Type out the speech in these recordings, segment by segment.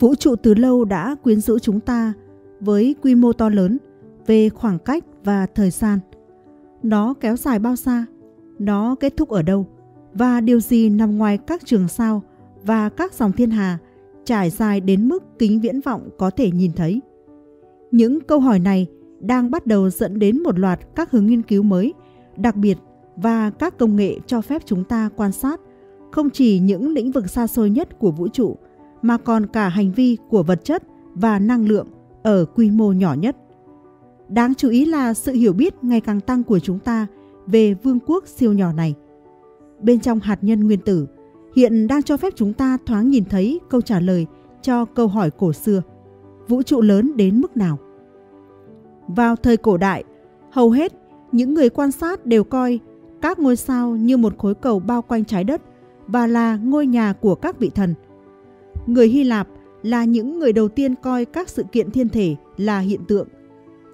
Vũ trụ từ lâu đã quyến rũ chúng ta với quy mô to lớn về khoảng cách và thời gian. Nó kéo dài bao xa? Nó kết thúc ở đâu? Và điều gì nằm ngoài các trường sao và các dòng thiên hà trải dài đến mức kính viễn vọng có thể nhìn thấy? Những câu hỏi này đang bắt đầu dẫn đến một loạt các hướng nghiên cứu mới, đặc biệt và các công nghệ cho phép chúng ta quan sát không chỉ những lĩnh vực xa xôi nhất của vũ trụ mà còn cả hành vi của vật chất và năng lượng ở quy mô nhỏ nhất. Đáng chú ý là sự hiểu biết ngày càng tăng của chúng ta về vương quốc siêu nhỏ này. Bên trong hạt nhân nguyên tử, hiện đang cho phép chúng ta thoáng nhìn thấy câu trả lời cho câu hỏi cổ xưa, vũ trụ lớn đến mức nào? Vào thời cổ đại, hầu hết những người quan sát đều coi các ngôi sao như một khối cầu bao quanh trái đất và là ngôi nhà của các vị thần. Người Hy Lạp là những người đầu tiên coi các sự kiện thiên thể là hiện tượng,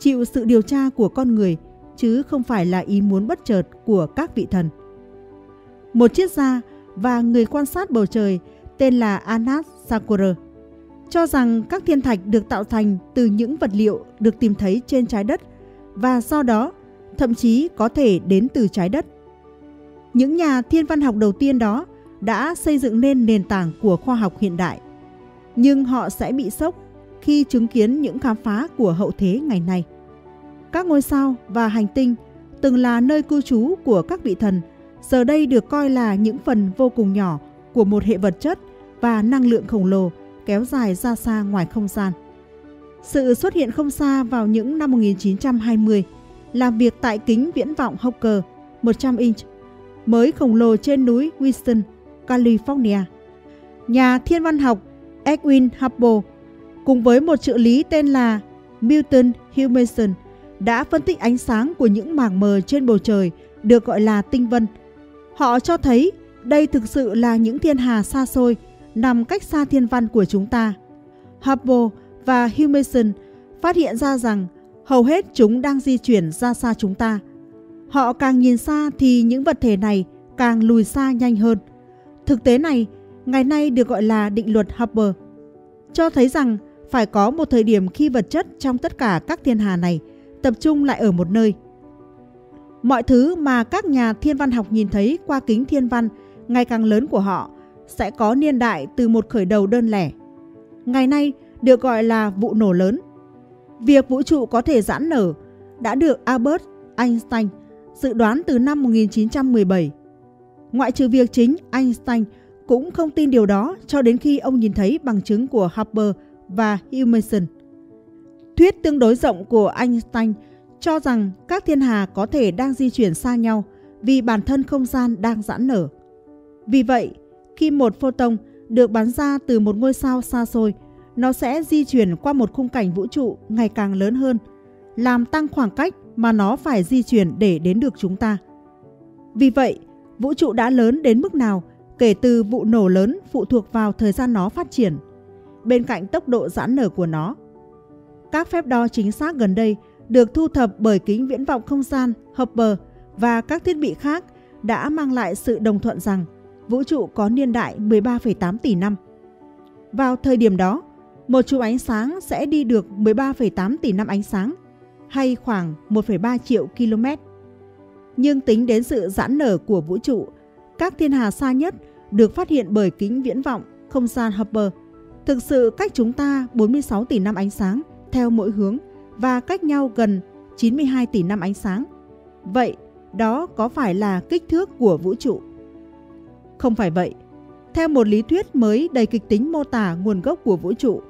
chịu sự điều tra của con người chứ không phải là ý muốn bất chợt của các vị thần. Một triết gia và người quan sát bầu trời tên là Anas Sakura cho rằng các thiên thạch được tạo thành từ những vật liệu được tìm thấy trên trái đất và do đó thậm chí có thể đến từ trái đất. Những nhà thiên văn học đầu tiên đó đã xây dựng nên nền tảng của khoa học hiện đại. Nhưng họ sẽ bị sốc khi chứng kiến những khám phá của hậu thế ngày nay. Các ngôi sao và hành tinh từng là nơi cư trú của các vị thần, giờ đây được coi là những phần vô cùng nhỏ của một hệ vật chất và năng lượng khổng lồ kéo dài ra xa ngoài không gian. Sự xuất hiện không xa vào những năm 1920, làm việc tại kính viễn vọng Hawker 100 inch, mới khổng lồ trên núi Wilson, California. Nhà thiên văn học Edwin Hubble cùng với một trợ lý tên là Milton Humason đã phân tích ánh sáng của những mảng mờ trên bầu trời được gọi là tinh vân. Họ cho thấy đây thực sự là những thiên hà xa xôi nằm cách xa thiên văn của chúng ta. Hubble và Humason phát hiện ra rằng hầu hết chúng đang di chuyển ra xa chúng ta. Họ càng nhìn xa thì những vật thể này càng lùi xa nhanh hơn. Thực tế này ngày nay được gọi là định luật Hubble, cho thấy rằng phải có một thời điểm khi vật chất trong tất cả các thiên hà này tập trung lại ở một nơi. Mọi thứ mà các nhà thiên văn học nhìn thấy qua kính thiên văn ngày càng lớn của họ sẽ có niên đại từ một khởi đầu đơn lẻ. Ngày nay được gọi là vụ nổ lớn. Việc vũ trụ có thể giãn nở đã được Albert Einstein dự đoán từ năm 1917. Ngoại trừ việc chính Einstein cũng không tin điều đó cho đến khi ông nhìn thấy bằng chứng của Hubble và Humason. Thuyết tương đối rộng của Einstein cho rằng các thiên hà có thể đang di chuyển xa nhau vì bản thân không gian đang giãn nở. Vì vậy, khi một photon được bắn ra từ một ngôi sao xa xôi, nó sẽ di chuyển qua một khung cảnh vũ trụ ngày càng lớn hơn, làm tăng khoảng cách mà nó phải di chuyển để đến được chúng ta. Vì vậy, vũ trụ đã lớn đến mức nào kể từ vụ nổ lớn phụ thuộc vào thời gian nó phát triển, bên cạnh tốc độ giãn nở của nó. Các phép đo chính xác gần đây được thu thập bởi kính viễn vọng không gian Hubble và các thiết bị khác đã mang lại sự đồng thuận rằng vũ trụ có niên đại 13,8 tỷ năm. Vào thời điểm đó, một chùm ánh sáng sẽ đi được 13,8 tỷ năm ánh sáng, hay khoảng 1,3 triệu km. Nhưng tính đến sự giãn nở của vũ trụ, các thiên hà xa nhất được phát hiện bởi kính viễn vọng không gian Hubble thực sự cách chúng ta 46 tỷ năm ánh sáng theo mỗi hướng và cách nhau gần 92 tỷ năm ánh sáng. Vậy, đó có phải là kích thước của vũ trụ? Không phải vậy. Theo một lý thuyết mới đầy kịch tính mô tả nguồn gốc của vũ trụ,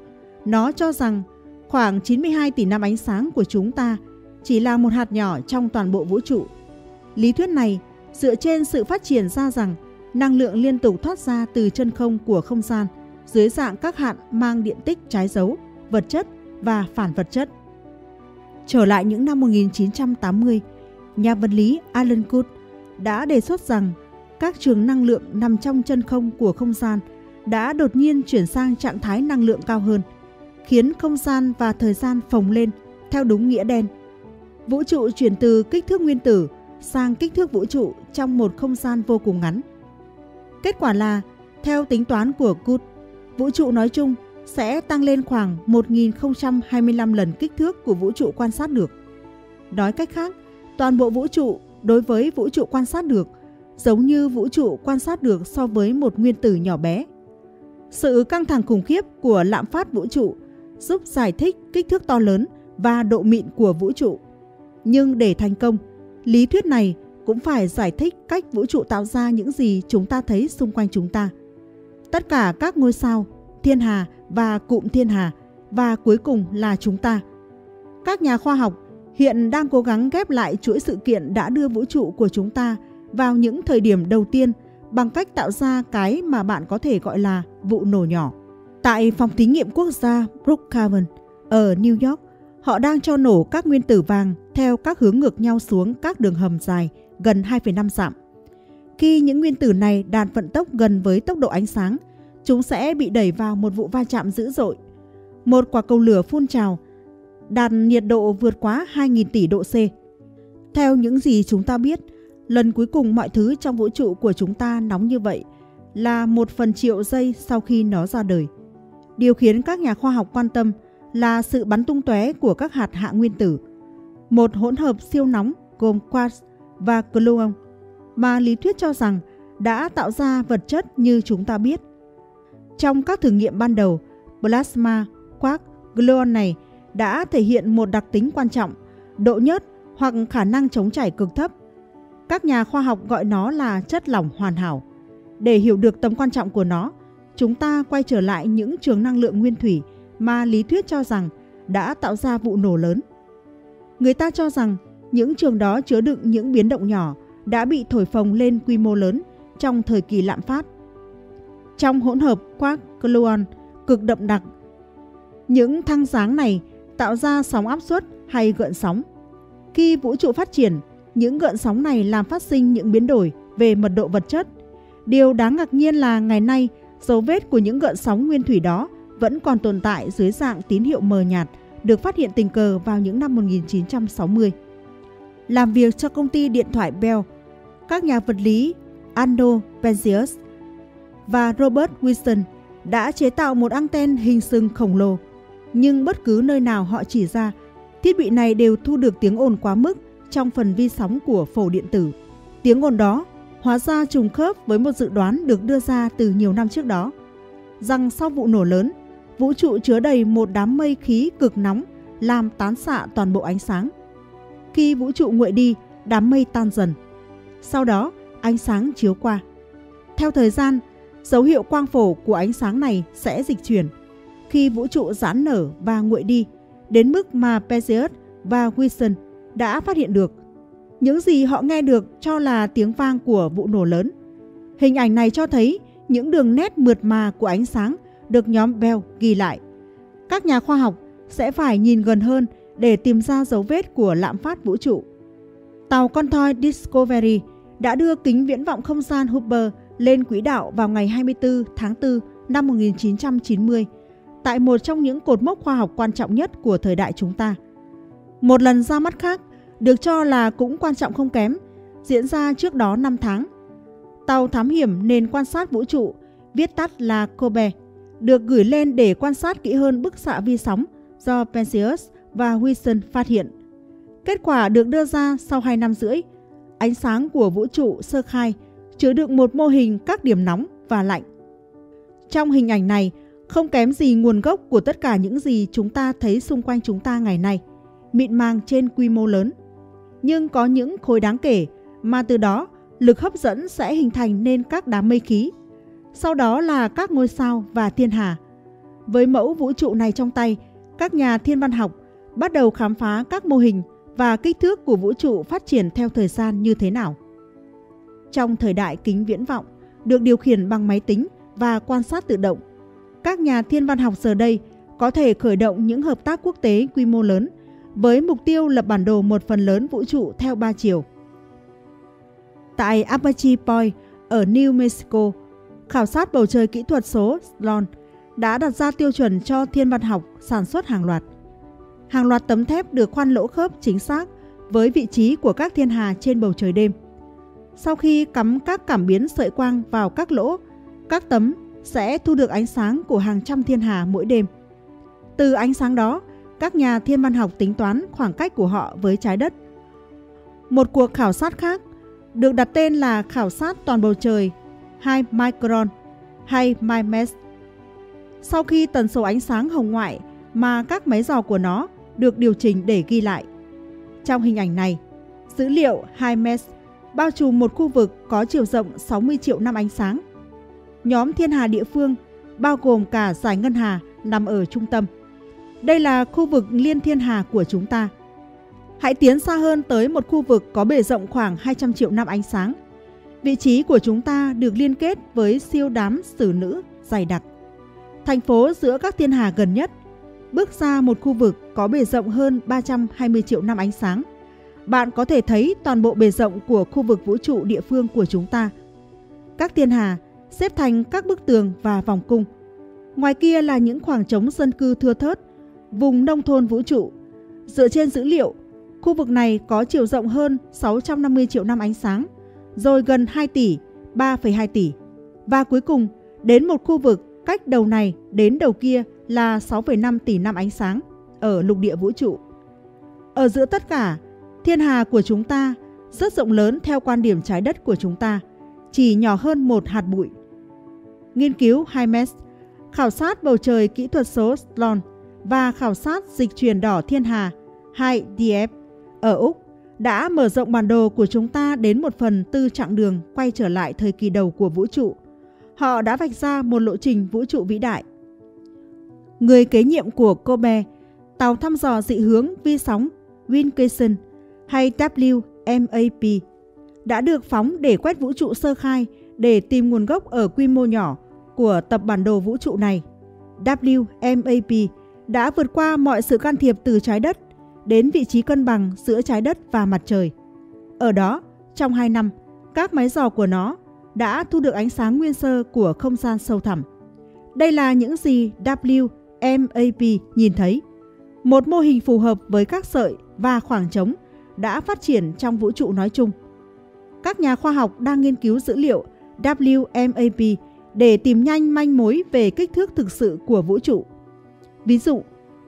nó cho rằng khoảng 92 tỷ năm ánh sáng của chúng ta chỉ là một hạt nhỏ trong toàn bộ vũ trụ. Lý thuyết này dựa trên sự phát triển ra rằng năng lượng liên tục thoát ra từ chân không của không gian dưới dạng các hạn mang điện tích trái dấu, vật chất và phản vật chất. Trở lại những năm 1980, nhà vật lý Alan good đã đề xuất rằng các trường năng lượng nằm trong chân không của không gian đã đột nhiên chuyển sang trạng thái năng lượng cao hơn, khiến không gian và thời gian phồng lên theo đúng nghĩa đen. Vũ trụ chuyển từ kích thước nguyên tử sang kích thước vũ trụ trong một không gian vô cùng ngắn. Kết quả là, theo tính toán của Good, vũ trụ nói chung sẽ tăng lên khoảng 1025 lần kích thước của vũ trụ quan sát được. Nói cách khác, toàn bộ vũ trụ đối với vũ trụ quan sát được giống như vũ trụ quan sát được so với một nguyên tử nhỏ bé. Sự căng thẳng khủng khiếp của lạm phát vũ trụ giúp giải thích kích thước to lớn và độ mịn của vũ trụ. Nhưng để thành công, lý thuyết này cũng phải giải thích cách vũ trụ tạo ra những gì chúng ta thấy xung quanh chúng ta. Tất cả các ngôi sao, thiên hà và cụm thiên hà và cuối cùng là chúng ta. Các nhà khoa học hiện đang cố gắng ghép lại chuỗi sự kiện đã đưa vũ trụ của chúng ta vào những thời điểm đầu tiên bằng cách tạo ra cái mà bạn có thể gọi là vụ nổ nhỏ. Tại phòng thí nghiệm quốc gia Brookhaven ở New York, họ đang cho nổ các nguyên tử vàng theo các hướng ngược nhau xuống các đường hầm dài gần 2,5 dặm. Khi những nguyên tử này đạt vận tốc gần với tốc độ ánh sáng, chúng sẽ bị đẩy vào một vụ va chạm dữ dội. Một quả cầu lửa phun trào đạt nhiệt độ vượt quá 2.000 tỷ độ C. Theo những gì chúng ta biết, lần cuối cùng mọi thứ trong vũ trụ của chúng ta nóng như vậy là một phần triệu giây sau khi nó ra đời. Điều khiến các nhà khoa học quan tâm là sự bắn tung tóe của các hạt hạ nguyên tử, một hỗn hợp siêu nóng gồm quartz và gluon mà lý thuyết cho rằng đã tạo ra vật chất như chúng ta biết. Trong các thử nghiệm ban đầu, plasma quark gluon này đã thể hiện một đặc tính quan trọng, độ nhớt hoặc khả năng chống chảy cực thấp. Các nhà khoa học gọi nó là chất lỏng hoàn hảo. Để hiểu được tầm quan trọng của nó, chúng ta quay trở lại những trường năng lượng nguyên thủy mà lý thuyết cho rằng đã tạo ra vụ nổ lớn. Người ta cho rằng những trường đó chứa đựng những biến động nhỏ đã bị thổi phồng lên quy mô lớn trong thời kỳ lạm phát. Trong hỗn hợp quark gluon cực đậm đặc, những thăng sáng này tạo ra sóng áp suất hay gợn sóng. Khi vũ trụ phát triển, những gợn sóng này làm phát sinh những biến đổi về mật độ vật chất. Điều đáng ngạc nhiên là ngày nay, dấu vết của những gợn sóng nguyên thủy đó vẫn còn tồn tại dưới dạng tín hiệu mờ nhạt được phát hiện tình cờ vào những năm 1960. Làm việc cho công ty điện thoại Bell, các nhà vật lý Ando Penzias và Robert Wilson đã chế tạo một anten hình sừng khổng lồ nhưng bất cứ nơi nào họ chỉ ra, thiết bị này đều thu được tiếng ồn quá mức trong phần vi sóng của phổ điện tử. Tiếng ồn đó hóa ra trùng khớp với một dự đoán được đưa ra từ nhiều năm trước đó, rằng sau vụ nổ lớn, vũ trụ chứa đầy một đám mây khí cực nóng làm tán xạ toàn bộ ánh sáng. Khi vũ trụ nguội đi, đám mây tan dần. Sau đó, ánh sáng chiếu qua. Theo thời gian, dấu hiệu quang phổ của ánh sáng này sẽ dịch chuyển – khi vũ trụ giãn nở và nguội đi, đến mức mà Perseus và Wilson đã phát hiện được. Những gì họ nghe được cho là tiếng vang của vụ nổ lớn. Hình ảnh này cho thấy những đường nét mượt mà của ánh sáng được nhóm Bell ghi lại. Các nhà khoa học sẽ phải nhìn gần hơn để tìm ra dấu vết của lạm phát vũ trụ. Tàu con thoi Discovery đã đưa kính viễn vọng không gian Hubble lên quỹ đạo vào ngày 24 tháng 4 năm 1990 tại một trong những cột mốc khoa học quan trọng nhất của thời đại chúng ta. Một lần ra mắt khác, được cho là cũng quan trọng không kém, diễn ra trước đó 5 tháng. Tàu thám hiểm nền quan sát vũ trụ, viết tắt là COBE, được gửi lên để quan sát kỹ hơn bức xạ vi sóng do Penzias và Wilson phát hiện. Kết quả được đưa ra sau 2 năm rưỡi. Ánh sáng của vũ trụ sơ khai chứa đựng một mô hình các điểm nóng và lạnh. Trong hình ảnh này, không kém gì nguồn gốc của tất cả những gì chúng ta thấy xung quanh chúng ta ngày nay, mịn màng trên quy mô lớn. Nhưng có những khối đáng kể mà từ đó lực hấp dẫn sẽ hình thành nên các đám mây khí. Sau đó là các ngôi sao và thiên hà. Với mẫu vũ trụ này trong tay, các nhà thiên văn học bắt đầu khám phá các mô hình và kích thước của vũ trụ phát triển theo thời gian như thế nào. Trong thời đại kính viễn vọng, được điều khiển bằng máy tính và quan sát tự động, các nhà thiên văn học giờ đây có thể khởi động những hợp tác quốc tế quy mô lớn với mục tiêu lập bản đồ một phần lớn vũ trụ theo ba chiều. Tại Apache Point ở New Mexico, khảo sát bầu trời kỹ thuật số Sloan đã đặt ra tiêu chuẩn cho thiên văn học sản xuất hàng loạt. Hàng loạt tấm thép được khoan lỗ khớp chính xác với vị trí của các thiên hà trên bầu trời đêm. Sau khi cắm các cảm biến sợi quang vào các lỗ, các tấm sẽ thu được ánh sáng của hàng trăm thiên hà mỗi đêm. Từ ánh sáng đó, các nhà thiên văn học tính toán khoảng cách của họ với trái đất. Một cuộc khảo sát khác được đặt tên là khảo sát toàn bầu trời 2 micron hay MIMES. Sau khi tần số ánh sáng hồng ngoại mà các máy dò của nó được điều chỉnh để ghi lại. Trong hình ảnh này, dữ liệu 2 MES bao trùm một khu vực có chiều rộng 60 triệu năm ánh sáng. Nhóm thiên hà địa phương bao gồm cả giải ngân hà nằm ở trung tâm. Đây là khu vực liên thiên hà của chúng ta. Hãy tiến xa hơn tới một khu vực có bề rộng khoảng 200 triệu năm ánh sáng. Vị trí của chúng ta được liên kết với siêu đám xử nữ dày đặc. Thành phố giữa các thiên hà gần nhất bước ra một khu vực có bề rộng hơn 320 triệu năm ánh sáng. Bạn có thể thấy toàn bộ bề rộng của khu vực vũ trụ địa phương của chúng ta. Các thiên hà xếp thành các bức tường và vòng cung. Ngoài kia là những khoảng trống dân cư thưa thớt, vùng nông thôn vũ trụ. Dựa trên dữ liệu, khu vực này có chiều rộng hơn 650 triệu năm ánh sáng, rồi gần 2 tỷ, 3,2 tỷ. Và cuối cùng, đến một khu vực cách đầu này đến đầu kia là 6,5 tỷ năm ánh sáng ở lục địa vũ trụ. Ở giữa tất cả, thiên hà của chúng ta rất rộng lớn theo quan điểm trái đất của chúng ta, chỉ nhỏ hơn một hạt bụi. Nghiên cứu HIMES, khảo sát bầu trời kỹ thuật số Sloan và khảo sát dịch truyền đỏ thiên hà 2DF ở Úc đã mở rộng bản đồ của chúng ta đến một phần tư chặng đường quay trở lại thời kỳ đầu của vũ trụ. Họ đã vạch ra một lộ trình vũ trụ vĩ đại người kế nhiệm của Kobe, tàu thăm dò dị hướng vi sóng Wilkinson hay WMAP đã được phóng để quét vũ trụ sơ khai để tìm nguồn gốc ở quy mô nhỏ của tập bản đồ vũ trụ này. WMAP đã vượt qua mọi sự can thiệp từ trái đất đến vị trí cân bằng giữa trái đất và mặt trời. Ở đó, trong 2 năm, các máy dò của nó đã thu được ánh sáng nguyên sơ của không gian sâu thẳm. Đây là những gì WMAP nhìn thấy một mô hình phù hợp với các sợi và khoảng trống đã phát triển trong vũ trụ nói chung. Các nhà khoa học đang nghiên cứu dữ liệu WMAP để tìm nhanh manh mối về kích thước thực sự của vũ trụ. Ví dụ,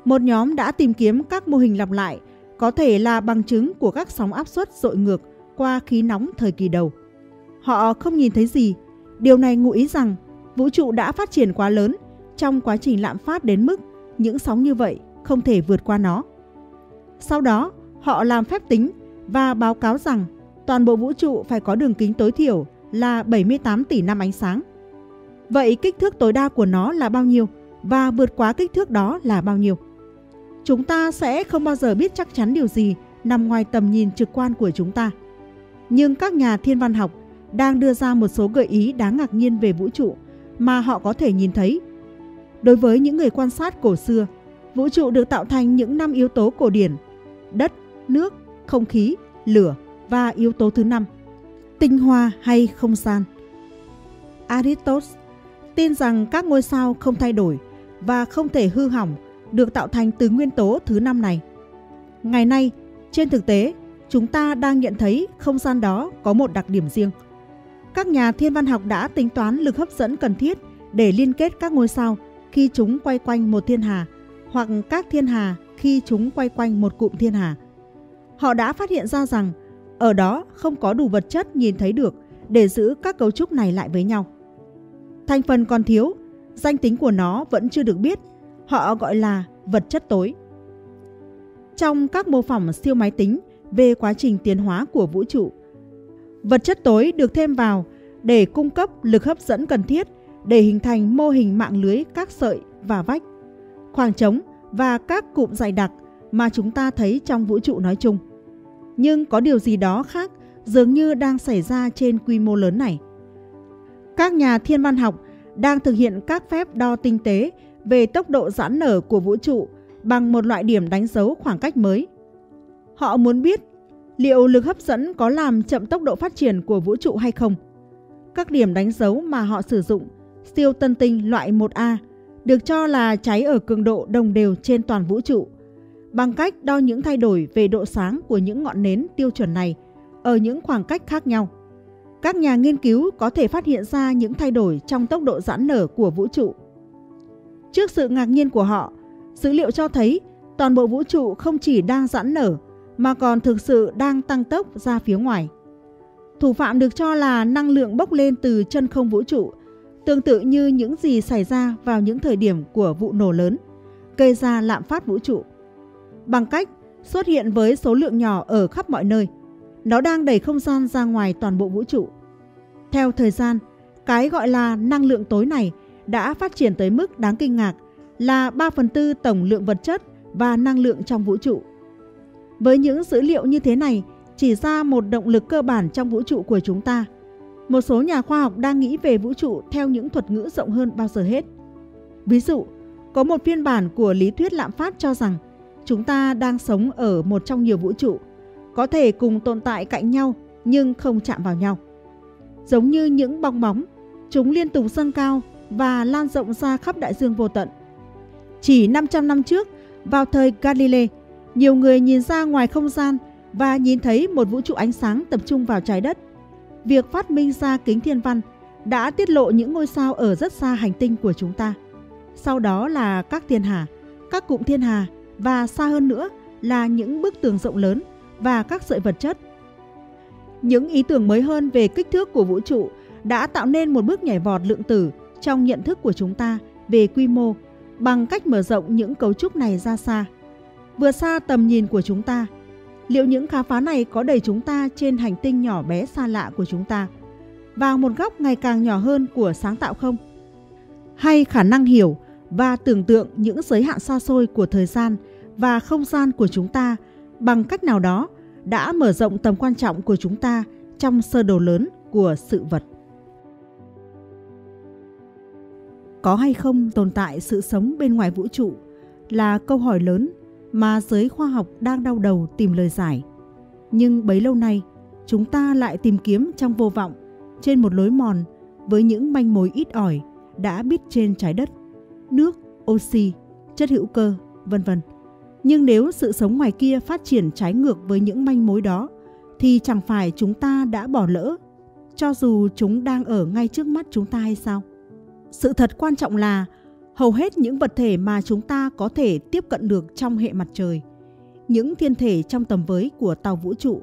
một nhóm đã tìm kiếm các mô hình lặp lại có thể là bằng chứng của các sóng áp suất dội ngược qua khí nóng thời kỳ đầu. Họ không nhìn thấy gì, điều này ngụ ý rằng vũ trụ đã phát triển quá lớn trong quá trình lạm phát đến mức những sóng như vậy không thể vượt qua nó. Sau đó, họ làm phép tính và báo cáo rằng toàn bộ vũ trụ phải có đường kính tối thiểu là 78 tỷ năm ánh sáng. Vậy kích thước tối đa của nó là bao nhiêu và vượt quá kích thước đó là bao nhiêu? Chúng ta sẽ không bao giờ biết chắc chắn điều gì nằm ngoài tầm nhìn trực quan của chúng ta. Nhưng các nhà thiên văn học đang đưa ra một số gợi ý đáng ngạc nhiên về vũ trụ mà họ có thể nhìn thấy Đối với những người quan sát cổ xưa, vũ trụ được tạo thành những năm yếu tố cổ điển: đất, nước, không khí, lửa và yếu tố thứ năm, tinh hoa hay không gian. Aristotle tin rằng các ngôi sao không thay đổi và không thể hư hỏng được tạo thành từ nguyên tố thứ năm này. Ngày nay, trên thực tế, chúng ta đang nhận thấy không gian đó có một đặc điểm riêng. Các nhà thiên văn học đã tính toán lực hấp dẫn cần thiết để liên kết các ngôi sao khi chúng quay quanh một thiên hà hoặc các thiên hà khi chúng quay quanh một cụm thiên hà. Họ đã phát hiện ra rằng ở đó không có đủ vật chất nhìn thấy được để giữ các cấu trúc này lại với nhau. Thành phần còn thiếu, danh tính của nó vẫn chưa được biết, họ gọi là vật chất tối. Trong các mô phỏng siêu máy tính về quá trình tiến hóa của vũ trụ, vật chất tối được thêm vào để cung cấp lực hấp dẫn cần thiết để hình thành mô hình mạng lưới các sợi và vách, khoảng trống và các cụm dày đặc mà chúng ta thấy trong vũ trụ nói chung. Nhưng có điều gì đó khác dường như đang xảy ra trên quy mô lớn này. Các nhà thiên văn học đang thực hiện các phép đo tinh tế về tốc độ giãn nở của vũ trụ bằng một loại điểm đánh dấu khoảng cách mới. Họ muốn biết liệu lực hấp dẫn có làm chậm tốc độ phát triển của vũ trụ hay không. Các điểm đánh dấu mà họ sử dụng, siêu tân tinh loại 1A được cho là cháy ở cường độ đồng đều trên toàn vũ trụ, bằng cách đo những thay đổi về độ sáng của những ngọn nến tiêu chuẩn này ở những khoảng cách khác nhau. Các nhà nghiên cứu có thể phát hiện ra những thay đổi trong tốc độ giãn nở của vũ trụ. Trước sự ngạc nhiên của họ, dữ liệu cho thấy toàn bộ vũ trụ không chỉ đang giãn nở mà còn thực sự đang tăng tốc ra phía ngoài. Thủ phạm được cho là năng lượng bốc lên từ chân không vũ trụ, tương tự như những gì xảy ra vào những thời điểm của vụ nổ lớn, gây ra lạm phát vũ trụ. Bằng cách xuất hiện với số lượng nhỏ ở khắp mọi nơi, nó đang đẩy không gian ra ngoài toàn bộ vũ trụ. Theo thời gian, cái gọi là năng lượng tối này đã phát triển tới mức đáng kinh ngạc là 3 phần tư tổng lượng vật chất và năng lượng trong vũ trụ. Với những dữ liệu như thế này, chỉ ra một động lực cơ bản trong vũ trụ của chúng ta. Một số nhà khoa học đang nghĩ về vũ trụ theo những thuật ngữ rộng hơn bao giờ hết. Ví dụ, có một phiên bản của lý thuyết lạm phát cho rằng chúng ta đang sống ở một trong nhiều vũ trụ, có thể cùng tồn tại cạnh nhau nhưng không chạm vào nhau. Giống như những bong bóng, chúng liên tục dâng cao và lan rộng ra khắp đại dương vô tận. Chỉ 500 năm trước, vào thời Galilei, nhiều người nhìn ra ngoài không gian và nhìn thấy một vũ trụ ánh sáng tập trung vào trái đất. Việc phát minh ra kính thiên văn đã tiết lộ những ngôi sao ở rất xa hành tinh của chúng ta. Sau đó là các thiên hà, các cụm thiên hà và xa hơn nữa là những bức tường rộng lớn và các sợi vật chất. Những ý tưởng mới hơn về kích thước của vũ trụ đã tạo nên một bước nhảy vọt lượng tử trong nhận thức của chúng ta về quy mô bằng cách mở rộng những cấu trúc này ra xa, vừa xa tầm nhìn của chúng ta. Liệu những khám phá này có đẩy chúng ta trên hành tinh nhỏ bé xa lạ của chúng ta vào một góc ngày càng nhỏ hơn của sáng tạo không? Hay khả năng hiểu và tưởng tượng những giới hạn xa xôi của thời gian và không gian của chúng ta bằng cách nào đó đã mở rộng tầm quan trọng của chúng ta trong sơ đồ lớn của sự vật. Có hay không tồn tại sự sống bên ngoài vũ trụ là câu hỏi lớn mà giới khoa học đang đau đầu tìm lời giải. Nhưng bấy lâu nay, chúng ta lại tìm kiếm trong vô vọng trên một lối mòn với những manh mối ít ỏi đã biết trên trái đất, nước, oxy, chất hữu cơ, vân vân. Nhưng nếu sự sống ngoài kia phát triển trái ngược với những manh mối đó thì chẳng phải chúng ta đã bỏ lỡ cho dù chúng đang ở ngay trước mắt chúng ta hay sao? Sự thật quan trọng là hầu hết những vật thể mà chúng ta có thể tiếp cận được trong hệ mặt trời, những thiên thể trong tầm với của tàu vũ trụ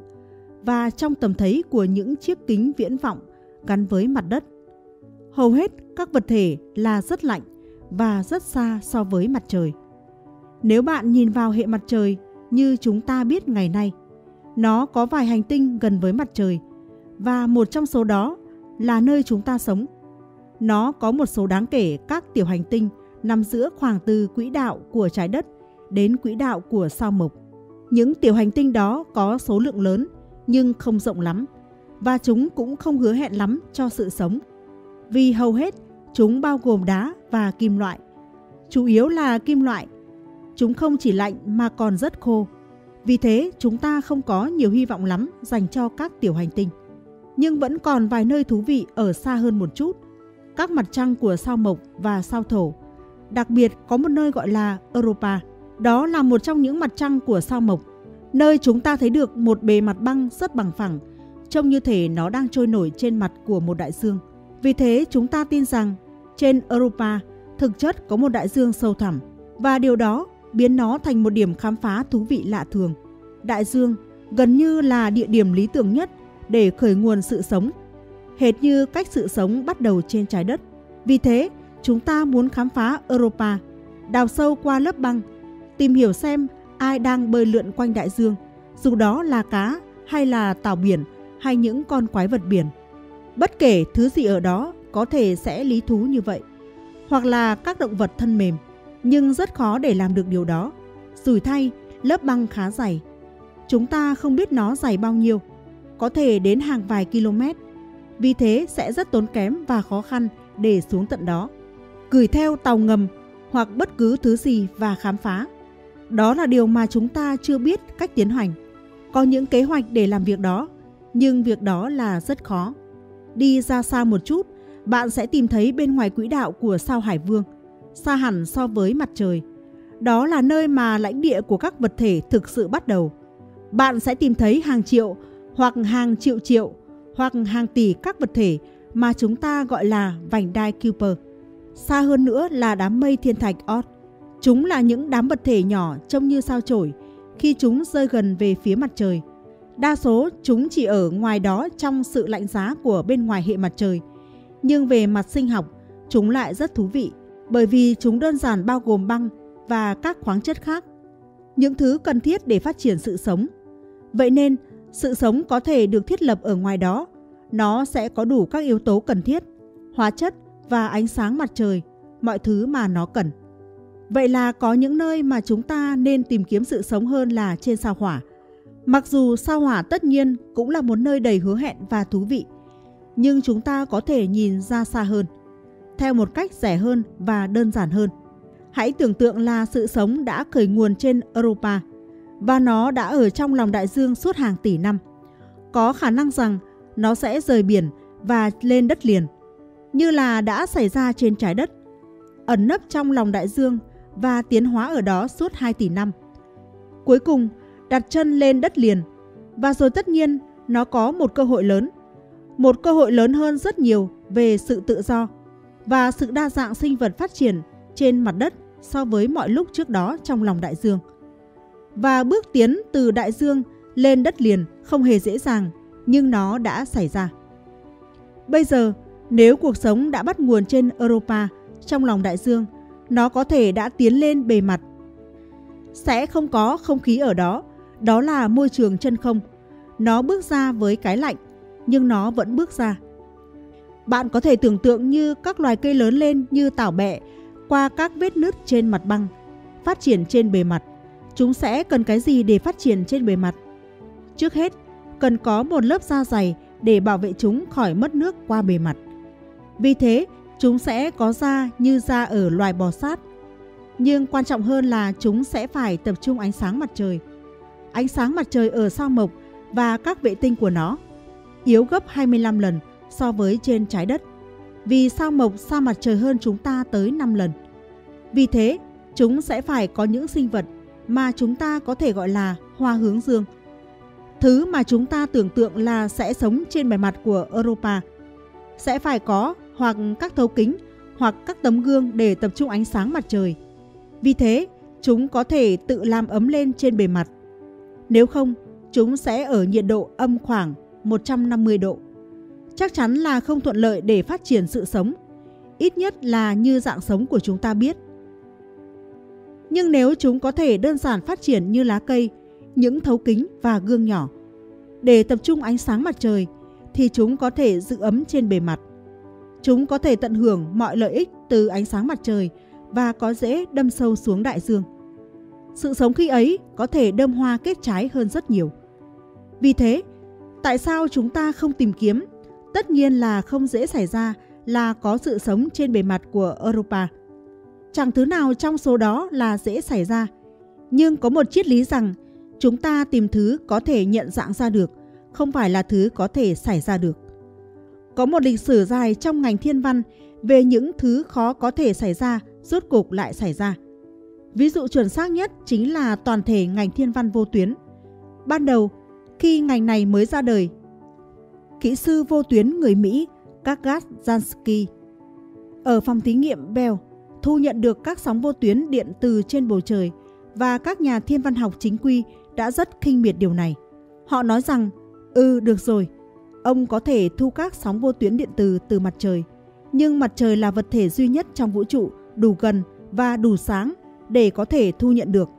và trong tầm thấy của những chiếc kính viễn vọng gắn với mặt đất. Hầu hết các vật thể là rất lạnh và rất xa so với mặt trời. Nếu bạn nhìn vào hệ mặt trời như chúng ta biết ngày nay, nó có vài hành tinh gần với mặt trời và một trong số đó là nơi chúng ta sống. Nó có một số đáng kể các tiểu hành tinh nằm giữa khoảng từ quỹ đạo của trái đất đến quỹ đạo của sao mộc. Những tiểu hành tinh đó có số lượng lớn, nhưng không rộng lắm, và chúng cũng không hứa hẹn lắm cho sự sống. Vì hầu hết chúng bao gồm đá và kim loại. Chủ yếu là kim loại. Chúng không chỉ lạnh mà còn rất khô. Vì thế, chúng ta không có nhiều hy vọng lắm dành cho các tiểu hành tinh. Nhưng vẫn còn vài nơi thú vị ở xa hơn một chút. Các mặt trăng của sao mộc và sao thổ. Đặc biệt có một nơi gọi là Europa. Đó là một trong những mặt trăng của sao mộc. Nơi chúng ta thấy được một bề mặt băng rất bằng phẳng trông như thể nó đang trôi nổi trên mặt của một đại dương. Vì thế chúng ta tin rằng trên Europa thực chất có một đại dương sâu thẳm và điều đó biến nó thành một điểm khám phá thú vị lạ thường. Đại dương gần như là địa điểm lý tưởng nhất để khởi nguồn sự sống, hệt như cách sự sống bắt đầu trên trái đất. Vì thế, chúng ta muốn khám phá Europa, đào sâu qua lớp băng, tìm hiểu xem ai đang bơi lượn quanh đại dương, dù đó là cá hay là tàu biển hay những con quái vật biển. Bất kể thứ gì ở đó có thể sẽ lý thú như vậy, hoặc là các động vật thân mềm, nhưng rất khó để làm được điều đó. Rủi thay, lớp băng khá dày. Chúng ta không biết nó dày bao nhiêu, có thể đến hàng vài km. Vì thế sẽ rất tốn kém và khó khăn để xuống tận đó. Gửi theo tàu ngầm hoặc bất cứ thứ gì và khám phá. Đó là điều mà chúng ta chưa biết cách tiến hành. Có những kế hoạch để làm việc đó nhưng việc đó là rất khó. Đi ra xa một chút, bạn sẽ tìm thấy bên ngoài quỹ đạo của sao Hải Vương, xa hẳn so với mặt trời. Đó là nơi mà lãnh địa của các vật thể thực sự bắt đầu. Bạn sẽ tìm thấy hàng triệu hoặc hàng triệu triệu hoặc hàng tỷ các vật thể mà chúng ta gọi là vành đai Kuiper. Xa hơn nữa là đám mây thiên thạch Oort. Chúng là những đám vật thể nhỏ trông như sao chổi khi chúng rơi gần về phía mặt trời. Đa số chúng chỉ ở ngoài đó trong sự lạnh giá của bên ngoài hệ mặt trời. Nhưng về mặt sinh học, chúng lại rất thú vị bởi vì chúng đơn giản bao gồm băng và các khoáng chất khác. Những thứ cần thiết để phát triển sự sống. Vậy nên, sự sống có thể được thiết lập ở ngoài đó. Nó sẽ có đủ các yếu tố cần thiết, hóa chất và ánh sáng mặt trời, mọi thứ mà nó cần. Vậy là có những nơi mà chúng ta nên tìm kiếm sự sống hơn là trên sao hỏa. Mặc dù sao hỏa tất nhiên cũng là một nơi đầy hứa hẹn và thú vị, nhưng chúng ta có thể nhìn ra xa hơn, theo một cách rẻ hơn và đơn giản hơn. Hãy tưởng tượng là sự sống đã khởi nguồn trên Europa và nó đã ở trong lòng đại dương suốt hàng tỷ năm. Có khả năng rằng nó sẽ rời biển và lên đất liền, như là đã xảy ra trên trái đất, ẩn nấp trong lòng đại dương và tiến hóa ở đó suốt 2 tỷ năm. Cuối cùng, đặt chân lên đất liền và rồi tất nhiên nó có một cơ hội lớn, một cơ hội lớn hơn rất nhiều về sự tự do và sự đa dạng sinh vật phát triển trên mặt đất so với mọi lúc trước đó trong lòng đại dương. Và bước tiến từ đại dương lên đất liền không hề dễ dàng, nhưng nó đã xảy ra. Bây giờ, nếu cuộc sống đã bắt nguồn trên Europa, trong lòng đại dương, nó có thể đã tiến lên bề mặt. Sẽ không có không khí ở đó, đó là môi trường chân không. Nó bước ra với cái lạnh, nhưng nó vẫn bước ra. Bạn có thể tưởng tượng như các loài cây lớn lên như tảo bẹ qua các vết nứt trên mặt băng, phát triển trên bề mặt. Chúng sẽ cần cái gì để phát triển trên bề mặt? Trước hết, cần có một lớp da dày để bảo vệ chúng khỏi mất nước qua bề mặt. Vì thế, chúng sẽ có da như da ở loài bò sát. Nhưng quan trọng hơn là chúng sẽ phải tập trung ánh sáng mặt trời. Ánh sáng mặt trời ở sao mộc và các vệ tinh của nó yếu gấp 25 lần so với trên trái đất vì sao mộc xa mặt trời hơn chúng ta tới 5 lần. Vì thế, chúng sẽ phải có những sinh vật mà chúng ta có thể gọi là hoa hướng dương. Thứ mà chúng ta tưởng tượng là sẽ sống trên bề mặt của Europa sẽ phải có hoặc các thấu kính hoặc các tấm gương để tập trung ánh sáng mặt trời. Vì thế, chúng có thể tự làm ấm lên trên bề mặt. Nếu không, chúng sẽ ở nhiệt độ âm khoảng 150 độ chắc chắn là không thuận lợi để phát triển sự sống, ít nhất là như dạng sống của chúng ta biết. Nhưng nếu chúng có thể đơn giản phát triển như lá cây, những thấu kính và gương nhỏ, để tập trung ánh sáng mặt trời, thì chúng có thể giữ ấm trên bề mặt. Chúng có thể tận hưởng mọi lợi ích từ ánh sáng mặt trời và có dễ đâm sâu xuống đại dương. Sự sống khi ấy có thể đơm hoa kết trái hơn rất nhiều. Vì thế, tại sao chúng ta không tìm kiếm tất nhiên là không dễ xảy ra là có sự sống trên bề mặt của Europa. Chẳng thứ nào trong số đó là dễ xảy ra, nhưng có một triết lý rằng chúng ta tìm thứ có thể nhận dạng ra được, không phải là thứ có thể xảy ra được. Có một lịch sử dài trong ngành thiên văn về những thứ khó có thể xảy ra rốt cục lại xảy ra. Ví dụ chuẩn xác nhất chính là toàn thể ngành thiên văn vô tuyến. Ban đầu, khi ngành này mới ra đời kỹ sư vô tuyến người Mỹ Kagat Jansky ở phòng thí nghiệm Bell thu nhận được các sóng vô tuyến điện từ trên bầu trời và các nhà thiên văn học chính quy đã rất khinh miệt điều này. Họ nói rằng, ừ được rồi, ông có thể thu các sóng vô tuyến điện từ từ mặt trời, nhưng mặt trời là vật thể duy nhất trong vũ trụ đủ gần và đủ sáng để có thể thu nhận được.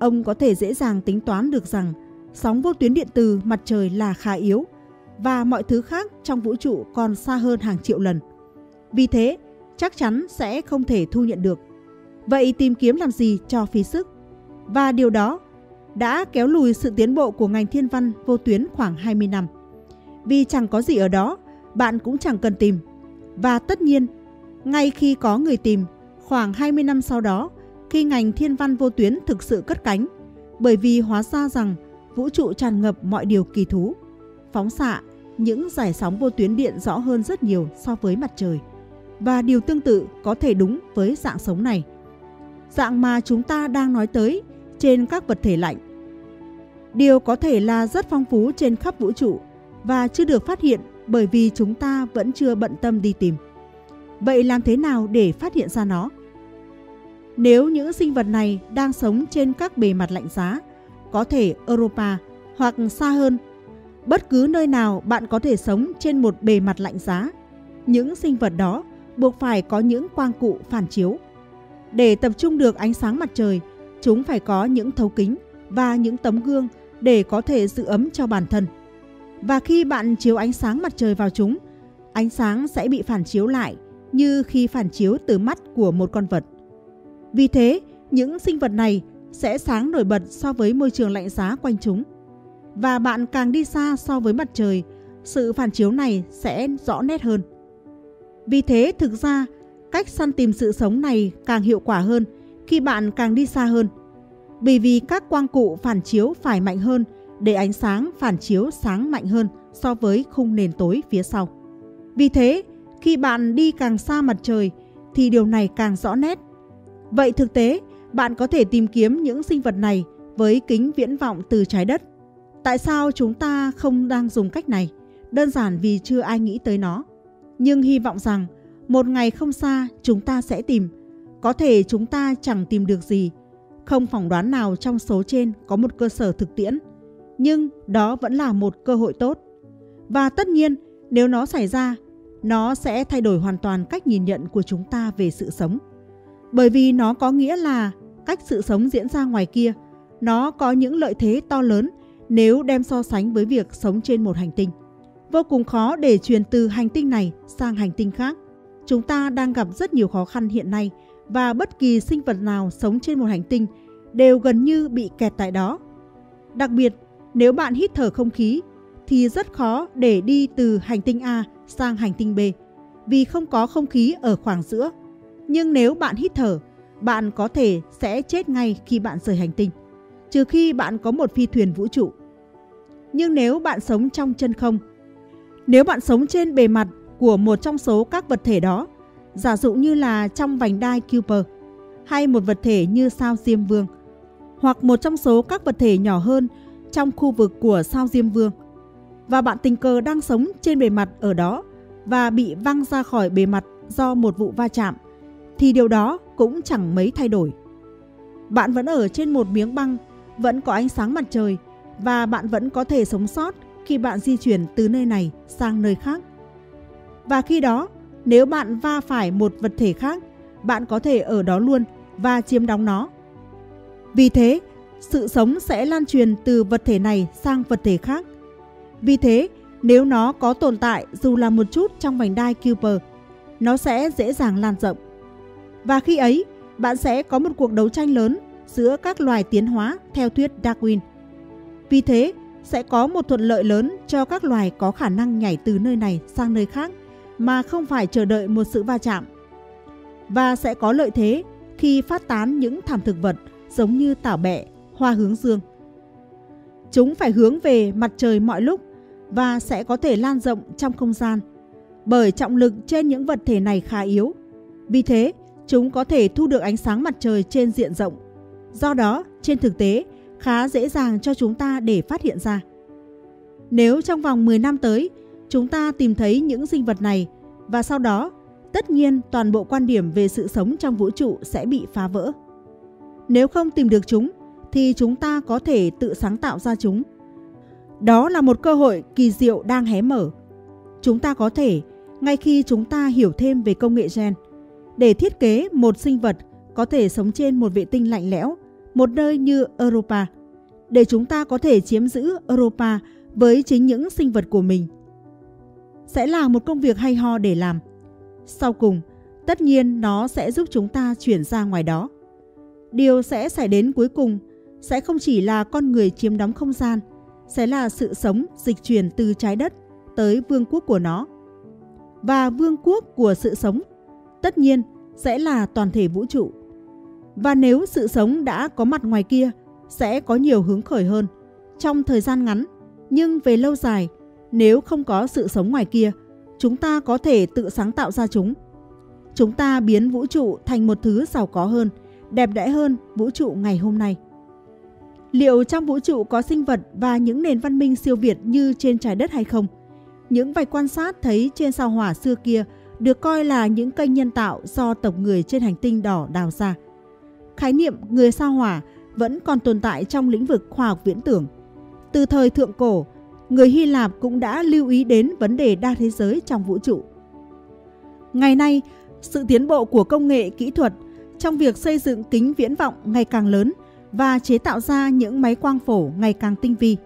Ông có thể dễ dàng tính toán được rằng sóng vô tuyến điện từ mặt trời là khá yếu và mọi thứ khác trong vũ trụ còn xa hơn hàng triệu lần. Vì thế, chắc chắn sẽ không thể thu nhận được. Vậy tìm kiếm làm gì cho phí sức? Và điều đó đã kéo lùi sự tiến bộ của ngành thiên văn vô tuyến khoảng 20 năm. Vì chẳng có gì ở đó, bạn cũng chẳng cần tìm. Và tất nhiên, ngay khi có người tìm, khoảng 20 năm sau đó, khi ngành thiên văn vô tuyến thực sự cất cánh, bởi vì hóa ra rằng vũ trụ tràn ngập mọi điều kỳ thú, phóng xạ, những giải sóng vô tuyến điện rõ hơn rất nhiều so với mặt trời. Và điều tương tự có thể đúng với dạng sống này. Dạng mà chúng ta đang nói tới trên các vật thể lạnh. Điều có thể là rất phong phú trên khắp vũ trụ, và chưa được phát hiện bởi vì chúng ta vẫn chưa bận tâm đi tìm. Vậy làm thế nào để phát hiện ra nó? Nếu những sinh vật này đang sống trên các bề mặt lạnh giá, có thể Europa hoặc xa hơn, bất cứ nơi nào bạn có thể sống trên một bề mặt lạnh giá, những sinh vật đó buộc phải có những quang cụ phản chiếu. Để tập trung được ánh sáng mặt trời, chúng phải có những thấu kính và những tấm gương để có thể giữ ấm cho bản thân. Và khi bạn chiếu ánh sáng mặt trời vào chúng, ánh sáng sẽ bị phản chiếu lại như khi phản chiếu từ mắt của một con vật. Vì thế, những sinh vật này sẽ sáng nổi bật so với môi trường lạnh giá quanh chúng. Và bạn càng đi xa so với mặt trời, sự phản chiếu này sẽ rõ nét hơn. Vì thế, thực ra, cách săn tìm sự sống này càng hiệu quả hơn khi bạn càng đi xa hơn. Bởi vì các quang cụ phản chiếu phải mạnh hơn để ánh sáng phản chiếu sáng mạnh hơn so với khung nền tối phía sau. Vì thế, khi bạn đi càng xa mặt trời thì điều này càng rõ nét. Vậy thực tế, bạn có thể tìm kiếm những sinh vật này với kính viễn vọng từ trái đất. Tại sao chúng ta không đang dùng cách này? Đơn giản vì chưa ai nghĩ tới nó. Nhưng hy vọng rằng một ngày không xa chúng ta sẽ tìm. Có thể chúng ta chẳng tìm được gì. Không phỏng đoán nào trong số trên có một cơ sở thực tiễn. Nhưng đó vẫn là một cơ hội tốt. Và tất nhiên, nếu nó xảy ra, nó sẽ thay đổi hoàn toàn cách nhìn nhận của chúng ta về sự sống. Bởi vì nó có nghĩa là cách sự sống diễn ra ngoài kia, nó có những lợi thế to lớn nếu đem so sánh với việc sống trên một hành tinh. Vô cùng khó để truyền từ hành tinh này sang hành tinh khác. Chúng ta đang gặp rất nhiều khó khăn hiện nay và bất kỳ sinh vật nào sống trên một hành tinh đều gần như bị kẹt tại đó. Đặc biệt, nếu bạn hít thở không khí thì rất khó để đi từ hành tinh A sang hành tinh B vì không có không khí ở khoảng giữa. Nhưng nếu bạn hít thở, bạn có thể sẽ chết ngay khi bạn rời hành tinh, trừ khi bạn có một phi thuyền vũ trụ. Nhưng nếu bạn sống trong chân không, nếu bạn sống trên bề mặt của một trong số các vật thể đó, giả dụ như là trong vành đai Kuiper, hay một vật thể như sao Diêm Vương, hoặc một trong số các vật thể nhỏ hơn trong khu vực của sao Diêm Vương, và bạn tình cờ đang sống trên bề mặt ở đó và bị văng ra khỏi bề mặt do một vụ va chạm, thì điều đó cũng chẳng mấy thay đổi. Bạn vẫn ở trên một miếng băng, vẫn có ánh sáng mặt trời và bạn vẫn có thể sống sót khi bạn di chuyển từ nơi này sang nơi khác. Và khi đó, nếu bạn va phải một vật thể khác, bạn có thể ở đó luôn và chiếm đóng nó. Vì thế, sự sống sẽ lan truyền từ vật thể này sang vật thể khác. Vì thế, nếu nó có tồn tại dù là một chút trong vành đai Kuiper, nó sẽ dễ dàng lan rộng. Và khi ấy, bạn sẽ có một cuộc đấu tranh lớn giữa các loài tiến hóa theo thuyết Darwin. Vì thế, sẽ có một thuận lợi lớn cho các loài có khả năng nhảy từ nơi này sang nơi khác mà không phải chờ đợi một sự va chạm. Và sẽ có lợi thế khi phát tán những thảm thực vật giống như tảo bẹ, hoa hướng dương. Chúng phải hướng về mặt trời mọi lúc và sẽ có thể lan rộng trong không gian bởi trọng lực trên những vật thể này khá yếu. Vì thế, chúng có thể thu được ánh sáng mặt trời trên diện rộng. Do đó, trên thực tế, khá dễ dàng cho chúng ta để phát hiện ra. Nếu trong vòng 10 năm tới, chúng ta tìm thấy những sinh vật này và sau đó, tất nhiên toàn bộ quan điểm về sự sống trong vũ trụ sẽ bị phá vỡ. Nếu không tìm được chúng, thì chúng ta có thể tự sáng tạo ra chúng. Đó là một cơ hội kỳ diệu đang hé mở. Chúng ta có thể, ngay khi chúng ta hiểu thêm về công nghệ gen, để thiết kế một sinh vật có thể sống trên một vệ tinh lạnh lẽo một nơi như Europa, để chúng ta có thể chiếm giữ Europa với chính những sinh vật của mình. Sẽ là một công việc hay ho để làm. Sau cùng, tất nhiên nó sẽ giúp chúng ta chuyển ra ngoài đó. Điều sẽ xảy đến cuối cùng sẽ không chỉ là con người chiếm đóng không gian, sẽ là sự sống dịch chuyển từ trái đất tới vương quốc của nó. Và vương quốc của sự sống, tất nhiên sẽ là toàn thể vũ trụ. Và nếu sự sống đã có mặt ngoài kia, sẽ có nhiều hướng khởi hơn trong thời gian ngắn, nhưng về lâu dài, nếu không có sự sống ngoài kia, chúng ta có thể tự sáng tạo ra chúng. Chúng ta biến vũ trụ thành một thứ giàu có hơn, đẹp đẽ hơn vũ trụ ngày hôm nay. Liệu trong vũ trụ có sinh vật và những nền văn minh siêu việt như trên trái đất hay không? Những vạch quan sát thấy trên sao hỏa xưa kia được coi là những kênh nhân tạo do tộc người trên hành tinh đỏ đào ra. Khái niệm người sao hỏa vẫn còn tồn tại trong lĩnh vực khoa học viễn tưởng. Từ thời thượng cổ, người Hy Lạp cũng đã lưu ý đến vấn đề đa thế giới trong vũ trụ. Ngày nay, sự tiến bộ của công nghệ kỹ thuật trong việc xây dựng kính viễn vọng ngày càng lớn và chế tạo ra những máy quang phổ ngày càng tinh vi,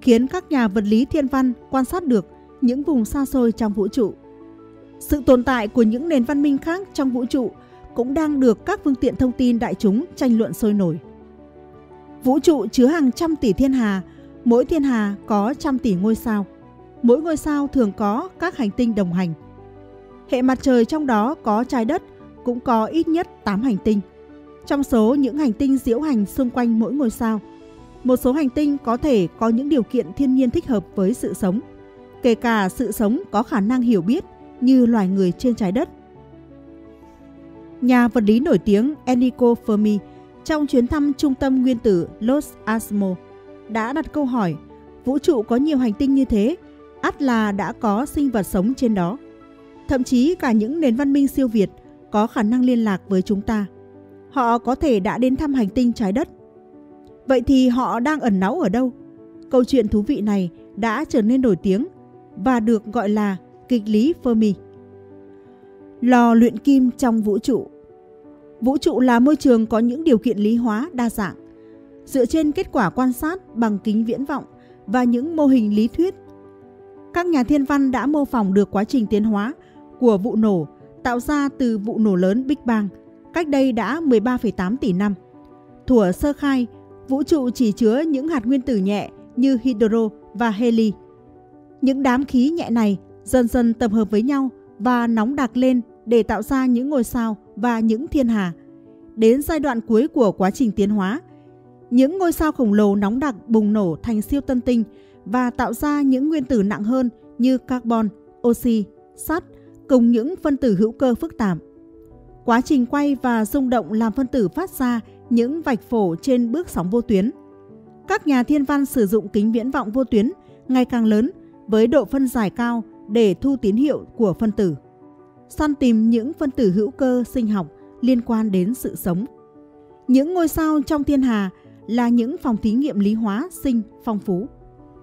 khiến các nhà vật lý thiên văn quan sát được những vùng xa xôi trong vũ trụ. Sự tồn tại của những nền văn minh khác trong vũ trụ cũng đang được các phương tiện thông tin đại chúng tranh luận sôi nổi. Vũ trụ chứa hàng trăm tỷ thiên hà, mỗi thiên hà có trăm tỷ ngôi sao. Mỗi ngôi sao thường có các hành tinh đồng hành. Hệ mặt trời trong đó có trái đất cũng có ít nhất 8 hành tinh. Trong số những hành tinh diễu hành xung quanh mỗi ngôi sao, một số hành tinh có thể có những điều kiện thiên nhiên thích hợp với sự sống, kể cả sự sống có khả năng hiểu biết như loài người trên trái đất. Nhà vật lý nổi tiếng Enrico Fermi trong chuyến thăm trung tâm nguyên tử Los Alamos đã đặt câu hỏi vũ trụ có nhiều hành tinh như thế, ắt là đã có sinh vật sống trên đó. Thậm chí cả những nền văn minh siêu việt có khả năng liên lạc với chúng ta. Họ có thể đã đến thăm hành tinh trái đất. Vậy thì họ đang ẩn náu ở đâu? Câu chuyện thú vị này đã trở nên nổi tiếng và được gọi là kịch lý Fermi. Lò luyện kim trong vũ trụ Vũ trụ là môi trường có những điều kiện lý hóa đa dạng. Dựa trên kết quả quan sát bằng kính viễn vọng và những mô hình lý thuyết, các nhà thiên văn đã mô phỏng được quá trình tiến hóa của vụ nổ tạo ra từ vụ nổ lớn Big Bang cách đây đã 13,8 tỷ năm. Thuở sơ khai, vũ trụ chỉ chứa những hạt nguyên tử nhẹ như hydro và heli. Những đám khí nhẹ này dần dần tập hợp với nhau và nóng đặc lên để tạo ra những ngôi sao và những thiên hà. Đến giai đoạn cuối của quá trình tiến hóa, những ngôi sao khổng lồ nóng đặc bùng nổ thành siêu tân tinh và tạo ra những nguyên tử nặng hơn như carbon, oxy, sắt cùng những phân tử hữu cơ phức tạp. Quá trình quay và rung động làm phân tử phát ra những vạch phổ trên bước sóng vô tuyến. Các nhà thiên văn sử dụng kính viễn vọng vô tuyến ngày càng lớn với độ phân giải cao để thu tín hiệu của phân tử. Săn tìm những phân tử hữu cơ sinh học liên quan đến sự sống. Những ngôi sao trong thiên hà là những phòng thí nghiệm lý hóa sinh, phong phú.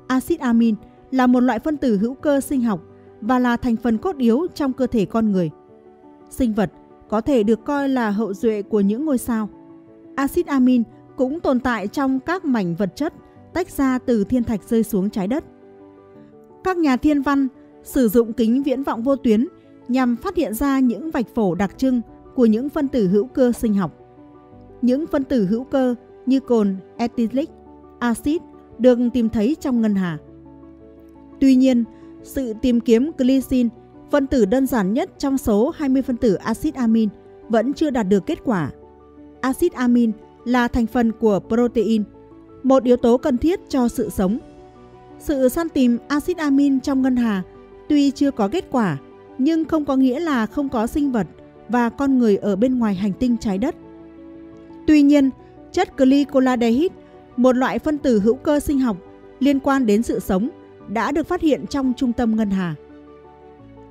Axit amin là một loại phân tử hữu cơ sinh học và là thành phần cốt yếu trong cơ thể con người. Sinh vật có thể được coi là hậu duệ của những ngôi sao. Axit amin cũng tồn tại trong các mảnh vật chất tách ra từ thiên thạch rơi xuống trái đất. Các nhà thiên văn sử dụng kính viễn vọng vô tuyến nhằm phát hiện ra những vạch phổ đặc trưng của những phân tử hữu cơ sinh học. Những phân tử hữu cơ như cồn ethylic, axit được tìm thấy trong ngân hà. Tuy nhiên, sự tìm kiếm glycine, phân tử đơn giản nhất trong số 20 phân tử axit amin, vẫn chưa đạt được kết quả. Axit amin là thành phần của protein, một yếu tố cần thiết cho sự sống. Sự săn tìm axit amin trong ngân hà tuy chưa có kết quả, nhưng không có nghĩa là không có sinh vật và con người ở bên ngoài hành tinh trái đất. Tuy nhiên, chất glycolaldehyde, một loại phân tử hữu cơ sinh học liên quan đến sự sống, đã được phát hiện trong trung tâm ngân hà.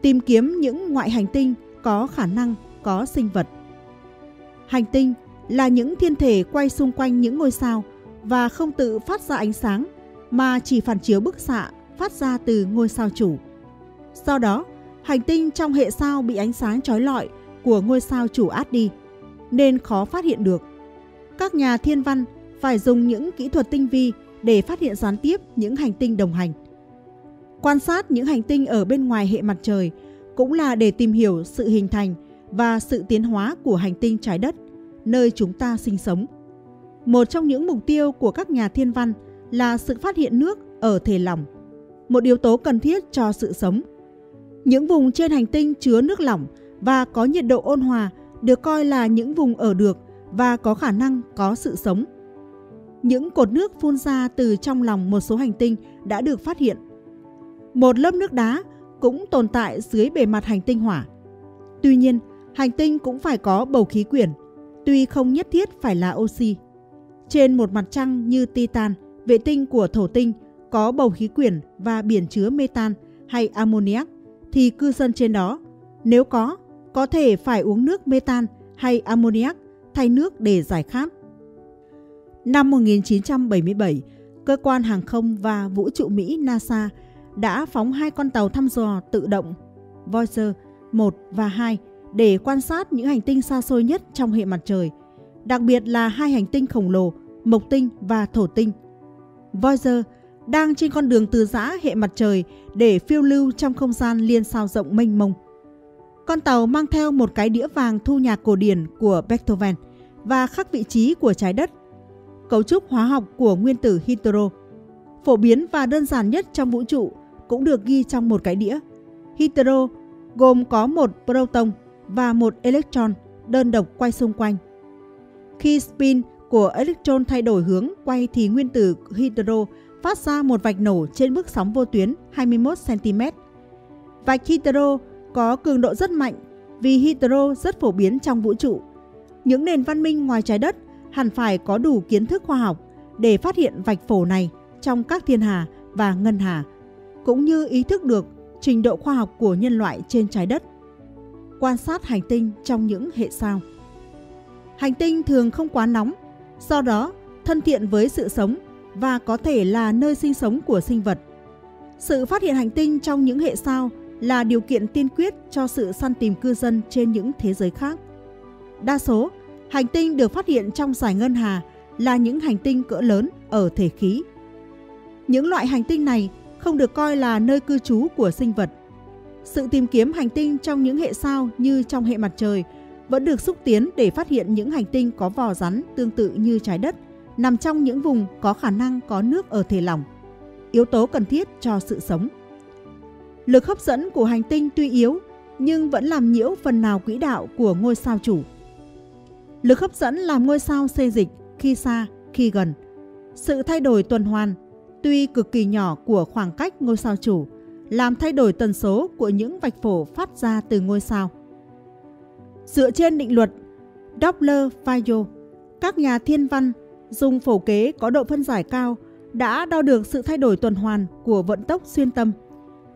Tìm kiếm những ngoại hành tinh có khả năng có sinh vật. Hành tinh là những thiên thể quay xung quanh những ngôi sao và không tự phát ra ánh sáng mà chỉ phản chiếu bức xạ phát ra từ ngôi sao chủ. Do đó, hành tinh trong hệ sao bị ánh sáng chói lọi của ngôi sao chủ át đi, nên khó phát hiện được. Các nhà thiên văn phải dùng những kỹ thuật tinh vi để phát hiện gián tiếp những hành tinh đồng hành. Quan sát những hành tinh ở bên ngoài hệ mặt trời cũng là để tìm hiểu sự hình thành và sự tiến hóa của hành tinh trái đất, nơi chúng ta sinh sống. Một trong những mục tiêu của các nhà thiên văn là sự phát hiện nước ở thể lỏng, một yếu tố cần thiết cho sự sống. Những vùng trên hành tinh chứa nước lỏng và có nhiệt độ ôn hòa được coi là những vùng ở được và có khả năng có sự sống. Những cột nước phun ra từ trong lòng một số hành tinh đã được phát hiện một lớp nước đá cũng tồn tại dưới bề mặt hành tinh hỏa. Tuy nhiên, hành tinh cũng phải có bầu khí quyển, tuy không nhất thiết phải là oxy. Trên một mặt trăng như Titan, vệ tinh của thổ tinh có bầu khí quyển và biển chứa metan hay ammoniac thì cư dân trên đó, nếu có, có thể phải uống nước metan hay ammoniac thay nước để giải khát. Năm 1977, cơ quan hàng không và vũ trụ Mỹ NASA đã phóng hai con tàu thăm dò tự động Voyager 1 và 2 để quan sát những hành tinh xa xôi nhất trong hệ mặt trời, đặc biệt là hai hành tinh khổng lồ Mộc tinh và Thổ tinh. Voyager đang trên con đường từ giã hệ mặt trời để phiêu lưu trong không gian liên sao rộng mênh mông. Con tàu mang theo một cái đĩa vàng thu nhạc cổ điển của Beethoven và khắc vị trí của trái đất, cấu trúc hóa học của nguyên tử hydro, phổ biến và đơn giản nhất trong vũ trụ cũng được ghi trong một cái đĩa. Hydro gồm có một proton và một electron đơn độc quay xung quanh. Khi spin của electron thay đổi hướng quay thì nguyên tử hydro phát ra một vạch nổ trên bước sóng vô tuyến 21 cm. Vạch hydro có cường độ rất mạnh vì hydro rất phổ biến trong vũ trụ. Những nền văn minh ngoài trái đất hẳn phải có đủ kiến thức khoa học để phát hiện vạch phổ này trong các thiên hà và ngân hà, cũng như ý thức được trình độ khoa học của nhân loại trên trái đất. Quan sát hành tinh trong những hệ sao. Hành tinh thường không quá nóng, do đó thân thiện với sự sống và có thể là nơi sinh sống của sinh vật. Sự phát hiện hành tinh trong những hệ sao là điều kiện tiên quyết cho sự săn tìm cư dân trên những thế giới khác. Đa số, hành tinh được phát hiện trong giải ngân hà là những hành tinh cỡ lớn ở thể khí. Những loại hành tinh này không được coi là nơi cư trú của sinh vật. Sự tìm kiếm hành tinh trong những hệ sao như trong hệ mặt trời vẫn được xúc tiến để phát hiện những hành tinh có vỏ rắn tương tự như trái đất, nằm trong những vùng có khả năng có nước ở thể lỏng, yếu tố cần thiết cho sự sống. Lực hấp dẫn của hành tinh tuy yếu nhưng vẫn làm nhiễu phần nào quỹ đạo của ngôi sao chủ. Lực hấp dẫn làm ngôi sao xê dịch khi xa, khi gần. Sự thay đổi tuần hoàn tuy cực kỳ nhỏ của khoảng cách ngôi sao chủ làm thay đổi tần số của những vạch phổ phát ra từ ngôi sao. Dựa trên định luật Doppler-Fayo, các nhà thiên văn dùng phổ kế có độ phân giải cao đã đo được sự thay đổi tuần hoàn của vận tốc xuyên tâm,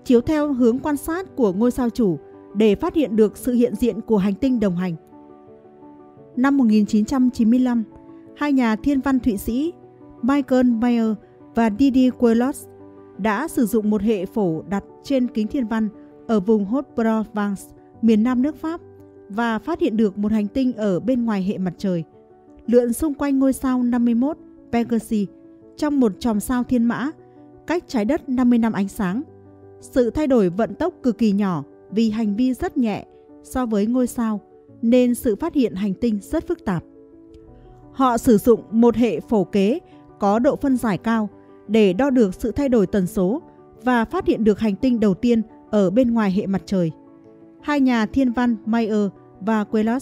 chiếu theo hướng quan sát của ngôi sao chủ để phát hiện được sự hiện diện của hành tinh đồng hành. Năm 1995, hai nhà thiên văn Thụy Sĩ Michael Mayer và Didier Queloz đã sử dụng một hệ phổ đặt trên kính thiên văn ở vùng Haute-Provence, miền nam nước Pháp và phát hiện được một hành tinh ở bên ngoài hệ mặt trời, lượn xung quanh ngôi sao 51 Pegasi trong một chòm sao thiên mã, cách trái đất 50 năm ánh sáng. Sự thay đổi vận tốc cực kỳ nhỏ vì hành vi rất nhẹ so với ngôi sao, nên sự phát hiện hành tinh rất phức tạp. Họ sử dụng một hệ phổ kế có độ phân giải cao để đo được sự thay đổi tần số và phát hiện được hành tinh đầu tiên ở bên ngoài hệ mặt trời. Hai nhà thiên văn Mayer và Queloz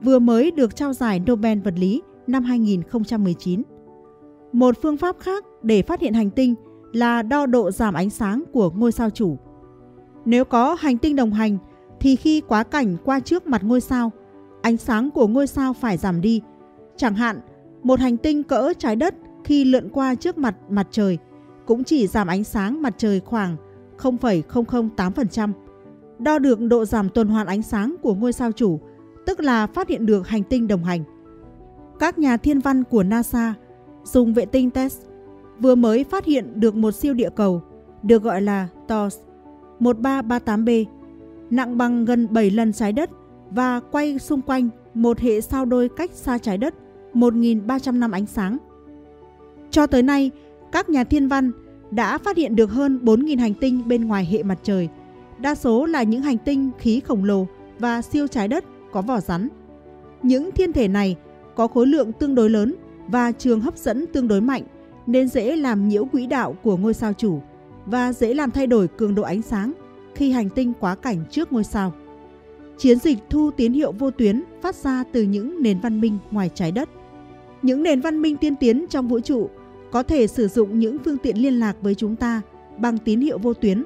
vừa mới được trao giải Nobel vật lý năm 2019. Một phương pháp khác để phát hiện hành tinh là đo độ giảm ánh sáng của ngôi sao chủ. Nếu có hành tinh đồng hành thì khi quá cảnh qua trước mặt ngôi sao, ánh sáng của ngôi sao phải giảm đi. Chẳng hạn, một hành tinh cỡ trái đất khi lượn qua trước mặt mặt trời cũng chỉ giảm ánh sáng mặt trời khoảng 0,008%. Đo được độ giảm tuần hoàn ánh sáng của ngôi sao chủ, tức là phát hiện được hành tinh đồng hành. Các nhà thiên văn của NASA dùng vệ tinh TESS vừa mới phát hiện được một siêu địa cầu được gọi là TORS 1338b nặng bằng gần 7 lần trái đất và quay xung quanh một hệ sao đôi cách xa trái đất 1.300 năm ánh sáng. Cho tới nay, các nhà thiên văn đã phát hiện được hơn 4.000 hành tinh bên ngoài hệ mặt trời. Đa số là những hành tinh khí khổng lồ và siêu trái đất có vỏ rắn. Những thiên thể này có khối lượng tương đối lớn và trường hấp dẫn tương đối mạnh nên dễ làm nhiễu quỹ đạo của ngôi sao chủ và dễ làm thay đổi cường độ ánh sáng khi hành tinh quá cảnh trước ngôi sao. Chiến dịch thu tín hiệu vô tuyến phát ra từ những nền văn minh ngoài trái đất. Những nền văn minh tiên tiến trong vũ trụ có thể sử dụng những phương tiện liên lạc với chúng ta bằng tín hiệu vô tuyến.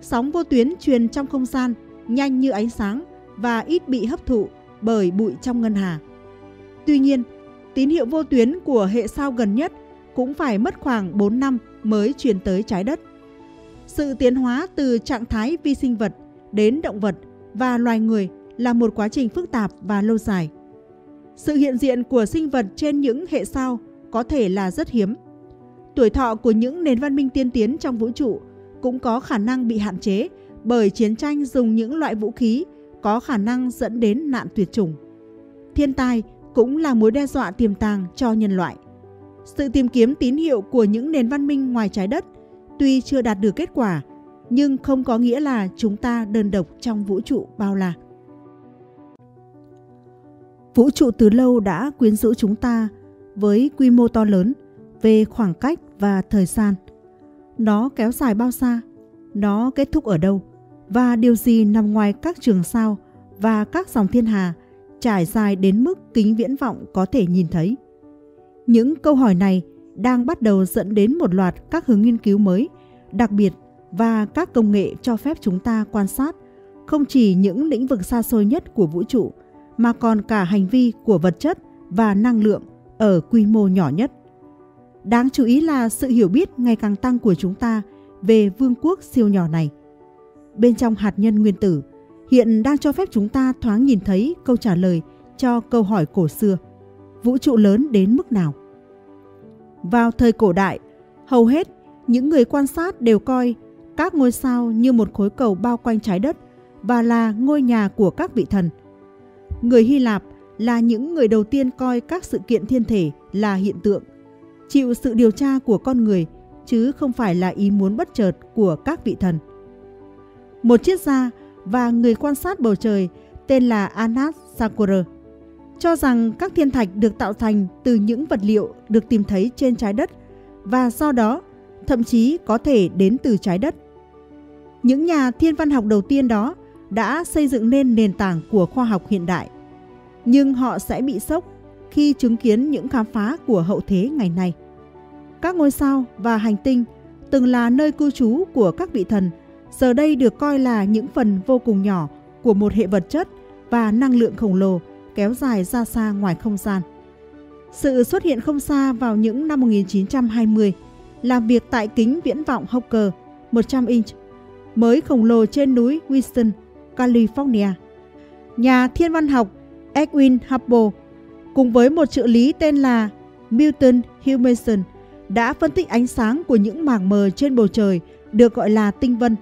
Sóng vô tuyến truyền trong không gian nhanh như ánh sáng và ít bị hấp thụ bởi bụi trong ngân hà. Tuy nhiên, tín hiệu vô tuyến của hệ sao gần nhất cũng phải mất khoảng 4 năm mới truyền tới trái đất. Sự tiến hóa từ trạng thái vi sinh vật đến động vật và loài người là một quá trình phức tạp và lâu dài. Sự hiện diện của sinh vật trên những hệ sao có thể là rất hiếm. Tuổi thọ của những nền văn minh tiên tiến trong vũ trụ cũng có khả năng bị hạn chế bởi chiến tranh dùng những loại vũ khí có khả năng dẫn đến nạn tuyệt chủng. Thiên tai cũng là mối đe dọa tiềm tàng cho nhân loại. Sự tìm kiếm tín hiệu của những nền văn minh ngoài trái đất tuy chưa đạt được kết quả, nhưng không có nghĩa là chúng ta đơn độc trong vũ trụ bao la. Vũ trụ từ lâu đã quyến rũ chúng ta với quy mô to lớn về khoảng cách và thời gian. Nó kéo dài bao xa? Nó kết thúc ở đâu? Và điều gì nằm ngoài các trường sao và các dòng thiên hà trải dài đến mức kính viễn vọng có thể nhìn thấy? Những câu hỏi này đang bắt đầu dẫn đến một loạt các hướng nghiên cứu mới, đặc biệt và các công nghệ cho phép chúng ta quan sát không chỉ những lĩnh vực xa xôi nhất của vũ trụ mà còn cả hành vi của vật chất và năng lượng ở quy mô nhỏ nhất. Đáng chú ý là sự hiểu biết ngày càng tăng của chúng ta về vương quốc siêu nhỏ này. Bên trong hạt nhân nguyên tử, hiện đang cho phép chúng ta thoáng nhìn thấy câu trả lời cho câu hỏi cổ xưa – vũ trụ lớn đến mức nào. Vào thời cổ đại, hầu hết những người quan sát đều coi các ngôi sao như một khối cầu bao quanh trái đất và là ngôi nhà của các vị thần. Người Hy Lạp là những người đầu tiên coi các sự kiện thiên thể là hiện tượng, chịu sự điều tra của con người chứ không phải là ý muốn bất chợt của các vị thần. Một triết gia và người quan sát bầu trời tên là Anas Sakura cho rằng các thiên thạch được tạo thành từ những vật liệu được tìm thấy trên trái đất và do đó thậm chí có thể đến từ trái đất. Những nhà thiên văn học đầu tiên đó đã xây dựng nên nền tảng của khoa học hiện đại. Nhưng họ sẽ bị sốc khi chứng kiến những khám phá của hậu thế ngày nay. Các ngôi sao và hành tinh từng là nơi cư trú của các vị thần, giờ đây được coi là những phần vô cùng nhỏ của một hệ vật chất và năng lượng khổng lồ kéo dài ra xa ngoài không gian. Sự xuất hiện không xa vào những năm 1920, làm việc tại kính viễn vọng Hawker 100 inch, mới khổng lồ trên núi Wilson, California. Nhà thiên văn học Edwin Hubble cùng với một trợ lý tên là Milton Humason đã phân tích ánh sáng của những mảng mờ trên bầu trời được gọi là tinh vân.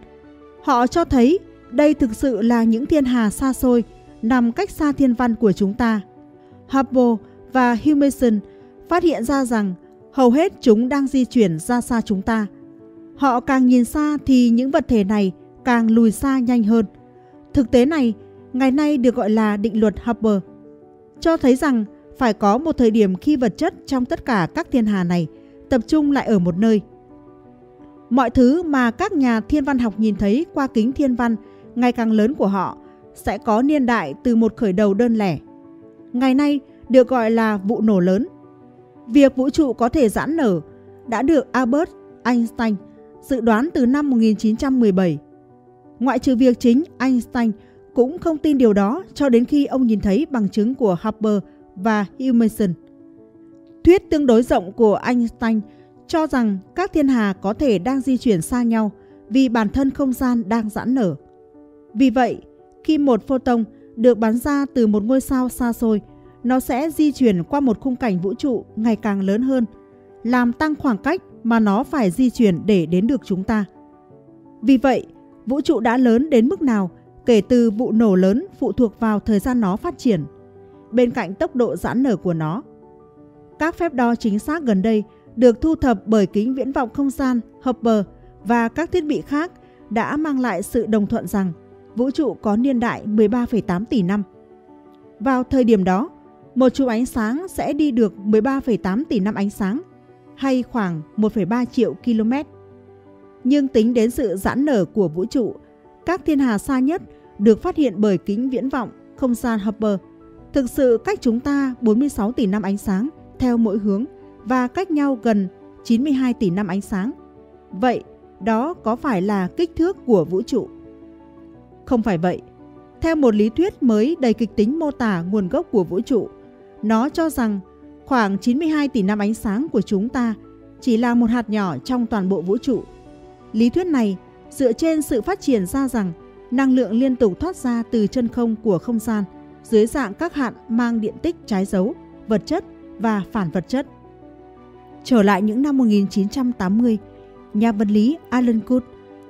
Họ cho thấy đây thực sự là những thiên hà xa xôi nằm cách xa thiên văn của chúng ta. Hubble và Humason phát hiện ra rằng hầu hết chúng đang di chuyển ra xa chúng ta. Họ càng nhìn xa thì những vật thể này càng lùi xa nhanh hơn. Thực tế này ngày nay được gọi là định luật Hubble, cho thấy rằng phải có một thời điểm khi vật chất trong tất cả các thiên hà này tập trung lại ở một nơi. Mọi thứ mà các nhà thiên văn học nhìn thấy qua kính thiên văn ngày càng lớn của họ sẽ có niên đại từ một khởi đầu đơn lẻ. Ngày nay được gọi là vụ nổ lớn. Việc vũ trụ có thể giãn nở đã được Albert Einstein dự đoán từ năm 1917. Ngoại trừ việc chính Einstein cũng không tin điều đó cho đến khi ông nhìn thấy bằng chứng của Hubble và Humason. Thuyết tương đối rộng của Einstein cho rằng các thiên hà có thể đang di chuyển xa nhau vì bản thân không gian đang giãn nở. Vì vậy, khi một photon được bắn ra từ một ngôi sao xa xôi, nó sẽ di chuyển qua một khung cảnh vũ trụ ngày càng lớn hơn, làm tăng khoảng cách mà nó phải di chuyển để đến được chúng ta. Vì vậy, vũ trụ đã lớn đến mức nào kể từ vụ nổ lớn phụ thuộc vào thời gian nó phát triển, bên cạnh tốc độ giãn nở của nó. Các phép đo chính xác gần đây được thu thập bởi kính viễn vọng không gian Hubble và các thiết bị khác đã mang lại sự đồng thuận rằng vũ trụ có niên đại 13,8 tỷ năm. Vào thời điểm đó, một chùm ánh sáng sẽ đi được 13,8 tỷ năm ánh sáng, hay khoảng 1,3 triệu km. Nhưng tính đến sự giãn nở của vũ trụ, các thiên hà xa nhất được phát hiện bởi kính viễn vọng không gian Hubble thực sự cách chúng ta 46 tỷ năm ánh sáng theo mỗi hướng và cách nhau gần 92 tỷ năm ánh sáng. Vậy, đó có phải là kích thước của vũ trụ? Không phải vậy. Theo một lý thuyết mới đầy kịch tính mô tả nguồn gốc của vũ trụ, nó cho rằng Khoảng 92 tỷ năm ánh sáng của chúng ta chỉ là một hạt nhỏ trong toàn bộ vũ trụ. Lý thuyết này dựa trên sự phát triển ra rằng năng lượng liên tục thoát ra từ chân không của không gian dưới dạng các hạn mang điện tích trái dấu, vật chất và phản vật chất. Trở lại những năm 1980, nhà vật lý Alan Guth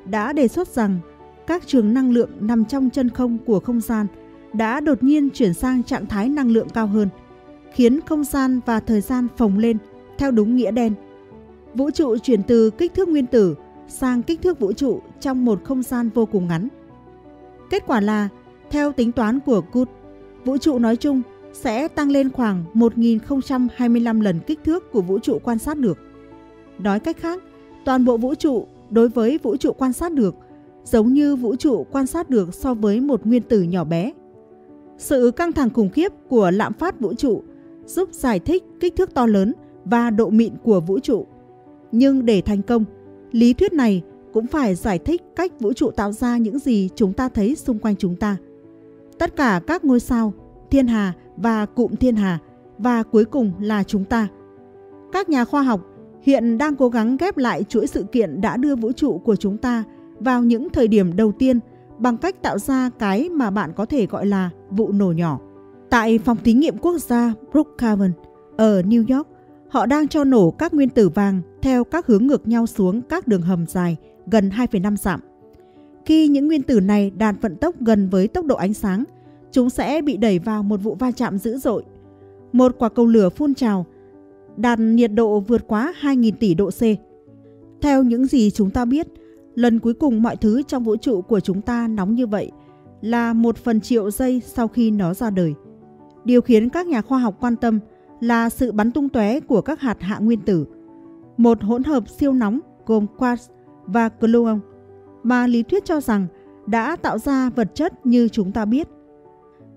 đã đề xuất rằng các trường năng lượng nằm trong chân không của không gian đã đột nhiên chuyển sang trạng thái năng lượng cao hơn, khiến không gian và thời gian phồng lên theo đúng nghĩa đen. Vũ trụ chuyển từ kích thước nguyên tử sang kích thước vũ trụ trong một không gian vô cùng ngắn. Kết quả là, theo tính toán của Good, vũ trụ nói chung sẽ tăng lên khoảng 1025 lần kích thước của vũ trụ quan sát được. Nói cách khác, toàn bộ vũ trụ đối với vũ trụ quan sát được giống như vũ trụ quan sát được so với một nguyên tử nhỏ bé. Sự căng thẳng khủng khiếp của lạm phát vũ trụ giúp giải thích kích thước to lớn và độ mịn của vũ trụ. Nhưng để thành công, lý thuyết này cũng phải giải thích cách vũ trụ tạo ra những gì chúng ta thấy xung quanh chúng ta. Tất cả các ngôi sao, thiên hà và cụm thiên hà và cuối cùng là chúng ta. Các nhà khoa học hiện đang cố gắng ghép lại chuỗi sự kiện đã đưa vũ trụ của chúng ta vào những thời điểm đầu tiên bằng cách tạo ra cái mà bạn có thể gọi là vụ nổ nhỏ. Tại phòng thí nghiệm quốc gia Brookhaven ở New York, họ đang cho nổ các nguyên tử vàng theo các hướng ngược nhau xuống các đường hầm dài gần 2,5 dặm. Khi những nguyên tử này đạt vận tốc gần với tốc độ ánh sáng, chúng sẽ bị đẩy vào một vụ va chạm dữ dội. Một quả cầu lửa phun trào, đạt nhiệt độ vượt quá 2.000 tỷ độ C. Theo những gì chúng ta biết, lần cuối cùng mọi thứ trong vũ trụ của chúng ta nóng như vậy là một phần triệu giây sau khi nó ra đời. Điều khiến các nhà khoa học quan tâm là sự bắn tung tóe của các hạt hạ nguyên tử, một hỗn hợp siêu nóng gồm quartz và gluon mà lý thuyết cho rằng đã tạo ra vật chất như chúng ta biết.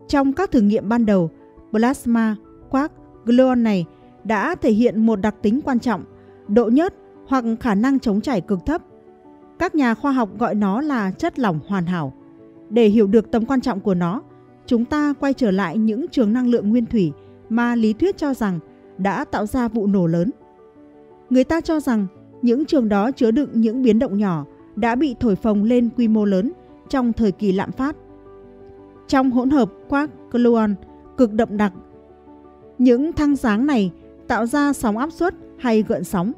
Trong các thử nghiệm ban đầu, plasma quark gluon này đã thể hiện một đặc tính quan trọng, độ nhớt hoặc khả năng chống chảy cực thấp. Các nhà khoa học gọi nó là chất lỏng hoàn hảo. Để hiểu được tầm quan trọng của nó, chúng ta quay trở lại những trường năng lượng nguyên thủy mà lý thuyết cho rằng đã tạo ra vụ nổ lớn. Người ta cho rằng những trường đó chứa đựng những biến động nhỏ đã bị thổi phồng lên quy mô lớn trong thời kỳ lạm phát. Trong hỗn hợp quark gluon cực đậm đặc, những thăng sáng này tạo ra sóng áp suất hay gợn sóng.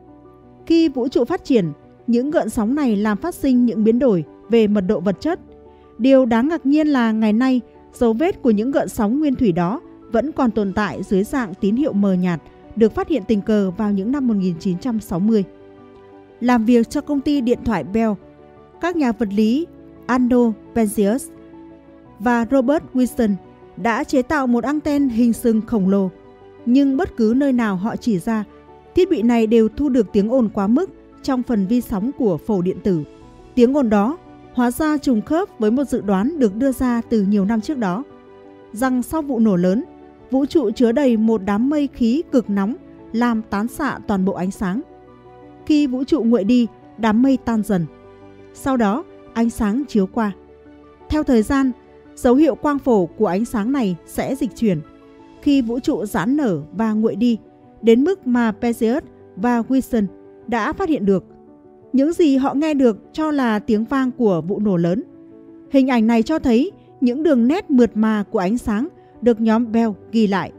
Khi vũ trụ phát triển, những gợn sóng này làm phát sinh những biến đổi về mật độ vật chất. Điều đáng ngạc nhiên là ngày nay, dấu vết của những gợn sóng nguyên thủy đó vẫn còn tồn tại dưới dạng tín hiệu mờ nhạt được phát hiện tình cờ vào những năm 1960. Làm việc cho công ty điện thoại Bell, các nhà vật lý Ando Penzias và Robert Wilson đã chế tạo một anten hình sừng khổng lồ. Nhưng bất cứ nơi nào họ chỉ ra, thiết bị này đều thu được tiếng ồn quá mức trong phần vi sóng của phổ điện tử. Tiếng ồn đó hóa ra trùng khớp với một dự đoán được đưa ra từ nhiều năm trước đó, rằng sau vụ nổ lớn, vũ trụ chứa đầy một đám mây khí cực nóng làm tán xạ toàn bộ ánh sáng. Khi vũ trụ nguội đi, đám mây tan dần. Sau đó, ánh sáng chiếu qua. Theo thời gian, dấu hiệu quang phổ của ánh sáng này sẽ dịch chuyển khi vũ trụ giãn nở và nguội đi, đến mức mà Perseus và Wilson đã phát hiện được. Những gì họ nghe được cho là tiếng vang của vụ nổ lớn. Hình ảnh này cho thấy những đường nét mượt mà của ánh sáng được nhóm Bell ghi lại.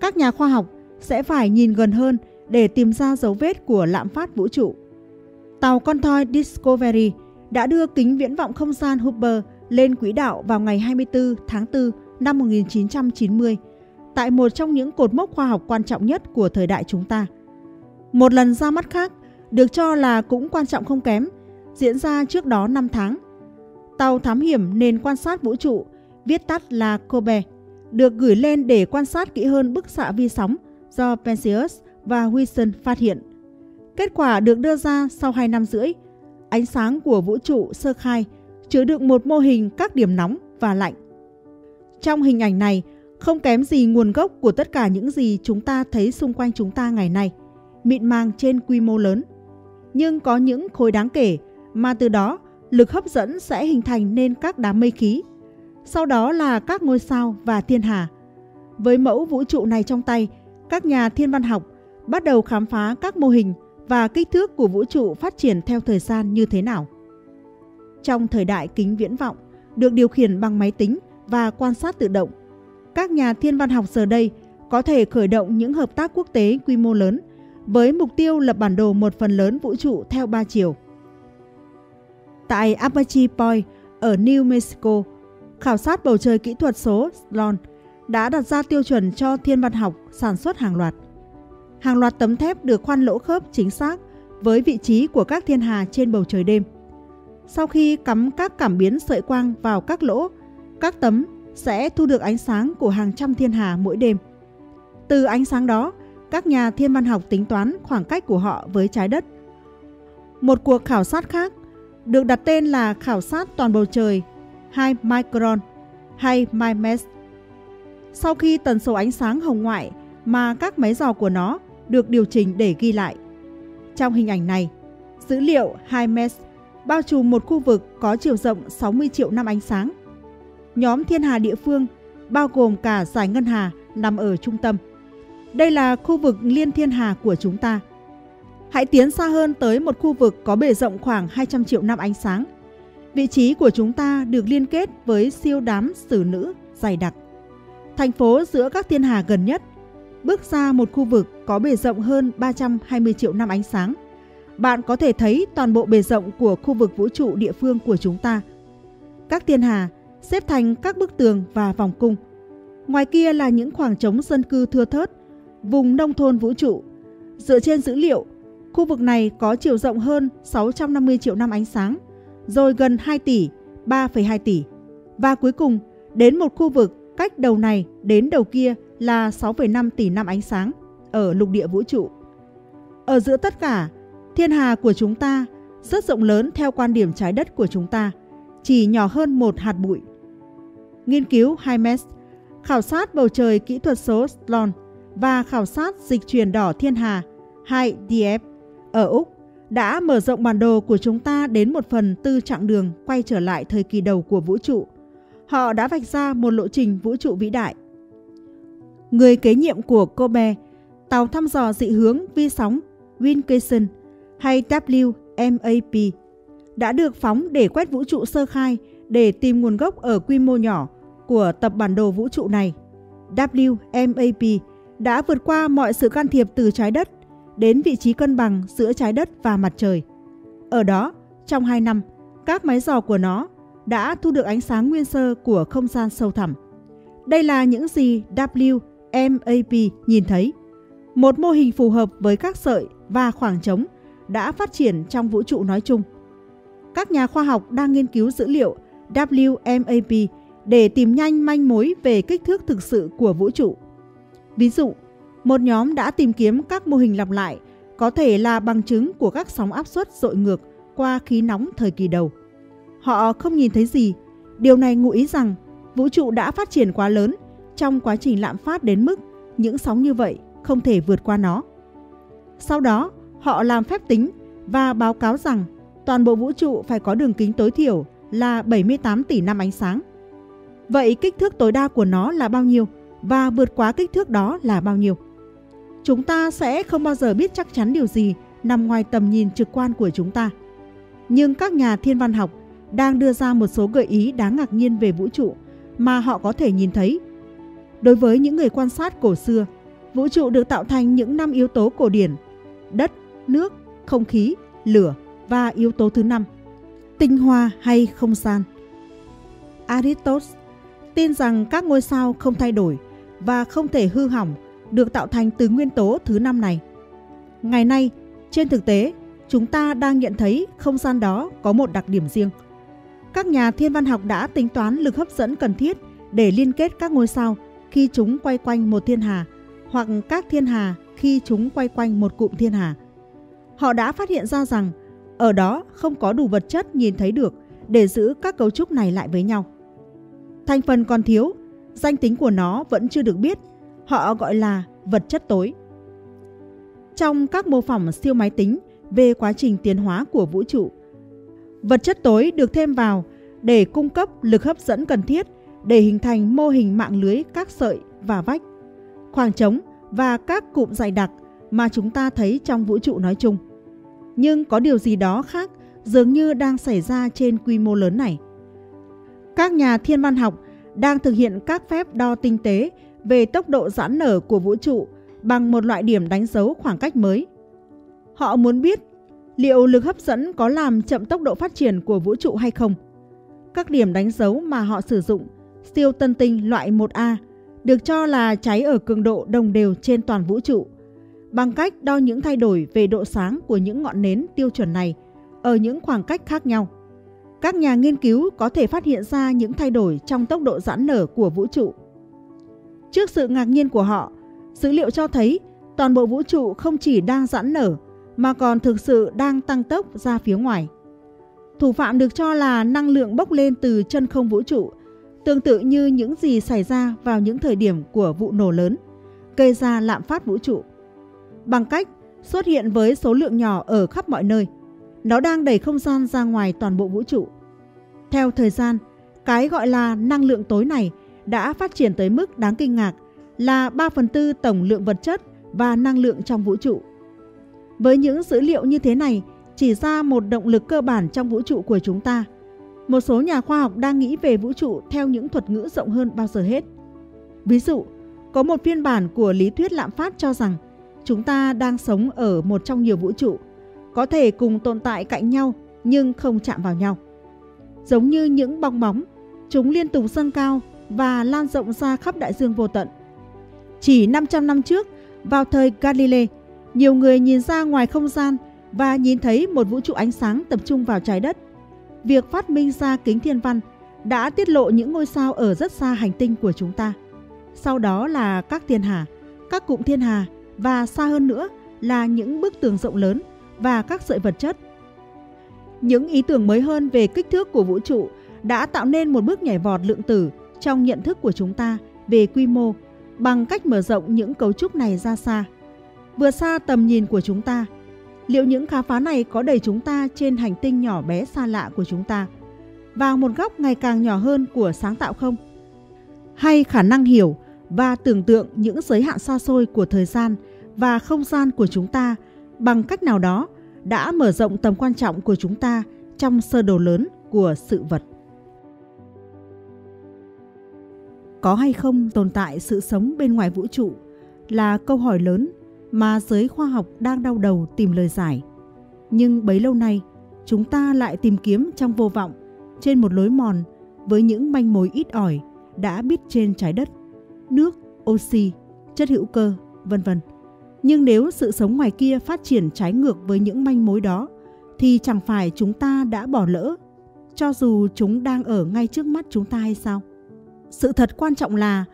Các nhà khoa học sẽ phải nhìn gần hơn để tìm ra dấu vết của lạm phát vũ trụ. Tàu con thoi Discovery đã đưa kính viễn vọng không gian Hubble lên quỹ đạo vào ngày 24 tháng 4 năm 1990 tại một trong những cột mốc khoa học quan trọng nhất của thời đại chúng ta. Một lần ra mắt khác được cho là cũng quan trọng không kém, diễn ra trước đó 5 tháng. Tàu thám hiểm nền quan sát vũ trụ, viết tắt là COBE, được gửi lên để quan sát kỹ hơn bức xạ vi sóng do Penzias và Wilson phát hiện. Kết quả được đưa ra sau 2 năm rưỡi. Ánh sáng của vũ trụ sơ khai chứa đựng một mô hình các điểm nóng và lạnh. Trong hình ảnh này, không kém gì nguồn gốc của tất cả những gì chúng ta thấy xung quanh chúng ta ngày nay, mịn màng trên quy mô lớn. Nhưng có những khối đáng kể mà từ đó lực hấp dẫn sẽ hình thành nên các đám mây khí. Sau đó là các ngôi sao và thiên hà. Với mẫu vũ trụ này trong tay, các nhà thiên văn học bắt đầu khám phá các mô hình và kích thước của vũ trụ phát triển theo thời gian như thế nào. Trong thời đại kính viễn vọng được điều khiển bằng máy tính và quan sát tự động, các nhà thiên văn học giờ đây có thể khởi động những hợp tác quốc tế quy mô lớn với mục tiêu lập bản đồ một phần lớn vũ trụ theo ba chiều. Tại Apache Point ở New Mexico, khảo sát bầu trời kỹ thuật số SLON đã đặt ra tiêu chuẩn cho thiên văn học sản xuất hàng loạt. Hàng loạt tấm thép được khoan lỗ khớp chính xác với vị trí của các thiên hà trên bầu trời đêm. Sau khi cắm các cảm biến sợi quang vào các lỗ, các tấm sẽ thu được ánh sáng của hàng trăm thiên hà mỗi đêm. Từ ánh sáng đó, các nhà thiên văn học tính toán khoảng cách của họ với trái đất. Một cuộc khảo sát khác được đặt tên là khảo sát toàn bầu trời 2 micron hay MIMES. Sau khi tần số ánh sáng hồng ngoại mà các máy dò của nó được điều chỉnh để ghi lại. Trong hình ảnh này, dữ liệu 2MES bao trùm một khu vực có chiều rộng 60 triệu năm ánh sáng. Nhóm thiên hà địa phương bao gồm cả giải ngân hà nằm ở trung tâm. Đây là khu vực liên thiên hà của chúng ta. Hãy tiến xa hơn tới một khu vực có bề rộng khoảng 200 triệu năm ánh sáng. Vị trí của chúng ta được liên kết với siêu đám xử nữ dày đặc. Thành phố giữa các thiên hà gần nhất bước ra một khu vực có bề rộng hơn 320 triệu năm ánh sáng. Bạn có thể thấy toàn bộ bề rộng của khu vực vũ trụ địa phương của chúng ta. Các thiên hà xếp thành các bức tường và vòng cung. Ngoài kia là những khoảng trống dân cư thưa thớt, vùng nông thôn vũ trụ. Dựa trên dữ liệu, khu vực này có chiều rộng hơn 650 triệu năm ánh sáng, rồi gần 2 tỷ, 3,2 tỷ. Và cuối cùng, đến một khu vực cách đầu này đến đầu kia là 6,5 tỷ năm ánh sáng ở lục địa vũ trụ. Ở giữa tất cả, thiên hà của chúng ta rất rộng lớn theo quan điểm trái đất của chúng ta, chỉ nhỏ hơn một hạt bụi. Nghiên cứu HIMES, khảo sát bầu trời kỹ thuật số Sloan và khảo sát dịch truyền đỏ thiên hà 2DF ở Úc đã mở rộng bản đồ của chúng ta đến một phần tư chặng đường quay trở lại thời kỳ đầu của vũ trụ. Họ đã vạch ra một lộ trình vũ trụ vĩ đại người kế nhiệm của Kobe, tàu thăm dò dị hướng vi sóng wilkinson hay WMAP đã được phóng để quét vũ trụ sơ khai để tìm nguồn gốc ở quy mô nhỏ của tập bản đồ vũ trụ này. WMAP đã vượt qua mọi sự can thiệp từ trái đất đến vị trí cân bằng giữa trái đất và mặt trời. Ở đó, trong 2 năm, các máy dò của nó đã thu được ánh sáng nguyên sơ của không gian sâu thẳm. Đây là những gì WMAP nhìn thấy một mô hình phù hợp với các sợi và khoảng trống đã phát triển trong vũ trụ nói chung. Các nhà khoa học đang nghiên cứu dữ liệu WMAP để tìm nhanh manh mối về kích thước thực sự của vũ trụ. Ví dụ, một nhóm đã tìm kiếm các mô hình lặp lại có thể là bằng chứng của các sóng áp suất dội ngược qua khí nóng thời kỳ đầu. Họ không nhìn thấy gì, điều này ngụ ý rằng vũ trụ đã phát triển quá lớn trong quá trình lạm phát đến mức những sóng như vậy không thể vượt qua nó. Sau đó, họ làm phép tính và báo cáo rằng toàn bộ vũ trụ phải có đường kính tối thiểu là 78 tỷ năm ánh sáng. Vậy kích thước tối đa của nó là bao nhiêu và vượt quá kích thước đó là bao nhiêu? Chúng ta sẽ không bao giờ biết chắc chắn điều gì nằm ngoài tầm nhìn trực quan của chúng ta. Nhưng các nhà thiên văn học đang đưa ra một số gợi ý đáng ngạc nhiên về vũ trụ mà họ có thể nhìn thấy Đối với những người quan sát cổ xưa, vũ trụ được tạo thành những năm yếu tố cổ điển: đất, nước, không khí, lửa và yếu tố thứ năm, tinh hoa hay không gian. Aristotle tin rằng các ngôi sao không thay đổi và không thể hư hỏng được tạo thành từ nguyên tố thứ năm này. Ngày nay, trên thực tế, chúng ta đang nhận thấy không gian đó có một đặc điểm riêng. Các nhà thiên văn học đã tính toán lực hấp dẫn cần thiết để liên kết các ngôi sao khi chúng quay quanh một thiên hà hoặc các thiên hà khi chúng quay quanh một cụm thiên hà. Họ đã phát hiện ra rằng ở đó không có đủ vật chất nhìn thấy được để giữ các cấu trúc này lại với nhau. Thành phần còn thiếu, danh tính của nó vẫn chưa được biết, họ gọi là vật chất tối. Trong các mô phỏng siêu máy tính về quá trình tiến hóa của vũ trụ, vật chất tối được thêm vào để cung cấp lực hấp dẫn cần thiết để hình thành mô hình mạng lưới các sợi và vách. Khoảng trống và các cụm dày đặc mà chúng ta thấy trong vũ trụ nói chung. Nhưng có điều gì đó khác dường như đang xảy ra trên quy mô lớn này. Các nhà thiên văn học đang thực hiện các phép đo tinh tế về tốc độ giãn nở của vũ trụ bằng một loại điểm đánh dấu khoảng cách mới. Họ muốn biết liệu lực hấp dẫn có làm chậm tốc độ phát triển của vũ trụ hay không. Các điểm đánh dấu mà họ sử dụng, siêu tân tinh loại 1A, được cho là cháy ở cường độ đồng đều trên toàn vũ trụ. Bằng cách đo những thay đổi về độ sáng của những ngọn nến tiêu chuẩn này ở những khoảng cách khác nhau. Các nhà nghiên cứu có thể phát hiện ra những thay đổi trong tốc độ giãn nở của vũ trụ. Trước sự ngạc nhiên của họ, dữ liệu cho thấy toàn bộ vũ trụ không chỉ đang giãn nở mà còn thực sự đang tăng tốc ra phía ngoài. Thủ phạm được cho là năng lượng bốc lên từ chân không vũ trụ, tương tự như những gì xảy ra vào những thời điểm của vụ nổ lớn, gây ra lạm phát vũ trụ. Bằng cách xuất hiện với số lượng nhỏ ở khắp mọi nơi, nó đang đẩy không gian ra ngoài toàn bộ vũ trụ. Theo thời gian, cái gọi là năng lượng tối này đã phát triển tới mức đáng kinh ngạc là 3 phần tư tổng lượng vật chất và năng lượng trong vũ trụ. Với những dữ liệu như thế này, chỉ ra một động lực cơ bản trong vũ trụ của chúng ta. Một số nhà khoa học đang nghĩ về vũ trụ theo những thuật ngữ rộng hơn bao giờ hết. Ví dụ, có một phiên bản của lý thuyết lạm phát cho rằng chúng ta đang sống ở một trong nhiều vũ trụ, có thể cùng tồn tại cạnh nhau nhưng không chạm vào nhau. Giống như những bong bóng, chúng liên tục dâng cao và lan rộng ra khắp đại dương vô tận. Chỉ 500 năm trước, vào thời Galilei, nhiều người nhìn ra ngoài không gian và nhìn thấy một vũ trụ ánh sáng tập trung vào trái đất. Việc phát minh ra kính thiên văn đã tiết lộ những ngôi sao ở rất xa hành tinh của chúng ta. Sau đó là các thiên hà, các cụm thiên hà và xa hơn nữa là những bức tường rộng lớn và các sợi vật chất. Những ý tưởng mới hơn về kích thước của vũ trụ đã tạo nên một bước nhảy vọt lượng tử trong nhận thức của chúng ta về quy mô bằng cách mở rộng những cấu trúc này ra xa, vượt xa tầm nhìn của chúng ta. Liệu những khám phá này có đẩy chúng ta trên hành tinh nhỏ bé xa lạ của chúng ta vào một góc ngày càng nhỏ hơn của sáng tạo không? Hay khả năng hiểu và tưởng tượng những giới hạn xa xôi của thời gian và không gian của chúng ta bằng cách nào đó đã mở rộng tầm quan trọng của chúng ta trong sơ đồ lớn của sự vật. Có hay không tồn tại sự sống bên ngoài vũ trụ là câu hỏi lớn mà giới khoa học đang đau đầu tìm lời giải. Nhưng bấy lâu nay, chúng ta lại tìm kiếm trong vô vọng trên một lối mòn với những manh mối ít ỏi đã biết trên trái đất, nước, oxy, chất hữu cơ, vân vân. Nhưng nếu sự sống ngoài kia phát triển trái ngược với những manh mối đó thì chẳng phải chúng ta đã bỏ lỡ cho dù chúng đang ở ngay trước mắt chúng ta hay sao? Sự thật quan trọng là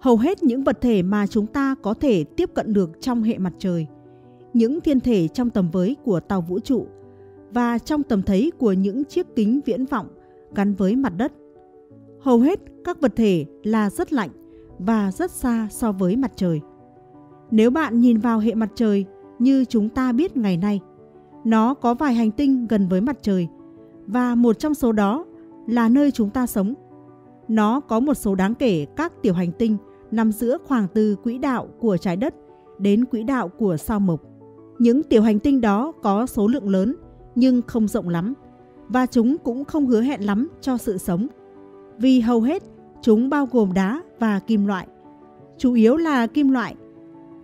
hầu hết những vật thể mà chúng ta có thể tiếp cận được trong hệ mặt trời, những thiên thể trong tầm với của tàu vũ trụ và trong tầm thấy của những chiếc kính viễn vọng gắn với mặt đất. Hầu hết các vật thể là rất lạnh và rất xa so với mặt trời. Nếu bạn nhìn vào hệ mặt trời như chúng ta biết ngày nay, nó có vài hành tinh gần với mặt trời và một trong số đó là nơi chúng ta sống. Nó có một số đáng kể các tiểu hành tinh nằm giữa khoảng từ quỹ đạo của trái đất đến quỹ đạo của sao mộc. Những tiểu hành tinh đó có số lượng lớn nhưng không rộng lắm và chúng cũng không hứa hẹn lắm cho sự sống. Vì hầu hết chúng bao gồm đá và kim loại. Chủ yếu là kim loại.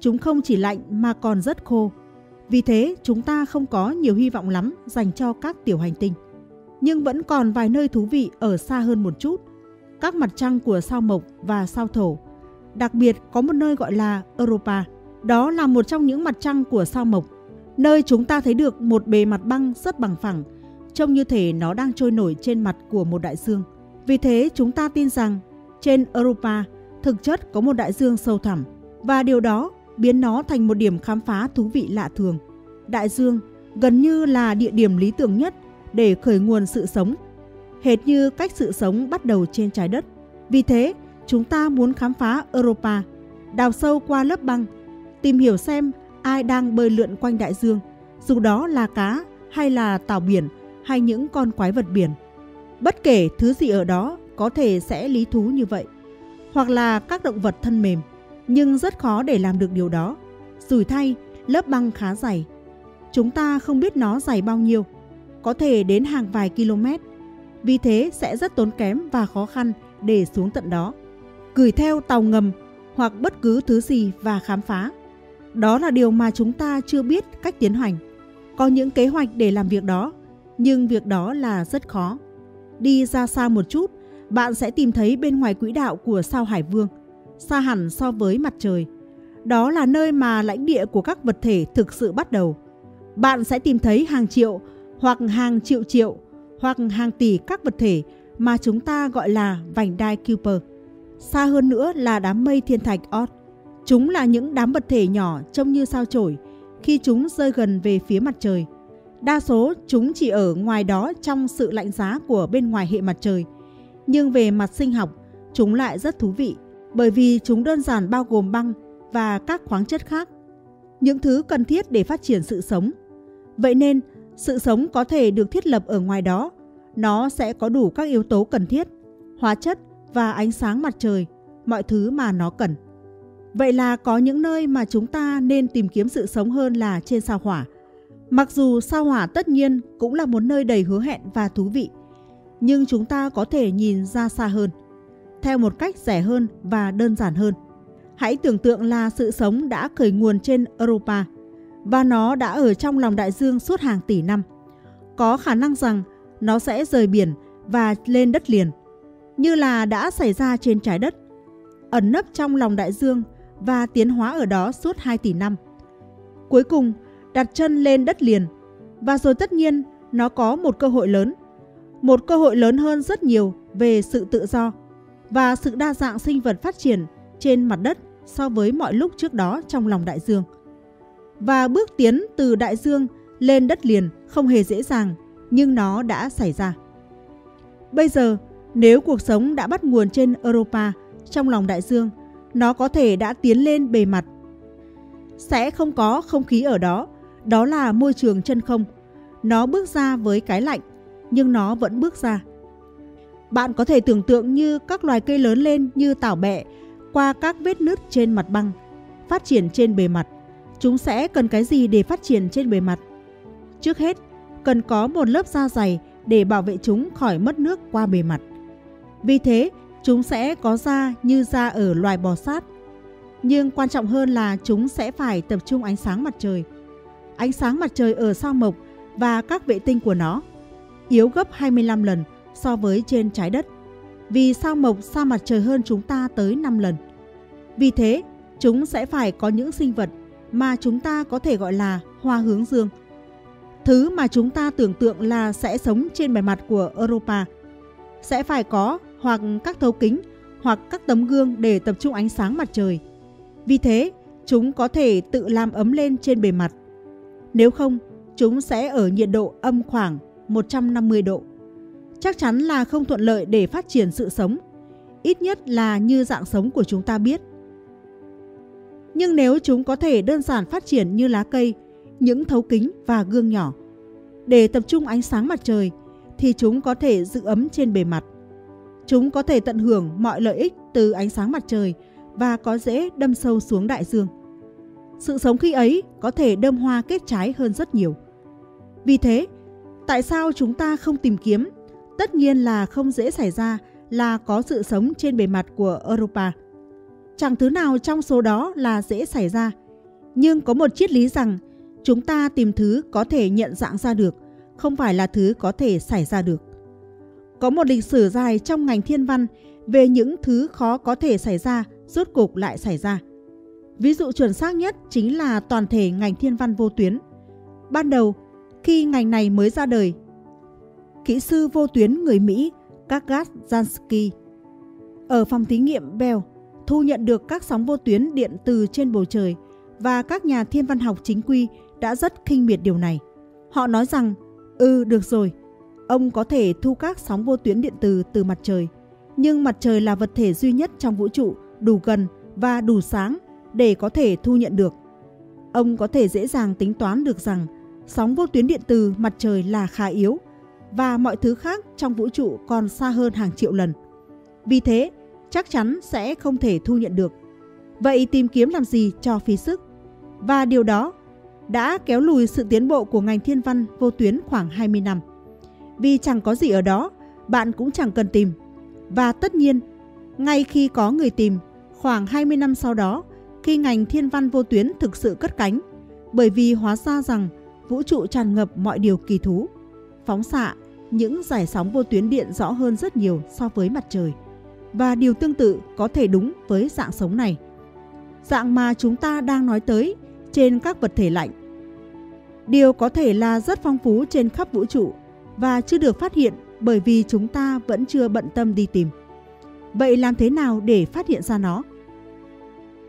Chúng không chỉ lạnh mà còn rất khô. Vì thế chúng ta không có nhiều hy vọng lắm dành cho các tiểu hành tinh. Nhưng vẫn còn vài nơi thú vị ở xa hơn một chút. Các mặt trăng của sao mộc và sao thổ Đặc biệt có một nơi gọi là Europa. Đó là một trong những mặt trăng của sao mộc, nơi chúng ta thấy được một bề mặt băng rất bằng phẳng, trông như thể nó đang trôi nổi trên mặt của một đại dương. Vì thế chúng ta tin rằng trên Europa thực chất có một đại dương sâu thẳm và điều đó biến nó thành một điểm khám phá thú vị lạ thường. Đại dương gần như là địa điểm lý tưởng nhất để khởi nguồn sự sống, hệt như cách sự sống bắt đầu trên trái đất. Vì thế, chúng ta muốn khám phá Europa, đào sâu qua lớp băng, tìm hiểu xem ai đang bơi lượn quanh đại dương, dù đó là cá hay là tàu biển hay những con quái vật biển. Bất kể thứ gì ở đó có thể sẽ lý thú như vậy, hoặc là các động vật thân mềm. Nhưng rất khó để làm được điều đó. Rủi thay, lớp băng khá dày. Chúng ta không biết nó dày bao nhiêu, có thể đến hàng vài km. Vì thế sẽ rất tốn kém và khó khăn để xuống tận đó. Gửi theo tàu ngầm hoặc bất cứ thứ gì và khám phá. Đó là điều mà chúng ta chưa biết cách tiến hành. Có những kế hoạch để làm việc đó, nhưng việc đó là rất khó. Đi ra xa một chút, bạn sẽ tìm thấy bên ngoài quỹ đạo của sao Hải Vương, xa hẳn so với mặt trời. Đó là nơi mà lãnh địa của các vật thể thực sự bắt đầu. Bạn sẽ tìm thấy hàng triệu hoặc hàng triệu triệu hoặc hàng tỷ các vật thể mà chúng ta gọi là vành đai Kuiper. Xa hơn nữa là đám mây thiên thạch Oort. Chúng là những đám vật thể nhỏ trông như sao chổi khi chúng rơi gần về phía mặt trời. Đa số chúng chỉ ở ngoài đó trong sự lạnh giá của bên ngoài hệ mặt trời. Nhưng về mặt sinh học, chúng lại rất thú vị bởi vì chúng đơn giản bao gồm băng và các khoáng chất khác. Những thứ cần thiết để phát triển sự sống. Vậy nên, sự sống có thể được thiết lập ở ngoài đó. Nó sẽ có đủ các yếu tố cần thiết, hóa chất và ánh sáng mặt trời, mọi thứ mà nó cần. Vậy là có những nơi mà chúng ta nên tìm kiếm sự sống hơn là trên sao hỏa. Mặc dù sao hỏa tất nhiên cũng là một nơi đầy hứa hẹn và thú vị, nhưng chúng ta có thể nhìn ra xa hơn, theo một cách rẻ hơn và đơn giản hơn. Hãy tưởng tượng là sự sống đã khởi nguồn trên Europa và nó đã ở trong lòng đại dương suốt hàng tỷ năm. Có khả năng rằng nó sẽ rời biển và lên đất liền, như là đã xảy ra trên trái đất, ẩn nấp trong lòng đại dương và tiến hóa ở đó suốt 2 tỷ năm. Cuối cùng, đặt chân lên đất liền và rồi tất nhiên nó có một cơ hội lớn, một cơ hội lớn hơn rất nhiều về sự tự do và sự đa dạng sinh vật phát triển trên mặt đất so với mọi lúc trước đó trong lòng đại dương. Và bước tiến từ đại dương lên đất liền không hề dễ dàng, nhưng nó đã xảy ra. Bây giờ, nếu cuộc sống đã bắt nguồn trên Europa trong lòng đại dương nó có thể đã tiến lên bề mặt. Sẽ không có không khí ở đó, đó là môi trường chân không. Nó bước ra với cái lạnh, nhưng nó vẫn bước ra. Bạn có thể tưởng tượng như các loài cây lớn lên như tảo bẹ qua các vết nứt trên mặt băng, phát triển trên bề mặt. Chúng sẽ cần cái gì để phát triển trên bề mặt? Trước hết, cần có một lớp da dày để bảo vệ chúng khỏi mất nước qua bề mặt. Vì thế, Chúng sẽ có da như da ở loài bò sát. Nhưng quan trọng hơn là chúng sẽ phải tập trung ánh sáng mặt trời. Ánh sáng mặt trời ở sao mộc và các vệ tinh của nó yếu gấp 25 lần so với trên trái đất. Vì sao mộc xa mặt trời hơn chúng ta tới 5 lần. Vì thế, chúng sẽ phải có những sinh vật mà chúng ta có thể gọi là hoa hướng dương. Thứ mà chúng ta tưởng tượng là sẽ sống trên bề mặt của Europa sẽ phải có hoặc các thấu kính hoặc các tấm gương để tập trung ánh sáng mặt trời. Vì thế, chúng có thể tự làm ấm lên trên bề mặt. Nếu không, chúng sẽ ở nhiệt độ âm khoảng 150 độ. Chắc chắn là không thuận lợi để phát triển sự sống, ít nhất là như dạng sống của chúng ta biết. Nhưng nếu chúng có thể đơn giản phát triển như lá cây, những thấu kính và gương nhỏ, để tập trung ánh sáng mặt trời thì chúng có thể giữ ấm trên bề mặt. Chúng có thể tận hưởng mọi lợi ích từ ánh sáng mặt trời và có dễ đâm sâu xuống đại dương. Sự sống khi ấy có thể đơm hoa kết trái hơn rất nhiều. Vì thế, tại sao chúng ta không tìm kiếm? Tất nhiên là không dễ xảy ra là có sự sống trên bề mặt của Europa. Chẳng thứ nào trong số đó là dễ xảy ra. Nhưng có một triết lý rằng chúng ta tìm thứ có thể nhận dạng ra được, không phải là thứ có thể xảy ra được. Có một lịch sử dài trong ngành thiên văn về những thứ khó có thể xảy ra rốt cục lại xảy ra. Ví dụ chuẩn xác nhất chính là toàn thể ngành thiên văn vô tuyến. Ban đầu, khi ngành này mới ra đời, kỹ sư vô tuyến người Mỹ Gagat Jansky ở phòng thí nghiệm Bell thu nhận được các sóng vô tuyến điện từ trên bầu trời và các nhà thiên văn học chính quy đã rất khinh miệt điều này. Họ nói rằng, ừ được rồi, Ông có thể thu các sóng vô tuyến điện từ từ mặt trời, nhưng mặt trời là vật thể duy nhất trong vũ trụ đủ gần và đủ sáng để có thể thu nhận được. Ông có thể dễ dàng tính toán được rằng sóng vô tuyến điện từ mặt trời là khá yếu và mọi thứ khác trong vũ trụ còn xa hơn hàng triệu lần. Vì thế, chắc chắn sẽ không thể thu nhận được. Vậy tìm kiếm làm gì cho phí sức? Và điều đó đã kéo lùi sự tiến bộ của ngành thiên văn vô tuyến khoảng 20 năm. Vì chẳng có gì ở đó, bạn cũng chẳng cần tìm. Và tất nhiên, ngay khi có người tìm, khoảng 20 năm sau đó, khi ngành thiên văn vô tuyến thực sự cất cánh, bởi vì hóa ra rằng vũ trụ tràn ngập mọi điều kỳ thú. Phóng xạ, những giải sóng vô tuyến điện rõ hơn rất nhiều so với mặt trời. Và điều tương tự có thể đúng với dạng sống này. Dạng mà chúng ta đang nói tới trên các vật thể lạnh. Điều có thể là rất phong phú trên khắp vũ trụ và chưa được phát hiện bởi vì chúng ta vẫn chưa bận tâm đi tìm. Vậy làm thế nào để phát hiện ra nó?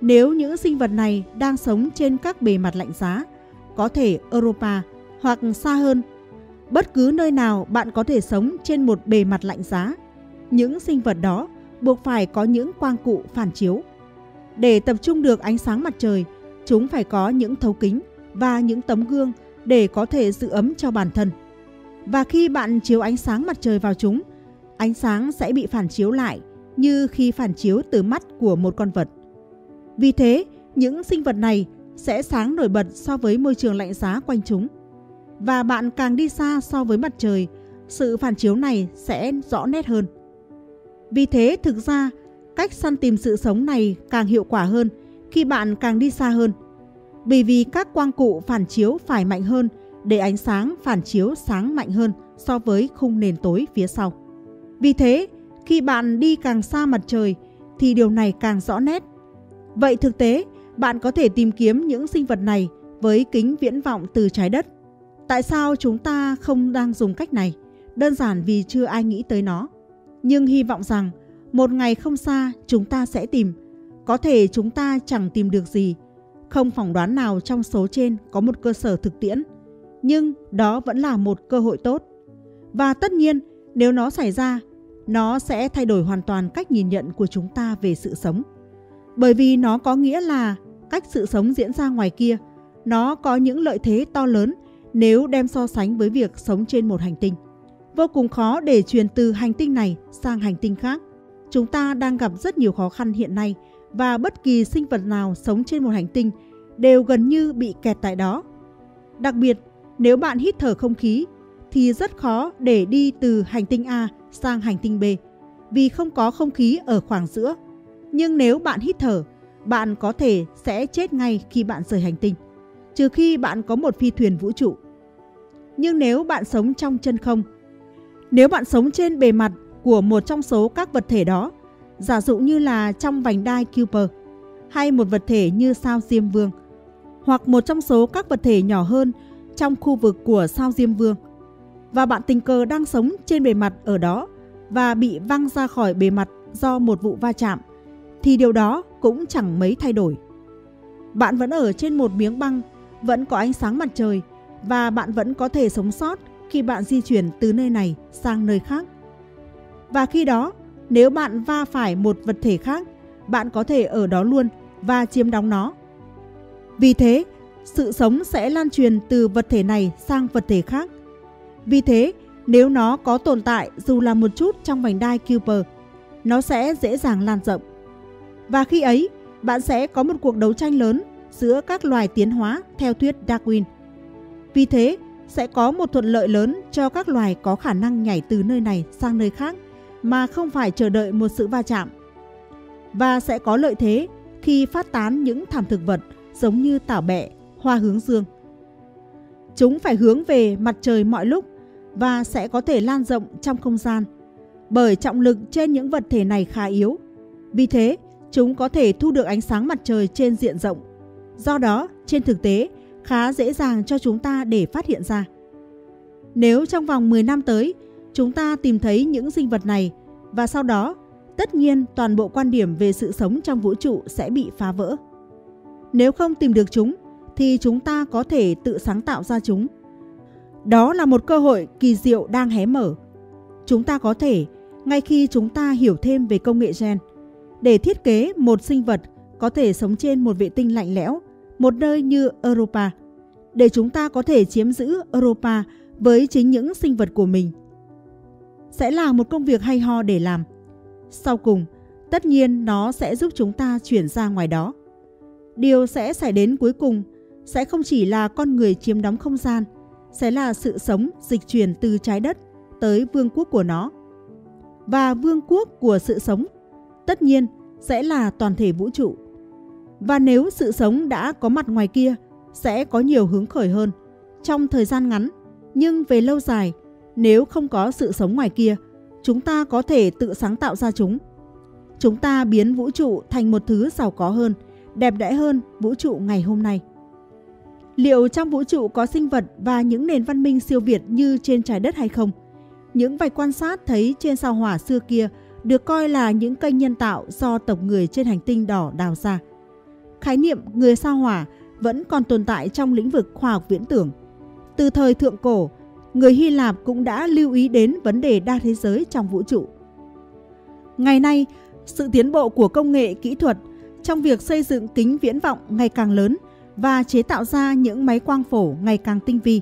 Nếu những sinh vật này đang sống trên các bề mặt lạnh giá, có thể Europa hoặc xa hơn, bất cứ nơi nào bạn có thể sống trên một bề mặt lạnh giá, những sinh vật đó buộc phải có những quang cụ phản chiếu. Để tập trung được ánh sáng mặt trời, chúng phải có những thấu kính và những tấm gương để có thể giữ ấm cho bản thân. Và khi bạn chiếu ánh sáng mặt trời vào chúng, ánh sáng sẽ bị phản chiếu lại như khi phản chiếu từ mắt của một con vật. Vì thế, những sinh vật này sẽ sáng nổi bật so với môi trường lạnh giá quanh chúng. Và bạn càng đi xa so với mặt trời, sự phản chiếu này sẽ rõ nét hơn. Vì thế, thực ra, cách săn tìm sự sống này càng hiệu quả hơn khi bạn càng đi xa hơn. Bởi vì các quang cụ phản chiếu phải mạnh hơn để ánh sáng phản chiếu sáng mạnh hơn so với khung nền tối phía sau. Vì thế, khi bạn đi càng xa mặt trời thì điều này càng rõ nét. Vậy thực tế, bạn có thể tìm kiếm những sinh vật này với kính viễn vọng từ trái đất. Tại sao chúng ta không đang dùng cách này? Đơn giản vì chưa ai nghĩ tới nó. Nhưng hy vọng rằng một ngày không xa chúng ta sẽ tìm. Có thể chúng ta chẳng tìm được gì. Không phỏng đoán nào trong số trên có một cơ sở thực tiễn. Nhưng đó vẫn là một cơ hội tốt. Và tất nhiên, nếu nó xảy ra, nó sẽ thay đổi hoàn toàn cách nhìn nhận của chúng ta về sự sống. Bởi vì nó có nghĩa là cách sự sống diễn ra ngoài kia, nó có những lợi thế to lớn nếu đem so sánh với việc sống trên một hành tinh. Vô cùng khó để truyền từ hành tinh này sang hành tinh khác. Chúng ta đang gặp rất nhiều khó khăn hiện nay và bất kỳ sinh vật nào sống trên một hành tinh đều gần như bị kẹt tại đó. Đặc biệt, nếu bạn hít thở không khí thì rất khó để đi từ hành tinh A sang hành tinh B vì không có không khí ở khoảng giữa. Nhưng nếu bạn hít thở, bạn có thể sẽ chết ngay khi bạn rời hành tinh, trừ khi bạn có một phi thuyền vũ trụ. Nhưng nếu bạn sống trong chân không, nếu bạn sống trên bề mặt của một trong số các vật thể đó, giả dụ như là trong vành đai Kuiper, hay một vật thể như sao Diêm Vương, hoặc một trong số các vật thể nhỏ hơn trong khu vực của sao Diêm Vương, và bạn tình cờ đang sống trên bề mặt ở đó và bị văng ra khỏi bề mặt do một vụ va chạm, thì điều đó cũng chẳng mấy thay đổi. Bạn vẫn ở trên một miếng băng, vẫn có ánh sáng mặt trời và bạn vẫn có thể sống sót khi bạn di chuyển từ nơi này sang nơi khác. Và khi đó, nếu bạn va phải một vật thể khác, bạn có thể ở đó luôn và chiếm đóng nó. Vì thế, sự sống sẽ lan truyền từ vật thể này sang vật thể khác. Vì thế, nếu nó có tồn tại dù là một chút trong vành đai Kuiper, nó sẽ dễ dàng lan rộng. Và khi ấy, bạn sẽ có một cuộc đấu tranh lớn giữa các loài tiến hóa theo thuyết Darwin. Vì thế, sẽ có một thuận lợi lớn cho các loài có khả năng nhảy từ nơi này sang nơi khác mà không phải chờ đợi một sự va chạm. Và sẽ có lợi thế khi phát tán những thảm thực vật giống như tảo bẹ, hoa hướng dương. Chúng phải hướng về mặt trời mọi lúc và sẽ có thể lan rộng trong không gian bởi trọng lực trên những vật thể này khá yếu. Vì thế, chúng có thể thu được ánh sáng mặt trời trên diện rộng. Do đó, trên thực tế, khá dễ dàng cho chúng ta để phát hiện ra. Nếu trong vòng 10 năm tới, chúng ta tìm thấy những sinh vật này và sau đó, tất nhiên toàn bộ quan điểm về sự sống trong vũ trụ sẽ bị phá vỡ. Nếu không tìm được chúng, thì chúng ta có thể tự sáng tạo ra chúng. Đó là một cơ hội kỳ diệu đang hé mở. Chúng ta có thể, ngay khi chúng ta hiểu thêm về công nghệ gen, để thiết kế một sinh vật có thể sống trên một vệ tinh lạnh lẽo, một nơi như Europa, để chúng ta có thể chiếm giữ Europa với chính những sinh vật của mình. Sẽ là một công việc hay ho để làm. Sau cùng, tất nhiên nó sẽ giúp chúng ta chuyển ra ngoài đó. Điều sẽ xảy đến cuối cùng sẽ không chỉ là con người chiếm đóng không gian, sẽ là sự sống dịch chuyển từ trái đất tới vương quốc của nó. Và vương quốc của sự sống tất nhiên sẽ là toàn thể vũ trụ. Và nếu sự sống đã có mặt ngoài kia sẽ có nhiều hướng khởi hơn trong thời gian ngắn, nhưng về lâu dài, nếu không có sự sống ngoài kia, chúng ta có thể tự sáng tạo ra chúng. Chúng ta biến vũ trụ thành một thứ giàu có hơn, đẹp đẽ hơn vũ trụ ngày hôm nay. Liệu trong vũ trụ có sinh vật và những nền văn minh siêu việt như trên trái đất hay không? Những vạch quan sát thấy trên sao hỏa xưa kia được coi là những kênh nhân tạo do tộc người trên hành tinh đỏ đào ra. Khái niệm người sao hỏa vẫn còn tồn tại trong lĩnh vực khoa học viễn tưởng. Từ thời thượng cổ, người Hy Lạp cũng đã lưu ý đến vấn đề đa thế giới trong vũ trụ. Ngày nay, sự tiến bộ của công nghệ kỹ thuật trong việc xây dựng kính viễn vọng ngày càng lớn và chế tạo ra những máy quang phổ ngày càng tinh vi,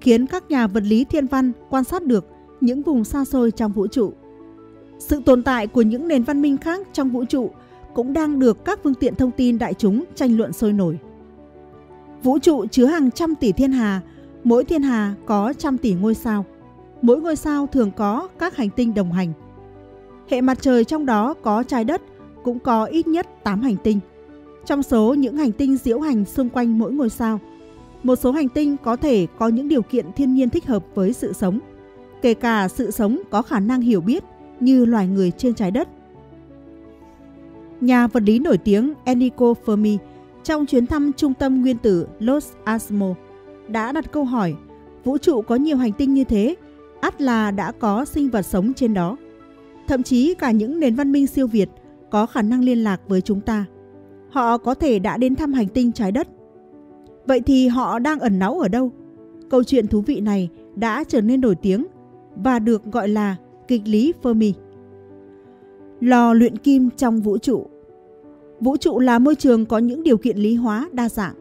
khiến các nhà vật lý thiên văn quan sát được những vùng xa xôi trong vũ trụ. Sự tồn tại của những nền văn minh khác trong vũ trụ cũng đang được các phương tiện thông tin đại chúng tranh luận sôi nổi. Vũ trụ chứa hàng trăm tỷ thiên hà, mỗi thiên hà có trăm tỷ ngôi sao. Mỗi ngôi sao thường có các hành tinh đồng hành. Hệ mặt trời trong đó có trái đất cũng có ít nhất 8 hành tinh. Trong số những hành tinh diễu hành xung quanh mỗi ngôi sao, một số hành tinh có thể có những điều kiện thiên nhiên thích hợp với sự sống, kể cả sự sống có khả năng hiểu biết như loài người trên trái đất. Nhà vật lý nổi tiếng Enrico Fermi trong chuyến thăm trung tâm nguyên tử Los Alamos đã đặt câu hỏi vũ trụ có nhiều hành tinh như thế, ắt là đã có sinh vật sống trên đó. Thậm chí cả những nền văn minh siêu việt có khả năng liên lạc với chúng ta. Họ có thể đã đến thăm hành tinh trái đất. Vậy thì họ đang ẩn náu ở đâu? Câu chuyện thú vị này đã trở nên nổi tiếng và được gọi là kịch lý Fermi. Lò luyện kim trong vũ trụ Vũ trụ là môi trường có những điều kiện lý hóa đa dạng.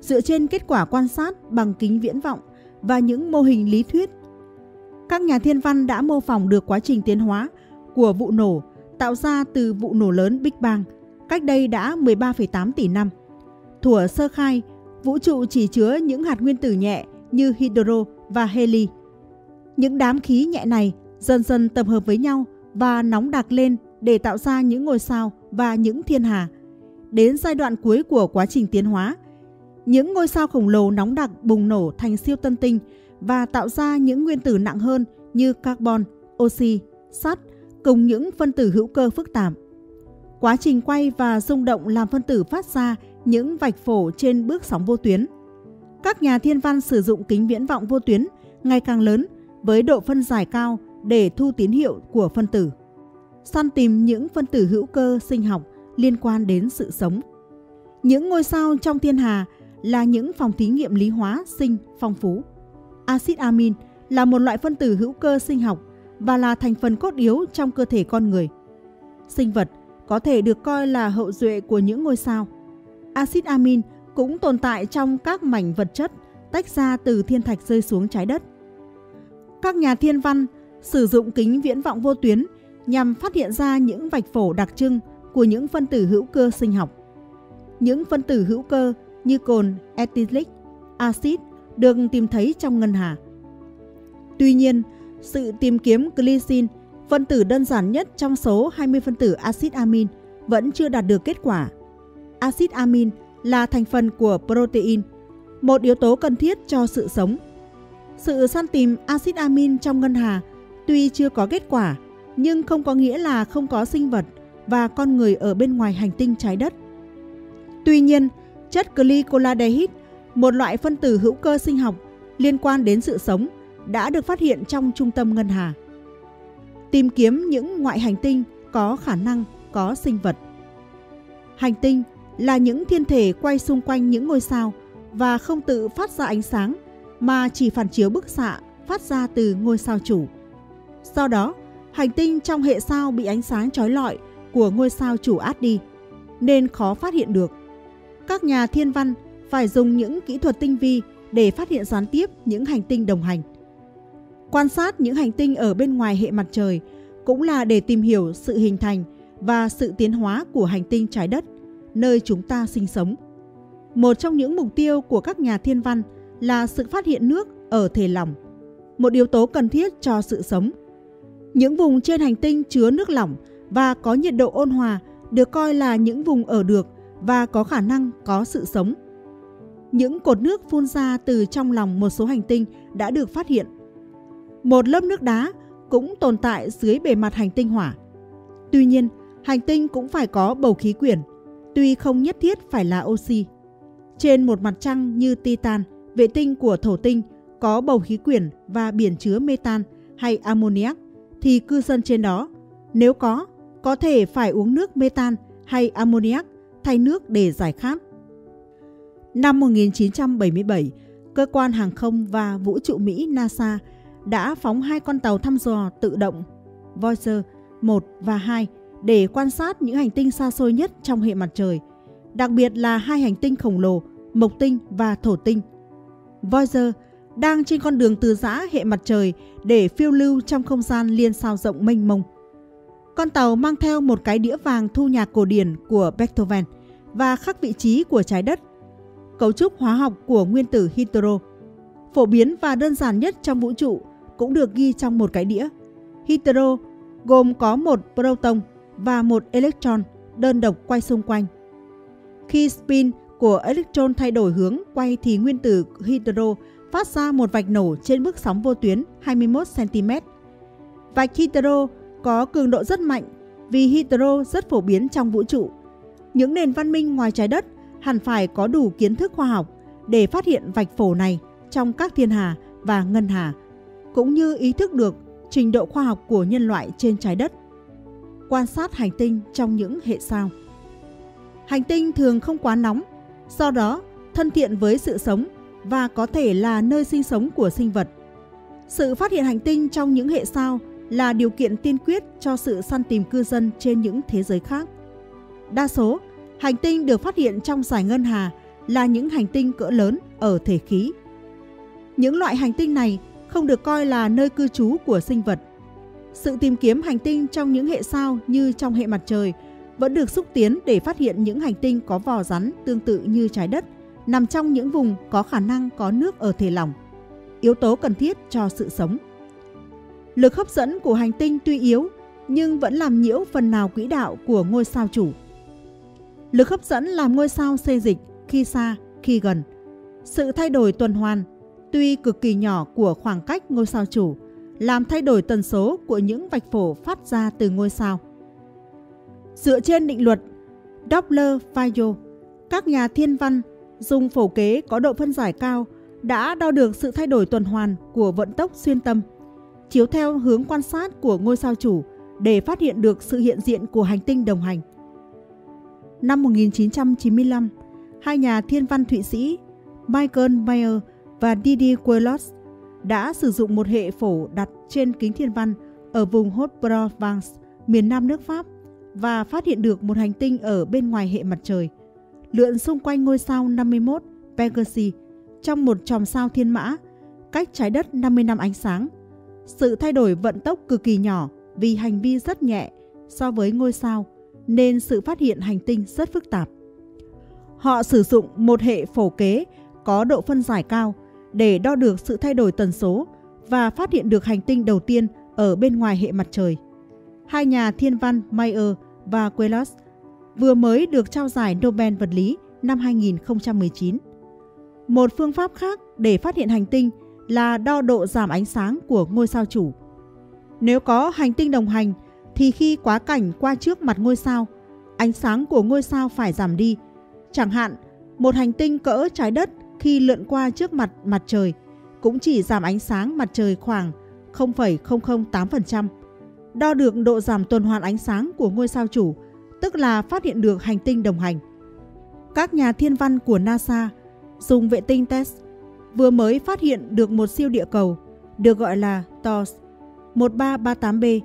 Dựa trên kết quả quan sát bằng kính viễn vọng và những mô hình lý thuyết, các nhà thiên văn đã mô phỏng được quá trình tiến hóa của vụ nổ tạo ra từ vụ nổ lớn Big Bang cách đây đã 13,8 tỷ năm. Thủa sơ khai, vũ trụ chỉ chứa những hạt nguyên tử nhẹ như hydro và heli. Những đám khí nhẹ này dần dần tập hợp với nhau và nóng đặc lên để tạo ra những ngôi sao và những thiên hà. Đến giai đoạn cuối của quá trình tiến hóa, những ngôi sao khổng lồ nóng đặc bùng nổ thành siêu tân tinh và tạo ra những nguyên tử nặng hơn như carbon, oxy, sắt cùng những phân tử hữu cơ phức tạp. Quá trình quay và rung động làm phân tử phát ra những vạch phổ trên bước sóng vô tuyến. Các nhà thiên văn sử dụng kính viễn vọng vô tuyến ngày càng lớn với độ phân giải cao để thu tín hiệu của phân tử. Săn tìm những phân tử hữu cơ sinh học liên quan đến sự sống. Những ngôi sao trong thiên hà là những phòng thí nghiệm lý hóa sinh phong phú. Axit amin là một loại phân tử hữu cơ sinh học và là thành phần cốt yếu trong cơ thể con người. Sinh vật có thể được coi là hậu duệ của những ngôi sao. Axit amin cũng tồn tại trong các mảnh vật chất tách ra từ thiên thạch rơi xuống trái đất. Các nhà thiên văn sử dụng kính viễn vọng vô tuyến nhằm phát hiện ra những vạch phổ đặc trưng của những phân tử hữu cơ sinh học. Những phân tử hữu cơ như cồn ethylic, axit được tìm thấy trong ngân hà. Tuy nhiên, sự tìm kiếm glycine, phân tử đơn giản nhất trong số 20 phân tử axit amin, vẫn chưa đạt được kết quả. Axit amin là thành phần của protein, một yếu tố cần thiết cho sự sống. Sự săn tìm axit amin trong ngân hà tuy chưa có kết quả, nhưng không có nghĩa là không có sinh vật và con người ở bên ngoài hành tinh trái đất. Tuy nhiên, chất glycolaldehyde, một loại phân tử hữu cơ sinh học liên quan đến sự sống, đã được phát hiện trong trung tâm ngân hà. Tìm kiếm những ngoại hành tinh có khả năng có sinh vật. Hành tinh là những thiên thể quay xung quanh những ngôi sao và không tự phát ra ánh sáng mà chỉ phản chiếu bức xạ phát ra từ ngôi sao chủ. Sau đó, hành tinh trong hệ sao bị ánh sáng chói lọi của ngôi sao chủ át đi, nên khó phát hiện được. Các nhà thiên văn phải dùng những kỹ thuật tinh vi để phát hiện gián tiếp những hành tinh đồng hành. Quan sát những hành tinh ở bên ngoài hệ mặt trời cũng là để tìm hiểu sự hình thành và sự tiến hóa của hành tinh trái đất, nơi chúng ta sinh sống. Một trong những mục tiêu của các nhà thiên văn là sự phát hiện nước ở thể lỏng, một yếu tố cần thiết cho sự sống. Những vùng trên hành tinh chứa nước lỏng và có nhiệt độ ôn hòa được coi là những vùng ở được và có khả năng có sự sống. Những cột nước phun ra từ trong lòng một số hành tinh đã được phát hiện. Một lớp nước đá cũng tồn tại dưới bề mặt hành tinh hỏa. Tuy nhiên, hành tinh cũng phải có bầu khí quyển, tuy không nhất thiết phải là oxy. Trên một mặt trăng như Titan, vệ tinh của thổ tinh có bầu khí quyển và biển chứa metan hay ammoniac thì cư dân trên đó, nếu có, có thể phải uống nước metan hay ammoniac thay nước để giải khát. Năm 1977, cơ quan hàng không và vũ trụ Mỹ NASA đã phóng hai con tàu thăm dò tự động Voyager 1 và 2 để quan sát những hành tinh xa xôi nhất trong hệ mặt trời, đặc biệt là hai hành tinh khổng lồ Mộc tinh và Thổ tinh. Voyager đang trên con đường từ giã hệ mặt trời để phiêu lưu trong không gian liên sao rộng mênh mông. Con tàu mang theo một cái đĩa vàng thu nhạc cổ điển của Beethoven và khắc vị trí của trái đất. Cấu trúc hóa học của nguyên tử hydro, phổ biến và đơn giản nhất trong vũ trụ, cũng được ghi trong một cái đĩa. Hydro gồm có một proton và một electron đơn độc quay xung quanh. Khi spin của electron thay đổi hướng quay thì nguyên tử hydro phát ra một vạch nổ trên bước sóng vô tuyến 21 cm. Vạch hydro có cường độ rất mạnh vì hydro rất phổ biến trong vũ trụ. Những nền văn minh ngoài trái đất hẳn phải có đủ kiến thức khoa học để phát hiện vạch phổ này trong các thiên hà và ngân hà, cũng như ý thức được trình độ khoa học của nhân loại trên trái đất. Quan sát hành tinh trong những hệ sao. Hành tinh thường không quá nóng, do đó thân thiện với sự sống và có thể là nơi sinh sống của sinh vật. Sự phát hiện hành tinh trong những hệ sao là điều kiện tiên quyết cho sự săn tìm cư dân trên những thế giới khác. Đa số, hành tinh được phát hiện trong giải ngân hà là những hành tinh cỡ lớn ở thể khí. Những loại hành tinh này không được coi là nơi cư trú của sinh vật. Sự tìm kiếm hành tinh trong những hệ sao như trong hệ mặt trời vẫn được xúc tiến để phát hiện những hành tinh có vỏ rắn tương tự như trái đất, nằm trong những vùng có khả năng có nước ở thể lỏng, yếu tố cần thiết cho sự sống. Lực hấp dẫn của hành tinh tuy yếu nhưng vẫn làm nhiễu phần nào quỹ đạo của ngôi sao chủ. Lực hấp dẫn làm ngôi sao xê dịch khi xa, khi gần. Sự thay đổi tuần hoàn tuy cực kỳ nhỏ của khoảng cách ngôi sao chủ làm thay đổi tần số của những vạch phổ phát ra từ ngôi sao. Dựa trên định luật Doppler-Fayol, các nhà thiên văn dùng phổ kế có độ phân giải cao đã đo được sự thay đổi tuần hoàn của vận tốc xuyên tâm, chiếu theo hướng quan sát của ngôi sao chủ để phát hiện được sự hiện diện của hành tinh đồng hành. Năm 1995, hai nhà thiên văn Thụy Sĩ Michael Mayer và didi Queloz đã sử dụng một hệ phổ đặt trên kính thiên văn ở vùng Haute-Provence, miền nam nước Pháp và phát hiện được một hành tinh ở bên ngoài hệ mặt trời, lượn xung quanh ngôi sao 51 Pegasi trong một tròm sao thiên mã, cách trái đất 50 năm ánh sáng. Sự thay đổi vận tốc cực kỳ nhỏ vì hành vi rất nhẹ so với ngôi sao, nên sự phát hiện hành tinh rất phức tạp. Họ sử dụng một hệ phổ kế có độ phân giải cao để đo được sự thay đổi tần số và phát hiện được hành tinh đầu tiên ở bên ngoài hệ mặt trời. Hai nhà thiên văn Mayer và Queloz vừa mới được trao giải Nobel vật lý năm 2019. Một phương pháp khác để phát hiện hành tinh là đo độ giảm ánh sáng của ngôi sao chủ. Nếu có hành tinh đồng hành thì khi quá cảnh qua trước mặt ngôi sao, ánh sáng của ngôi sao phải giảm đi. Chẳng hạn, một hành tinh cỡ trái đất khi lượn qua trước mặt mặt trời cũng chỉ giảm ánh sáng mặt trời khoảng 0,008%. Đo được độ giảm tuần hoàn ánh sáng của ngôi sao chủ, tức là phát hiện được hành tinh đồng hành. Các nhà thiên văn của NASA dùng vệ tinh TESS vừa mới phát hiện được một siêu địa cầu được gọi là TORS 1338b,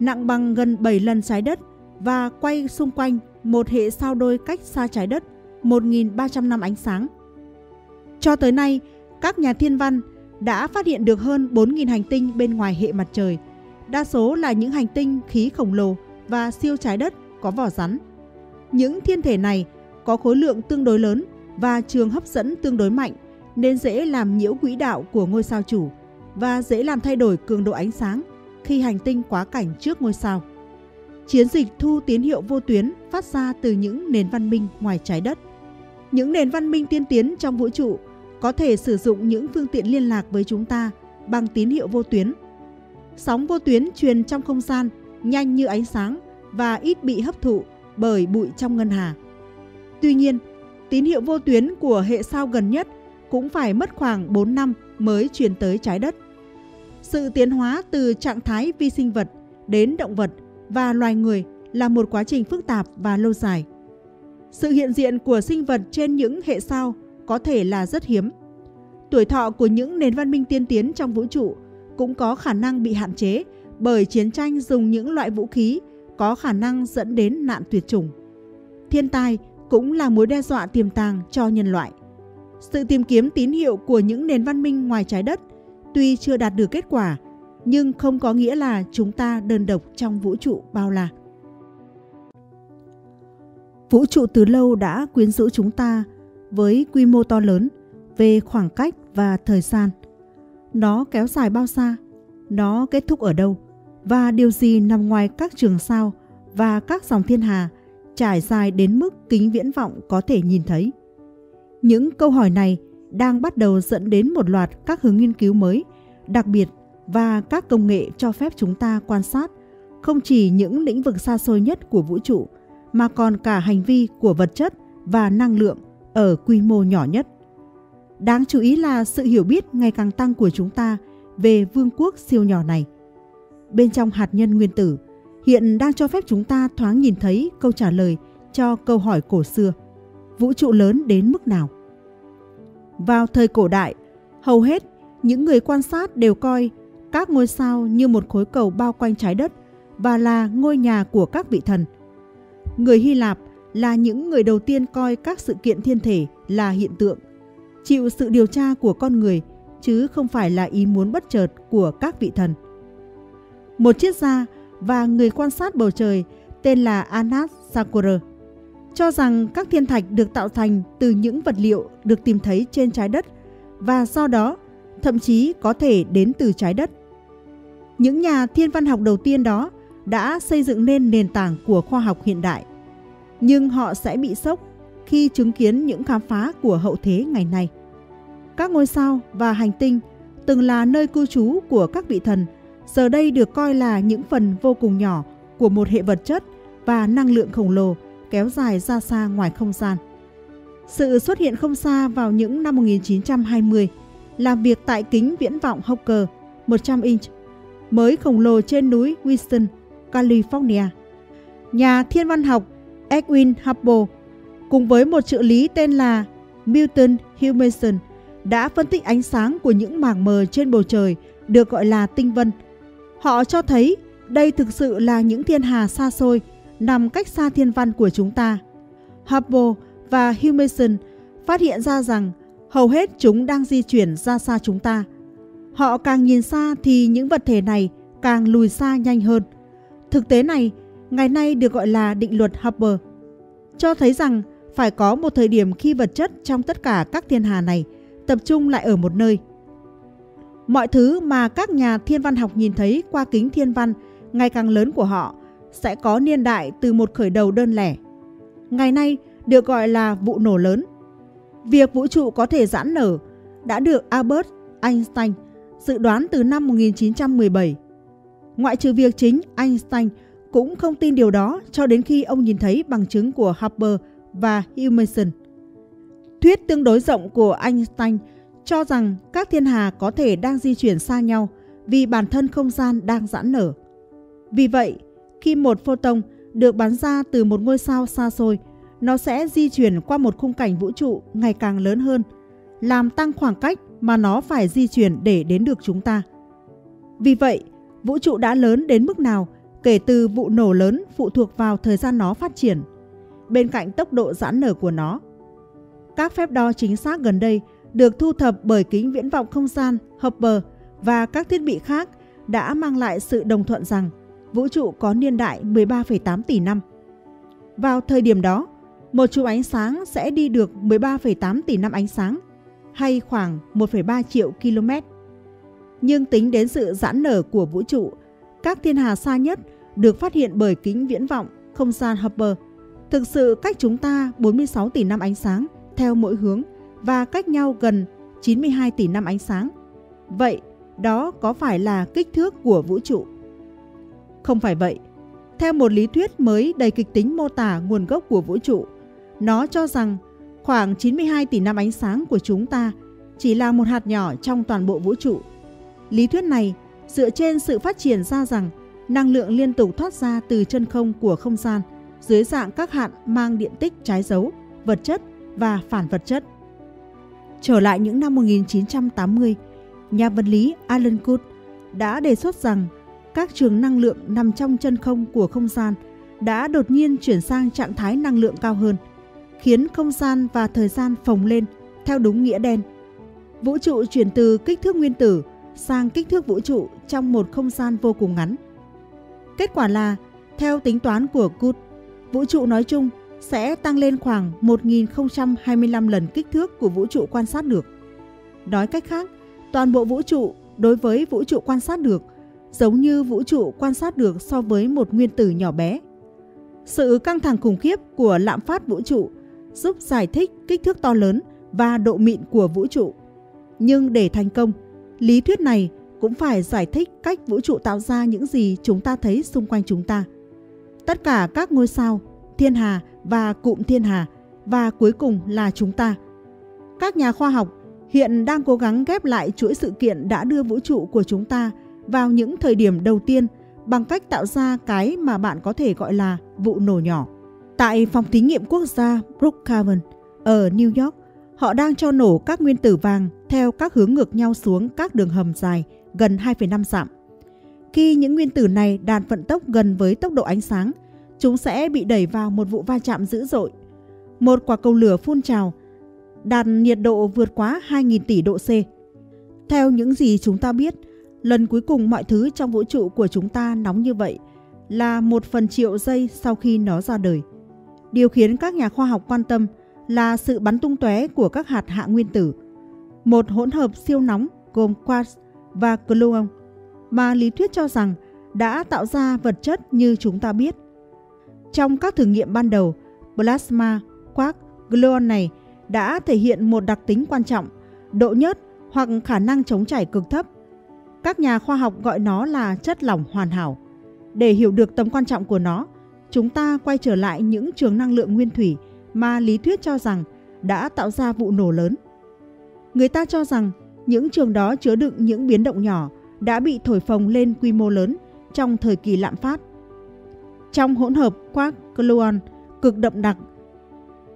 nặng bằng gần 7 lần trái đất và quay xung quanh một hệ sao đôi cách xa trái đất 1.300 năm ánh sáng. Cho tới nay, các nhà thiên văn đã phát hiện được hơn 4.000 hành tinh bên ngoài hệ mặt trời. Đa số là những hành tinh khí khổng lồ và siêu trái đất có vỏ rắn. Những thiên thể này có khối lượng tương đối lớn và trường hấp dẫn tương đối mạnh, nên dễ làm nhiễu quỹ đạo của ngôi sao chủ và dễ làm thay đổi cường độ ánh sáng khi hành tinh quá cảnh trước ngôi sao. Chiến dịch thu tín hiệu vô tuyến phát ra từ những nền văn minh ngoài trái đất. Những nền văn minh tiên tiến trong vũ trụ có thể sử dụng những phương tiện liên lạc với chúng ta bằng tín hiệu vô tuyến. Sóng vô tuyến truyền trong không gian nhanh như ánh sáng và ít bị hấp thụ bởi bụi trong ngân hà. Tuy nhiên, tín hiệu vô tuyến của hệ sao gần nhất cũng phải mất khoảng 4 năm mới truyền tới trái đất. Sự tiến hóa từ trạng thái vi sinh vật đến động vật và loài người là một quá trình phức tạp và lâu dài. Sự hiện diện của sinh vật trên những hệ sao có thể là rất hiếm. Tuổi thọ của những nền văn minh tiên tiến trong vũ trụ cũng có khả năng bị hạn chế bởi chiến tranh dùng những loại vũ khí có khả năng dẫn đến nạn tuyệt chủng. Thiên tai cũng là mối đe dọa tiềm tàng cho nhân loại. Sự tìm kiếm tín hiệu của những nền văn minh ngoài trái đất tuy chưa đạt được kết quả, nhưng không có nghĩa là chúng ta đơn độc trong vũ trụ bao la. Vũ trụ từ lâu đã quyến rũ chúng ta với quy mô to lớn về khoảng cách và thời gian. Nó kéo dài bao xa? Nó kết thúc ở đâu? Và điều gì nằm ngoài các trường sao và các dòng thiên hà trải dài đến mức kính viễn vọng có thể nhìn thấy? Những câu hỏi này đang bắt đầu dẫn đến một loạt các hướng nghiên cứu mới, đặc biệt và các công nghệ cho phép chúng ta quan sát không chỉ những lĩnh vực xa xôi nhất của vũ trụ mà còn cả hành vi của vật chất và năng lượng ở quy mô nhỏ nhất. Đáng chú ý là sự hiểu biết ngày càng tăng của chúng ta về vương quốc siêu nhỏ này. Bên trong hạt nhân nguyên tử, hiện đang cho phép chúng ta thoáng nhìn thấy câu trả lời cho câu hỏi cổ xưa. Vũ trụ lớn đến mức nào? Vào thời cổ đại, hầu hết những người quan sát đều coi các ngôi sao như một khối cầu bao quanh trái đất và là ngôi nhà của các vị thần. Người Hy Lạp là những người đầu tiên coi các sự kiện thiên thể là hiện tượng, chịu sự điều tra của con người chứ không phải là ý muốn bất chợt của các vị thần. Một triết gia và người quan sát bầu trời tên là Anas Sakura cho rằng các thiên thạch được tạo thành từ những vật liệu được tìm thấy trên trái đất và do đó thậm chí có thể đến từ trái đất. Những nhà thiên văn học đầu tiên đó đã xây dựng nên nền tảng của khoa học hiện đại. Nhưng họ sẽ bị sốc khi chứng kiến những khám phá của hậu thế ngày nay. Các ngôi sao và hành tinh từng là nơi cư trú của các vị thần, giờ đây được coi là những phần vô cùng nhỏ của một hệ vật chất và năng lượng khổng lồ kéo dài ra xa ngoài không gian. Sự xuất hiện không xa vào những năm 1920, làm việc tại kính viễn vọng Hawker 100 inch, mới khổng lồ trên núi Wilson, California. Nhà thiên văn học Edwin Hubble cùng với một trợ lý tên là Milton Humason đã phân tích ánh sáng của những mảng mờ trên bầu trời được gọi là tinh vân. Họ cho thấy đây thực sự là những thiên hà xa xôi nằm cách xa thiên văn của chúng ta. Hubble và Humason phát hiện ra rằng hầu hết chúng đang di chuyển ra xa chúng ta. Họ càng nhìn xa thì những vật thể này càng lùi xa nhanh hơn. Thực tế này ngày nay được gọi là định luật Hubble, cho thấy rằng phải có một thời điểm khi vật chất trong tất cả các thiên hà này tập trung lại ở một nơi. Mọi thứ mà các nhà thiên văn học nhìn thấy qua kính thiên văn, ngày càng lớn của họ, sẽ có niên đại từ một khởi đầu đơn lẻ. Ngày nay được gọi là vụ nổ lớn. Việc vũ trụ có thể giãn nở đã được Albert Einstein dự đoán từ năm 1917. Ngoại trừ việc chính Einstein cũng không tin điều đó cho đến khi ông nhìn thấy bằng chứng của Hubble và Humason. Thuyết tương đối rộng của Einstein cho rằng các thiên hà có thể đang di chuyển xa nhau vì bản thân không gian đang giãn nở. Vì vậy, khi một photon được bắn ra từ một ngôi sao xa xôi, nó sẽ di chuyển qua một khung cảnh vũ trụ ngày càng lớn hơn, làm tăng khoảng cách mà nó phải di chuyển để đến được chúng ta. Vì vậy, vũ trụ đã lớn đến mức nào kể từ vụ nổ lớn phụ thuộc vào thời gian nó phát triển, bên cạnh tốc độ giãn nở của nó. Các phép đo chính xác gần đây được thu thập bởi kính viễn vọng không gian Hubble và các thiết bị khác đã mang lại sự đồng thuận rằng vũ trụ có niên đại 13,8 tỷ năm. Vào thời điểm đó, một chùm ánh sáng sẽ đi được 13,8 tỷ năm ánh sáng hay khoảng 1,3 triệu km. Nhưng tính đến sự giãn nở của vũ trụ, các thiên hà xa nhất được phát hiện bởi kính viễn vọng không gian Hubble thực sự cách chúng ta 46 tỷ năm ánh sáng theo mỗi hướng và cách nhau gần 92 tỷ năm ánh sáng. Vậy, đó có phải là kích thước của vũ trụ? Không phải vậy. Theo một lý thuyết mới đầy kịch tính mô tả nguồn gốc của vũ trụ, nó cho rằng khoảng 92 tỷ năm ánh sáng của chúng ta chỉ là một hạt nhỏ trong toàn bộ vũ trụ. Lý thuyết này dựa trên sự phát triển ra rằng năng lượng liên tục thoát ra từ chân không của không gian dưới dạng các hạt mang điện tích trái dấu, vật chất và phản vật chất. Trở lại những năm 1980, nhà vật lý Alan Guth đã đề xuất rằng các trường năng lượng nằm trong chân không của không gian đã đột nhiên chuyển sang trạng thái năng lượng cao hơn, khiến không gian và thời gian phồng lên theo đúng nghĩa đen. Vũ trụ chuyển từ kích thước nguyên tử sang kích thước vũ trụ trong một không gian vô cùng ngắn. Kết quả là, theo tính toán của Good, vũ trụ nói chung sẽ tăng lên khoảng 1025 lần kích thước của vũ trụ quan sát được. Nói cách khác, toàn bộ vũ trụ đối với vũ trụ quan sát được giống như vũ trụ quan sát được so với một nguyên tử nhỏ bé. Sự căng thẳng khủng khiếp của lạm phát vũ trụ giúp giải thích kích thước to lớn và độ mịn của vũ trụ. Nhưng để thành công, lý thuyết này cũng phải giải thích cách vũ trụ tạo ra những gì chúng ta thấy xung quanh chúng ta. Tất cả các ngôi sao, thiên hà và cụm thiên hà và cuối cùng là chúng ta. Các nhà khoa học hiện đang cố gắng ghép lại chuỗi sự kiện đã đưa vũ trụ của chúng ta vào những thời điểm đầu tiên bằng cách tạo ra cái mà bạn có thể gọi là vụ nổ nhỏ. Tại phòng thí nghiệm quốc gia Brookhaven ở New York, họ đang cho nổ các nguyên tử vàng theo các hướng ngược nhau xuống các đường hầm dài gần 2,5 dặm. Khi những nguyên tử này đạt vận tốc gần với tốc độ ánh sáng, chúng sẽ bị đẩy vào một vụ va chạm dữ dội. Một quả cầu lửa phun trào, đạt nhiệt độ vượt quá 2.000 tỷ độ C. Theo những gì chúng ta biết, lần cuối cùng mọi thứ trong vũ trụ của chúng ta nóng như vậy là một phần triệu giây sau khi nó ra đời. Điều khiến các nhà khoa học quan tâm là sự bắn tung tóe của các hạt hạ nguyên tử, một hỗn hợp siêu nóng gồm quartz và gluon mà lý thuyết cho rằng đã tạo ra vật chất như chúng ta biết. Trong các thử nghiệm ban đầu, plasma quark gluon này đã thể hiện một đặc tính quan trọng, độ nhớt hoặc khả năng chống chảy cực thấp. Các nhà khoa học gọi nó là chất lỏng hoàn hảo. Để hiểu được tầm quan trọng của nó, chúng ta quay trở lại những trường năng lượng nguyên thủy mà lý thuyết cho rằng đã tạo ra vụ nổ lớn. Người ta cho rằng những trường đó chứa đựng những biến động nhỏ đã bị thổi phồng lên quy mô lớn trong thời kỳ lạm phát. Trong hỗn hợp quark gluon cực đậm đặc,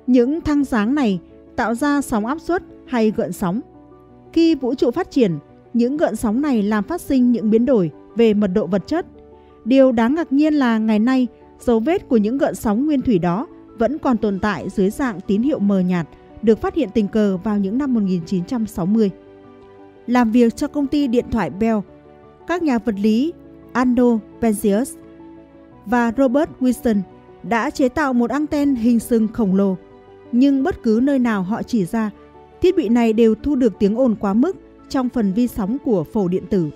những thăng sáng này tạo ra sóng áp suất hay gợn sóng. Khi vũ trụ phát triển, những gợn sóng này làm phát sinh những biến đổi về mật độ vật chất. Điều đáng ngạc nhiên là ngày nay, dấu vết của những gợn sóng nguyên thủy đó vẫn còn tồn tại dưới dạng tín hiệu mờ nhạt được phát hiện tình cờ vào những năm 1960. Làm việc cho công ty điện thoại Bell, các nhà vật lý Ando Penzias và Robert Wilson đã chế tạo một anten hình sừng khổng lồ. Nhưng bất cứ nơi nào họ chỉ ra, thiết bị này đều thu được tiếng ồn quá mức trong phần vi sóng của phổ điện tử.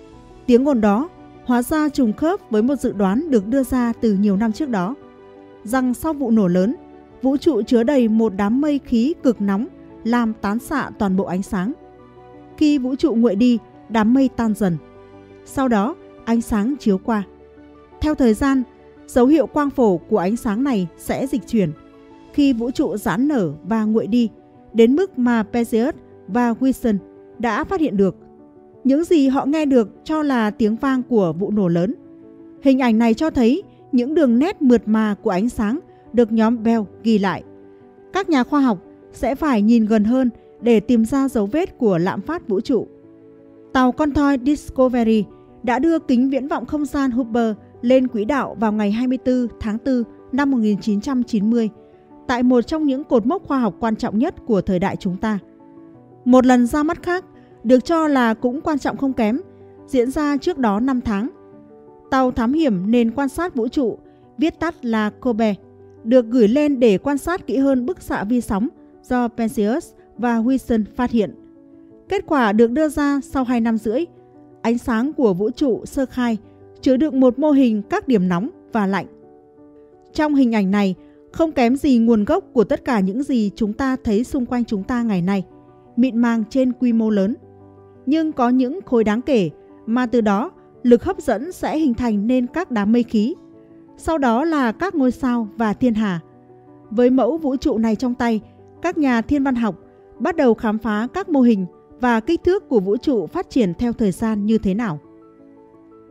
Tiếng ồn đó hóa ra trùng khớp với một dự đoán được đưa ra từ nhiều năm trước đó, rằng sau vụ nổ lớn, vũ trụ chứa đầy một đám mây khí cực nóng làm tán xạ toàn bộ ánh sáng. Khi vũ trụ nguội đi, đám mây tan dần. Sau đó, ánh sáng chiếu qua. Theo thời gian, dấu hiệu quang phổ của ánh sáng này sẽ dịch chuyển. Khi vũ trụ giãn nở và nguội đi, đến mức mà Perseus và Wilson đã phát hiện được. Những gì họ nghe được cho là tiếng vang của vụ nổ lớn. Hình ảnh này cho thấy những đường nét mượt mà của ánh sáng được nhóm Bell ghi lại. Các nhà khoa học sẽ phải nhìn gần hơn để tìm ra dấu vết của lạm phát vũ trụ. Tàu con thoi Discovery đã đưa kính viễn vọng không gian Hubble lên quỹ đạo vào ngày 24 tháng 4 năm 1990 tại một trong những cột mốc khoa học quan trọng nhất của thời đại chúng ta. Một lần ra mắt khác được cho là cũng quan trọng không kém, diễn ra trước đó 5 tháng. Tàu thám hiểm nền quan sát vũ trụ, viết tắt là COBE, được gửi lên để quan sát kỹ hơn bức xạ vi sóng do Penzias và Wilson phát hiện. Kết quả được đưa ra sau 2 năm rưỡi. Ánh sáng của vũ trụ sơ khai chứa đựng một mô hình các điểm nóng và lạnh. Trong hình ảnh này, không kém gì nguồn gốc của tất cả những gì chúng ta thấy xung quanh chúng ta ngày nay, mịn màng trên quy mô lớn. Nhưng có những khối đáng kể mà từ đó lực hấp dẫn sẽ hình thành nên các đám mây khí. Sau đó là các ngôi sao và thiên hà. Với mẫu vũ trụ này trong tay, các nhà thiên văn học bắt đầu khám phá các mô hình và kích thước của vũ trụ phát triển theo thời gian như thế nào.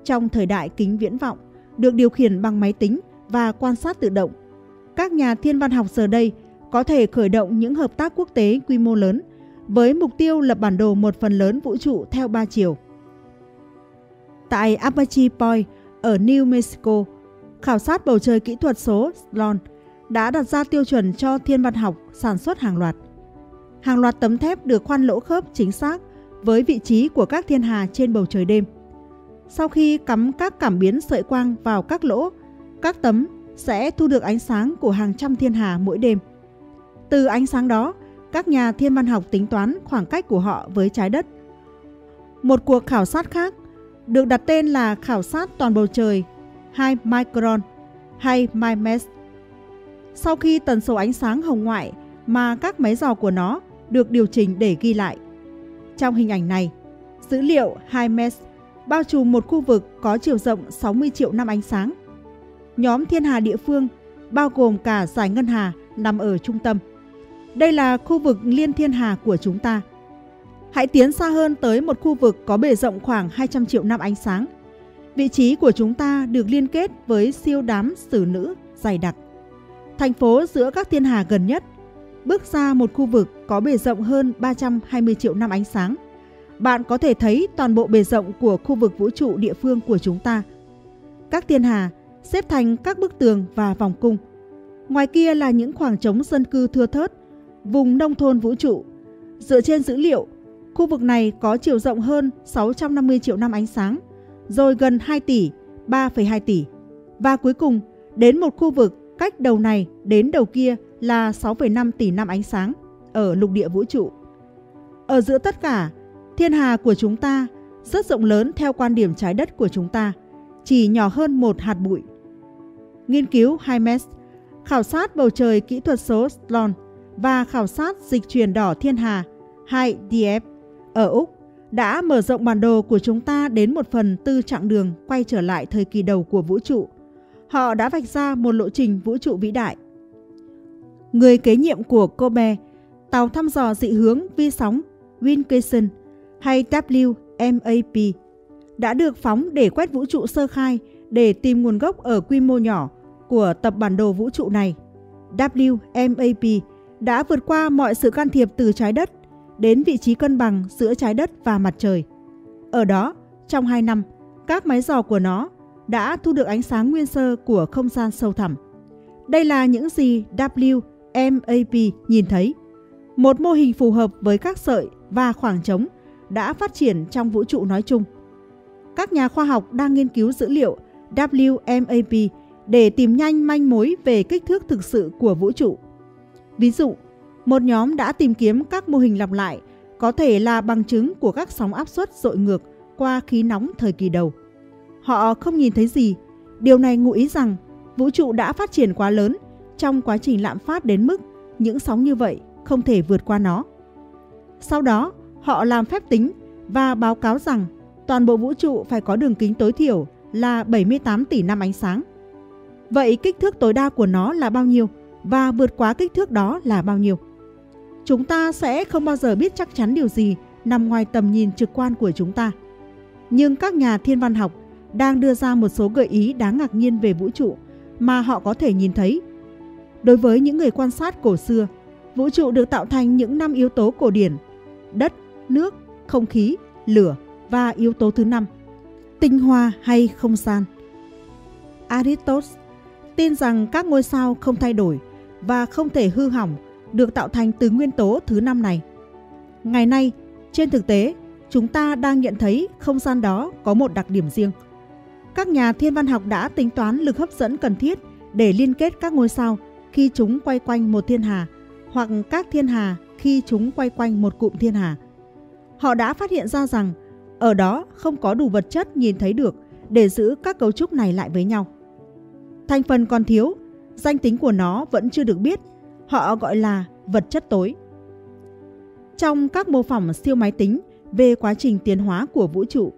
Trong thời đại kính viễn vọng, được điều khiển bằng máy tính và quan sát tự động, các nhà thiên văn học giờ đây có thể khởi động những hợp tác quốc tế quy mô lớn với mục tiêu lập bản đồ một phần lớn vũ trụ theo ba chiều. Tại Apache Point ở New Mexico, khảo sát bầu trời kỹ thuật số Sloan đã đặt ra tiêu chuẩn cho thiên văn học sản xuất hàng loạt. Hàng loạt tấm thép được khoan lỗ khớp chính xác với vị trí của các thiên hà trên bầu trời đêm. Sau khi cắm các cảm biến sợi quang vào các lỗ, các tấm sẽ thu được ánh sáng của hàng trăm thiên hà mỗi đêm. Từ ánh sáng đó, các nhà thiên văn học tính toán khoảng cách của họ với trái đất. Một cuộc khảo sát khác được đặt tên là khảo sát toàn bầu trời 2 micron hay MIMES. Sau khi tần số ánh sáng hồng ngoại mà các máy dò của nó được điều chỉnh để ghi lại. Trong hình ảnh này, dữ liệu 2 MES bao trùm một khu vực có chiều rộng 60 triệu năm ánh sáng. Nhóm thiên hà địa phương bao gồm cả giải ngân hà nằm ở trung tâm. Đây là khu vực liên thiên hà của chúng ta. Hãy tiến xa hơn tới một khu vực có bề rộng khoảng 200 triệu năm ánh sáng. Vị trí của chúng ta được liên kết với siêu đám xử nữ dày đặc. Thành phố giữa các thiên hà gần nhất bước ra một khu vực có bề rộng hơn 320 triệu năm ánh sáng. Bạn có thể thấy toàn bộ bề rộng của khu vực vũ trụ địa phương của chúng ta. Các thiên hà xếp thành các bức tường và vòng cung. Ngoài kia là những khoảng trống dân cư thưa thớt, vùng nông thôn vũ trụ. Dựa trên dữ liệu, khu vực này có chiều rộng hơn 650 triệu năm ánh sáng, rồi gần 2 tỷ, 3,2 tỷ. Và cuối cùng, đến một khu vực cách đầu này đến đầu kia là 6,5 tỷ năm ánh sáng ở lục địa vũ trụ. Ở giữa tất cả, thiên hà của chúng ta rất rộng lớn theo quan điểm trái đất của chúng ta, chỉ nhỏ hơn một hạt bụi. Nghiên cứu HIMES, khảo sát bầu trời kỹ thuật số Sloan và khảo sát dịch truyền đỏ thiên hà 2DF ở Úc đã mở rộng bản đồ của chúng ta đến một phần tư chặng đường quay trở lại thời kỳ đầu của vũ trụ. Họ đã vạch ra một lộ trình vũ trụ vĩ đại người kế nhiệm của Kobe, tàu thăm dò dị hướng vi sóng Wilkinson hay WMAP đã được phóng để quét vũ trụ sơ khai để tìm nguồn gốc ở quy mô nhỏ của tập bản đồ vũ trụ này. WMAP đã vượt qua mọi sự can thiệp từ trái đất đến vị trí cân bằng giữa trái đất và mặt trời. Ở đó, trong 2 năm, các máy dò của nó đã thu được ánh sáng nguyên sơ của không gian sâu thẳm. Đây là những gì WMAP nhìn thấy. Một mô hình phù hợp với các sợi và khoảng trống đã phát triển trong vũ trụ nói chung. Các nhà khoa học đang nghiên cứu dữ liệu WMAP để tìm nhanh manh mối về kích thước thực sự của vũ trụ. Ví dụ, một nhóm đã tìm kiếm các mô hình lặp lại có thể là bằng chứng của các sóng áp suất dội ngược qua khí nóng thời kỳ đầu. Họ không nhìn thấy gì, điều này ngụ ý rằng vũ trụ đã phát triển quá lớn trong quá trình lạm phát đến mức những sóng như vậy không thể vượt qua nó. Sau đó, họ làm phép tính và báo cáo rằng toàn bộ vũ trụ phải có đường kính tối thiểu là 78 tỷ năm ánh sáng. Vậy kích thước tối đa của nó là bao nhiêu và vượt quá kích thước đó là bao nhiêu? Chúng ta sẽ không bao giờ biết chắc chắn điều gì nằm ngoài tầm nhìn trực quan của chúng ta. Nhưng các nhà thiên văn học đang đưa ra một số gợi ý đáng ngạc nhiên về vũ trụ mà họ có thể nhìn thấy Đối với những người quan sát cổ xưa, vũ trụ được tạo thành những năm yếu tố cổ điển: đất, nước, không khí, lửa và yếu tố thứ năm, tinh hoa hay không gian. Aristotle tin rằng các ngôi sao không thay đổi và không thể hư hỏng được tạo thành từ nguyên tố thứ năm này. Ngày nay, trên thực tế, chúng ta đang nhận thấy không gian đó có một đặc điểm riêng. Các nhà thiên văn học đã tính toán lực hấp dẫn cần thiết để liên kết các ngôi sao khi chúng quay quanh một thiên hà hoặc các thiên hà khi chúng quay quanh một cụm thiên hà. Họ đã phát hiện ra rằng ở đó không có đủ vật chất nhìn thấy được để giữ các cấu trúc này lại với nhau. Thành phần còn thiếu, danh tính của nó vẫn chưa được biết, họ gọi là vật chất tối. Trong các mô phỏng siêu máy tính về quá trình tiến hóa của vũ trụ,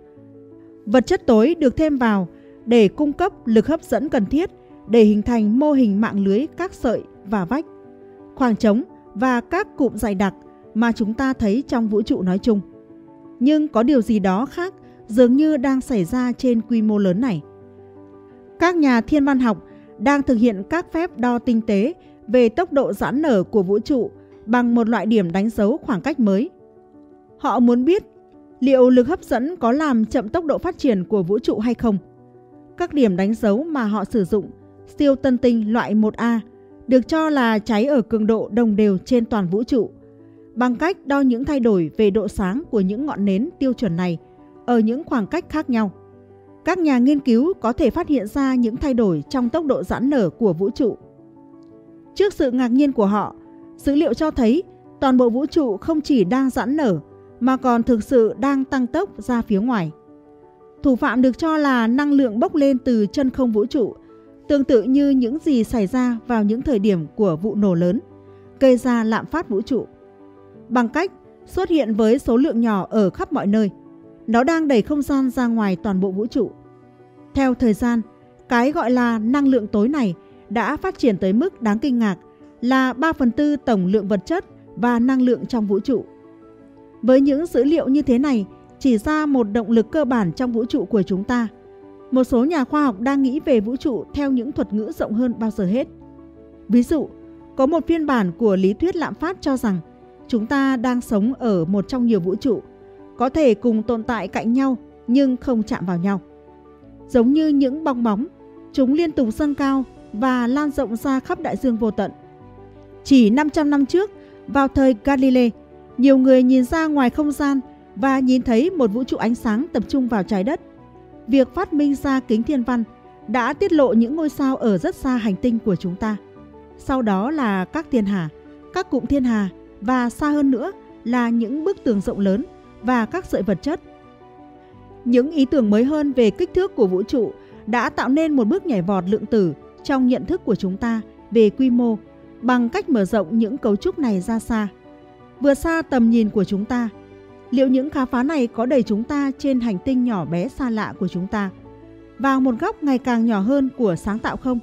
vật chất tối được thêm vào để cung cấp lực hấp dẫn cần thiết để hình thành mô hình mạng lưới các sợi và vách, khoảng trống và các cụm dày đặc mà chúng ta thấy trong vũ trụ nói chung. Nhưng có điều gì đó khác dường như đang xảy ra trên quy mô lớn này. Các nhà thiên văn học đang thực hiện các phép đo tinh tế về tốc độ giãn nở của vũ trụ bằng một loại điểm đánh dấu khoảng cách mới. Họ muốn biết liệu lực hấp dẫn có làm chậm tốc độ phát triển của vũ trụ hay không. Các điểm đánh dấu mà họ sử dụng, siêu tân tinh loại 1A, được cho là cháy ở cường độ đồng đều trên toàn vũ trụ. Bằng cách đo những thay đổi về độ sáng của những ngọn nến tiêu chuẩn này ở những khoảng cách khác nhau. Các nhà nghiên cứu có thể phát hiện ra những thay đổi trong tốc độ giãn nở của vũ trụ. Trước sự ngạc nhiên của họ, dữ liệu cho thấy toàn bộ vũ trụ không chỉ đang giãn nở mà còn thực sự đang tăng tốc ra phía ngoài. Thủ phạm được cho là năng lượng bốc lên từ chân không vũ trụ, tương tự như những gì xảy ra vào những thời điểm của vụ nổ lớn, gây ra lạm phát vũ trụ. Bằng cách xuất hiện với số lượng nhỏ ở khắp mọi nơi, nó đang đẩy không gian ra ngoài toàn bộ vũ trụ. Theo thời gian, cái gọi là năng lượng tối này đã phát triển tới mức đáng kinh ngạc là 3 phần tư tổng lượng vật chất và năng lượng trong vũ trụ. Với những dữ liệu như thế này, chỉ ra một động lực cơ bản trong vũ trụ của chúng ta. Một số nhà khoa học đang nghĩ về vũ trụ theo những thuật ngữ rộng hơn bao giờ hết. Ví dụ, có một phiên bản của lý thuyết lạm phát cho rằng chúng ta đang sống ở một trong nhiều vũ trụ, có thể cùng tồn tại cạnh nhau nhưng không chạm vào nhau. Giống như những bong bóng, chúng liên tục dâng cao và lan rộng ra khắp đại dương vô tận. Chỉ 500 năm trước, vào thời Galilei, nhiều người nhìn ra ngoài không gian và nhìn thấy một vũ trụ ánh sáng tập trung vào trái đất. Việc phát minh ra kính thiên văn đã tiết lộ những ngôi sao ở rất xa hành tinh của chúng ta. Sau đó là các thiên hà, các cụm thiên hà và xa hơn nữa là những bức tường rộng lớn và các sợi vật chất. Những ý tưởng mới hơn về kích thước của vũ trụ đã tạo nên một bước nhảy vọt lượng tử trong nhận thức của chúng ta về quy mô bằng cách mở rộng những cấu trúc này ra xa, vượt xa tầm nhìn của chúng ta. Liệu những khám phá này có đẩy chúng ta trên hành tinh nhỏ bé xa lạ của chúng ta vào một góc ngày càng nhỏ hơn của sáng tạo không?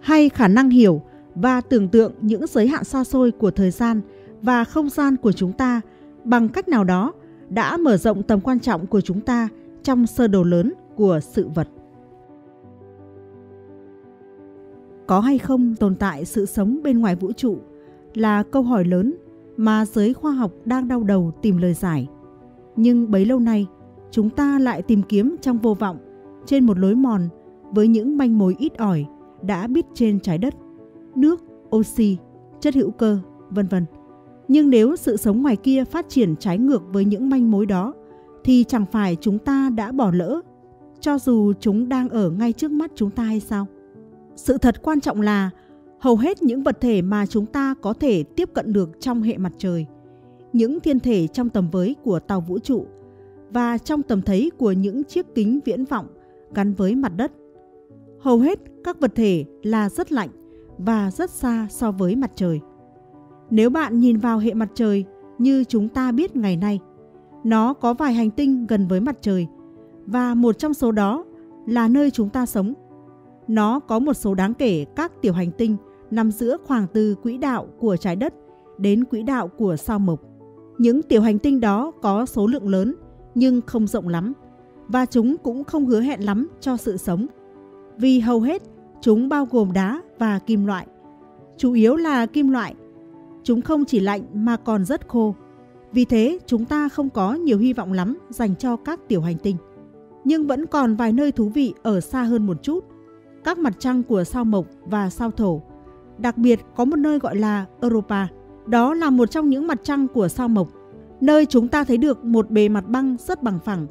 Hay khả năng hiểu và tưởng tượng những giới hạn xa xôi của thời gian và không gian của chúng ta bằng cách nào đó đã mở rộng tầm quan trọng của chúng ta trong sơ đồ lớn của sự vật. Có hay không tồn tại sự sống bên ngoài vũ trụ là câu hỏi lớn mà giới khoa học đang đau đầu tìm lời giải. Nhưng bấy lâu nay, chúng ta lại tìm kiếm trong vô vọng trên một lối mòn với những manh mối ít ỏi đã biết trên trái đất, nước, oxy, chất hữu cơ, vân vân. Nhưng nếu sự sống ngoài kia phát triển trái ngược với những manh mối đó thì chẳng phải chúng ta đã bỏ lỡ cho dù chúng đang ở ngay trước mắt chúng ta hay sao? Sự thật quan trọng là hầu hết những vật thể mà chúng ta có thể tiếp cận được trong hệ mặt trời, những thiên thể trong tầm với của tàu vũ trụ và trong tầm thấy của những chiếc kính viễn vọng gắn với mặt đất. Hầu hết các vật thể là rất lạnh và rất xa so với mặt trời. Nếu bạn nhìn vào hệ mặt trời như chúng ta biết ngày nay, nó có vài hành tinh gần với mặt trời và một trong số đó là nơi chúng ta sống. Nó có một số đáng kể các tiểu hành tinh nằm giữa khoảng từ quỹ đạo của trái đất đến quỹ đạo của sao mộc. Những tiểu hành tinh đó có số lượng lớn nhưng không rộng lắm và chúng cũng không hứa hẹn lắm cho sự sống. Vì hầu hết chúng bao gồm đá và kim loại. Chủ yếu là kim loại. Chúng không chỉ lạnh mà còn rất khô. Vì thế chúng ta không có nhiều hy vọng lắm dành cho các tiểu hành tinh. Nhưng vẫn còn vài nơi thú vị ở xa hơn một chút. Các mặt trăng của sao mộc và sao thổ Đặc biệt có một nơi gọi là Europa. Đó là một trong những mặt trăng của sao mộc, nơi chúng ta thấy được một bề mặt băng rất bằng phẳng,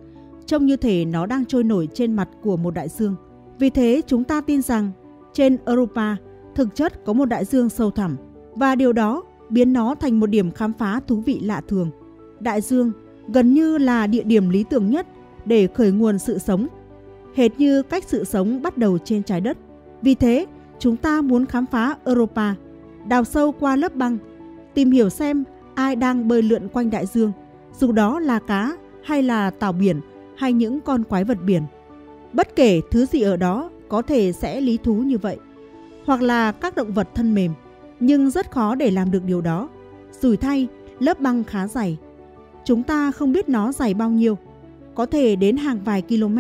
trông như thể nó đang trôi nổi trên mặt của một đại dương. Vì thế chúng ta tin rằng trên Europa thực chất có một đại dương sâu thẳm và điều đó biến nó thành một điểm khám phá thú vị lạ thường. Đại dương gần như là địa điểm lý tưởng nhất để khởi nguồn sự sống, hệt như cách sự sống bắt đầu trên trái đất. Vì thế, chúng ta muốn khám phá Europa, đào sâu qua lớp băng, tìm hiểu xem ai đang bơi lượn quanh đại dương, dù đó là cá hay là tàu biển hay những con quái vật biển. Bất kể thứ gì ở đó có thể sẽ lý thú như vậy, hoặc là các động vật thân mềm, nhưng rất khó để làm được điều đó. Rủi thay, lớp băng khá dày. Chúng ta không biết nó dày bao nhiêu, có thể đến hàng vài km.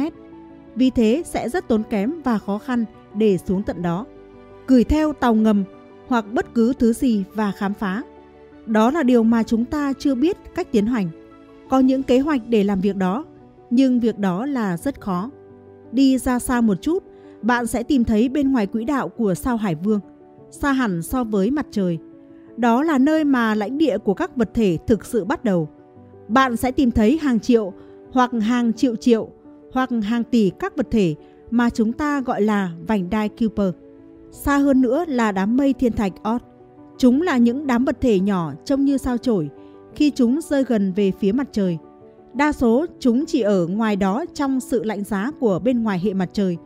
Vì thế sẽ rất tốn kém và khó khăn để xuống tận đó. Gửi theo tàu ngầm hoặc bất cứ thứ gì và khám phá. Đó là điều mà chúng ta chưa biết cách tiến hành. Có những kế hoạch để làm việc đó, nhưng việc đó là rất khó. Đi ra xa một chút, bạn sẽ tìm thấy bên ngoài quỹ đạo của sao Hải Vương, xa hẳn so với mặt trời. Đó là nơi mà lãnh địa của các vật thể thực sự bắt đầu. Bạn sẽ tìm thấy hàng triệu hoặc hàng triệu triệu hoặc hàng tỷ các vật thể mà chúng ta gọi là vành đai Kuiper. Xa hơn nữa là đám mây thiên thạch Oort. Chúng là những đám vật thể nhỏ trông như sao chổi khi chúng rơi gần về phía mặt trời. Đa số chúng chỉ ở ngoài đó trong sự lạnh giá của bên ngoài hệ mặt trời.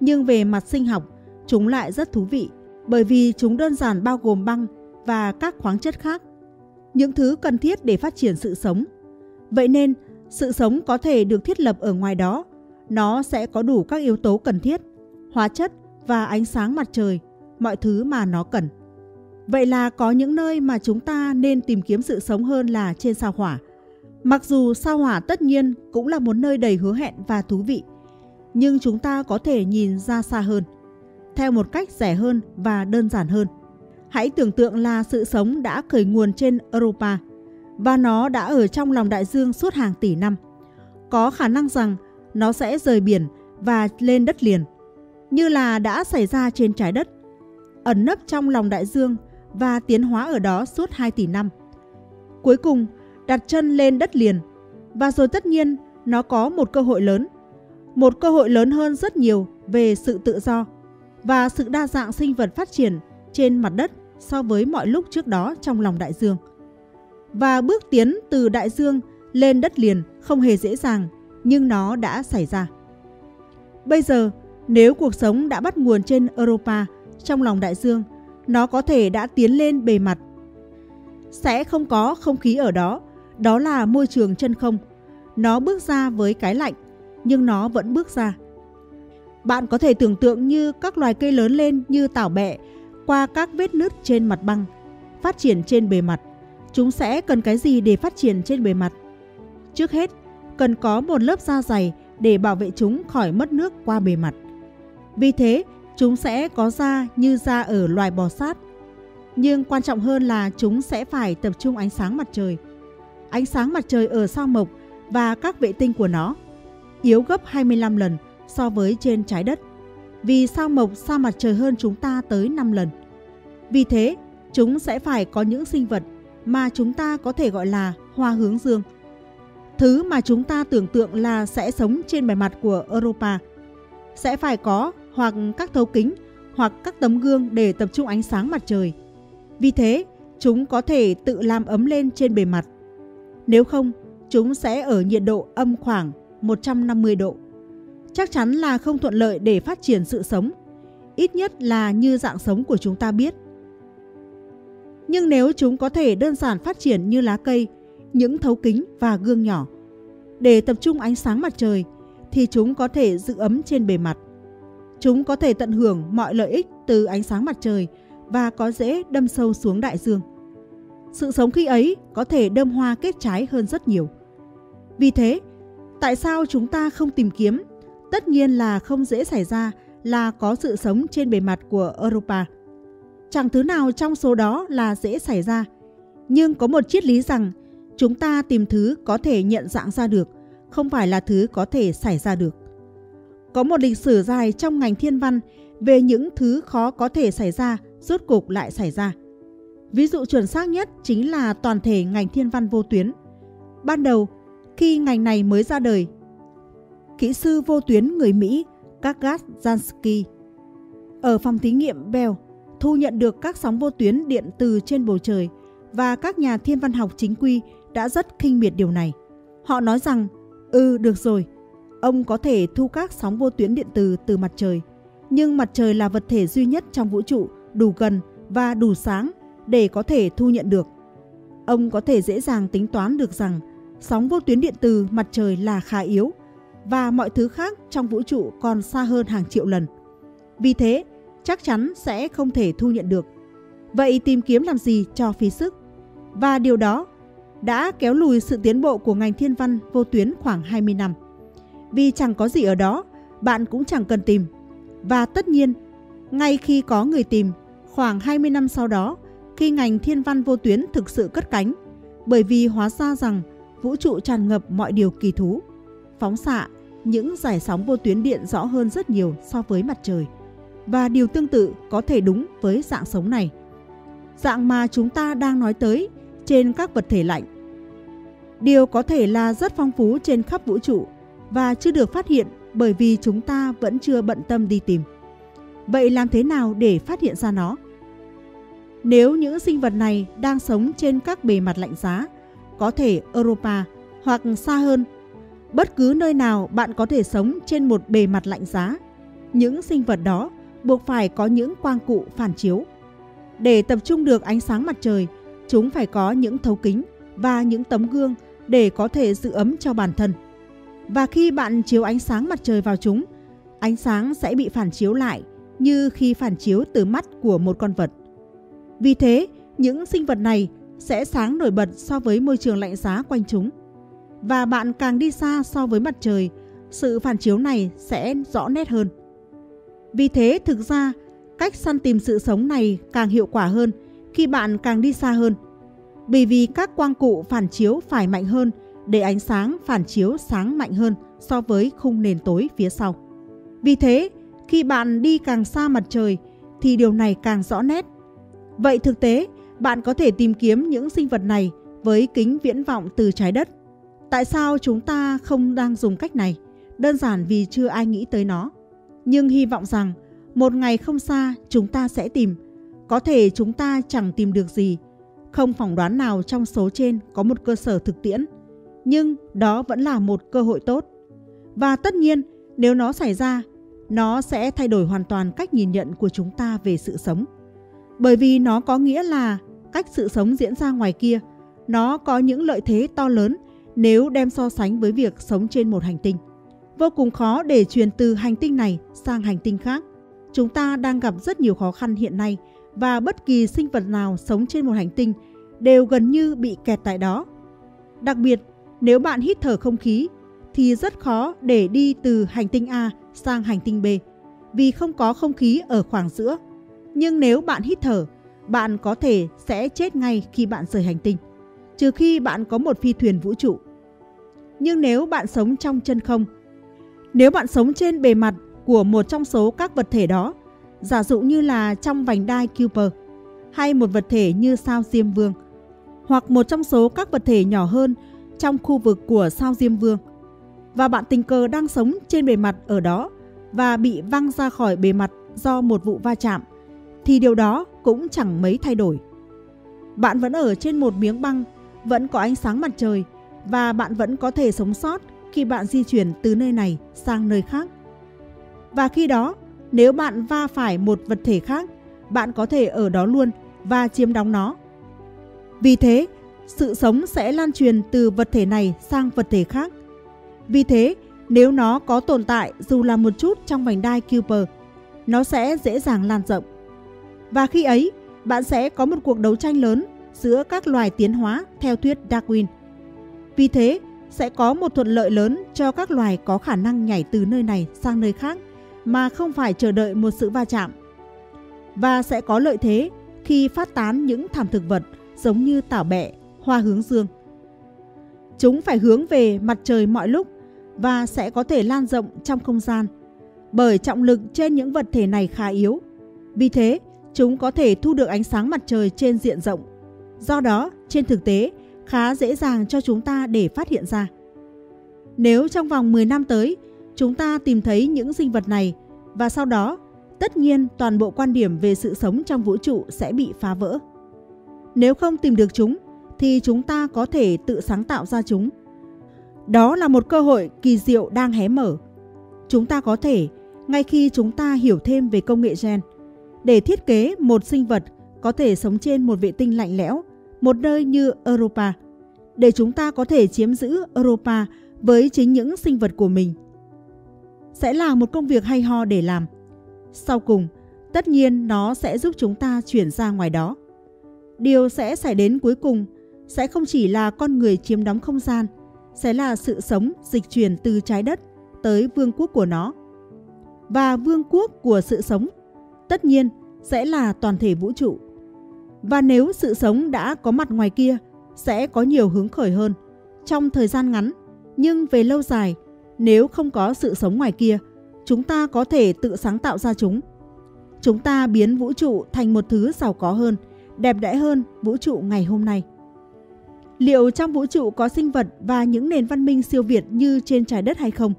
Nhưng về mặt sinh học, chúng lại rất thú vị bởi vì chúng đơn giản bao gồm băng và các khoáng chất khác, những thứ cần thiết để phát triển sự sống. Vậy nên, sự sống có thể được thiết lập ở ngoài đó. Nó sẽ có đủ các yếu tố cần thiết, hóa chất và ánh sáng mặt trời, mọi thứ mà nó cần. Vậy là có những nơi mà chúng ta nên tìm kiếm sự sống hơn là trên sao hỏa. Mặc dù sao hỏa tất nhiên cũng là một nơi đầy hứa hẹn và thú vị, nhưng chúng ta có thể nhìn ra xa hơn, theo một cách rẻ hơn và đơn giản hơn. Hãy tưởng tượng là sự sống đã khởi nguồn trên Europa và nó đã ở trong lòng đại dương suốt hàng tỷ năm. Có khả năng rằng nó sẽ rời biển và lên đất liền, như là đã xảy ra trên trái đất, ẩn nấp trong lòng đại dương và tiến hóa ở đó suốt 2 tỷ năm. Cuối cùng, đặt chân lên đất liền và rồi tất nhiên nó có một cơ hội lớn, một cơ hội lớn hơn rất nhiều về sự tự do và sự đa dạng sinh vật phát triển trên mặt đất so với mọi lúc trước đó trong lòng đại dương. Và bước tiến từ đại dương lên đất liền không hề dễ dàng, nhưng nó đã xảy ra. Bây giờ, nếu cuộc sống đã bắt nguồn trên Europa trong lòng đại dương, nó có thể đã tiến lên bề mặt. Sẽ không có không khí ở đó, đó là môi trường chân không. Nó bước ra với cái lạnh, nhưng nó vẫn bước ra. Bạn có thể tưởng tượng như các loài cây lớn lên như tảo bẹ qua các vết nứt trên mặt băng, phát triển trên bề mặt. Chúng sẽ cần cái gì để phát triển trên bề mặt? Trước hết, cần có một lớp da dày để bảo vệ chúng khỏi mất nước qua bề mặt. Vì thế, chúng sẽ có da như da ở loài bò sát. Nhưng quan trọng hơn là chúng sẽ phải tập trung ánh sáng mặt trời. Ánh sáng mặt trời ở sao mộc và các vệ tinh của nó yếu gấp 25 lần so với trên trái đất. Vì sao mộc xa mặt trời hơn chúng ta tới 5 lần. Vì thế, chúng sẽ phải có những sinh vật mà chúng ta có thể gọi là hoa hướng dương. Thứ mà chúng ta tưởng tượng là sẽ sống trên bề mặt của Europa sẽ phải có hoặc các thấu kính hoặc các tấm gương để tập trung ánh sáng mặt trời. Vì thế, chúng có thể tự làm ấm lên trên bề mặt. Nếu không, chúng sẽ ở nhiệt độ âm khoảng 150 độ. Chắc chắn là không thuận lợi để phát triển sự sống, ít nhất là như dạng sống của chúng ta biết. Nhưng nếu chúng có thể đơn giản phát triển như lá cây, những thấu kính và gương nhỏ, để tập trung ánh sáng mặt trời, thì chúng có thể giữ ấm trên bề mặt. Chúng có thể tận hưởng mọi lợi ích từ ánh sáng mặt trời và có dễ đâm sâu xuống đại dương. Sự sống khi ấy có thể đơm hoa kết trái hơn rất nhiều. Vì thế, tại sao chúng ta không tìm kiếm? Tất nhiên là không dễ xảy ra là có sự sống trên bề mặt của Europa. Chẳng thứ nào trong số đó là dễ xảy ra. Nhưng có một triết lý rằng chúng ta tìm thứ có thể nhận dạng ra được, không phải là thứ có thể xảy ra được. Có một lịch sử dài trong ngành thiên văn về những thứ khó có thể xảy ra rốt cục lại xảy ra. Ví dụ chuẩn xác nhất chính là toàn thể ngành thiên văn vô tuyến. Ban đầu, khi ngành này mới ra đời, kỹ sư vô tuyến người Mỹ Kagat Jansky ở phòng thí nghiệm Bell thu nhận được các sóng vô tuyến điện từ trên bầu trời và các nhà thiên văn học chính quy đã rất khinh miệt điều này. Họ nói rằng, ừ được rồi, ông có thể thu các sóng vô tuyến điện từ từ mặt trời, nhưng mặt trời là vật thể duy nhất trong vũ trụ đủ gần và đủ sáng để có thể thu nhận được. Ông có thể dễ dàng tính toán được rằng sóng vô tuyến điện từ mặt trời là khá yếu và mọi thứ khác trong vũ trụ còn xa hơn hàng triệu lần. Vì thế, chắc chắn sẽ không thể thu nhận được. Vậy tìm kiếm làm gì cho phí sức? Và điều đó đã kéo lùi sự tiến bộ của ngành thiên văn vô tuyến khoảng 20 năm. Vì chẳng có gì ở đó, bạn cũng chẳng cần tìm. Và tất nhiên, ngay khi có người tìm, khoảng 20 năm sau đó, khi ngành thiên văn vô tuyến thực sự cất cánh, bởi vì hóa ra rằng vũ trụ tràn ngập mọi điều kỳ thú. Phóng xạ, những giải sóng vô tuyến điện rõ hơn rất nhiều so với mặt trời. Và điều tương tự có thể đúng với dạng sống này. Dạng mà chúng ta đang nói tới trên các vật thể lạnh. Điều có thể là rất phong phú trên khắp vũ trụ và chưa được phát hiện bởi vì chúng ta vẫn chưa bận tâm đi tìm. Vậy làm thế nào để phát hiện ra nó? Nếu những sinh vật này đang sống trên các bề mặt lạnh giá, có thể Europa hoặc xa hơn, bất cứ nơi nào bạn có thể sống trên một bề mặt lạnh giá, những sinh vật đó buộc phải có những quang cụ phản chiếu. Để tập trung được ánh sáng mặt trời, chúng phải có những thấu kính và những tấm gương để có thể giữ ấm cho bản thân. Và khi bạn chiếu ánh sáng mặt trời vào chúng, ánh sáng sẽ bị phản chiếu lại như khi phản chiếu từ mắt của một con vật. Vì thế, những sinh vật này sẽ sáng nổi bật so với môi trường lạnh giá quanh chúng. Và bạn càng đi xa so với mặt trời, sự phản chiếu này sẽ rõ nét hơn. Vì thế, thực ra, cách săn tìm sự sống này càng hiệu quả hơn khi bạn càng đi xa hơn. Bởi vì các quang cụ phản chiếu phải mạnh hơn để ánh sáng phản chiếu sáng mạnh hơn so với khung nền tối phía sau. Vì thế, khi bạn đi càng xa mặt trời thì điều này càng rõ nét. Vậy thực tế, bạn có thể tìm kiếm những sinh vật này với kính viễn vọng từ trái đất. Tại sao chúng ta không đang dùng cách này? Đơn giản vì chưa ai nghĩ tới nó. Nhưng hy vọng rằng một ngày không xa chúng ta sẽ tìm. Có thể chúng ta chẳng tìm được gì. Không phỏng đoán nào trong số trên có một cơ sở thực tiễn. Nhưng đó vẫn là một cơ hội tốt. Và tất nhiên, nếu nó xảy ra, nó sẽ thay đổi hoàn toàn cách nhìn nhận của chúng ta về sự sống. Bởi vì nó có nghĩa là cách sự sống diễn ra ngoài kia, nó có những lợi thế to lớn nếu đem so sánh với việc sống trên một hành tinh. Vô cùng khó để truyền từ hành tinh này sang hành tinh khác. Chúng ta đang gặp rất nhiều khó khăn hiện nay và bất kỳ sinh vật nào sống trên một hành tinh đều gần như bị kẹt tại đó. Đặc biệt, nếu bạn hít thở không khí thì rất khó để đi từ hành tinh A sang hành tinh B vì không có không khí ở khoảng giữa. Nhưng nếu bạn hít thở, bạn có thể sẽ chết ngay khi bạn rời hành tinh, trừ khi bạn có một phi thuyền vũ trụ. Nhưng nếu bạn sống trong chân không, nếu bạn sống trên bề mặt của một trong số các vật thể đó, giả dụ như là trong vành đai Kuiper, hay một vật thể như sao Diêm Vương, hoặc một trong số các vật thể nhỏ hơn trong khu vực của sao Diêm Vương, và bạn tình cờ đang sống trên bề mặt ở đó và bị văng ra khỏi bề mặt do một vụ va chạm, thì điều đó cũng chẳng mấy thay đổi. Bạn vẫn ở trên một miếng băng, vẫn có ánh sáng mặt trời và bạn vẫn có thể sống sót khi bạn di chuyển từ nơi này sang nơi khác. Và khi đó, nếu bạn va phải một vật thể khác, bạn có thể ở đó luôn và chiếm đóng nó. Vì thế, sự sống sẽ lan truyền từ vật thể này sang vật thể khác. Vì thế, nếu nó có tồn tại dù là một chút trong vành đai Kuiper, nó sẽ dễ dàng lan rộng. Và khi ấy, bạn sẽ có một cuộc đấu tranh lớn giữa các loài tiến hóa theo thuyết Darwin. Vì thế, sẽ có một thuận lợi lớn cho các loài có khả năng nhảy từ nơi này sang nơi khác mà không phải chờ đợi một sự va chạm. Và sẽ có lợi thế khi phát tán những thảm thực vật giống như tảo bẹ, hoa hướng dương. Chúng phải hướng về mặt trời mọi lúc và sẽ có thể lan rộng trong không gian bởi trọng lực trên những vật thể này khá yếu. Vì thế, chúng có thể thu được ánh sáng mặt trời trên diện rộng. Do đó, trên thực tế, khá dễ dàng cho chúng ta để phát hiện ra. Nếu trong vòng 10 năm tới, chúng ta tìm thấy những sinh vật này và sau đó tất nhiên toàn bộ quan điểm về sự sống trong vũ trụ sẽ bị phá vỡ. Nếu không tìm được chúng thì chúng ta có thể tự sáng tạo ra chúng. Đó là một cơ hội kỳ diệu đang hé mở. Chúng ta có thể, ngay khi chúng ta hiểu thêm về công nghệ gen, để thiết kế một sinh vật có thể sống trên một vệ tinh lạnh lẽo, một nơi như Europa, để chúng ta có thể chiếm giữ Europa với chính những sinh vật của mình. Sẽ là một công việc hay ho để làm. Sau cùng, tất nhiên nó sẽ giúp chúng ta chuyển ra ngoài đó. Điều sẽ xảy đến cuối cùng sẽ không chỉ là con người chiếm đóng không gian, sẽ là sự sống dịch chuyển từ trái đất tới vương quốc của nó. Và vương quốc của sự sống, tất nhiên sẽ là toàn thể vũ trụ. Và nếu sự sống đã có mặt ngoài kia, sẽ có nhiều hướng khởi hơn trong thời gian ngắn, nhưng về lâu dài, nếu không có sự sống ngoài kia, chúng ta có thể tự sáng tạo ra chúng. Chúng ta biến vũ trụ thành một thứ giàu có hơn, đẹp đẽ hơn vũ trụ ngày hôm nay. Liệu trong vũ trụ có sinh vật và những nền văn minh siêu việt như trên trái đất hay không?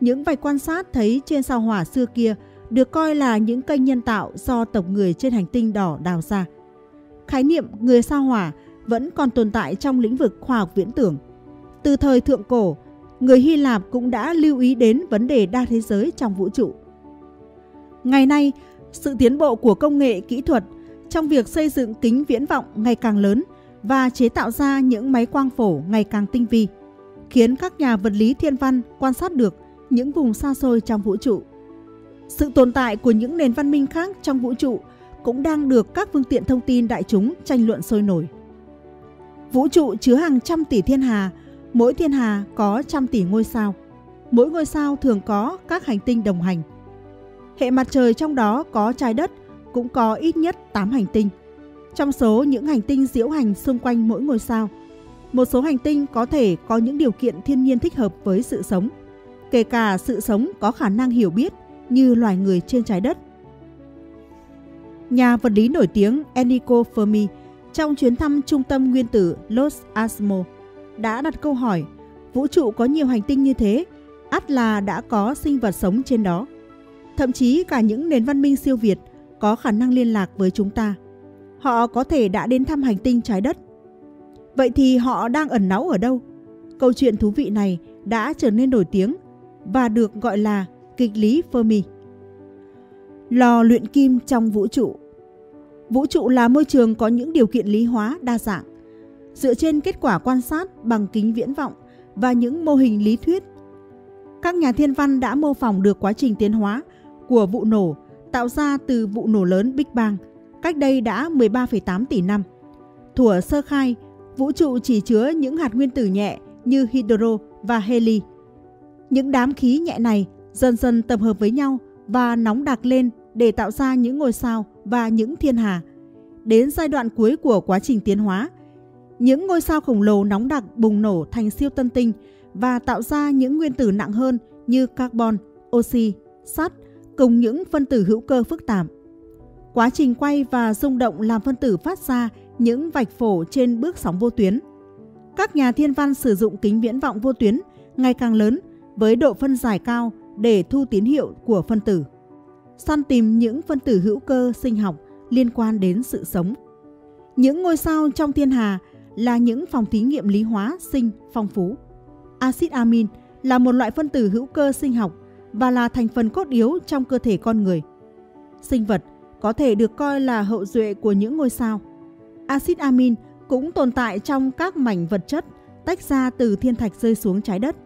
Những vạch quan sát thấy trên sao hỏa xưa kia được coi là những kênh nhân tạo do tộc người trên hành tinh đỏ đào ra. Khái niệm người sao hỏa vẫn còn tồn tại trong lĩnh vực khoa học viễn tưởng. Từ thời thượng cổ, người Hy Lạp cũng đã lưu ý đến vấn đề đa thế giới trong vũ trụ. Ngày nay, sự tiến bộ của công nghệ kỹ thuật trong việc xây dựng kính viễn vọng ngày càng lớn và chế tạo ra những máy quang phổ ngày càng tinh vi, khiến các nhà vật lý thiên văn quan sát được những vùng xa xôi trong vũ trụ. Sự tồn tại của những nền văn minh khác trong vũ trụ cũng đang được các phương tiện thông tin đại chúng tranh luận sôi nổi. Vũ trụ chứa hàng trăm tỷ thiên hà, mỗi thiên hà có trăm tỷ ngôi sao. Mỗi ngôi sao thường có các hành tinh đồng hành. Hệ mặt trời trong đó có trái đất cũng có ít nhất 8 hành tinh. Trong số những hành tinh diễu hành xung quanh mỗi ngôi sao, một số hành tinh có thể có những điều kiện thiên nhiên thích hợp với sự sống, kể cả sự sống có khả năng hiểu biết như loài người trên trái đất. Nhà vật lý nổi tiếng Enrico Fermi trong chuyến thăm trung tâm nguyên tử Los Alamos đã đặt câu hỏi vũ trụ có nhiều hành tinh như thế, ắt là đã có sinh vật sống trên đó. Thậm chí cả những nền văn minh siêu việt có khả năng liên lạc với chúng ta. Họ có thể đã đến thăm hành tinh trái đất. Vậy thì họ đang ẩn náu ở đâu? Câu chuyện thú vị này đã trở nên nổi tiếng và được gọi là kịch lý Fermi. Lò luyện kim trong vũ trụ Vũ trụ là môi trường có những điều kiện lý hóa đa dạng. Dựa trên kết quả quan sát bằng kính viễn vọng và những mô hình lý thuyết, các nhà thiên văn đã mô phỏng được quá trình tiến hóa của vụ nổ tạo ra từ vụ nổ lớn Big Bang cách đây đã 13,8 tỷ năm. thủa sơ khai, vũ trụ chỉ chứa những hạt nguyên tử nhẹ như hydro và heli. Những đám khí nhẹ này dần dần tập hợp với nhau và nóng đặc lên để tạo ra những ngôi sao và những thiên hà. Đến giai đoạn cuối của quá trình tiến hóa, những ngôi sao khổng lồ nóng đặc bùng nổ thành siêu tân tinh và tạo ra những nguyên tử nặng hơn như carbon, oxy, sắt cùng những phân tử hữu cơ phức tạp. Quá trình quay và rung động làm phân tử phát ra những vạch phổ trên bước sóng vô tuyến. Các nhà thiên văn sử dụng kính viễn vọng vô tuyến ngày càng lớn với độ phân giải cao để thu tín hiệu của phân tử. Săn tìm những phân tử hữu cơ sinh học liên quan đến sự sống. Những ngôi sao trong thiên hà là những phòng thí nghiệm lý hóa sinh phong phú. Axit amin là một loại phân tử hữu cơ sinh học và là thành phần cốt yếu trong cơ thể con người. Sinh vật có thể được coi là hậu duệ của những ngôi sao. Axit amin cũng tồn tại trong các mảnh vật chất tách ra từ thiên thạch rơi xuống trái đất.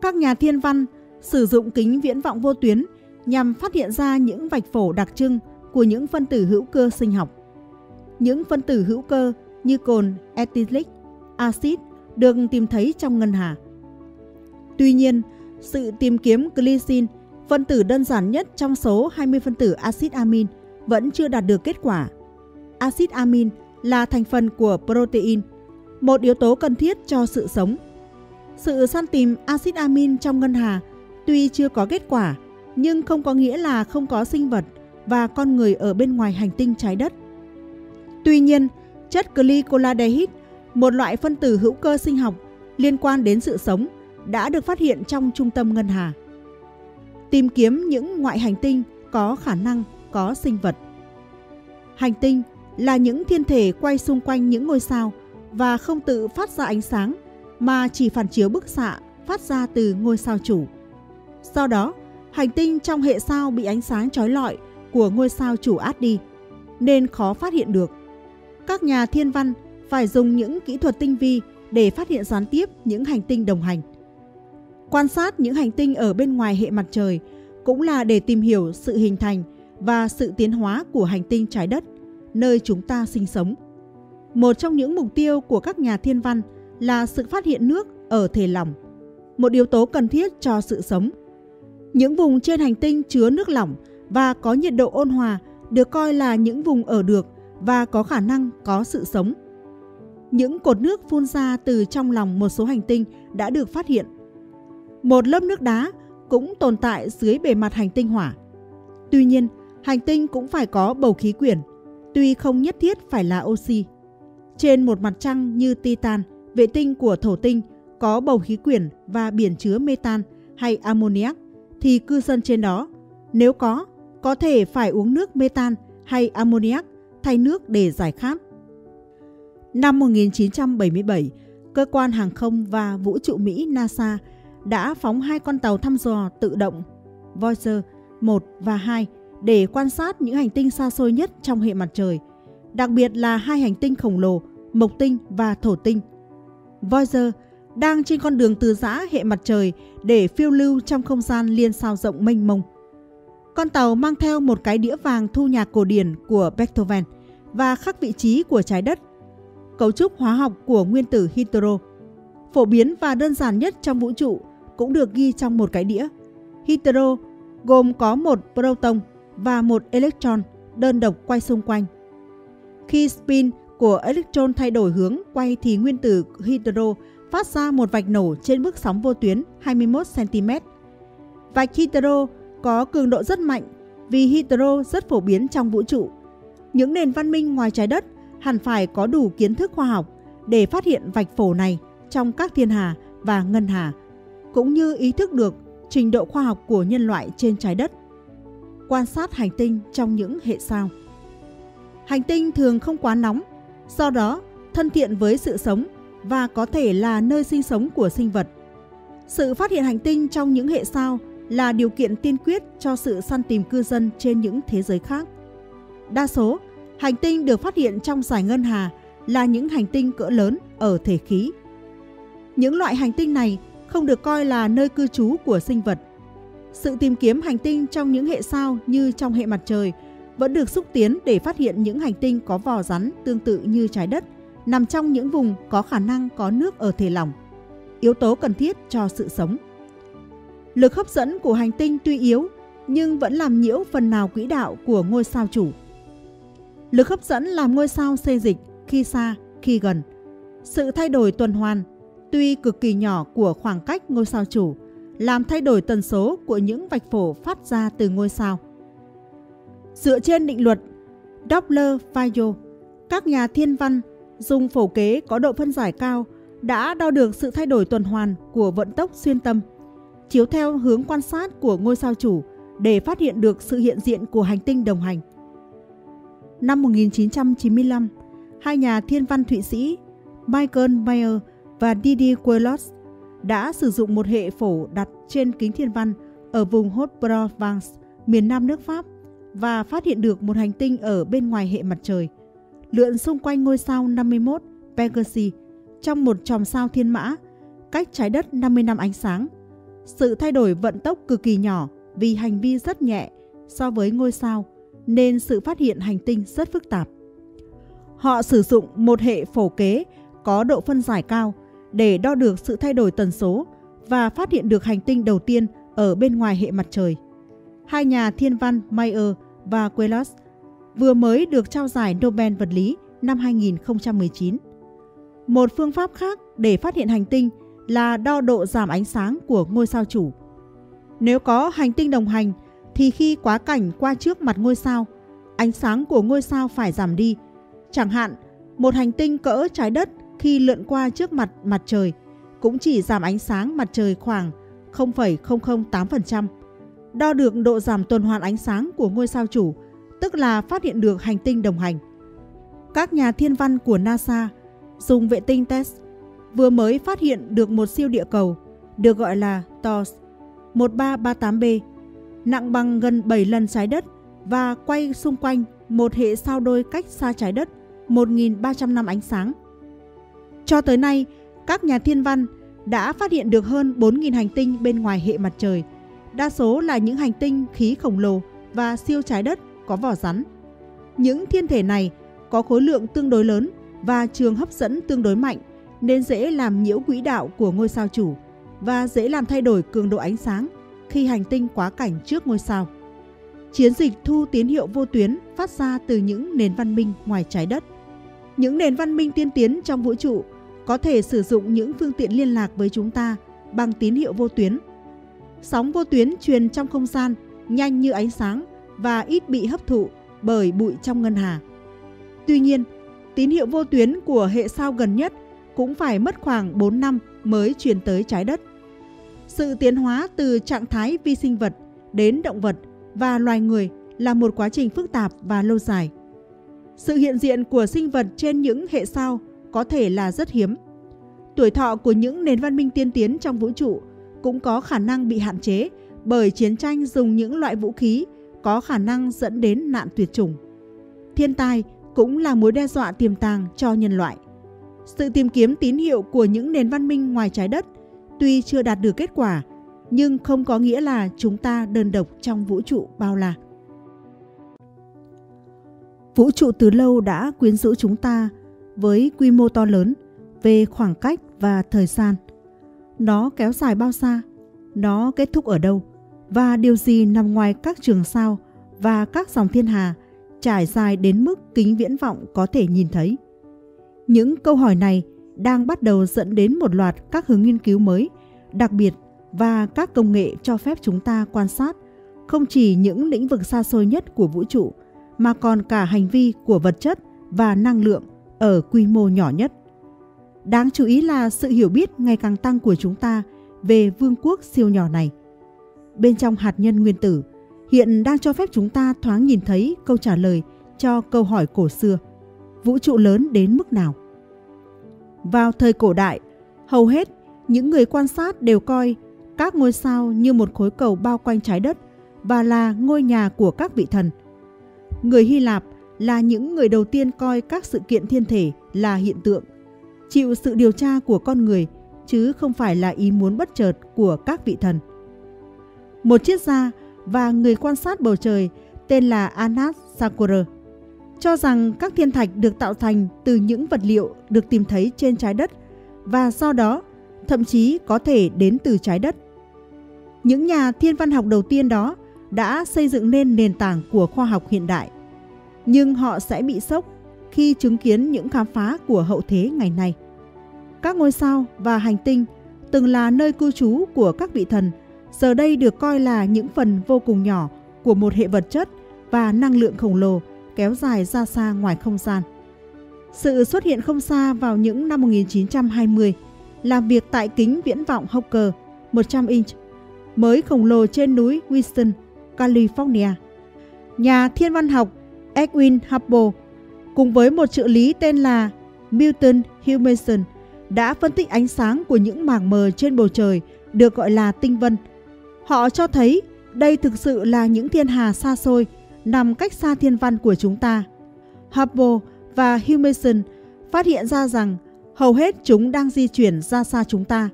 Các nhà thiên văn sử dụng kính viễn vọng vô tuyến nhằm phát hiện ra những vạch phổ đặc trưng của những phân tử hữu cơ sinh học. Những phân tử hữu cơ như cồn ethylic acid được tìm thấy trong ngân hà. Tuy nhiên, sự tìm kiếm glycine, phân tử đơn giản nhất trong số 20 phân tử axit amin, vẫn chưa đạt được kết quả. Axit amin là thành phần của protein, một yếu tố cần thiết cho sự sống. Sự săn tìm axit amin trong ngân hà tuy chưa có kết quả, nhưng không có nghĩa là không có sinh vật và con người ở bên ngoài hành tinh trái đất. Tuy nhiên, chất glycolaldehyde, một loại phân tử hữu cơ sinh học liên quan đến sự sống, đã được phát hiện trong trung tâm ngân hà. Tìm kiếm những ngoại hành tinh có khả năng có sinh vật. Hành tinh là những thiên thể quay xung quanh những ngôi sao và không tự phát ra ánh sáng mà chỉ phản chiếu bức xạ phát ra từ ngôi sao chủ. Do đó, hành tinh trong hệ sao bị ánh sáng chói lọi của ngôi sao chủ át đi nên khó phát hiện được. Các nhà thiên văn phải dùng những kỹ thuật tinh vi để phát hiện gián tiếp những hành tinh đồng hành. Quan sát những hành tinh ở bên ngoài hệ mặt trời cũng là để tìm hiểu sự hình thành và sự tiến hóa của hành tinh trái đất, nơi chúng ta sinh sống. Một trong những mục tiêu của các nhà thiên văn là sự phát hiện nước ở thể lỏng, một yếu tố cần thiết cho sự sống. Những vùng trên hành tinh chứa nước lỏng và có nhiệt độ ôn hòa được coi là những vùng ở được và có khả năng có sự sống. Những cột nước phun ra từ trong lòng một số hành tinh đã được phát hiện. Một lớp nước đá cũng tồn tại dưới bề mặt hành tinh hỏa. Tuy nhiên, hành tinh cũng phải có bầu khí quyển, tuy không nhất thiết phải là oxy. Trên một mặt trăng như Titan, vệ tinh của thổ tinh có bầu khí quyển và biển chứa metan hay ammoniac thì cư dân trên đó, nếu có, có thể phải uống nước metan hay ammoniac thay nước để giải khát. Năm 1977, cơ quan hàng không và vũ trụ Mỹ NASA đã phóng hai con tàu thăm dò tự động Voyager 1 và 2 để quan sát những hành tinh xa xôi nhất trong hệ mặt trời, đặc biệt là hai hành tinh khổng lồ Mộc tinh và Thổ tinh. Voyager đang trên con đường từ giã hệ mặt trời để phiêu lưu trong không gian liên sao rộng mênh mông. Con tàu mang theo một cái đĩa vàng thu nhạc cổ điển của Beethoven và khắc vị trí của trái đất. Cấu trúc hóa học của nguyên tử hydro, phổ biến và đơn giản nhất trong vũ trụ, cũng được ghi trong một cái đĩa. Hydro gồm có một proton và một electron đơn độc quay xung quanh. Khi spin của electron thay đổi hướng quay thì nguyên tử hydro phát ra một vạch nổ trên bức sóng vô tuyến 21 cm. Vạch hydro có cường độ rất mạnh vì hydro rất phổ biến trong vũ trụ. Những nền văn minh ngoài trái đất hẳn phải có đủ kiến thức khoa học để phát hiện vạch phổ này trong các thiên hà và ngân hà, cũng như ý thức được trình độ khoa học của nhân loại trên trái đất. Quan sát hành tinh trong những hệ sao. Hành tinh thường không quá nóng, do đó thân thiện với sự sống và có thể là nơi sinh sống của sinh vật. Sự phát hiện hành tinh trong những hệ sao là điều kiện tiên quyết cho sự săn tìm cư dân trên những thế giới khác. Đa số, hành tinh được phát hiện trong giải ngân hà là những hành tinh cỡ lớn ở thể khí. Những loại hành tinh này không được coi là nơi cư trú của sinh vật. Sự tìm kiếm hành tinh trong những hệ sao như trong hệ mặt trời vẫn được xúc tiến để phát hiện những hành tinh có vỏ rắn tương tự như trái đất, nằm trong những vùng có khả năng có nước ở thể lỏng, yếu tố cần thiết cho sự sống. Lực hấp dẫn của hành tinh tuy yếu nhưng vẫn làm nhiễu phần nào quỹ đạo của ngôi sao chủ. Lực hấp dẫn làm ngôi sao xê dịch khi xa, khi gần. Sự thay đổi tuần hoàn, tuy cực kỳ nhỏ của khoảng cách ngôi sao chủ, làm thay đổi tần số của những vạch phổ phát ra từ ngôi sao. Dựa trên định luật Doppler-Fayol, các nhà thiên văn dùng phổ kế có độ phân giải cao đã đo được sự thay đổi tuần hoàn của vận tốc xuyên tâm chiếu theo hướng quan sát của ngôi sao chủ để phát hiện được sự hiện diện của hành tinh đồng hành. Năm 1995, hai nhà thiên văn Thụy Sĩ Michael Mayer và Didier Queloz đã sử dụng một hệ phổ đặt trên kính thiên văn ở vùng Haute-Provence, miền nam nước Pháp và phát hiện được một hành tinh ở bên ngoài hệ mặt trời, lượn xung quanh ngôi sao 51 Pegasi trong một chòm sao thiên mã, cách trái đất 50 năm ánh sáng – sự thay đổi vận tốc cực kỳ nhỏ vì hành vi rất nhẹ so với ngôi sao nên sự phát hiện hành tinh rất phức tạp. Họ sử dụng một hệ phổ kế có độ phân giải cao để đo được sự thay đổi tần số và phát hiện được hành tinh đầu tiên ở bên ngoài hệ mặt trời. Hai nhà thiên văn Mayer và Queloz vừa mới được trao giải Nobel vật lý năm 2019. Một phương pháp khác để phát hiện hành tinh là đo độ giảm ánh sáng của ngôi sao chủ. Nếu có hành tinh đồng hành thì khi quá cảnh qua trước mặt ngôi sao, ánh sáng của ngôi sao phải giảm đi. Chẳng hạn, một hành tinh cỡ trái đất khi lượn qua trước mặt mặt trời cũng chỉ giảm ánh sáng mặt trời khoảng 0,008%. đo được độ giảm tuần hoàn ánh sáng của ngôi sao chủ, tức là phát hiện được hành tinh đồng hành. Các nhà thiên văn của NASA dùng vệ tinh TESS vừa mới phát hiện được một siêu địa cầu được gọi là TORS 1338b, nặng bằng gần 7 lần trái đất và quay xung quanh một hệ sao đôi cách xa trái đất 1.300 năm ánh sáng. Cho tới nay, các nhà thiên văn đã phát hiện được hơn 4.000 hành tinh bên ngoài hệ mặt trời, đa số là những hành tinh khí khổng lồ và siêu trái đất có vỏ rắn. Những thiên thể này có khối lượng tương đối lớn và trường hấp dẫn tương đối mạnh, nên dễ làm nhiễu quỹ đạo của ngôi sao chủ và dễ làm thay đổi cường độ ánh sáng khi hành tinh quá cảnh trước ngôi sao. Chiến dịch thu tín hiệu vô tuyến phát ra từ những nền văn minh ngoài trái đất. Những nền văn minh tiên tiến trong vũ trụ có thể sử dụng những phương tiện liên lạc với chúng ta bằng tín hiệu vô tuyến. Sóng vô tuyến truyền trong không gian nhanh như ánh sáng và ít bị hấp thụ bởi bụi trong ngân hà. Tuy nhiên, tín hiệu vô tuyến của hệ sao gần nhất cũng phải mất khoảng 4 năm mới truyền tới trái đất. Sự tiến hóa từ trạng thái vi sinh vật đến động vật và loài người là một quá trình phức tạp và lâu dài. Sự hiện diện của sinh vật trên những hệ sao có thể là rất hiếm. Tuổi thọ của những nền văn minh tiên tiến trong vũ trụ cũng có khả năng bị hạn chế bởi chiến tranh dùng những loại vũ khí có khả năng dẫn đến nạn tuyệt chủng. Thiên tai cũng là mối đe dọa tiềm tàng cho nhân loại. Sự tìm kiếm tín hiệu của những nền văn minh ngoài trái đất tuy chưa đạt được kết quả, nhưng không có nghĩa là chúng ta đơn độc trong vũ trụ bao la. Vũ trụ từ lâu đã quyến rũ chúng ta với quy mô to lớn về khoảng cách và thời gian. Nó kéo dài bao xa? Nó kết thúc ở đâu? Và điều gì nằm ngoài các trường sao và các dòng thiên hà trải dài đến mức kính viễn vọng có thể nhìn thấy? Những câu hỏi này đang bắt đầu dẫn đến một loạt các hướng nghiên cứu mới, đặc biệt và các công nghệ cho phép chúng ta quan sát không chỉ những lĩnh vực xa xôi nhất của vũ trụ mà còn cả hành vi của vật chất và năng lượng ở quy mô nhỏ nhất. Đáng chú ý là sự hiểu biết ngày càng tăng của chúng ta về vương quốc siêu nhỏ này. Bên trong hạt nhân nguyên tử, hiện đang cho phép chúng ta thoáng nhìn thấy câu trả lời cho câu hỏi cổ xưa – vũ trụ lớn đến mức nào. Vào thời cổ đại, hầu hết những người quan sát đều coi các ngôi sao như một khối cầu bao quanh trái đất và là ngôi nhà của các vị thần. Người Hy Lạp là những người đầu tiên coi các sự kiện thiên thể là hiện tượng, chịu sự điều tra của con người chứ không phải là ý muốn bất chợt của các vị thần. Một triết gia và người quan sát bầu trời tên là Anas Sakura cho rằng các thiên thạch được tạo thành từ những vật liệu được tìm thấy trên trái đất và do đó thậm chí có thể đến từ trái đất. Những nhà thiên văn học đầu tiên đó đã xây dựng nên nền tảng của khoa học hiện đại. Nhưng họ sẽ bị sốc khi chứng kiến những khám phá của hậu thế ngày nay. Các ngôi sao và hành tinh từng là nơi cư trú của các vị thần, giờ đây được coi là những phần vô cùng nhỏ của một hệ vật chất và năng lượng khổng lồ kéo dài ra xa ngoài không gian. Sự xuất hiện không xa vào những năm 1920, làm việc tại kính viễn vọng Hawker 100 inch, mới khổng lồ trên núi Wilson, California. Nhà thiên văn học Edwin Hubble cùng với một trợ lý tên là Milton Humason đã phân tích ánh sáng của những mảng mờ trên bầu trời được gọi là tinh vân. Họ cho thấy đây thực sự là những thiên hà xa xôi nằm cách xa thiên văn của chúng ta. Hubble và Humason phát hiện ra rằng hầu hết chúng đang di chuyển ra xa chúng ta.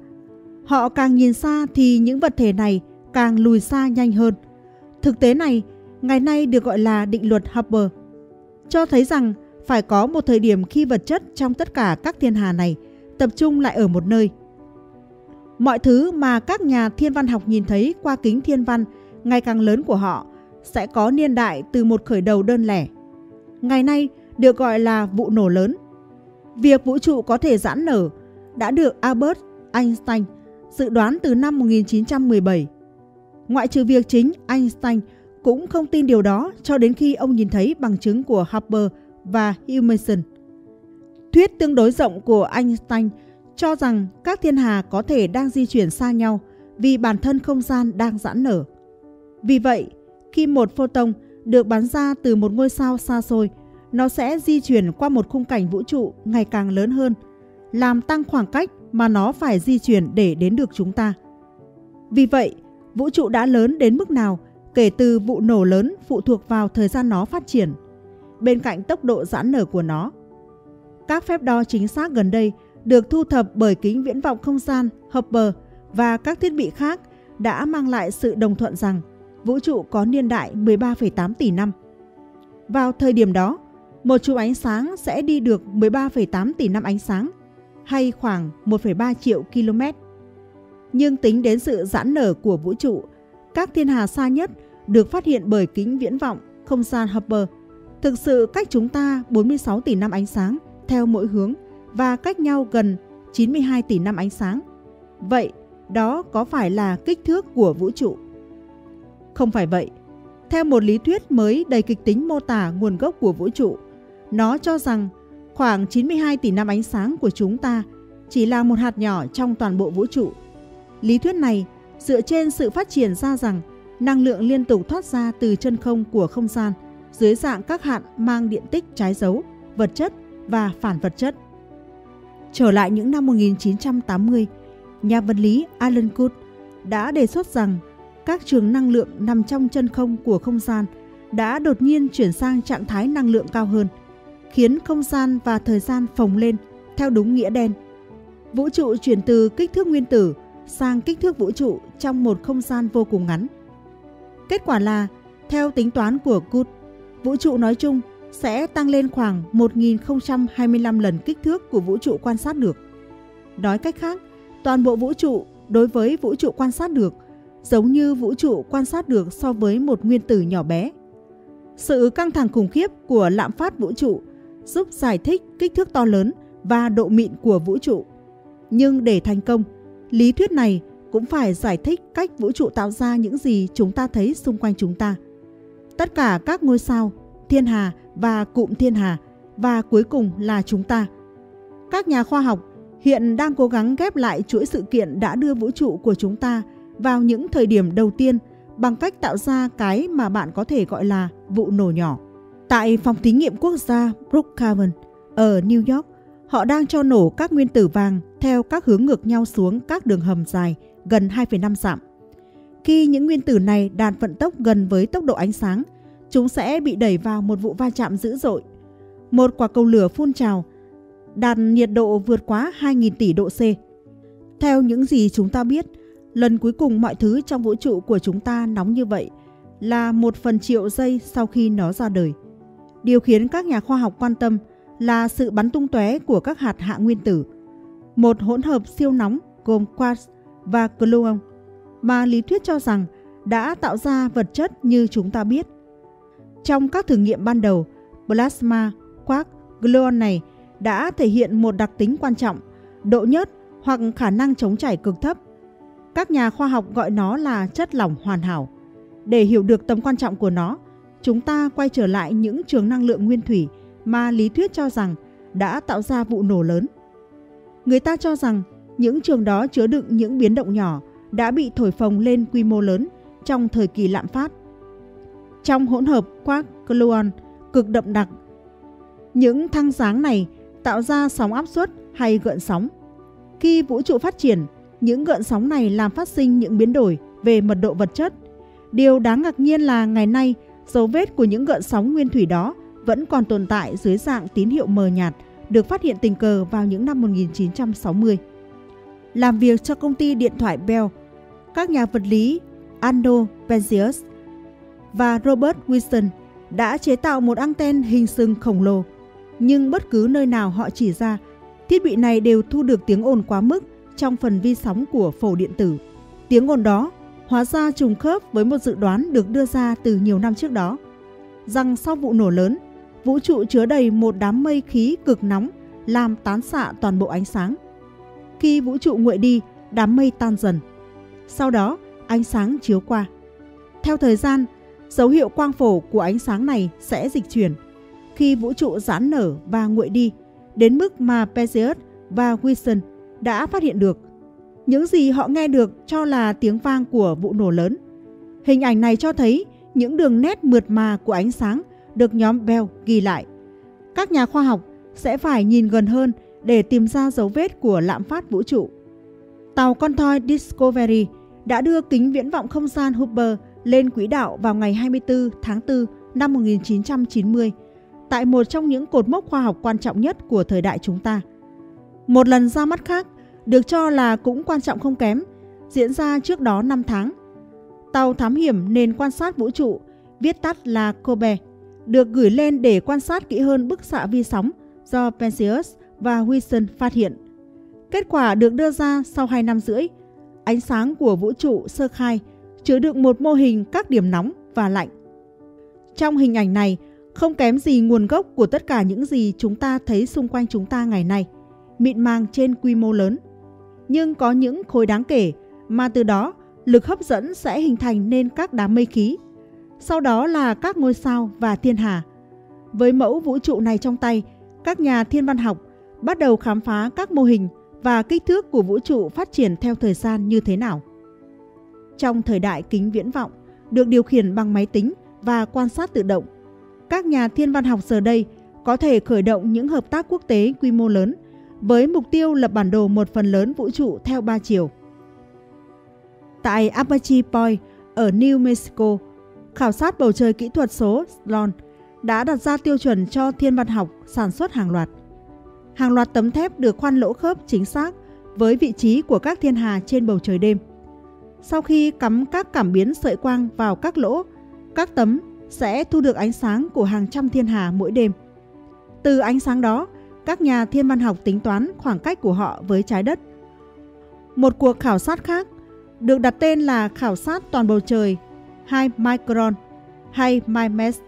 Họ càng nhìn xa thì những vật thể này càng lùi xa nhanh hơn. Thực tế này ngày nay được gọi là định luật Hubble, cho thấy rằng phải có một thời điểm khi vật chất trong tất cả các thiên hà này tập trung lại ở một nơi. Mọi thứ mà các nhà thiên văn học nhìn thấy qua kính thiên văn, ngày càng lớn của họ, sẽ có niên đại từ một khởi đầu đơn lẻ. Ngày nay được gọi là vụ nổ lớn. Việc vũ trụ có thể giãn nở đã được Albert Einstein dự đoán từ năm 1917. Ngoại trừ việc chính Einstein cũng không tin điều đó cho đến khi ông nhìn thấy bằng chứng của Hubble và Humason. Thuyết tương đối rộng của Einstein cho rằng các thiên hà có thể đang di chuyển xa nhau vì bản thân không gian đang giãn nở. Vì vậy, khi một photon được bắn ra từ một ngôi sao xa xôi, nó sẽ di chuyển qua một khung cảnh vũ trụ ngày càng lớn hơn, làm tăng khoảng cách mà nó phải di chuyển để đến được chúng ta. Vì vậy, vũ trụ đã lớn đến mức nào kể từ vụ nổ lớn phụ thuộc vào thời gian nó phát triển, bên cạnh tốc độ giãn nở của nó. Các phép đo chính xác gần đây được thu thập bởi kính viễn vọng không gian Hubble và các thiết bị khác đã mang lại sự đồng thuận rằng vũ trụ có niên đại 13,8 tỷ năm. Vào thời điểm đó, một chùm ánh sáng sẽ đi được 13,8 tỷ năm ánh sáng, hay khoảng 1,3 triệu km. Nhưng tính đến sự giãn nở của vũ trụ, các thiên hà xa nhất được phát hiện bởi kính viễn vọng không gian Hubble thực sự cách chúng ta 46 tỷ năm ánh sáng theo mỗi hướng và cách nhau gần 92 tỷ năm ánh sáng. Vậy, đó có phải là kích thước của vũ trụ? Không phải vậy. Theo một lý thuyết mới đầy kịch tính mô tả nguồn gốc của vũ trụ, nó cho rằng khoảng 92 tỷ năm ánh sáng của chúng ta chỉ là một hạt nhỏ trong toàn bộ vũ trụ. Lý thuyết này dựa trên sự phát triển ra rằng năng lượng liên tục thoát ra từ chân không của không gian dưới dạng các hạt mang điện tích trái dấu, vật chất và phản vật chất. Trở lại những năm 1980, nhà vật lý Alan Guth đã đề xuất rằng các trường năng lượng nằm trong chân không của không gian đã đột nhiên chuyển sang trạng thái năng lượng cao hơn, khiến không gian và thời gian phồng lên theo đúng nghĩa đen. Vũ trụ chuyển từ kích thước nguyên tử sang kích thước vũ trụ trong một không gian vô cùng ngắn. Kết quả là, theo tính toán của Kut, vũ trụ nói chung sẽ tăng lên khoảng 1025 lần kích thước của vũ trụ quan sát được. Nói cách khác, toàn bộ vũ trụ đối với vũ trụ quan sát được giống như vũ trụ quan sát được so với một nguyên tử nhỏ bé. Sự căng thẳng khủng khiếp của lạm phát vũ trụ giúp giải thích kích thước to lớn và độ mịn của vũ trụ. Nhưng để thành công, lý thuyết này cũng phải giải thích cách vũ trụ tạo ra những gì chúng ta thấy xung quanh chúng ta. Tất cả các ngôi sao, thiên hà và cụm thiên hà và cuối cùng là chúng ta. Các nhà khoa học hiện đang cố gắng ghép lại chuỗi sự kiện đã đưa vũ trụ của chúng ta vào những thời điểm đầu tiên bằng cách tạo ra cái mà bạn có thể gọi là vụ nổ nhỏ. Tại phòng thí nghiệm quốc gia Brookhaven ở New York, họ đang cho nổ các nguyên tử vàng theo các hướng ngược nhau xuống các đường hầm dài gần 2,5 dặm. Khi những nguyên tử này đạt vận tốc gần với tốc độ ánh sáng, chúng sẽ bị đẩy vào một vụ va chạm dữ dội. Một quả cầu lửa phun trào, đạt nhiệt độ vượt quá 2.000 tỷ độ C. Theo những gì chúng ta biết, lần cuối cùng mọi thứ trong vũ trụ của chúng ta nóng như vậy là một phần triệu giây sau khi nó ra đời. Điều khiến các nhà khoa học quan tâm là sự bắn tung tóe của các hạt hạ nguyên tử, một hỗn hợp siêu nóng gồm quartz và gluon mà lý thuyết cho rằng đã tạo ra vật chất như chúng ta biết. Trong các thử nghiệm ban đầu, plasma quark gluon này đã thể hiện một đặc tính quan trọng, độ nhớt hoặc khả năng chống chảy cực thấp. Các nhà khoa học gọi nó là chất lỏng hoàn hảo. Để hiểu được tầm quan trọng của nó, chúng ta quay trở lại những trường năng lượng nguyên thủy mà lý thuyết cho rằng đã tạo ra vụ nổ lớn. Người ta cho rằng những trường đó chứa đựng những biến động nhỏ đã bị thổi phồng lên quy mô lớn trong thời kỳ lạm phát. Trong hỗn hợp quark gluon cực đậm đặc, những thăng sáng này tạo ra sóng áp suất hay gợn sóng. Khi vũ trụ phát triển, những gợn sóng này làm phát sinh những biến đổi về mật độ vật chất. Điều đáng ngạc nhiên là ngày nay, dấu vết của những gợn sóng nguyên thủy đó vẫn còn tồn tại dưới dạng tín hiệu mờ nhạt được phát hiện tình cờ vào những năm 1960. Làm việc cho công ty điện thoại Bell, các nhà vật lý Ando Penzias và Robert Wilson đã chế tạo một anten hình sừng khổng lồ. Nhưng bất cứ nơi nào họ chỉ ra, thiết bị này đều thu được tiếng ồn quá mức trong phần vi sóng của phổ điện tử. Tiếng ồn đó hóa ra trùng khớp với một dự đoán được đưa ra từ nhiều năm trước đó, rằng sau vụ nổ lớn, vũ trụ chứa đầy một đám mây khí cực nóng làm tán xạ toàn bộ ánh sáng. Khi vũ trụ nguội đi, đám mây tan dần. Sau đó, ánh sáng chiếu qua. Theo thời gian, dấu hiệu quang phổ của ánh sáng này sẽ dịch chuyển. Khi vũ trụ giãn nở và nguội đi, đến mức mà Perseus và Wilson đã phát hiện được. Những gì họ nghe được cho là tiếng vang của vụ nổ lớn. Hình ảnh này cho thấy những đường nét mượt mà của ánh sáng được nhóm Bell ghi lại. Các nhà khoa học sẽ phải nhìn gần hơn để tìm ra dấu vết của lạm phát vũ trụ. Tàu con thoi Discovery đã đưa kính viễn vọng không gian Hubble lên quỹ đạo vào ngày 24 tháng 4 năm 1990 tại một trong những cột mốc khoa học quan trọng nhất của thời đại chúng ta. Một lần ra mắt khác được cho là cũng quan trọng không kém, diễn ra trước đó 5 tháng. Tàu thám hiểm nền quan sát vũ trụ, viết tắt là COBE, được gửi lên để quan sát kỹ hơn bức xạ vi sóng do Penzias và Wilson phát hiện. Kết quả được đưa ra sau 2 năm rưỡi. Ánh sáng của vũ trụ sơ khai chứa đựng một mô hình các điểm nóng và lạnh. Trong hình ảnh này, không kém gì nguồn gốc của tất cả những gì chúng ta thấy xung quanh chúng ta ngày nay, mịn màng trên quy mô lớn. Nhưng có những khối đáng kể mà từ đó lực hấp dẫn sẽ hình thành nên các đám mây khí. Sau đó là các ngôi sao và thiên hà. Với mẫu vũ trụ này trong tay, các nhà thiên văn học bắt đầu khám phá các mô hình và kích thước của vũ trụ phát triển theo thời gian như thế nào. Trong thời đại kính viễn vọng, được điều khiển bằng máy tính và quan sát tự động, các nhà thiên văn học giờ đây có thể khởi động những hợp tác quốc tế quy mô lớn với mục tiêu lập bản đồ một phần lớn vũ trụ theo ba chiều. Tại Apache Point ở New Mexico, khảo sát bầu trời kỹ thuật số Sloan đã đặt ra tiêu chuẩn cho thiên văn học sản xuất hàng loạt. Hàng loạt tấm thép được khoan lỗ khớp chính xác với vị trí của các thiên hà trên bầu trời đêm. Sau khi cắm các cảm biến sợi quang vào các lỗ, các tấm sẽ thu được ánh sáng của hàng trăm thiên hà mỗi đêm. Từ ánh sáng đó, các nhà thiên văn học tính toán khoảng cách của họ với trái đất. Một cuộc khảo sát khác được đặt tên là khảo sát toàn bầu trời 2 micron hay MIMES.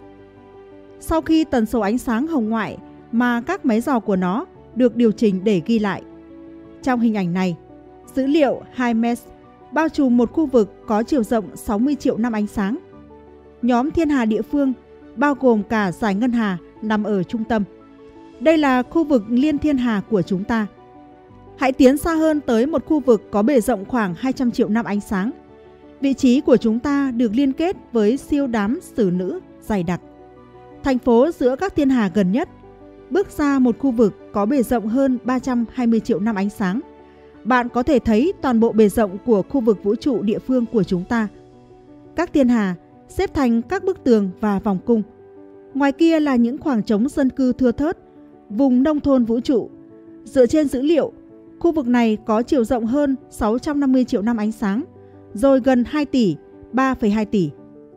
Sau khi tần số ánh sáng hồng ngoại mà các máy dò của nó được điều chỉnh để ghi lại. Trong hình ảnh này, dữ liệu 2 MES bao trùm một khu vực có chiều rộng 60 triệu năm ánh sáng. Nhóm thiên hà địa phương bao gồm cả giải ngân hà nằm ở trung tâm. Đây là khu vực liên thiên hà của chúng ta. Hãy tiến xa hơn tới một khu vực có bề rộng khoảng 200 triệu năm ánh sáng. Vị trí của chúng ta được liên kết với siêu đám xử nữ dày đặc. Thành phố giữa các thiên hà gần nhất bước ra một khu vực có bề rộng hơn 320 triệu năm ánh sáng. Bạn có thể thấy toàn bộ bề rộng của khu vực vũ trụ địa phương của chúng ta. Các thiên hà xếp thành các bức tường và vòng cung. Ngoài kia là những khoảng trống dân cư thưa thớt, vùng nông thôn vũ trụ. Dựa trên dữ liệu, khu vực này có chiều rộng hơn 650 triệu năm ánh sáng, rồi gần 2 tỷ, 3,2 tỷ.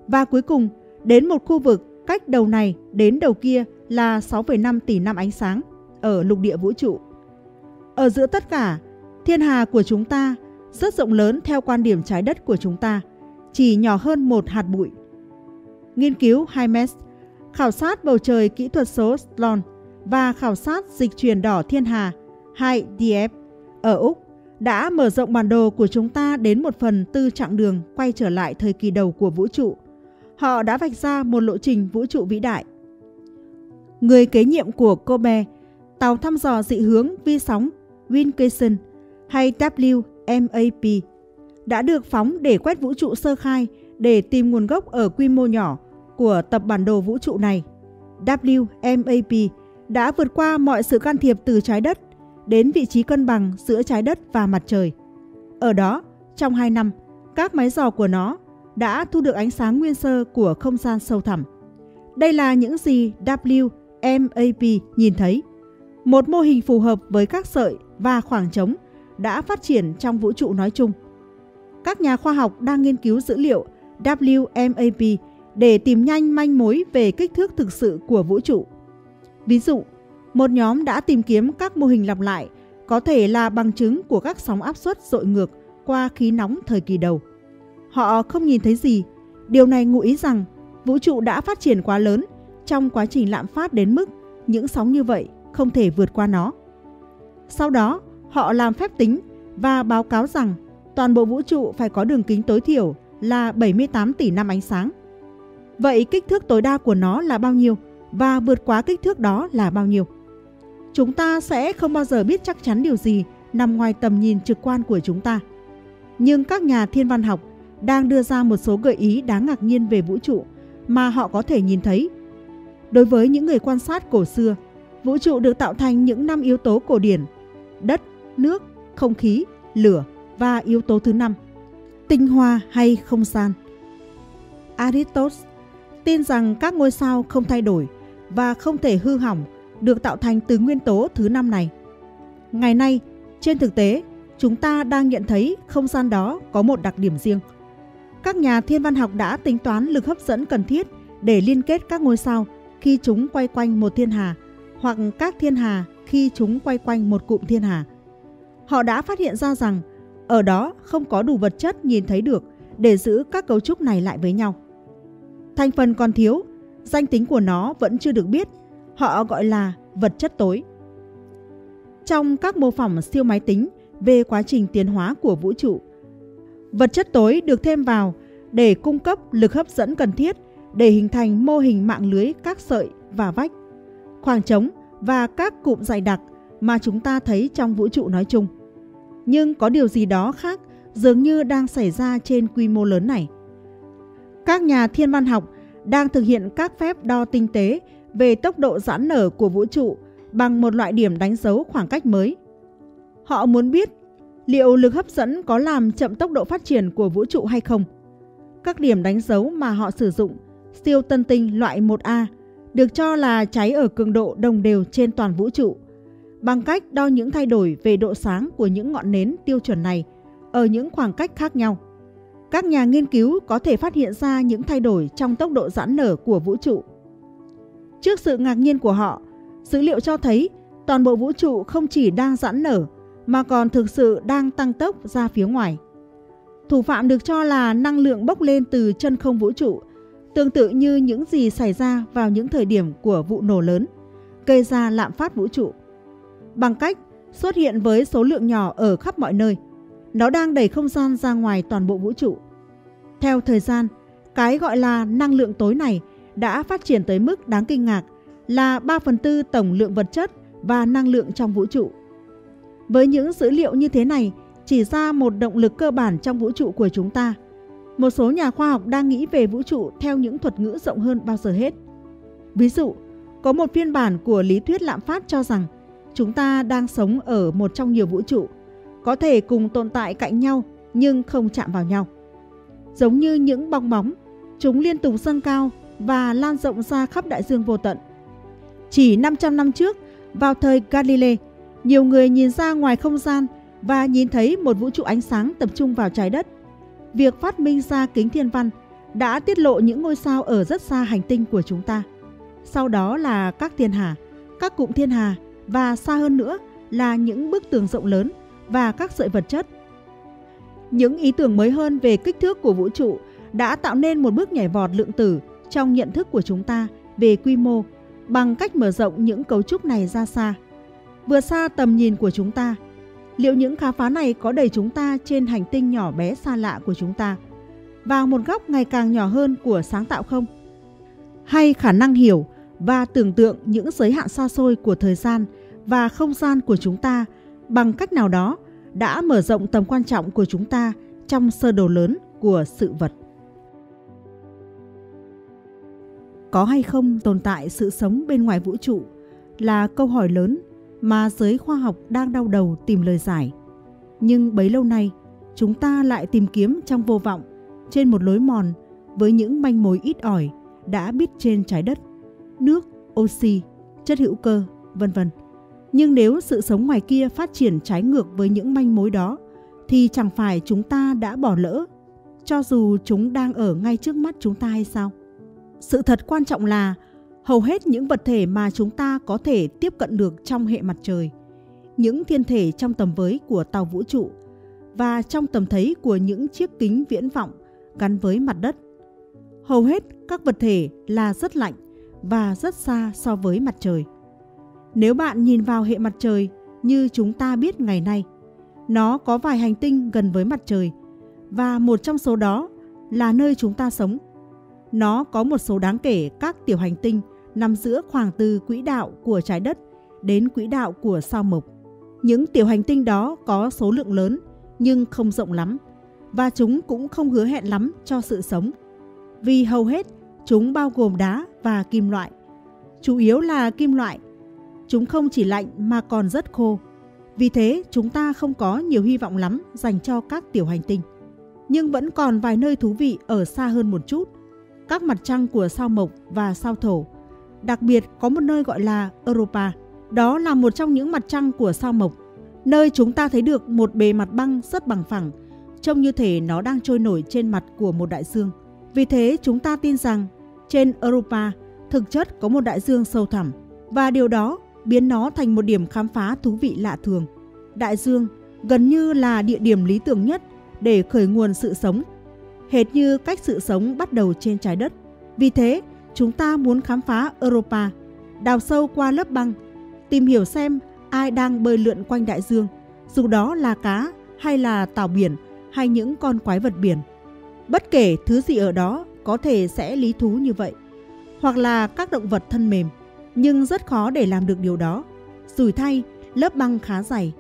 Và cuối cùng, đến một khu vực cách đầu này đến đầu kia là 6,5 tỷ năm ánh sáng ở lục địa vũ trụ. Ở giữa tất cả, thiên hà của chúng ta rất rộng lớn theo quan điểm trái đất của chúng ta, chỉ nhỏ hơn một hạt bụi. Nghiên cứu HIMES, khảo sát bầu trời kỹ thuật số Sloan và khảo sát dịch truyền đỏ thiên hà 2DF ở Úc đã mở rộng bản đồ của chúng ta đến một phần tư chặng đường quay trở lại thời kỳ đầu của vũ trụ. Họ đã vạch ra một lộ trình vũ trụ vĩ đại người kế nhiệm của Kobe, tàu thăm dò dị hướng vi sóng Wilkinson hay WMAP đã được phóng để quét vũ trụ sơ khai để tìm nguồn gốc ở quy mô nhỏ của tập bản đồ vũ trụ này. WMAP đã vượt qua mọi sự can thiệp từ trái đất đến vị trí cân bằng giữa trái đất và mặt trời. Ở đó, trong 2 năm, các máy dò của nó đã thu được ánh sáng nguyên sơ của không gian sâu thẳm. Đây là những gì WMAP nhìn thấy một mô hình phù hợp với các sợi và khoảng trống đã phát triển trong vũ trụ nói chung. Các nhà khoa học đang nghiên cứu dữ liệu WMAP để tìm nhanh manh mối về kích thước thực sự của vũ trụ. Ví dụ, một nhóm đã tìm kiếm các mô hình lặp lại có thể là bằng chứng của các sóng áp suất dội ngược qua khí nóng thời kỳ đầu. Họ không nhìn thấy gì, điều này ngụ ý rằng vũ trụ đã phát triển quá lớn trong quá trình lạm phát đến mức những sóng như vậy không thể vượt qua nó. Sau đó, họ làm phép tính và báo cáo rằng toàn bộ vũ trụ phải có đường kính tối thiểu là 78 tỷ năm ánh sáng. Vậy kích thước tối đa của nó là bao nhiêu và vượt quá kích thước đó là bao nhiêu? Chúng ta sẽ không bao giờ biết chắc chắn điều gì nằm ngoài tầm nhìn trực quan của chúng ta. Nhưng các nhà thiên văn học đang đưa ra một số gợi ý đáng ngạc nhiên về vũ trụ mà họ có thể nhìn thấy. Đối với những người quan sát cổ xưa, vũ trụ được tạo thành những năm yếu tố cổ điển: đất, nước, không khí, lửa và yếu tố thứ năm, tinh hoa hay không gian. Aristotle tin rằng các ngôi sao không thay đổi và không thể hư hỏng được tạo thành từ nguyên tố thứ năm này. Ngày nay, trên thực tế, chúng ta đang nhận thấy không gian đó có một đặc điểm riêng. Các nhà thiên văn học đã tính toán lực hấp dẫn cần thiết để liên kết các ngôi sao khi chúng quay quanh một thiên hà hoặc các thiên hà khi chúng quay quanh một cụm thiên hà. Họ đã phát hiện ra rằng ở đó không có đủ vật chất nhìn thấy được để giữ các cấu trúc này lại với nhau. Thành phần còn thiếu, danh tính của nó vẫn chưa được biết, họ gọi là vật chất tối. Trong các mô phỏng siêu máy tính về quá trình tiến hóa của vũ trụ, vật chất tối được thêm vào để cung cấp lực hấp dẫn cần thiết để hình thành mô hình mạng lưới các sợi và vách, khoảng trống và các cụm dày đặc mà chúng ta thấy trong vũ trụ nói chung. Nhưng có điều gì đó khác dường như đang xảy ra trên quy mô lớn này. Các nhà thiên văn học đang thực hiện các phép đo tinh tế về tốc độ giãn nở của vũ trụ bằng một loại điểm đánh dấu khoảng cách mới. Họ muốn biết liệu lực hấp dẫn có làm chậm tốc độ phát triển của vũ trụ hay không. Các điểm đánh dấu mà họ sử dụng, siêu tân tinh loại 1A, được cho là cháy ở cường độ đồng đều trên toàn vũ trụ. Bằng cách đo những thay đổi về độ sáng của những ngọn nến tiêu chuẩn này ở những khoảng cách khác nhau. Các nhà nghiên cứu có thể phát hiện ra những thay đổi trong tốc độ giãn nở của vũ trụ. Trước sự ngạc nhiên của họ, dữ liệu cho thấy toàn bộ vũ trụ không chỉ đang giãn nở mà còn thực sự đang tăng tốc ra phía ngoài. Thủ phạm được cho là năng lượng bốc lên từ chân không vũ trụ, tương tự như những gì xảy ra vào những thời điểm của vụ nổ lớn, gây ra lạm phát vũ trụ. Bằng cách xuất hiện với số lượng nhỏ ở khắp mọi nơi, nó đang đẩy không gian ra ngoài toàn bộ vũ trụ. Theo thời gian, cái gọi là năng lượng tối này đã phát triển tới mức đáng kinh ngạc là 3 phần tư tổng lượng vật chất và năng lượng trong vũ trụ. Với những dữ liệu như thế này, chỉ ra một động lực cơ bản trong vũ trụ của chúng ta. Một số nhà khoa học đang nghĩ về vũ trụ theo những thuật ngữ rộng hơn bao giờ hết. Ví dụ, có một phiên bản của lý thuyết lạm phát cho rằng chúng ta đang sống ở một trong nhiều vũ trụ, có thể cùng tồn tại cạnh nhau nhưng không chạm vào nhau. Giống như những bong bóng, chúng liên tục dâng cao và lan rộng ra khắp đại dương vô tận. Chỉ 500 năm trước, vào thời Galilei, nhiều người nhìn ra ngoài không gian và nhìn thấy một vũ trụ ánh sáng tập trung vào trái đất. Việc phát minh ra kính thiên văn đã tiết lộ những ngôi sao ở rất xa hành tinh của chúng ta. Sau đó là các thiên hà, các cụm thiên hà và xa hơn nữa là những bức tường rộng lớn và các sợi vật chất. Những ý tưởng mới hơn về kích thước của vũ trụ đã tạo nên một bước nhảy vọt lượng tử trong nhận thức của chúng ta về quy mô bằng cách mở rộng những cấu trúc này ra xa. Vừa xa tầm nhìn của chúng ta, liệu những khám phá này có đẩy chúng ta trên hành tinh nhỏ bé xa lạ của chúng ta vào một góc ngày càng nhỏ hơn của sáng tạo không? Hay khả năng hiểu và tưởng tượng những giới hạn xa xôi của thời gian và không gian của chúng ta bằng cách nào đó đã mở rộng tầm quan trọng của chúng ta trong sơ đồ lớn của sự vật. Có hay không tồn tại sự sống bên ngoài vũ trụ là câu hỏi lớn mà giới khoa học đang đau đầu tìm lời giải. Nhưng bấy lâu nay, chúng ta lại tìm kiếm trong vô vọng trên một lối mòn với những manh mối ít ỏi đã biết trên trái đất, nước, oxy, chất hữu cơ, vân vân. Nhưng nếu sự sống ngoài kia phát triển trái ngược với những manh mối đó thì chẳng phải chúng ta đã bỏ lỡ cho dù chúng đang ở ngay trước mắt chúng ta hay sao? Sự thật quan trọng là hầu hết những vật thể mà chúng ta có thể tiếp cận được trong hệ mặt trời, những thiên thể trong tầm với của tàu vũ trụ và trong tầm thấy của những chiếc kính viễn vọng gắn với mặt đất. Hầu hết các vật thể là rất lạnh và rất xa so với mặt trời. Nếu bạn nhìn vào hệ mặt trời như chúng ta biết ngày nay, nó có vài hành tinh gần với mặt trời và một trong số đó là nơi chúng ta sống. Nó có một số đáng kể các tiểu hành tinh nằm giữa khoảng từ quỹ đạo của trái đất đến quỹ đạo của sao mộc. Những tiểu hành tinh đó có số lượng lớn nhưng không rộng lắm và chúng cũng không hứa hẹn lắm cho sự sống. Vì hầu hết chúng bao gồm đá và kim loại. Chủ yếu là kim loại. Chúng không chỉ lạnh mà còn rất khô. Vì thế chúng ta không có nhiều hy vọng lắm dành cho các tiểu hành tinh. Nhưng vẫn còn vài nơi thú vị ở xa hơn một chút. Các mặt trăng của sao mộc và sao thổ. Đặc biệt có một nơi gọi là Europa. Đó là một trong những mặt trăng của sao mộc, nơi chúng ta thấy được một bề mặt băng rất bằng phẳng, trông như thể nó đang trôi nổi trên mặt của một đại dương. Vì thế chúng ta tin rằng trên Europa thực chất có một đại dương sâu thẳm và điều đó biến nó thành một điểm khám phá thú vị lạ thường. Đại dương gần như là địa điểm lý tưởng nhất để khởi nguồn sự sống, hệt như cách sự sống bắt đầu trên trái đất. Vì thế, chúng ta muốn khám phá Europa, đào sâu qua lớp băng, tìm hiểu xem ai đang bơi lượn quanh đại dương, dù đó là cá hay là tàu biển hay những con quái vật biển. Bất kể thứ gì ở đó có thể sẽ lý thú như vậy, hoặc là các động vật thân mềm, nhưng rất khó để làm được điều đó. Rủi thay, lớp băng khá dày.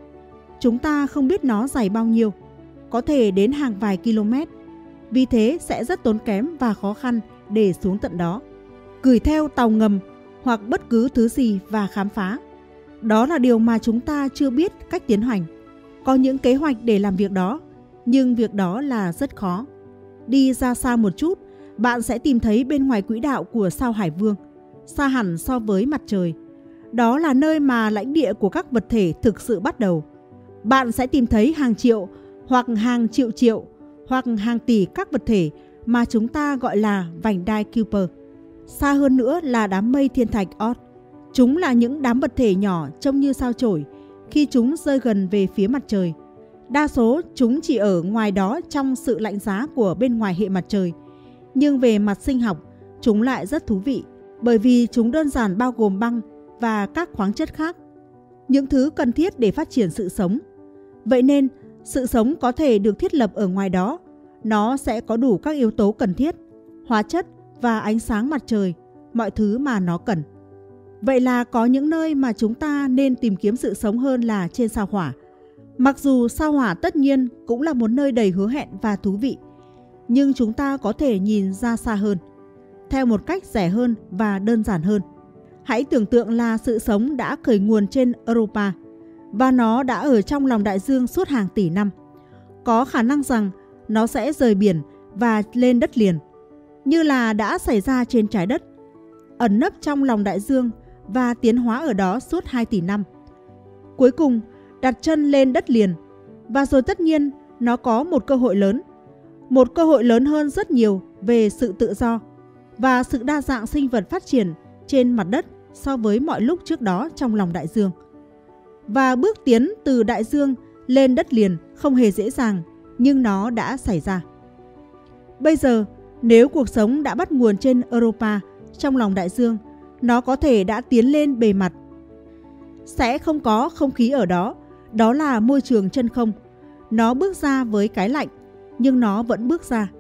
Chúng ta không biết nó dày bao nhiêu, có thể đến hàng vài km. Vì thế sẽ rất tốn kém và khó khăn để xuống tận đó. Gửi theo tàu ngầm hoặc bất cứ thứ gì và khám phá. Đó là điều mà chúng ta chưa biết cách tiến hành. Có những kế hoạch để làm việc đó, nhưng việc đó là rất khó. Đi ra xa một chút, bạn sẽ tìm thấy bên ngoài quỹ đạo của sao Hải Vương, xa hẳn so với mặt trời. Đó là nơi mà lãnh địa của các vật thể thực sự bắt đầu. Bạn sẽ tìm thấy hàng triệu hoặc hàng triệu triệu hoặc hàng tỷ các vật thể mà chúng ta gọi là vành đai Kuiper. Xa hơn nữa là đám mây thiên thạch Oort. Chúng là những đám vật thể nhỏ trông như sao chổi khi chúng rơi gần về phía mặt trời. Đa số chúng chỉ ở ngoài đó trong sự lạnh giá của bên ngoài hệ mặt trời. Nhưng về mặt sinh học, chúng lại rất thú vị bởi vì chúng đơn giản bao gồm băng và các khoáng chất khác. Những thứ cần thiết để phát triển sự sống. Vậy nên, sự sống có thể được thiết lập ở ngoài đó. Nó sẽ có đủ các yếu tố cần thiết, hóa chất và ánh sáng mặt trời, mọi thứ mà nó cần. Vậy là có những nơi mà chúng ta nên tìm kiếm sự sống hơn là trên sao hỏa. Mặc dù sao hỏa tất nhiên cũng là một nơi đầy hứa hẹn và thú vị, nhưng chúng ta có thể nhìn ra xa hơn, theo một cách rẻ hơn và đơn giản hơn. Hãy tưởng tượng là sự sống đã khởi nguồn trên Europa và nó đã ở trong lòng đại dương suốt hàng tỷ năm. Có khả năng rằng nó sẽ rời biển và lên đất liền, như là đã xảy ra trên trái đất, ẩn nấp trong lòng đại dương và tiến hóa ở đó suốt 2 tỷ năm. Cuối cùng, đặt chân lên đất liền và rồi tất nhiên nó có một cơ hội lớn. Một cơ hội lớn hơn rất nhiều về sự tự do và sự đa dạng sinh vật phát triển trên mặt đất so với mọi lúc trước đó trong lòng đại dương. Và bước tiến từ đại dương lên đất liền không hề dễ dàng, nhưng nó đã xảy ra. Bây giờ, nếu cuộc sống đã bắt nguồn trên Europa trong lòng đại dương nó có thể đã tiến lên bề mặt. Sẽ không có không khí ở đó, đó là môi trường chân không. Nó bước ra với cái lạnh, nhưng nó vẫn bước ra.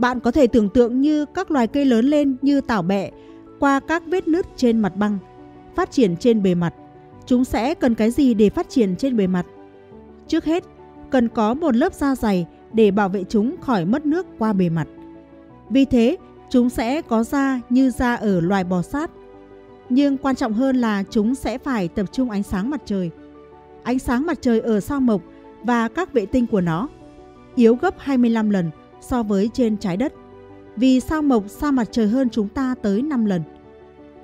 Bạn có thể tưởng tượng như các loài cây lớn lên như tảo bẹ qua các vết nứt trên mặt băng, phát triển trên bề mặt. Chúng sẽ cần cái gì để phát triển trên bề mặt? Trước hết, cần có một lớp da dày để bảo vệ chúng khỏi mất nước qua bề mặt. Vì thế, Chúng sẽ có da như da ở loài bò sát. Nhưng quan trọng hơn là chúng sẽ phải tập trung ánh sáng mặt trời. Ánh sáng mặt trời ở sao mộc và các vệ tinh của nó yếu gấp 25 lần so với trên trái đất. Vì sao mộc xa mặt trời hơn chúng ta tới 5 lần.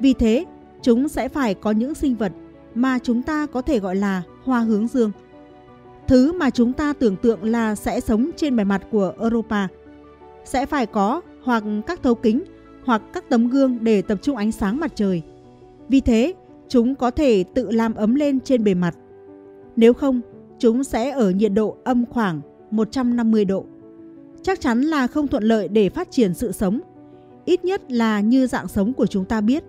Vì thế, chúng sẽ phải có những sinh vật mà chúng ta có thể gọi là hoa hướng dương. Thứ mà chúng ta tưởng tượng là sẽ sống trên bề mặt của Europa sẽ phải có hoặc các thấu kính hoặc các tấm gương để tập trung ánh sáng mặt trời. Vì thế, chúng có thể tự làm ấm lên trên bề mặt. Nếu không, chúng sẽ ở nhiệt độ âm khoảng 150 độ. Chắc chắn là không thuận lợi để phát triển sự sống, ít nhất là như dạng sống của chúng ta biết.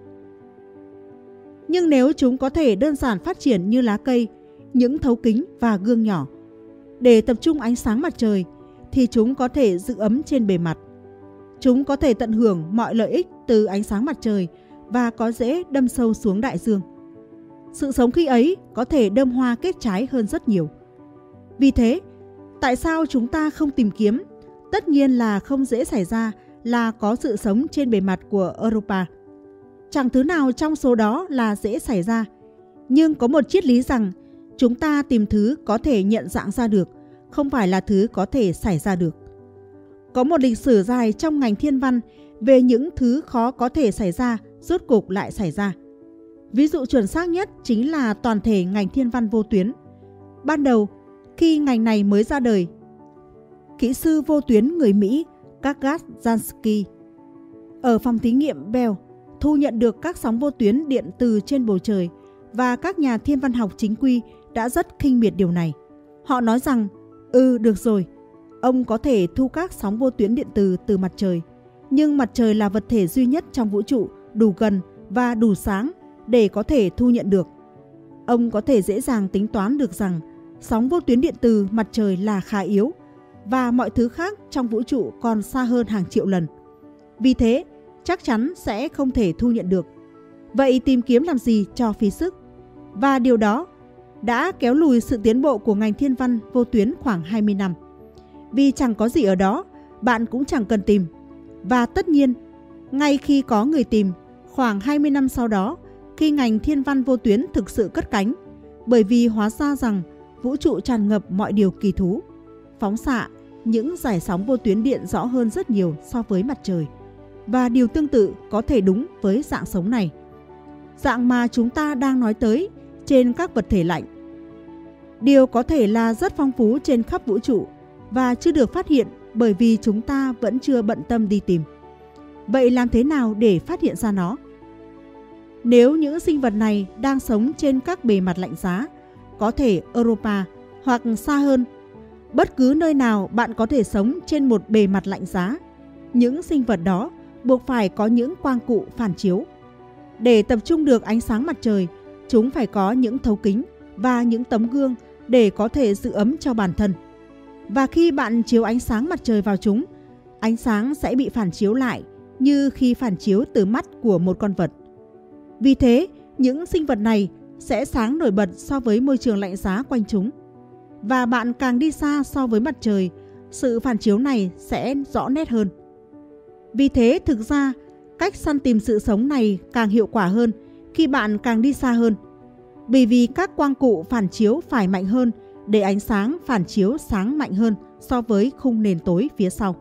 Nhưng nếu chúng có thể đơn giản phát triển như lá cây, những thấu kính và gương nhỏ, để tập trung ánh sáng mặt trời, thì chúng có thể giữ ấm trên bề mặt. Chúng có thể tận hưởng mọi lợi ích từ ánh sáng mặt trời và có dễ đâm sâu xuống đại dương. Sự sống khi ấy có thể đơm hoa kết trái hơn rất nhiều. Vì thế, Tại sao chúng ta không tìm kiếm? Tất nhiên là không dễ xảy ra là có sự sống trên bề mặt của Europa. Chẳng thứ nào trong số đó là dễ xảy ra. Nhưng có một triết lý rằng chúng ta tìm thứ có thể nhận dạng ra được, không phải là thứ có thể xảy ra được. Có một lịch sử dài trong ngành thiên văn về những thứ khó có thể xảy ra rốt cục lại xảy ra. Ví dụ chuẩn xác nhất chính là toàn thể ngành thiên văn vô tuyến. Ban đầu, khi ngành này mới ra đời, kỹ sư vô tuyến người Mỹ Kagat Jansky ở phòng thí nghiệm Bell thu nhận được các sóng vô tuyến điện từ trên bầu trời và các nhà thiên văn học chính quy đã rất khinh miệt điều này. Họ nói rằng, ừ được rồi, ông có thể thu các sóng vô tuyến điện từ từ mặt trời, nhưng mặt trời là vật thể duy nhất trong vũ trụ đủ gần và đủ sáng để có thể thu nhận được. Ông có thể dễ dàng tính toán được rằng sóng vô tuyến điện từ mặt trời là khá yếu và mọi thứ khác trong vũ trụ còn xa hơn hàng triệu lần. Vì thế, chắc chắn sẽ không thể thu nhận được. Vậy tìm kiếm làm gì cho phí sức? Và điều đó đã kéo lùi sự tiến bộ của ngành thiên văn vô tuyến khoảng 20 năm. Vì chẳng có gì ở đó, bạn cũng chẳng cần tìm. Và tất nhiên, ngay khi có người tìm, khoảng 20 năm sau đó, khi ngành thiên văn vô tuyến thực sự cất cánh, bởi vì hóa ra rằng vũ trụ tràn ngập mọi điều kỳ thú. Phóng xạ, những giải sóng vô tuyến điện rõ hơn rất nhiều so với mặt trời. Và điều tương tự có thể đúng với dạng sống này. Dạng mà chúng ta đang nói tới trên các vật thể lạnh. Điều có thể là rất phong phú trên khắp vũ trụ và chưa được phát hiện bởi vì chúng ta vẫn chưa bận tâm đi tìm. Vậy làm thế nào để phát hiện ra nó? Nếu những sinh vật này đang sống trên các bề mặt lạnh giá, có thể Europa hoặc xa hơn, bất cứ nơi nào bạn có thể sống trên một bề mặt lạnh giá, những sinh vật đó buộc phải có những quang cụ phản chiếu. Để tập trung được ánh sáng mặt trời, chúng phải có những thấu kính và những tấm gương để có thể giữ ấm cho bản thân. Và khi bạn chiếu ánh sáng mặt trời vào chúng, ánh sáng sẽ bị phản chiếu lại như khi phản chiếu từ mắt của một con vật. Vì thế, những sinh vật này sẽ sáng nổi bật so với môi trường lạnh giá quanh chúng. Và bạn càng đi xa so với mặt trời, sự phản chiếu này sẽ rõ nét hơn. Vì thế, thực ra, cách săn tìm sự sống này càng hiệu quả hơn khi bạn càng đi xa hơn. Bởi vì các quang cụ phản chiếu phải mạnh hơn để ánh sáng phản chiếu sáng mạnh hơn so với khung nền tối phía sau.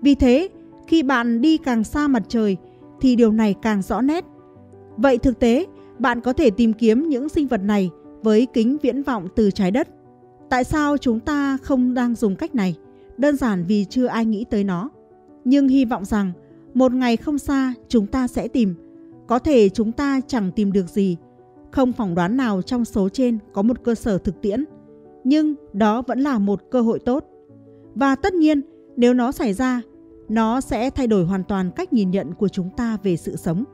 Vì thế, khi bạn đi càng xa mặt trời thì điều này càng rõ nét. Vậy thực tế, bạn có thể tìm kiếm những sinh vật này với kính viễn vọng từ trái đất. Tại sao chúng ta không đang dùng cách này? Đơn giản vì chưa ai nghĩ tới nó. Nhưng hy vọng rằng một ngày không xa chúng ta sẽ tìm. Có thể chúng ta chẳng tìm được gì. Không phỏng đoán nào trong số trên có một cơ sở thực tiễn. Nhưng đó vẫn là một cơ hội tốt. Và tất nhiên, nếu nó xảy ra, nó sẽ thay đổi hoàn toàn cách nhìn nhận của chúng ta về sự sống.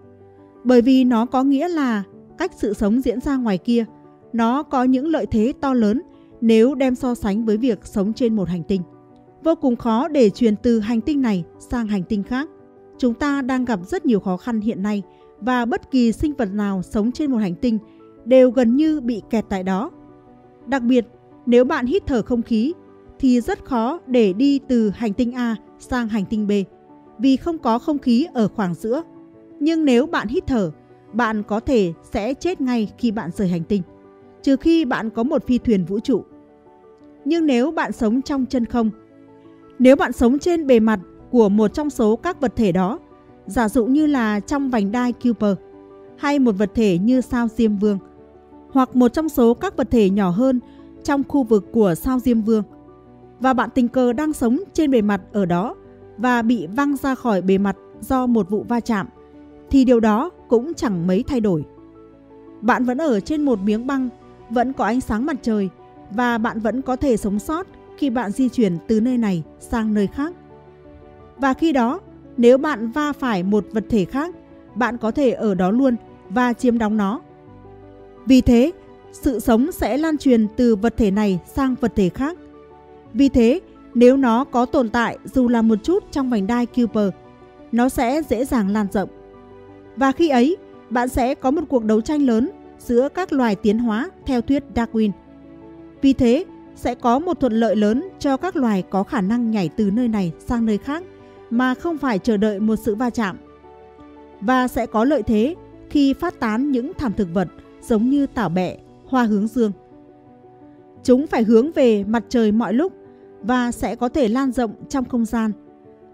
Bởi vì nó có nghĩa là cách sự sống diễn ra ngoài kia, nó có những lợi thế to lớn nếu đem so sánh với việc sống trên một hành tinh. Vô cùng khó để truyền từ hành tinh này sang hành tinh khác. Chúng ta đang gặp rất nhiều khó khăn hiện nay và bất kỳ sinh vật nào sống trên một hành tinh đều gần như bị kẹt tại đó. Đặc biệt, nếu bạn hít thở không khí thì rất khó để đi từ hành tinh A sang hành tinh B vì không có không khí ở khoảng giữa. Nhưng nếu bạn hít thở, bạn có thể sẽ chết ngay khi bạn rời hành tinh, trừ khi bạn có một phi thuyền vũ trụ. Nhưng nếu bạn sống trong chân không, nếu bạn sống trên bề mặt của một trong số các vật thể đó, giả dụ như là trong vành đai Kuiper, hay một vật thể như sao Diêm Vương, hoặc một trong số các vật thể nhỏ hơn trong khu vực của sao Diêm Vương, và bạn tình cờ đang sống trên bề mặt ở đó và bị văng ra khỏi bề mặt do một vụ va chạm, thì điều đó cũng chẳng mấy thay đổi. Bạn vẫn ở trên một miếng băng, vẫn có ánh sáng mặt trời và bạn vẫn có thể sống sót khi bạn di chuyển từ nơi này sang nơi khác. Và khi đó, nếu bạn va phải một vật thể khác, bạn có thể ở đó luôn và chiếm đóng nó. Vì thế, sự sống sẽ lan truyền từ vật thể này sang vật thể khác. Vì thế, nếu nó có tồn tại dù là một chút trong vành đai Kuiper, nó sẽ dễ dàng lan rộng. Và khi ấy, bạn sẽ có một cuộc đấu tranh lớn giữa các loài tiến hóa theo thuyết Darwin. Vì thế, sẽ có một thuận lợi lớn cho các loài có khả năng nhảy từ nơi này sang nơi khác mà không phải chờ đợi một sự va chạm. Và sẽ có lợi thế khi phát tán những thảm thực vật giống như tảo bẹ, hoa hướng dương. Chúng phải hướng về mặt trời mọi lúc và sẽ có thể lan rộng trong không gian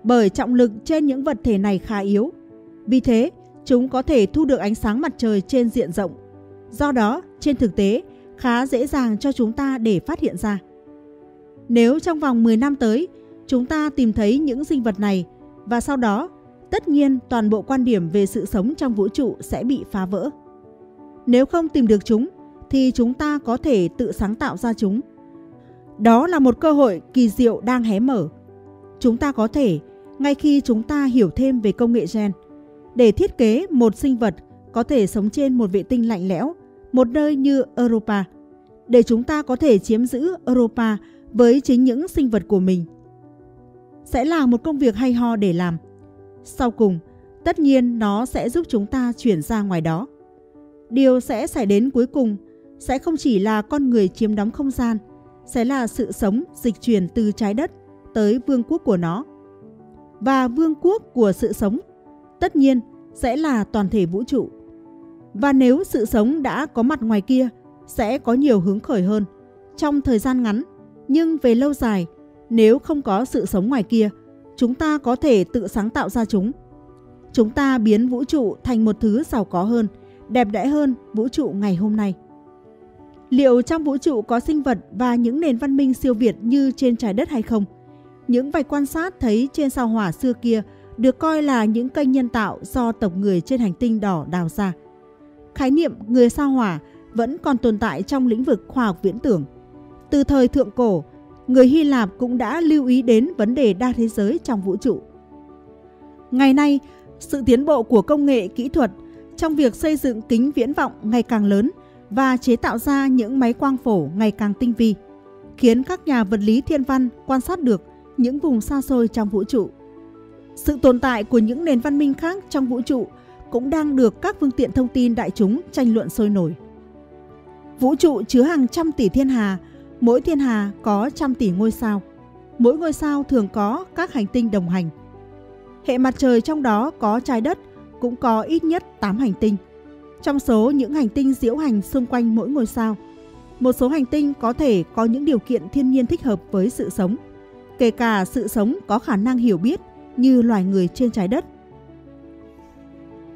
bởi trọng lực trên những vật thể này khá yếu. Vì thế, chúng có thể thu được ánh sáng mặt trời trên diện rộng. Do đó, trên thực tế, khá dễ dàng cho chúng ta để phát hiện ra. Nếu trong vòng 10 năm tới, chúng ta tìm thấy những sinh vật này và sau đó, tất nhiên toàn bộ quan điểm về sự sống trong vũ trụ sẽ bị phá vỡ. Nếu không tìm được chúng, thì chúng ta có thể tự sáng tạo ra chúng. Đó là một cơ hội kỳ diệu đang hé mở. Chúng ta có thể, ngay khi chúng ta hiểu thêm về công nghệ gen, để thiết kế một sinh vật có thể sống trên một vệ tinh lạnh lẽo, một nơi như Europa, để chúng ta có thể chiếm giữ Europa với chính những sinh vật của mình. Sẽ là một công việc hay ho để làm. Sau cùng, tất nhiên nó sẽ giúp chúng ta chuyển ra ngoài đó. Điều sẽ xảy đến cuối cùng sẽ không chỉ là con người chiếm đóng không gian, sẽ là sự sống dịch chuyển từ trái đất tới vương quốc của nó. Và vương quốc của sự sống, tất nhiên sẽ là toàn thể vũ trụ. Và nếu sự sống đã có mặt ngoài kia, sẽ có nhiều hướng khởi hơn trong thời gian ngắn, nhưng về lâu dài, nếu không có sự sống ngoài kia, chúng ta có thể tự sáng tạo ra chúng. Chúng ta biến vũ trụ thành một thứ giàu có hơn, đẹp đẽ hơn vũ trụ ngày hôm nay. Liệu trong vũ trụ có sinh vật và những nền văn minh siêu việt như trên trái đất hay không? Những vài quan sát thấy trên sao hỏa xưa kia được coi là những kênh nhân tạo do tộc người trên hành tinh đỏ đào ra. Khái niệm người sao hỏa vẫn còn tồn tại trong lĩnh vực khoa học viễn tưởng. Từ thời thượng cổ, người Hy Lạp cũng đã lưu ý đến vấn đề đa thế giới trong vũ trụ. Ngày nay, sự tiến bộ của công nghệ kỹ thuật trong việc xây dựng kính viễn vọng ngày càng lớn và chế tạo ra những máy quang phổ ngày càng tinh vi, khiến các nhà vật lý thiên văn quan sát được những vùng xa xôi trong vũ trụ. Sự tồn tại của những nền văn minh khác trong vũ trụ cũng đang được các phương tiện thông tin đại chúng tranh luận sôi nổi. Vũ trụ chứa hàng trăm tỷ thiên hà, mỗi thiên hà có trăm tỷ ngôi sao. Mỗi ngôi sao thường có các hành tinh đồng hành. Hệ mặt trời trong đó có trái đất cũng có ít nhất 8 hành tinh. Trong số những hành tinh diễu hành xung quanh mỗi ngôi sao, một số hành tinh có thể có những điều kiện thiên nhiên thích hợp với sự sống, kể cả sự sống có khả năng hiểu biết như loài người trên trái đất.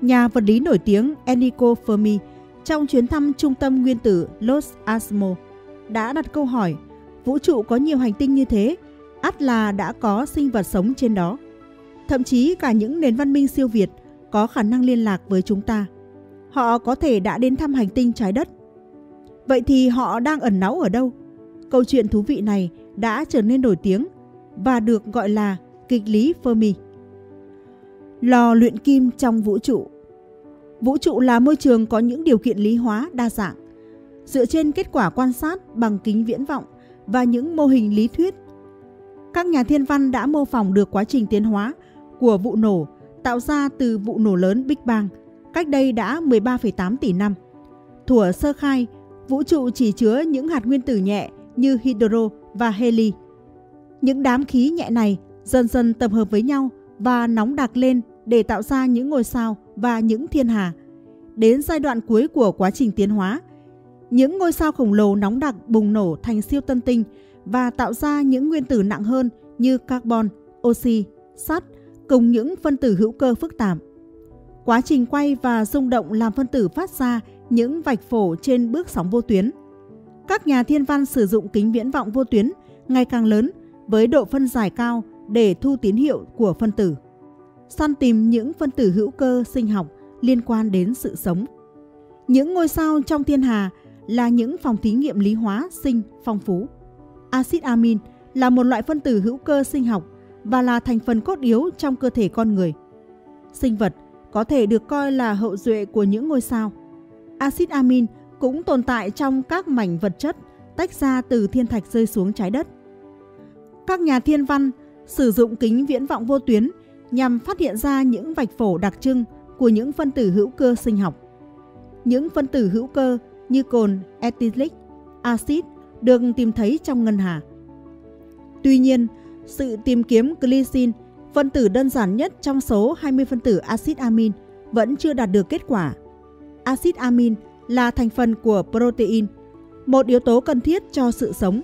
Nhà vật lý nổi tiếng Enrico Fermi trong chuyến thăm trung tâm nguyên tử Los Alamos đã đặt câu hỏi vũ trụ có nhiều hành tinh như thế, ắt là đã có sinh vật sống trên đó. Thậm chí cả những nền văn minh siêu việt có khả năng liên lạc với chúng ta. Họ có thể đã đến thăm hành tinh trái đất. Vậy thì họ đang ẩn náu ở đâu? Câu chuyện thú vị này đã trở nên nổi tiếng và được gọi là kịch lý Fermi. Lò luyện kim trong vũ trụ Vũ trụ là môi trường có những điều kiện lý hóa đa dạng. Dựa trên kết quả quan sát bằng kính viễn vọng và những mô hình lý thuyết, các nhà thiên văn đã mô phỏng được quá trình tiến hóa của vụ nổ tạo ra từ vụ nổ lớn Big Bang cách đây đã 13,8 tỷ năm. Thủa sơ khai, vũ trụ chỉ chứa những hạt nguyên tử nhẹ như hydro và heli. Những đám khí nhẹ này dần dần tập hợp với nhau và nóng đặc lên để tạo ra những ngôi sao và những thiên hà. Đến giai đoạn cuối của quá trình tiến hóa, những ngôi sao khổng lồ nóng đặc bùng nổ thành siêu tân tinh và tạo ra những nguyên tử nặng hơn như carbon, oxy, sắt cùng những phân tử hữu cơ phức tạp. Quá trình quay và rung động làm phân tử phát ra những vạch phổ trên bước sóng vô tuyến. Các nhà thiên văn sử dụng kính viễn vọng vô tuyến ngày càng lớn với độ phân giải cao để thu tín hiệu của phân tử. Săn tìm những phân tử hữu cơ sinh học liên quan đến sự sống. Những ngôi sao trong thiên hà là những phòng thí nghiệm lý hóa sinh phong phú. Axit amin là một loại phân tử hữu cơ sinh học và là thành phần cốt yếu trong cơ thể con người. Sinh vật có thể được coi là hậu duệ của những ngôi sao. Axit amin cũng tồn tại trong các mảnh vật chất tách ra từ thiên thạch rơi xuống trái đất. Các nhà thiên văn sử dụng kính viễn vọng vô tuyến nhằm phát hiện ra những vạch phổ đặc trưng của những phân tử hữu cơ sinh học. Những phân tử hữu cơ như cồn ethylic, axit, được tìm thấy trong ngân hà. Tuy nhiên, sự tìm kiếm glycine, phân tử đơn giản nhất trong số 20 phân tử axit amin, vẫn chưa đạt được kết quả. Axit amin là thành phần của protein, một yếu tố cần thiết cho sự sống.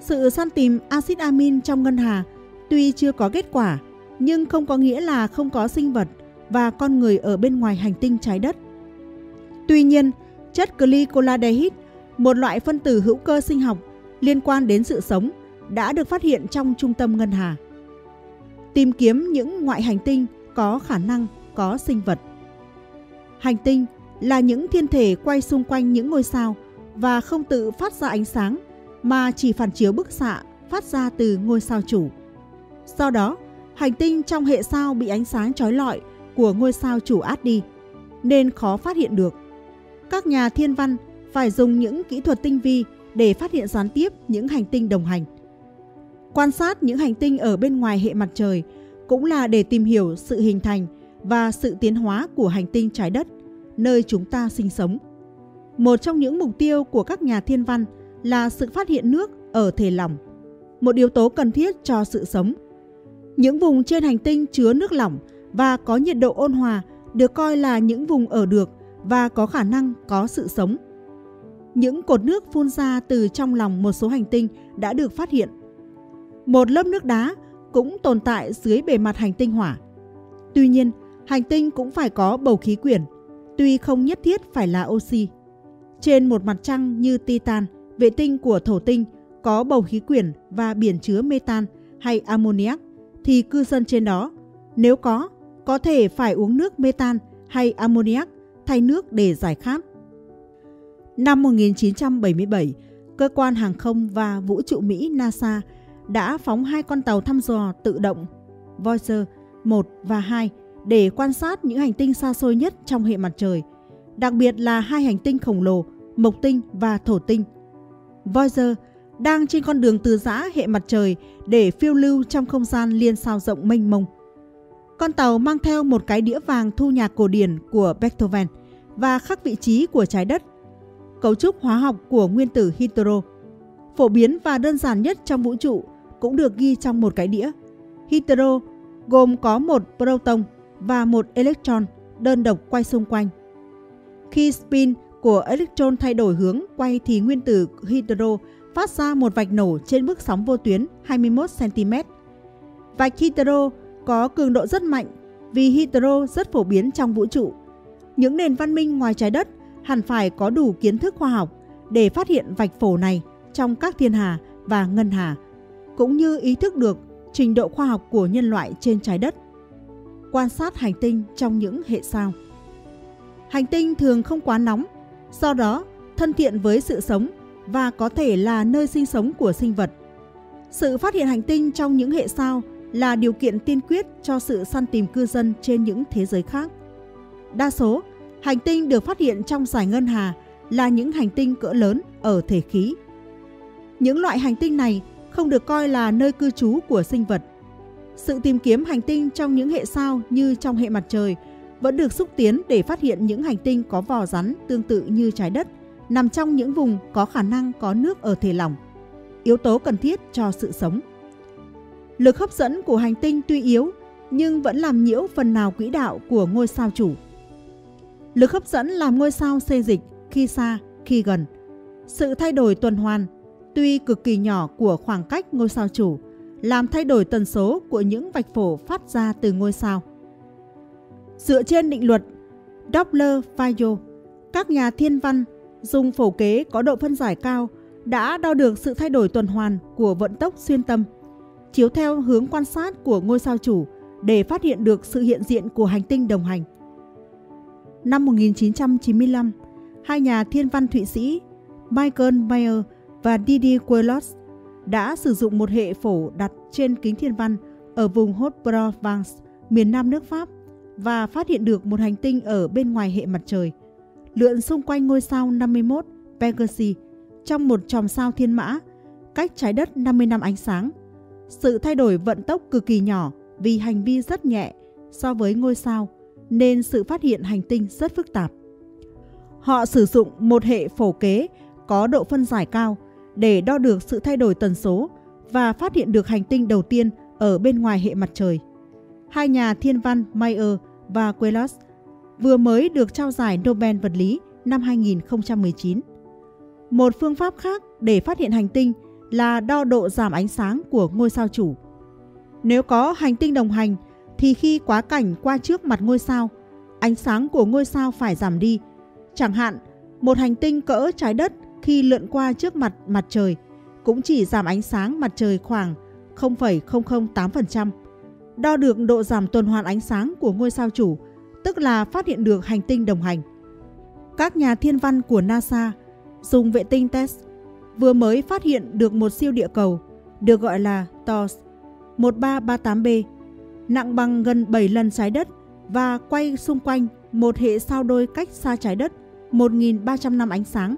Sự săn tìm axit amin trong ngân hà tuy chưa có kết quả, nhưng không có nghĩa là không có sinh vật và con người ở bên ngoài hành tinh trái đất. Tuy nhiên, chất glycolaldehyde, một loại phân tử hữu cơ sinh học liên quan đến sự sống, đã được phát hiện trong trung tâm ngân hà. Tìm kiếm những ngoại hành tinh có khả năng có sinh vật. Hành tinh là những thiên thể quay xung quanh những ngôi sao và không tự phát ra ánh sáng mà chỉ phản chiếu bức xạ phát ra từ ngôi sao chủ. Do đó, hành tinh trong hệ sao bị ánh sáng chói lọi của ngôi sao chủ át đi, nên khó phát hiện được. Các nhà thiên văn phải dùng những kỹ thuật tinh vi để phát hiện gián tiếp những hành tinh đồng hành. Quan sát những hành tinh ở bên ngoài hệ mặt trời cũng là để tìm hiểu sự hình thành và sự tiến hóa của hành tinh trái đất, nơi chúng ta sinh sống. Một trong những mục tiêu của các nhà thiên văn là sự phát hiện nước ở thể lỏng, một yếu tố cần thiết cho sự sống. Những vùng trên hành tinh chứa nước lỏng và có nhiệt độ ôn hòa được coi là những vùng ở được và có khả năng có sự sống. Những cột nước phun ra từ trong lòng một số hành tinh đã được phát hiện. Một lớp nước đá cũng tồn tại dưới bề mặt hành tinh hỏa. Tuy nhiên, hành tinh cũng phải có bầu khí quyển, tuy không nhất thiết phải là oxy. Trên một mặt trăng như Titan, vệ tinh của thổ tinh có bầu khí quyển và biển chứa metan hay ammoniac thì cư dân trên đó, nếu có, có thể phải uống nước metan hay ammoniac thay nước để giải khát. Năm 1977, cơ quan hàng không và vũ trụ Mỹ NASA đã phóng hai con tàu thăm dò tự động Voyager 1 và 2 để quan sát những hành tinh xa xôi nhất trong hệ mặt trời, đặc biệt là hai hành tinh khổng lồ Mộc tinh và Thổ tinh. Voyager đang trên con đường từ giã hệ mặt trời để phiêu lưu trong không gian liên sao rộng mênh mông. Con tàu mang theo một cái đĩa vàng thu nhạc cổ điển của Beethoven và khắc vị trí của trái đất, cấu trúc hóa học của nguyên tử hydro, phổ biến và đơn giản nhất trong vũ trụ cũng được ghi trong một cái đĩa. Hydro gồm có một proton và một electron đơn độc quay xung quanh. Khi spin của electron thay đổi hướng quay thì nguyên tử hydro phát ra một vạch nổ trên bức sóng vô tuyến 21 cm. Vạch hydro có cường độ rất mạnh vì hydro rất phổ biến trong vũ trụ. Những nền văn minh ngoài trái đất hẳn phải có đủ kiến thức khoa học để phát hiện vạch phổ này trong các thiên hà và ngân hà, cũng như ý thức được trình độ khoa học của nhân loại trên trái đất. Quan sát hành tinh trong những hệ sao. Hành tinh thường không quá nóng, do đó thân thiện với sự sống và có thể là nơi sinh sống của sinh vật. Sự phát hiện hành tinh trong những hệ sao là điều kiện tiên quyết cho sự săn tìm cư dân trên những thế giới khác. Đa số, hành tinh được phát hiện trong giải ngân hà là những hành tinh cỡ lớn ở thể khí. Những loại hành tinh này không được coi là nơi cư trú của sinh vật. Sự tìm kiếm hành tinh trong những hệ sao như trong hệ mặt trời vẫn được xúc tiến để phát hiện những hành tinh có vỏ rắn tương tự như trái đất, nằm trong những vùng có khả năng có nước ở thể lỏng, yếu tố cần thiết cho sự sống. Lực hấp dẫn của hành tinh tuy yếu nhưng vẫn làm nhiễu phần nào quỹ đạo của ngôi sao chủ. Lực hấp dẫn làm ngôi sao xê dịch khi xa, khi gần. Sự thay đổi tuần hoàn, tuy cực kỳ nhỏ của khoảng cách ngôi sao chủ, làm thay đổi tần số của những vạch phổ phát ra từ ngôi sao. Dựa trên định luật Doppler-Fayo, các nhà thiên văn dùng phổ kế có độ phân giải cao đã đo được sự thay đổi tuần hoàn của vận tốc xuyên tâm, chiếu theo hướng quan sát của ngôi sao chủ để phát hiện được sự hiện diện của hành tinh đồng hành. Năm 1995, hai nhà thiên văn Thụy Sĩ Michael Mayer và Didier Queloz đã sử dụng một hệ phổ đặt trên kính thiên văn ở vùng Haute-Provence, miền nam nước Pháp và phát hiện được một hành tinh ở bên ngoài hệ mặt trời, lượn xung quanh ngôi sao 51 Pegasi trong một chòm sao thiên mã, cách trái đất 50 năm ánh sáng. Sự thay đổi vận tốc cực kỳ nhỏ vì hành vi rất nhẹ so với ngôi sao, nên sự phát hiện hành tinh rất phức tạp. Họ sử dụng một hệ phổ kế có độ phân giải cao để đo được sự thay đổi tần số và phát hiện được hành tinh đầu tiên ở bên ngoài hệ mặt trời. Hai nhà thiên văn Mayer và Queloz vừa mới được trao giải Nobel vật lý năm 2019. Một phương pháp khác để phát hiện hành tinh là đo độ giảm ánh sáng của ngôi sao chủ. Nếu có hành tinh đồng hành thì khi quá cảnh qua trước mặt ngôi sao, ánh sáng của ngôi sao phải giảm đi. Chẳng hạn, một hành tinh cỡ trái đất khi lượn qua trước mặt mặt trời cũng chỉ giảm ánh sáng mặt trời khoảng 0,008%. Đo được độ giảm tuần hoàn ánh sáng của ngôi sao chủ, tức là phát hiện được hành tinh đồng hành. Các nhà thiên văn của NASA dùng vệ tinh TESS vừa mới phát hiện được một siêu địa cầu được gọi là TORS 1338b, nặng bằng gần 7 lần trái đất và quay xung quanh một hệ sao đôi cách xa trái đất 1.300 năm ánh sáng.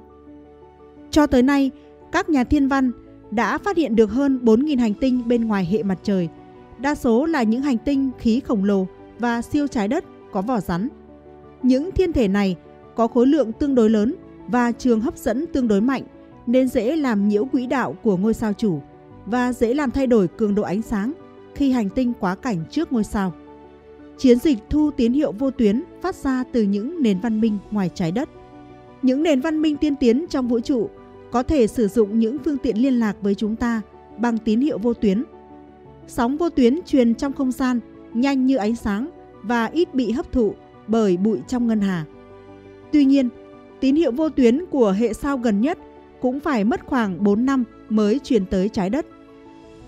Cho tới nay, các nhà thiên văn đã phát hiện được hơn 4.000 hành tinh bên ngoài hệ mặt trời, đa số là những hành tinh khí khổng lồ và siêu trái đất có vỏ rắn. Những thiên thể này có khối lượng tương đối lớn và trường hấp dẫn tương đối mạnh, nên dễ làm nhiễu quỹ đạo của ngôi sao chủ và dễ làm thay đổi cường độ ánh sáng khi hành tinh quá cảnh trước ngôi sao. Chiến dịch thu tín hiệu vô tuyến phát ra từ những nền văn minh ngoài trái đất. Những nền văn minh tiên tiến trong vũ trụ có thể sử dụng những phương tiện liên lạc với chúng ta bằng tín hiệu vô tuyến. Sóng vô tuyến truyền trong không gian nhanh như ánh sáng và ít bị hấp thụ bởi bụi trong ngân hà. Tuy nhiên, tín hiệu vô tuyến của hệ sao gần nhất cũng phải mất khoảng 4 năm mới truyền tới trái đất.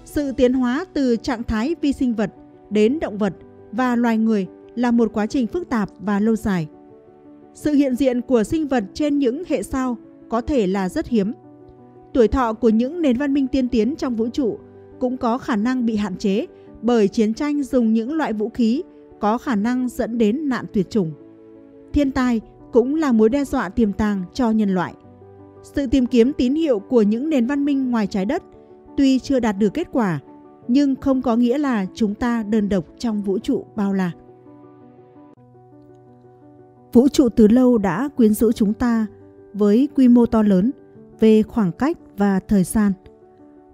Sự tiến hóa từ trạng thái vi sinh vật đến động vật và loài người là một quá trình phức tạp và lâu dài. Sự hiện diện của sinh vật trên những hệ sao có thể là rất hiếm. Tuổi thọ của những nền văn minh tiên tiến trong vũ trụ cũng có khả năng bị hạn chế bởi chiến tranh dùng những loại vũ khí có khả năng dẫn đến nạn tuyệt chủng. Thiên tai cũng là mối đe dọa tiềm tàng cho nhân loại. Sự tìm kiếm tín hiệu của những nền văn minh ngoài trái đất tuy chưa đạt được kết quả, nhưng không có nghĩa là chúng ta đơn độc trong vũ trụ bao la. Vũ trụ từ lâu đã quyến rũ chúng ta với quy mô to lớn về khoảng cách và thời gian.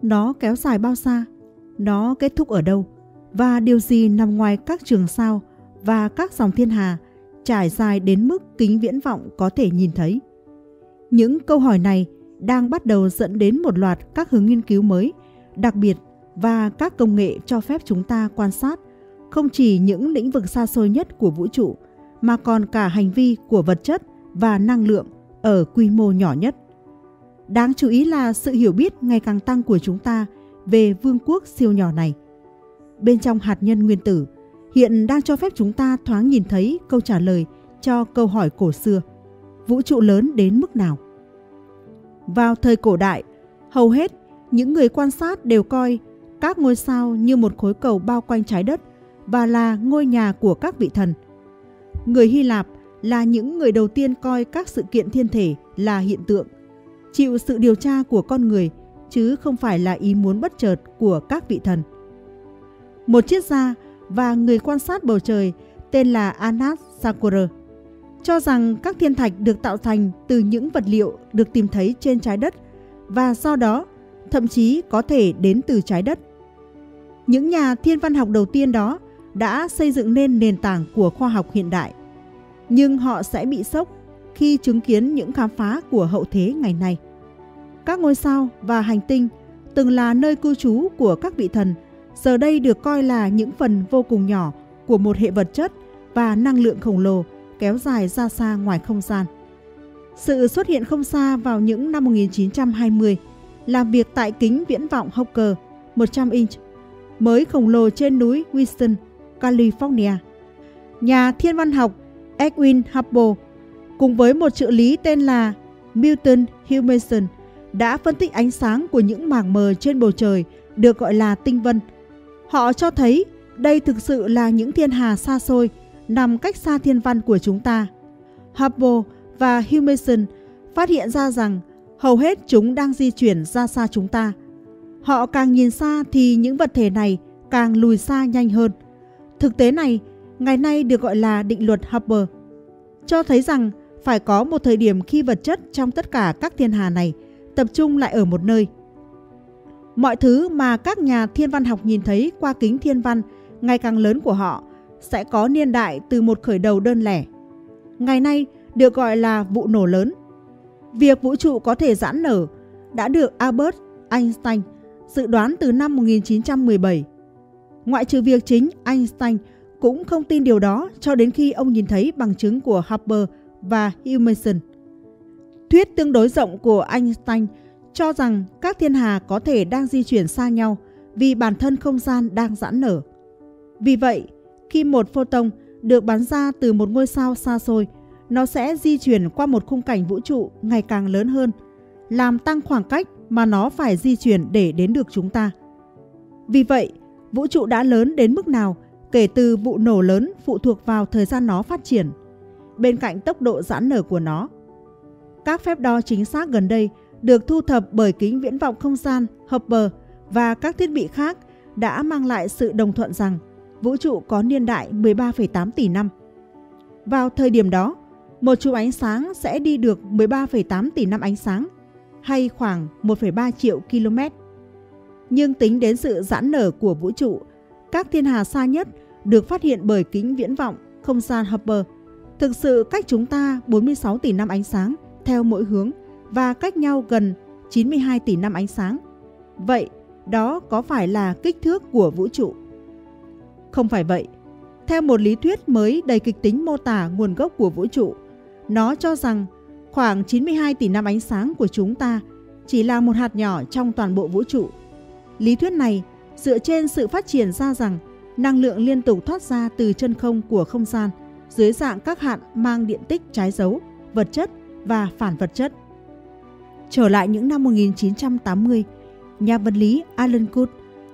Nó kéo dài bao xa? Nó kết thúc ở đâu? Và điều gì nằm ngoài các trường sao và các dòng thiên hà trải dài đến mức kính viễn vọng có thể nhìn thấy? Những câu hỏi này đang bắt đầu dẫn đến một loạt các hướng nghiên cứu mới, đặc biệt và các công nghệ cho phép chúng ta quan sát không chỉ những lĩnh vực xa xôi nhất của vũ trụ mà còn cả hành vi của vật chất và năng lượng ở quy mô nhỏ nhất. Đáng chú ý là sự hiểu biết ngày càng tăng của chúng ta về vương quốc siêu nhỏ này. Bên trong hạt nhân nguyên tử, hiện đang cho phép chúng ta thoáng nhìn thấy câu trả lời cho câu hỏi cổ xưa – vũ trụ lớn đến mức nào. Vào thời cổ đại, hầu hết những người quan sát đều coi các ngôi sao như một khối cầu bao quanh trái đất và là ngôi nhà của các vị thần. Người Hy Lạp là những người đầu tiên coi các sự kiện thiên thể là hiện tượng, chịu sự điều tra của con người chứ không phải là ý muốn bất chợt của các vị thần. Một triết gia và người quan sát bầu trời tên là Anas Sakura cho rằng các thiên thạch được tạo thành từ những vật liệu được tìm thấy trên trái đất và do đó thậm chí có thể đến từ trái đất. Những nhà thiên văn học đầu tiên đó đã xây dựng nên nền tảng của khoa học hiện đại. Nhưng họ sẽ bị sốc khi chứng kiến những khám phá của hậu thế ngày nay. Các ngôi sao và hành tinh từng là nơi cư trú của các vị thần, giờ đây được coi là những phần vô cùng nhỏ của một hệ vật chất và năng lượng khổng lồ kéo dài ra xa ngoài không gian. Sự xuất hiện không xa vào những năm 1920, làm việc tại kính viễn vọng Hawker 100 inch, mới khổng lồ trên núi Wilson, California. Nhà thiên văn học Edwin Hubble cùng với một trợ lý tên là Milton Humason đã phân tích ánh sáng của những mảng mờ trên bầu trời được gọi là tinh vân. Họ cho thấy đây thực sự là những thiên hà xa xôi nằm cách xa thiên văn của chúng ta. Hubble và Humason phát hiện ra rằng hầu hết chúng đang di chuyển ra xa chúng ta. Họ càng nhìn xa thì những vật thể này càng lùi xa nhanh hơn. Thực tế này ngày nay được gọi là định luật Hubble, cho thấy rằng phải có một thời điểm khi vật chất trong tất cả các thiên hà này, tập trung lại ở một nơi. Mọi thứ mà các nhà thiên văn học nhìn thấy qua kính thiên văn, ngày càng lớn của họ, sẽ có niên đại từ một khởi đầu đơn lẻ. Ngày nay được gọi là vụ nổ lớn. Việc vũ trụ có thể giãn nở đã được Albert Einstein dự đoán từ năm 1917. Ngoại trừ việc chính Einstein cũng không tin điều đó cho đến khi ông nhìn thấy bằng chứng của Hubble và Humason. Thuyết tương đối rộng của Einstein cho rằng các thiên hà có thể đang di chuyển xa nhau vì bản thân không gian đang giãn nở. Vì vậy, khi một photon được bắn ra từ một ngôi sao xa xôi, nó sẽ di chuyển qua một khung cảnh vũ trụ ngày càng lớn hơn, làm tăng khoảng cách mà nó phải di chuyển để đến được chúng ta. Vì vậy, vũ trụ đã lớn đến mức nào kể từ vụ nổ lớn phụ thuộc vào thời gian nó phát triển, bên cạnh tốc độ giãn nở của nó. Các phép đo chính xác gần đây được thu thập bởi kính viễn vọng không gian Hubble và các thiết bị khác đã mang lại sự đồng thuận rằng vũ trụ có niên đại 13,8 tỷ năm. Vào thời điểm đó, một chùm ánh sáng sẽ đi được 13,8 tỷ năm ánh sáng hay khoảng 1,3 triệu km. Nhưng tính đến sự giãn nở của vũ trụ, các thiên hà xa nhất được phát hiện bởi kính viễn vọng không gian Hubble thực sự cách chúng ta 46 tỷ năm ánh sáng theo mỗi hướng và cách nhau gần 92 tỷ năm ánh sáng. Vậy, đó có phải là kích thước của vũ trụ? Không phải vậy. Theo một lý thuyết mới đầy kịch tính mô tả nguồn gốc của vũ trụ, nó cho rằng khoảng 92 tỷ năm ánh sáng của chúng ta chỉ là một hạt nhỏ trong toàn bộ vũ trụ. Lý thuyết này dựa trên sự phát triển ra rằng năng lượng liên tục thoát ra từ chân không của không gian dưới dạng các hạn mang điện tích trái dấu, vật chất và phản vật chất. Trở lại những năm 1980, nhà vật lý Alan Guth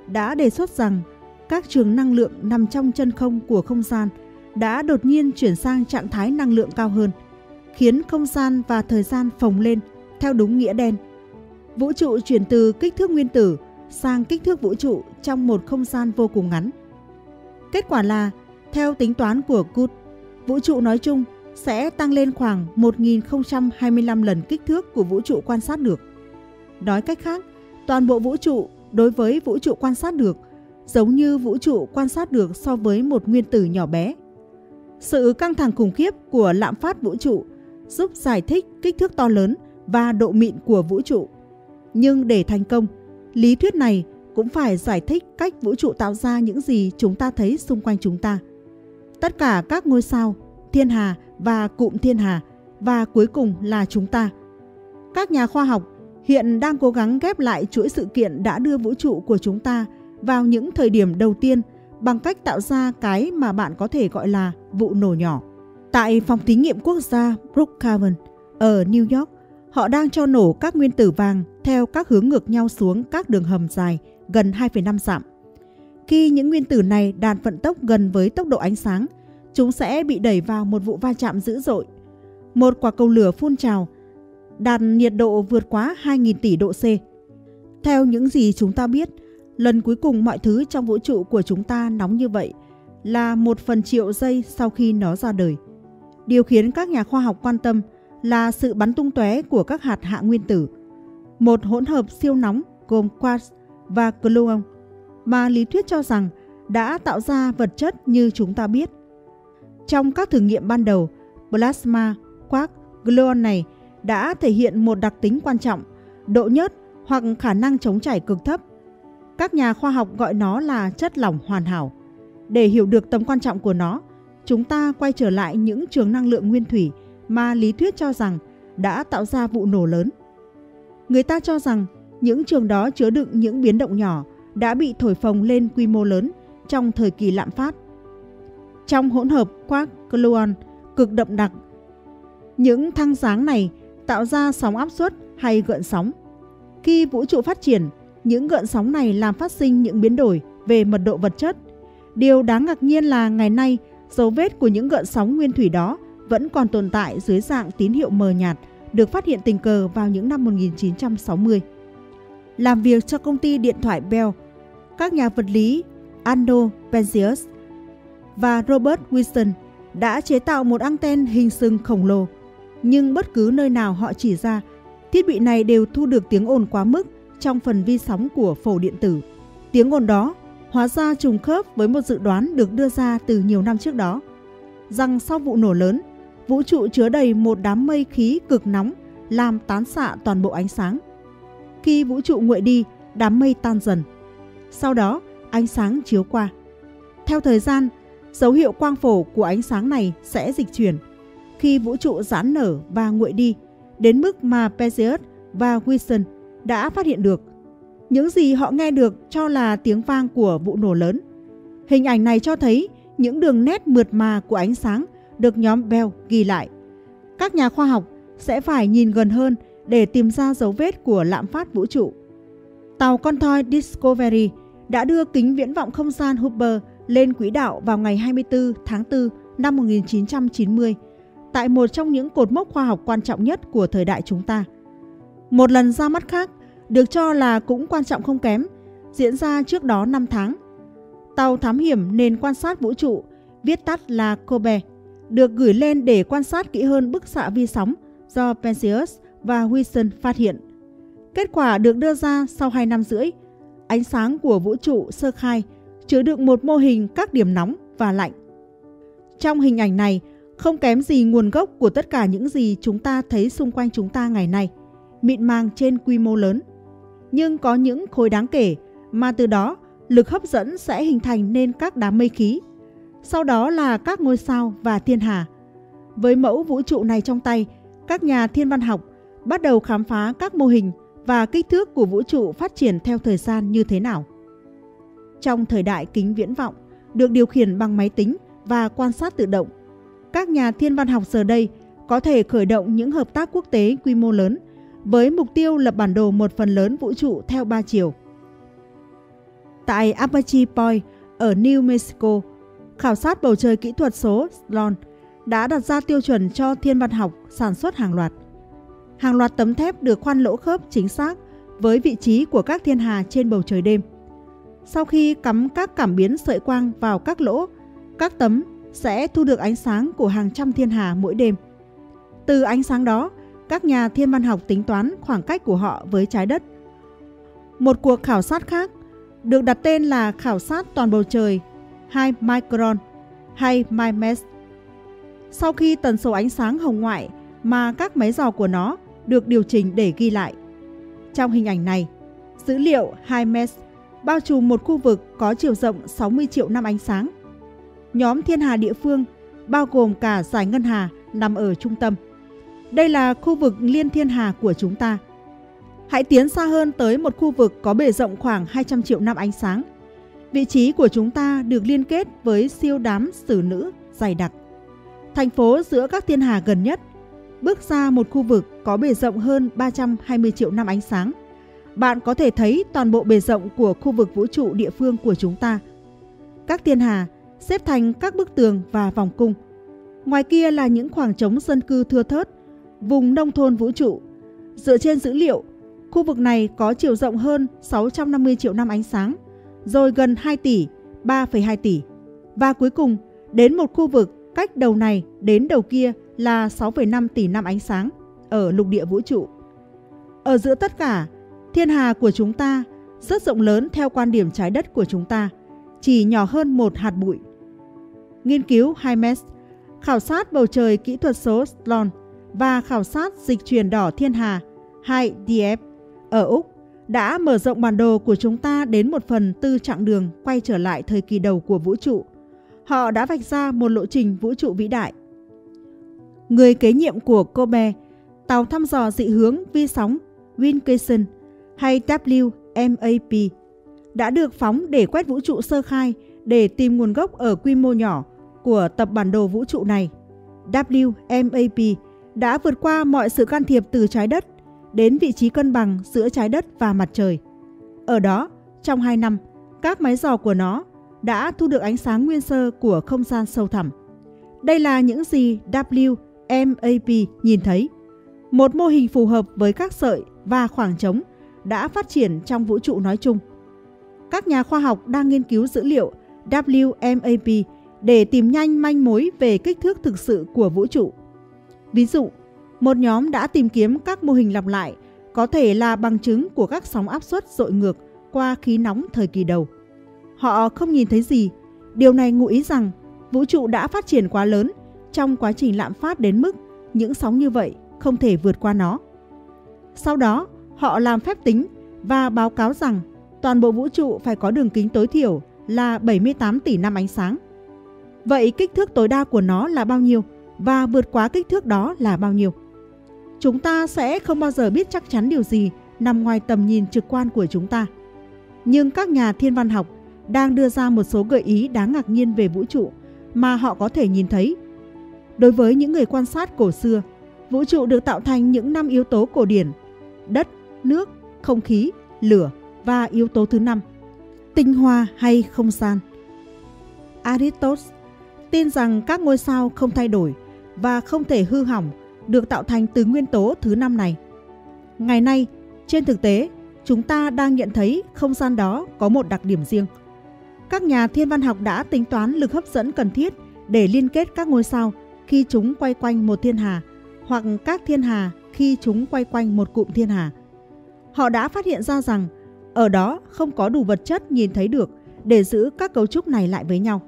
đã đề xuất rằng các trường năng lượng nằm trong chân không của không gian đã đột nhiên chuyển sang trạng thái năng lượng cao hơn, khiến không gian và thời gian phồng lên theo đúng nghĩa đen. Vũ trụ chuyển từ kích thước nguyên tử sang kích thước vũ trụ trong một không gian vô cùng ngắn. Kết quả là, theo tính toán của Kut, vũ trụ nói chung sẽ tăng lên khoảng 1025 lần kích thước của vũ trụ quan sát được. Nói cách khác, toàn bộ vũ trụ đối với vũ trụ quan sát được giống như vũ trụ quan sát được so với một nguyên tử nhỏ bé. Sự căng thẳng khủng khiếp của lạm phát vũ trụ giúp giải thích kích thước to lớn và độ mịn của vũ trụ. Nhưng để thành công, lý thuyết này cũng phải giải thích cách vũ trụ tạo ra những gì chúng ta thấy xung quanh chúng ta. Tất cả các ngôi sao, thiên hà và cụm thiên hà và cuối cùng là chúng ta. Các nhà khoa học hiện đang cố gắng ghép lại chuỗi sự kiện đã đưa vũ trụ của chúng ta vào những thời điểm đầu tiên bằng cách tạo ra cái mà bạn có thể gọi là vụ nổ nhỏ. Tại phòng thí nghiệm quốc gia Brookhaven ở New York, họ đang cho nổ các nguyên tử vàng theo các hướng ngược nhau xuống các đường hầm dài gần 2,5 dặm. Khi những nguyên tử này đạt vận tốc gần với tốc độ ánh sáng, chúng sẽ bị đẩy vào một vụ va chạm dữ dội. Một quả cầu lửa phun trào, đạt nhiệt độ vượt quá 2.000 tỷ độ C. Theo những gì chúng ta biết, lần cuối cùng mọi thứ trong vũ trụ của chúng ta nóng như vậy là một phần triệu giây sau khi nó ra đời. Điều khiến các nhà khoa học quan tâm là sự bắn tung tóe của các hạt hạ nguyên tử, một hỗn hợp siêu nóng gồm quartz và gluon mà lý thuyết cho rằng đã tạo ra vật chất như chúng ta biết. Trong các thử nghiệm ban đầu, plasma quark gluon này đã thể hiện một đặc tính quan trọng, độ nhớt hoặc khả năng chống chảy cực thấp. Các nhà khoa học gọi nó là chất lỏng hoàn hảo. Để hiểu được tầm quan trọng của nó, chúng ta quay trở lại những trường năng lượng nguyên thủy mà lý thuyết cho rằng đã tạo ra vụ nổ lớn. Người ta cho rằng những trường đó chứa đựng những biến động nhỏ đã bị thổi phồng lên quy mô lớn trong thời kỳ lạm phát. Trong hỗn hợp quark gluon cực đậm đặc, những thăng sáng này tạo ra sóng áp suất hay gợn sóng. Khi vũ trụ phát triển, những gợn sóng này làm phát sinh những biến đổi về mật độ vật chất. Điều đáng ngạc nhiên là ngày nay, dấu vết của những gợn sóng nguyên thủy đó vẫn còn tồn tại dưới dạng tín hiệu mờ nhạt được phát hiện tình cờ vào những năm 1960. Làm việc cho công ty điện thoại Bell, các nhà vật lý Ando Penzias và Robert Wilson đã chế tạo một anten hình sừng khổng lồ, nhưng bất cứ nơi nào họ chỉ ra Thiết bị này đều thu được tiếng ồn quá mức trong phần vi sóng của phổ điện tử. Tiếng ồn đó hóa ra trùng khớp với một dự đoán được đưa ra từ nhiều năm trước đó, rằng sau vụ nổ lớn, vũ trụ chứa đầy một đám mây khí cực nóng làm tán xạ toàn bộ ánh sáng. Khi vũ trụ nguội đi, đám mây tan dần. Sau đó, ánh sáng chiếu qua. Theo thời gian, dấu hiệu quang phổ của ánh sáng này sẽ dịch chuyển. Khi vũ trụ giãn nở và nguội đi, đến mức mà Perseus và Wilson đã phát hiện được. Những gì họ nghe được cho là tiếng vang của vụ nổ lớn. Hình ảnh này cho thấy những đường nét mượt mà của ánh sáng được nhóm Bell ghi lại. Các nhà khoa học sẽ phải nhìn gần hơn để tìm ra dấu vết của lạm phát vũ trụ. Tàu con thoi Discovery đã đưa kính viễn vọng không gian Hubble lên quỹ đạo vào ngày 24 tháng 4 năm 1990 tại một trong những cột mốc khoa học quan trọng nhất của thời đại chúng ta. Một lần ra mắt khác được cho là cũng quan trọng không kém, diễn ra trước đó 5 tháng. Tàu thám hiểm nền quan sát vũ trụ, viết tắt là COBE, được gửi lên để quan sát kỹ hơn bức xạ vi sóng do Penzias và Wilson phát hiện. Kết quả được đưa ra sau 2 năm rưỡi. Ánh sáng của vũ trụ sơ khai chứa đựng một mô hình các điểm nóng và lạnh. Trong hình ảnh này, không kém gì nguồn gốc của tất cả những gì chúng ta thấy xung quanh chúng ta ngày nay, mịn màng trên quy mô lớn. Nhưng có những khối đáng kể mà từ đó lực hấp dẫn sẽ hình thành nên các đám mây khí. Sau đó là các ngôi sao và thiên hà. Với mẫu vũ trụ này trong tay, các nhà thiên văn học bắt đầu khám phá các mô hình và kích thước của vũ trụ phát triển theo thời gian như thế nào. Trong thời đại kính viễn vọng, được điều khiển bằng máy tính và quan sát tự động, các nhà thiên văn học giờ đây có thể khởi động những hợp tác quốc tế quy mô lớn với mục tiêu lập bản đồ một phần lớn vũ trụ theo ba chiều. Tại Apache Point ở New Mexico, khảo sát bầu trời kỹ thuật số Sloan đã đặt ra tiêu chuẩn cho thiên văn học sản xuất hàng loạt. Hàng loạt tấm thép được khoan lỗ khớp chính xác với vị trí của các thiên hà trên bầu trời đêm. Sau khi cắm các cảm biến sợi quang vào các lỗ, các tấm sẽ thu được ánh sáng của hàng trăm thiên hà mỗi đêm. Từ ánh sáng đó, các nhà thiên văn học tính toán khoảng cách của họ với trái đất. Một cuộc khảo sát khác được đặt tên là khảo sát toàn bầu trời 2 micron hay MIMES. Sau khi tần số ánh sáng hồng ngoại mà các máy dò của nó được điều chỉnh để ghi lại. Trong hình ảnh này, dữ liệu 2MES bao trùm một khu vực có chiều rộng 60 triệu năm ánh sáng. Nhóm thiên hà địa phương bao gồm cả giải ngân hà nằm ở trung tâm. Đây là khu vực liên thiên hà của chúng ta. Hãy tiến xa hơn tới một khu vực có bề rộng khoảng 200 triệu năm ánh sáng. Vị trí của chúng ta được liên kết với siêu đám xử nữ dày đặc. Thành phố giữa các thiên hà gần nhất bước ra một khu vực có bề rộng hơn 320 triệu năm ánh sáng. Bạn có thể thấy toàn bộ bề rộng của khu vực vũ trụ địa phương của chúng ta. Các thiên hà xếp thành các bức tường và vòng cung. Ngoài kia là những khoảng trống dân cư thưa thớt, vùng nông thôn vũ trụ. Dựa trên dữ liệu, khu vực này có chiều rộng hơn 650 triệu năm ánh sáng, rồi gần 2 tỷ, 3,2 tỷ. Và cuối cùng, đến một khu vực cách đầu này đến đầu kia là 6,5 tỷ năm ánh sáng ở lục địa vũ trụ. Ở giữa tất cả, thiên hà của chúng ta rất rộng lớn theo quan điểm trái đất của chúng ta, chỉ nhỏ hơn một hạt bụi. Nghiên cứu HIMES, khảo sát bầu trời kỹ thuật số Sloan và khảo sát dịch truyền đỏ thiên hà 2DF ở Úc đã mở rộng bản đồ của chúng ta đến một phần tư chặng đường quay trở lại thời kỳ đầu của vũ trụ. Họ đã vạch ra một lộ trình vũ trụ vĩ đại người kế nhiệm của Kobe, tàu thăm dò dị hướng vi sóng Wilkinson hay WMAP đã được phóng để quét vũ trụ sơ khai để tìm nguồn gốc ở quy mô nhỏ của tập bản đồ vũ trụ này. WMAP đã vượt qua mọi sự can thiệp từ trái đất đến vị trí cân bằng giữa trái đất và mặt trời. Ở đó, trong 2 năm, các máy dò của nó đã thu được ánh sáng nguyên sơ của không gian sâu thẳm. Đây là những gì WMAP nhìn thấy một mô hình phù hợp với các sợi và khoảng trống đã phát triển trong vũ trụ nói chung. Các nhà khoa học đang nghiên cứu dữ liệu WMAP để tìm nhanh manh mối về kích thước thực sự của vũ trụ. Ví dụ, Một nhóm đã tìm kiếm các mô hình lặp lại có thể là bằng chứng của các sóng áp suất dội ngược qua khí nóng thời kỳ đầu. Họ không nhìn thấy gì. Điều này ngụ ý rằng vũ trụ đã phát triển quá lớn trong quá trình lạm phát đến mức những sóng như vậy không thể vượt qua nó. Sau đó, họ làm phép tính và báo cáo rằng toàn bộ vũ trụ phải có đường kính tối thiểu là 78 tỷ năm ánh sáng. Vậy kích thước tối đa của nó là bao nhiêu và vượt quá kích thước đó là bao nhiêu? Chúng ta sẽ không bao giờ biết chắc chắn điều gì nằm ngoài tầm nhìn trực quan của chúng ta. Nhưng các nhà thiên văn học đang đưa ra một số gợi ý đáng ngạc nhiên về vũ trụ mà họ có thể nhìn thấy. Đối với những người quan sát cổ xưa, vũ trụ được tạo thành những năm yếu tố cổ điển: đất, nước, không khí, lửa và yếu tố thứ năm, tinh hoa hay không gian. Aristotle tin rằng các ngôi sao không thay đổi và không thể hư hỏng được tạo thành từ nguyên tố thứ năm này. Ngày nay, trên thực tế, chúng ta đang nhận thấy không gian đó có một đặc điểm riêng. Các nhà thiên văn học đã tính toán lực hấp dẫn cần thiết để liên kết các ngôi sao khi chúng quay quanh một thiên hà hoặc các thiên hà khi chúng quay quanh một cụm thiên hà. Họ đã phát hiện ra rằng ở đó không có đủ vật chất nhìn thấy được để giữ các cấu trúc này lại với nhau.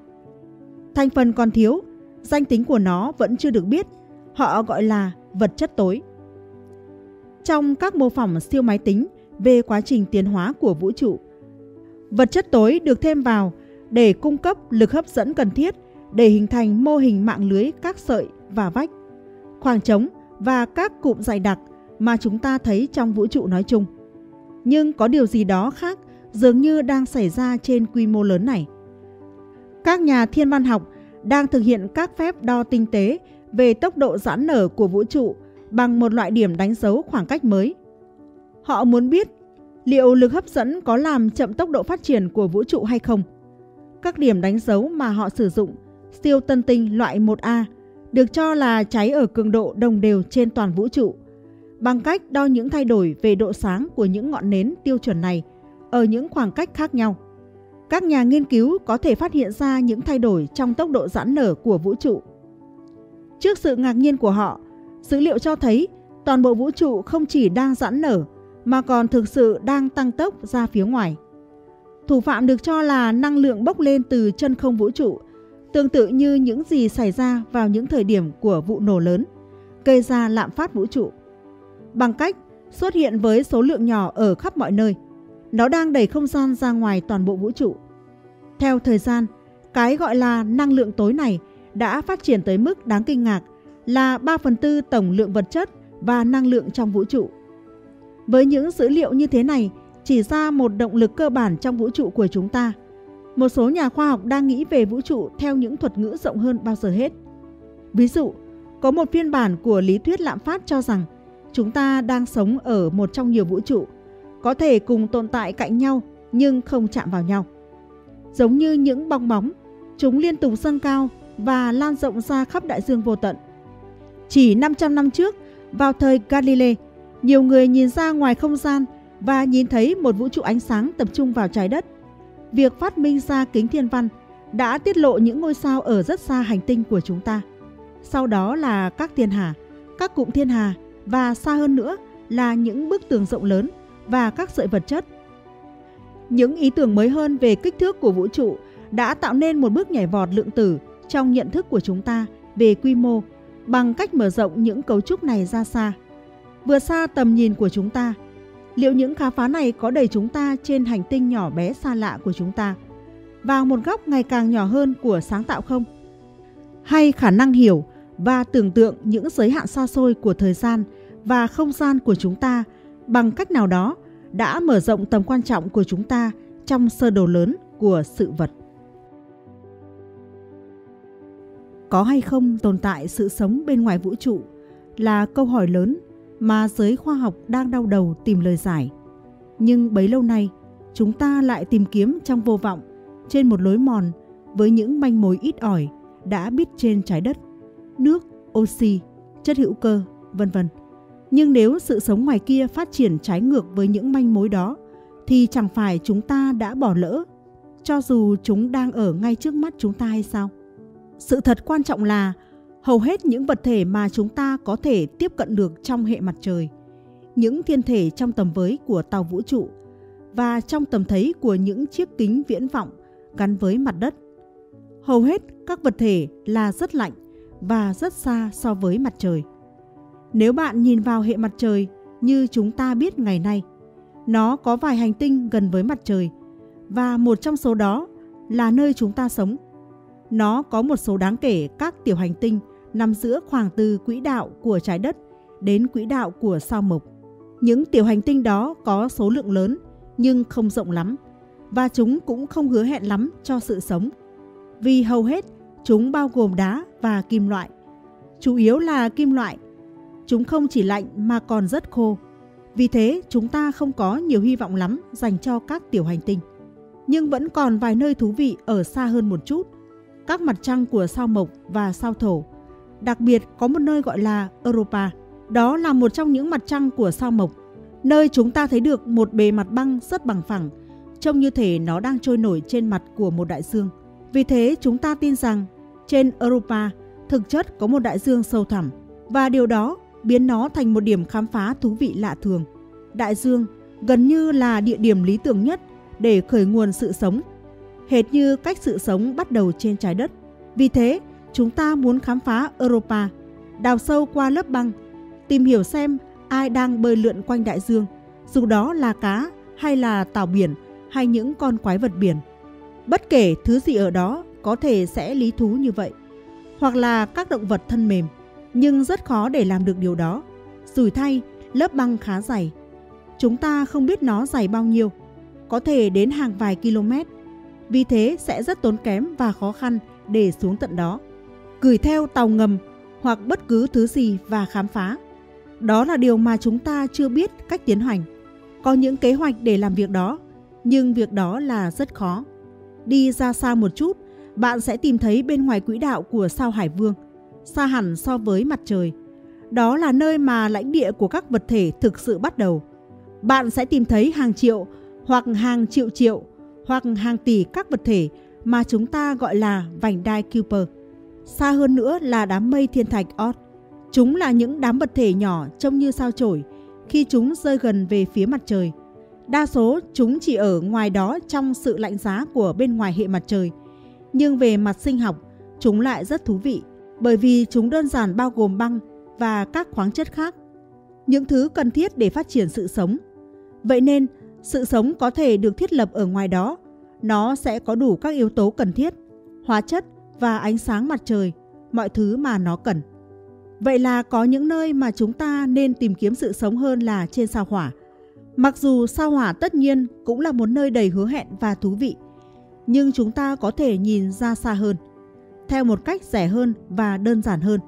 Thành phần còn thiếu, danh tính của nó vẫn chưa được biết, họ gọi là vật chất tối. Trong các mô phỏng siêu máy tính về quá trình tiến hóa của vũ trụ, vật chất tối được thêm vào để cung cấp lực hấp dẫn cần thiết để hình thành mô hình mạng lưới các sợi và vách, khoảng trống và các cụm dày đặc mà chúng ta thấy trong vũ trụ nói chung. Nhưng có điều gì đó khác dường như đang xảy ra trên quy mô lớn này. Các nhà thiên văn học đang thực hiện các phép đo tinh tế về tốc độ giãn nở của vũ trụ bằng một loại điểm đánh dấu khoảng cách mới. Họ muốn biết liệu lực hấp dẫn có làm chậm tốc độ phát triển của vũ trụ hay không. Các điểm đánh dấu mà họ sử dụng, siêu tân tinh loại 1A, được cho là cháy ở cường độ đồng đều trên toàn vũ trụ. Bằng cách đo những thay đổi về độ sáng của những ngọn nến tiêu chuẩn này ở những khoảng cách khác nhau. Các nhà nghiên cứu có thể phát hiện ra những thay đổi trong tốc độ giãn nở của vũ trụ. Trước sự ngạc nhiên của họ, dữ liệu cho thấy toàn bộ vũ trụ không chỉ đang giãn nở mà còn thực sự đang tăng tốc ra phía ngoài. Thủ phạm được cho là năng lượng bốc lên từ chân không vũ trụ, tương tự như những gì xảy ra vào những thời điểm của vụ nổ lớn, gây ra lạm phát vũ trụ. Bằng cách xuất hiện với số lượng nhỏ ở khắp mọi nơi – nó đang đẩy không gian ra ngoài toàn bộ vũ trụ. Theo thời gian, cái gọi là năng lượng tối này đã phát triển tới mức đáng kinh ngạc là 3 phần tư tổng lượng vật chất và năng lượng trong vũ trụ. Với những dữ liệu như thế này, chỉ ra một động lực cơ bản trong vũ trụ của chúng ta. Một số nhà khoa học đang nghĩ về vũ trụ theo những thuật ngữ rộng hơn bao giờ hết. Ví dụ, có một phiên bản của lý thuyết lạm phát cho rằng chúng ta đang sống ở một trong nhiều vũ trụ – có thể cùng tồn tại cạnh nhau nhưng không chạm vào nhau. Giống như những bong bóng, chúng liên tục dâng cao và lan rộng ra khắp đại dương vô tận. Chỉ 500 năm trước, vào thời Galilei, nhiều người nhìn ra ngoài không gian và nhìn thấy một vũ trụ ánh sáng tập trung vào trái đất. Việc phát minh ra kính thiên văn đã tiết lộ những ngôi sao ở rất xa hành tinh của chúng ta. Sau đó là các thiên hà, các cụm thiên hà và xa hơn nữa là những bức tường rộng lớn và các sợi vật chất. Những ý tưởng mới hơn về kích thước của vũ trụ đã tạo nên một bước nhảy vọt lượng tử trong nhận thức của chúng ta về quy mô bằng cách mở rộng những cấu trúc này ra xa, vừa xa tầm nhìn của chúng ta. Liệu những khám phá này có đẩy chúng ta trên hành tinh nhỏ bé xa lạ của chúng ta vào một góc ngày càng nhỏ hơn của sáng tạo không? Hay khả năng hiểu và tưởng tượng những giới hạn xa xôi của thời gian và không gian của chúng ta bằng cách nào đó đã mở rộng tầm quan trọng của chúng ta trong sơ đồ lớn của sự vật. Có hay không tồn tại sự sống bên ngoài vũ trụ là câu hỏi lớn mà giới khoa học đang đau đầu tìm lời giải. Nhưng bấy lâu nay, chúng ta lại tìm kiếm trong vô vọng trên một lối mòn với những manh mối ít ỏi đã biết trên trái đất, nước, oxy, chất hữu cơ, vân vân. Nhưng nếu sự sống ngoài kia phát triển trái ngược với những manh mối đó thì chẳng phải chúng ta đã bỏ lỡ cho dù chúng đang ở ngay trước mắt chúng ta hay sao? Sự thật quan trọng là Hầu hết những vật thể mà chúng ta có thể tiếp cận được trong hệ mặt trời, những thiên thể trong tầm với của tàu vũ trụ và trong tầm thấy của những chiếc kính viễn vọng gắn với mặt đất. Hầu hết các vật thể là rất lạnh và rất xa so với mặt trời. Nếu bạn nhìn vào hệ mặt trời như chúng ta biết ngày nay, nó có vài hành tinh gần với mặt trời và một trong số đó là nơi chúng ta sống. Nó có một số đáng kể các tiểu hành tinh nằm giữa khoảng từ quỹ đạo của trái đất đến quỹ đạo của sao mộc. Những tiểu hành tinh đó có số lượng lớn nhưng không rộng lắm và chúng cũng không hứa hẹn lắm cho sự sống. Vì hầu hết chúng bao gồm đá và kim loại. Chủ yếu là kim loại. Chúng không chỉ lạnh mà còn rất khô. Vì thế chúng ta không có nhiều hy vọng lắm dành cho các tiểu hành tinh. Nhưng vẫn còn vài nơi thú vị ở xa hơn một chút. Các mặt trăng của sao mộc và sao thổ. Đặc biệt có một nơi gọi là Europa. Đó là một trong những mặt trăng của sao mộc nơi chúng ta thấy được một bề mặt băng rất bằng phẳng, trông như thể nó đang trôi nổi trên mặt của một đại dương. Vì thế chúng ta tin rằng trên Europa thực chất có một đại dương sâu thẳm và điều đó biến nó thành một điểm khám phá thú vị lạ thường. Đại dương gần như là địa điểm lý tưởng nhất để khởi nguồn sự sống, hệt như cách sự sống bắt đầu trên trái đất. Vì thế, chúng ta muốn khám phá Europa, đào sâu qua lớp băng, tìm hiểu xem ai đang bơi lượn quanh đại dương, dù đó là cá hay là tàu biển hay những con quái vật biển. Bất kể thứ gì ở đó có thể sẽ lý thú như vậy, hoặc là các động vật thân mềm, nhưng rất khó để làm được điều đó. Rủi thay, lớp băng khá dày. Chúng ta không biết nó dày bao nhiêu, có thể đến hàng vài km. Vì thế sẽ rất tốn kém và khó khăn để xuống tận đó. Gửi theo tàu ngầm hoặc bất cứ thứ gì và khám phá. Đó là điều mà chúng ta chưa biết cách tiến hành. Có những kế hoạch để làm việc đó, nhưng việc đó là rất khó. Đi ra xa một chút, bạn sẽ tìm thấy bên ngoài quỹ đạo của sao Hải Vương, xa hẳn so với mặt trời. Đó là nơi mà lãnh địa của các vật thể thực sự bắt đầu. Bạn sẽ tìm thấy hàng triệu hoặc hàng triệu triệu hoặc hàng tỷ các vật thể mà chúng ta gọi là vành đai Kuiper. Xa hơn nữa là đám mây thiên thạch Oort. Chúng là những đám vật thể nhỏ trông như sao chổi khi chúng rơi gần về phía mặt trời. Đa số chúng chỉ ở ngoài đó trong sự lạnh giá của bên ngoài hệ mặt trời. Nhưng về mặt sinh học, chúng lại rất thú vị bởi vì chúng đơn giản bao gồm băng và các khoáng chất khác. Những thứ cần thiết để phát triển sự sống. Vậy nên, sự sống có thể được thiết lập ở ngoài đó. Nó sẽ có đủ các yếu tố cần thiết, hóa chất và ánh sáng mặt trời, mọi thứ mà nó cần. Vậy là có những nơi mà chúng ta nên tìm kiếm sự sống hơn là trên sao hỏa. Mặc dù sao hỏa tất nhiên cũng là một nơi đầy hứa hẹn và thú vị, nhưng chúng ta có thể nhìn ra xa hơn, theo một cách rẻ hơn và đơn giản hơn.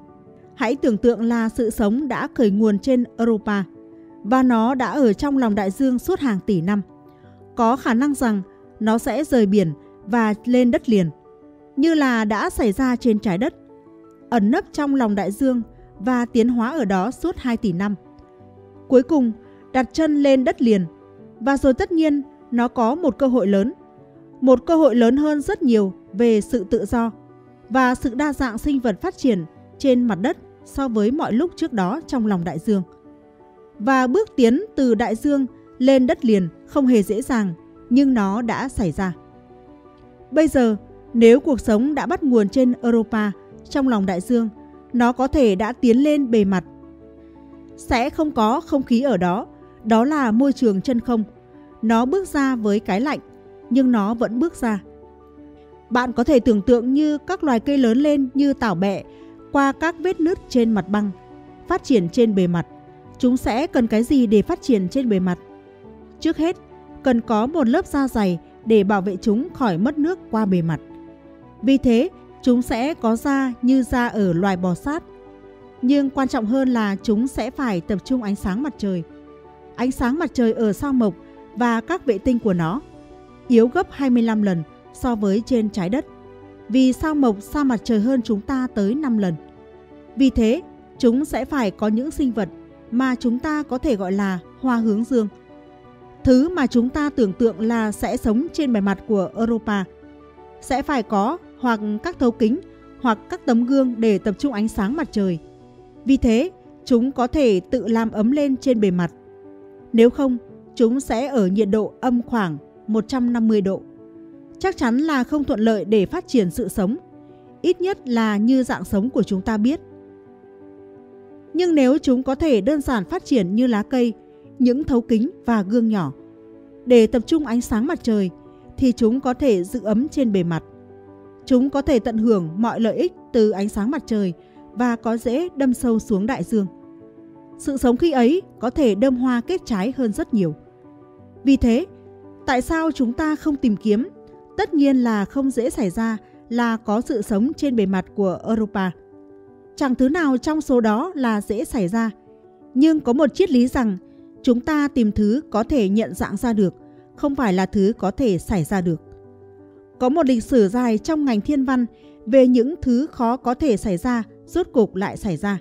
Hãy tưởng tượng là sự sống đã khởi nguồn trên Europa và nó đã ở trong lòng đại dương suốt hàng tỷ năm. Có khả năng rằng nó sẽ rời biển và lên đất liền, như là đã xảy ra trên trái đất. Ẩn nấp trong lòng đại dương và tiến hóa ở đó suốt 2 tỷ năm. Cuối cùng, đặt chân lên đất liền và rồi tất nhiên nó có một cơ hội lớn, một cơ hội lớn hơn rất nhiều về sự tự do và sự đa dạng sinh vật phát triển trên mặt đất so với mọi lúc trước đó trong lòng đại dương. Và bước tiến từ đại dương lên đất liền không hề dễ dàng, nhưng nó đã xảy ra. Bây giờ, nếu cuộc sống đã bắt nguồn trên Europa trong lòng đại dương nó có thể đã tiến lên bề mặt. Sẽ không có không khí ở đó, đó là môi trường chân không. Nó bước ra với cái lạnh, nhưng nó vẫn bước ra. Bạn có thể tưởng tượng như các loài cây lớn lên như tảo bẹ qua các vết nứt trên mặt băng, phát triển trên bề mặt. Chúng sẽ cần cái gì để phát triển trên bề mặt? Trước hết, cần có một lớp da dày để bảo vệ chúng khỏi mất nước qua bề mặt. Vì thế, Chúng sẽ có da như da ở loài bò sát. Nhưng quan trọng hơn là chúng sẽ phải tập trung ánh sáng mặt trời. Ánh sáng mặt trời ở sao mộc và các vệ tinh của nó yếu gấp 25 lần so với trên trái đất. Vì sao mộc xa mặt trời hơn chúng ta tới 5 lần. Vì thế, chúng sẽ phải có những sinh vật mà chúng ta có thể gọi là hoa hướng dương. Thứ mà chúng ta tưởng tượng là sẽ sống trên bề mặt của Europa sẽ phải có hoặc các thấu kính hoặc các tấm gương để tập trung ánh sáng mặt trời. Vì thế, chúng có thể tự làm ấm lên trên bề mặt. Nếu không, chúng sẽ ở nhiệt độ âm khoảng 150 độ. Chắc chắn là không thuận lợi để phát triển sự sống, ít nhất là như dạng sống của chúng ta biết. Nhưng nếu chúng có thể đơn giản phát triển như lá cây, những thấu kính và gương nhỏ, để tập trung ánh sáng mặt trời thì chúng có thể giữ ấm trên bề mặt. Chúng có thể tận hưởng mọi lợi ích từ ánh sáng mặt trời và có dễ đâm sâu xuống đại dương. Sự sống khi ấy có thể đơm hoa kết trái hơn rất nhiều. Vì thế, tại sao chúng ta không tìm kiếm? Tất nhiên là không dễ xảy ra là có sự sống trên bề mặt của Europa. Chẳng thứ nào trong số đó là dễ xảy ra. Nhưng có một triết lý rằng chúng ta tìm thứ có thể nhận dạng ra được, không phải là thứ có thể xảy ra được. Có một lịch sử dài trong ngành thiên văn về những thứ khó có thể xảy ra rốt cục lại xảy ra.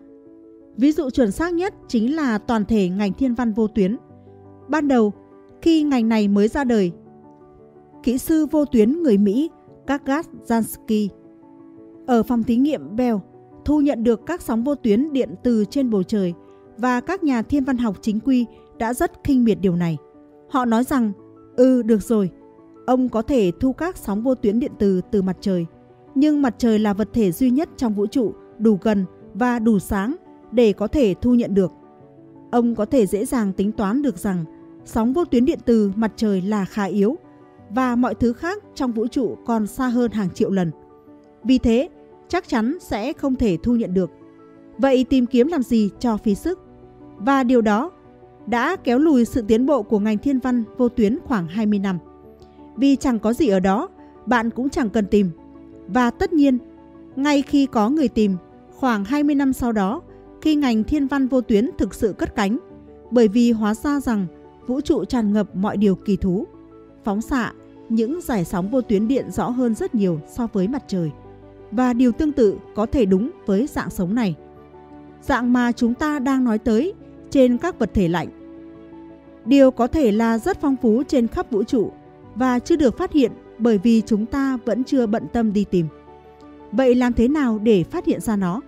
Ví dụ chuẩn xác nhất chính là toàn thể ngành thiên văn vô tuyến. Ban đầu, khi ngành này mới ra đời, kỹ sư vô tuyến người Mỹ Kagat Jansky ở phòng thí nghiệm Bell thu nhận được các sóng vô tuyến điện từ trên bầu trời và các nhà thiên văn học chính quy đã rất khinh miệt điều này. Họ nói rằng, ừ được rồi, ông có thể thu các sóng vô tuyến điện từ từ mặt trời, nhưng mặt trời là vật thể duy nhất trong vũ trụ đủ gần và đủ sáng để có thể thu nhận được. Ông có thể dễ dàng tính toán được rằng sóng vô tuyến điện từ mặt trời là khá yếu và mọi thứ khác trong vũ trụ còn xa hơn hàng triệu lần. Vì thế, chắc chắn sẽ không thể thu nhận được. Vậy tìm kiếm làm gì cho phí sức? Và điều đó đã kéo lùi sự tiến bộ của ngành thiên văn vô tuyến khoảng 20 năm. Vì chẳng có gì ở đó, bạn cũng chẳng cần tìm. Và tất nhiên, ngay khi có người tìm, khoảng 20 năm sau đó, khi ngành thiên văn vô tuyến thực sự cất cánh, bởi vì hóa ra rằng vũ trụ tràn ngập mọi điều kỳ thú. Phóng xạ, những giải sóng vô tuyến điện rõ hơn rất nhiều so với mặt trời. Và điều tương tự có thể đúng với dạng sống này. Dạng mà chúng ta đang nói tới trên các vật thể lạnh. Điều có thể là rất phong phú trên khắp vũ trụ và chưa được phát hiện bởi vì chúng ta vẫn chưa bận tâm đi tìm. Vậy làm thế nào để phát hiện ra nó?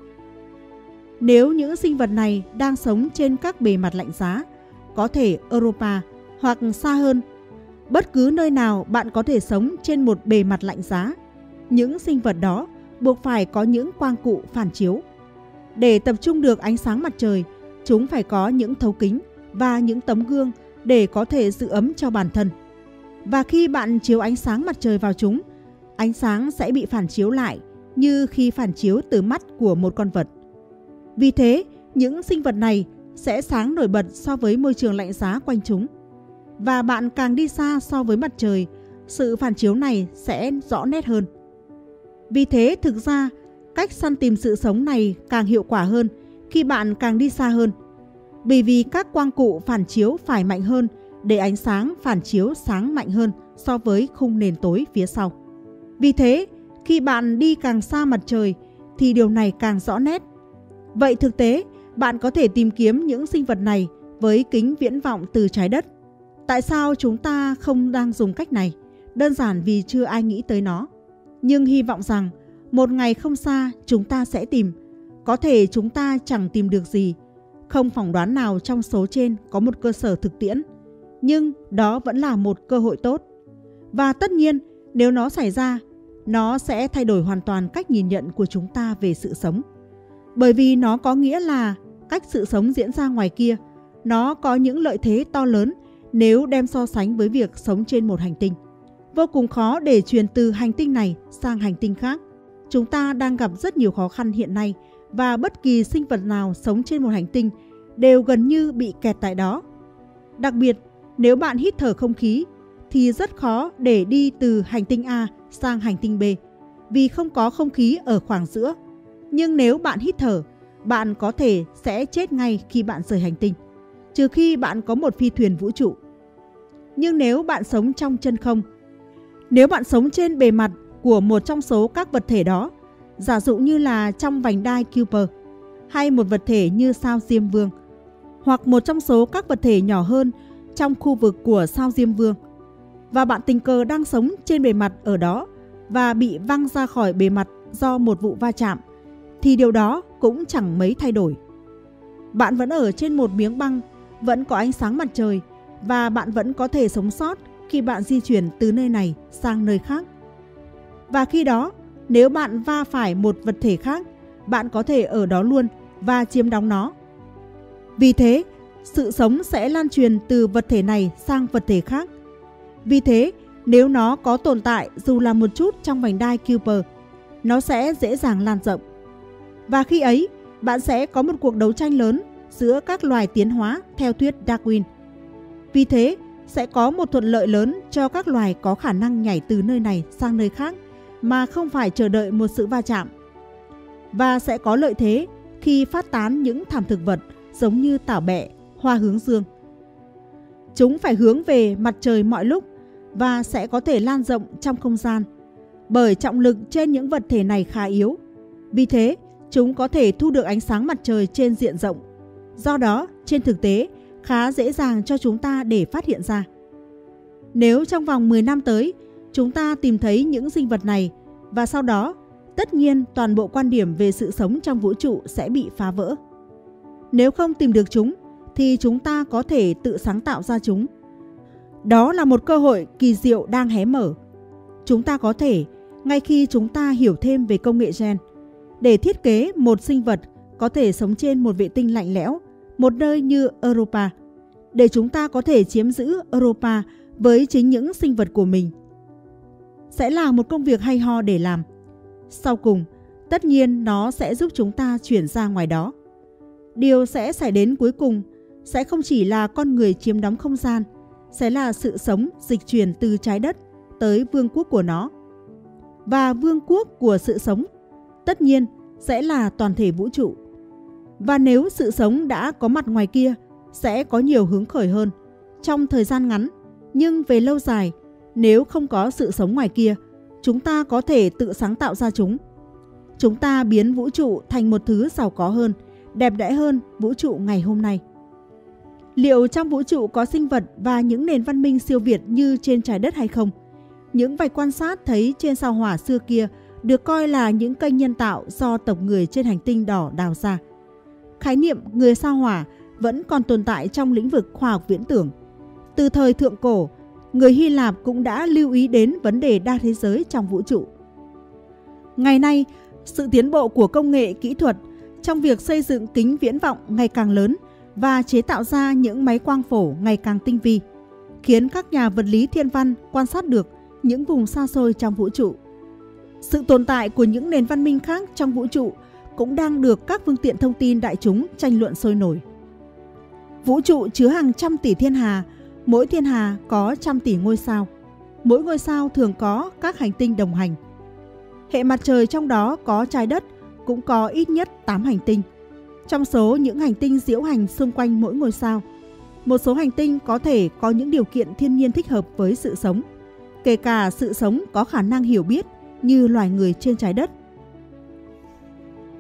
Nếu những sinh vật này đang sống trên các bề mặt lạnh giá, có thể Europa hoặc xa hơn, bất cứ nơi nào bạn có thể sống trên một bề mặt lạnh giá, những sinh vật đó buộc phải có những quang cụ phản chiếu. Để tập trung được ánh sáng mặt trời, chúng phải có những thấu kính và những tấm gương để có thể giữ ấm cho bản thân. Và khi bạn chiếu ánh sáng mặt trời vào chúng, ánh sáng sẽ bị phản chiếu lại như khi phản chiếu từ mắt của một con vật. Vì thế, những sinh vật này sẽ sáng nổi bật so với môi trường lạnh giá quanh chúng. Và bạn càng đi xa so với mặt trời, sự phản chiếu này sẽ rõ nét hơn. Vì thế, thực ra, cách săn tìm sự sống này càng hiệu quả hơn khi bạn càng đi xa hơn. Bởi vì các quang cụ phản chiếu phải mạnh hơn để ánh sáng phản chiếu sáng mạnh hơn so với khung nền tối phía sau. Vì thế, khi bạn đi càng xa mặt trời thì điều này càng rõ nét. Vậy thực tế, bạn có thể tìm kiếm những sinh vật này với kính viễn vọng từ trái đất. Tại sao chúng ta không đang dùng cách này? Đơn giản vì chưa ai nghĩ tới nó. Nhưng hy vọng rằng một ngày không xa chúng ta sẽ tìm. Có thể chúng ta chẳng tìm được gì. Không phỏng đoán nào trong số trên có một cơ sở thực tiễn. Nhưng đó vẫn là một cơ hội tốt. Và tất nhiên, nếu nó xảy ra, nó sẽ thay đổi hoàn toàn cách nhìn nhận của chúng ta về sự sống. Bởi vì nó có nghĩa là cách sự sống diễn ra ngoài kia, nó có những lợi thế to lớn nếu đem so sánh với việc sống trên một hành tinh. Vô cùng khó để truyền từ hành tinh này sang hành tinh khác. Chúng ta đang gặp rất nhiều khó khăn hiện nay và bất kỳ sinh vật nào sống trên một hành tinh đều gần như bị kẹt tại đó. Đặc biệt, nếu bạn hít thở không khí thì rất khó để đi từ hành tinh A sang hành tinh B vì không có không khí ở khoảng giữa. Nhưng nếu bạn hít thở, bạn có thể sẽ chết ngay khi bạn rời hành tinh, trừ khi bạn có một phi thuyền vũ trụ. Nhưng nếu bạn sống trong chân không, nếu bạn sống trên bề mặt của một trong số các vật thể đó, giả dụ như là trong vành đai Kuiper, hay một vật thể như sao Diêm Vương, hoặc một trong số các vật thể nhỏ hơn trong khu vực của sao Diêm Vương, và bạn tình cờ đang sống trên bề mặt ở đó và bị văng ra khỏi bề mặt do một vụ va chạm, thì điều đó cũng chẳng mấy thay đổi. Bạn vẫn ở trên một miếng băng, vẫn có ánh sáng mặt trời và bạn vẫn có thể sống sót khi bạn di chuyển từ nơi này sang nơi khác. Và khi đó, nếu bạn va phải một vật thể khác, bạn có thể ở đó luôn và chiếm đóng nó. Vì thế, sự sống sẽ lan truyền từ vật thể này sang vật thể khác. Vì thế, nếu nó có tồn tại dù là một chút trong vành đai Kuiper, nó sẽ dễ dàng lan rộng. Và khi ấy, bạn sẽ có một cuộc đấu tranh lớn giữa các loài tiến hóa theo thuyết Darwin. Vì thế, sẽ có một thuận lợi lớn cho các loài có khả năng nhảy từ nơi này sang nơi khác mà không phải chờ đợi một sự va chạm. Và sẽ có lợi thế khi phát tán những thảm thực vật giống như tảo bẹ, hoa hướng dương. Chúng phải hướng về mặt trời mọi lúc và sẽ có thể lan rộng trong không gian bởi trọng lực trên những vật thể này khá yếu. Vì thế, chúng có thể thu được ánh sáng mặt trời trên diện rộng. Do đó, trên thực tế, khá dễ dàng cho chúng ta để phát hiện ra. Nếu trong vòng 10 năm tới, chúng ta tìm thấy những sinh vật này và sau đó, tất nhiên toàn bộ quan điểm về sự sống trong vũ trụ sẽ bị phá vỡ. Nếu không tìm được chúng, thì chúng ta có thể tự sáng tạo ra chúng. Đó là một cơ hội kỳ diệu đang hé mở. Chúng ta có thể, ngay khi chúng ta hiểu thêm về công nghệ gen, để thiết kế một sinh vật có thể sống trên một vệ tinh lạnh lẽo, một nơi như Europa, để chúng ta có thể chiếm giữ Europa với chính những sinh vật của mình. Sẽ là một công việc hay ho để làm. Sau cùng, tất nhiên nó sẽ giúp chúng ta chuyển ra ngoài đó. Điều sẽ xảy đến cuối cùng sẽ không chỉ là con người chiếm đóng không gian, sẽ là sự sống dịch chuyển từ trái đất tới vương quốc của nó. Và vương quốc của sự sống, tất nhiên sẽ là toàn thể vũ trụ. Và nếu sự sống đã có mặt ngoài kia, sẽ có nhiều hướng khởi hơn trong thời gian ngắn, nhưng về lâu dài, nếu không có sự sống ngoài kia, chúng ta có thể tự sáng tạo ra chúng. Chúng ta biến vũ trụ thành một thứ giàu có hơn, đẹp đẽ hơn vũ trụ ngày hôm nay. Liệu trong vũ trụ có sinh vật và những nền văn minh siêu việt như trên trái đất hay không? Những vạch quan sát thấy trên sao hỏa xưa kia được coi là những kênh nhân tạo do tộc người trên hành tinh đỏ đào ra. Khái niệm người sao hỏa vẫn còn tồn tại trong lĩnh vực khoa học viễn tưởng. Từ thời thượng cổ, người Hy Lạp cũng đã lưu ý đến vấn đề đa thế giới trong vũ trụ. Ngày nay, sự tiến bộ của công nghệ kỹ thuật trong việc xây dựng kính viễn vọng ngày càng lớn và chế tạo ra những máy quang phổ ngày càng tinh vi, khiến các nhà vật lý thiên văn quan sát được những vùng xa xôi trong vũ trụ. Sự tồn tại của những nền văn minh khác trong vũ trụ cũng đang được các phương tiện thông tin đại chúng tranh luận sôi nổi. Vũ trụ chứa hàng trăm tỷ thiên hà, mỗi thiên hà có trăm tỷ ngôi sao. Mỗi ngôi sao thường có các hành tinh đồng hành. Hệ mặt trời trong đó có trái đất cũng có ít nhất 8 hành tinh. Trong số những hành tinh diễu hành xung quanh mỗi ngôi sao, một số hành tinh có thể có những điều kiện thiên nhiên thích hợp với sự sống, kể cả sự sống có khả năng hiểu biết như loài người trên trái đất.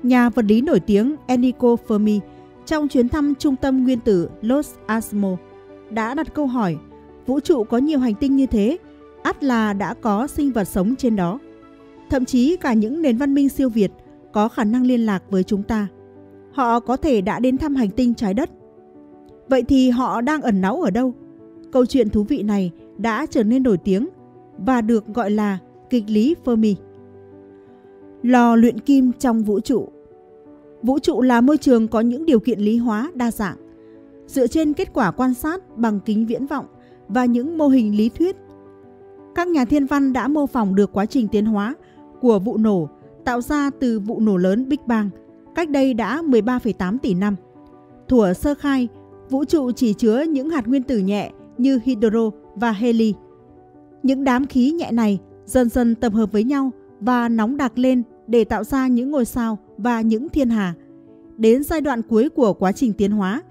Nhà vật lý nổi tiếng Enrico Fermi trong chuyến thăm trung tâm nguyên tử Los Alamos đã đặt câu hỏi vũ trụ có nhiều hành tinh như thế, ắt là đã có sinh vật sống trên đó. Thậm chí cả những nền văn minh siêu việt có khả năng liên lạc với chúng ta. Họ có thể đã đến thăm hành tinh trái đất. Vậy thì họ đang ẩn náu ở đâu? Câu chuyện thú vị này đã trở nên nổi tiếng và được gọi là kịch lý Fermi. Lò luyện kim trong vũ trụ Vũ trụ là môi trường có những điều kiện lý hóa đa dạng. Dựa trên kết quả quan sát bằng kính viễn vọng và những mô hình lý thuyết, các nhà thiên văn đã mô phỏng được quá trình tiến hóa của vụ nổ tạo ra từ vụ nổ lớn Big Bang cách đây đã 13,8 tỷ năm. Thủa sơ khai, vũ trụ chỉ chứa những hạt nguyên tử nhẹ như hydro và heli. Những đám khí nhẹ này dần dần tập hợp với nhau và nóng đặc lên để tạo ra những ngôi sao và những thiên hà. Đến giai đoạn cuối của quá trình tiến hóa,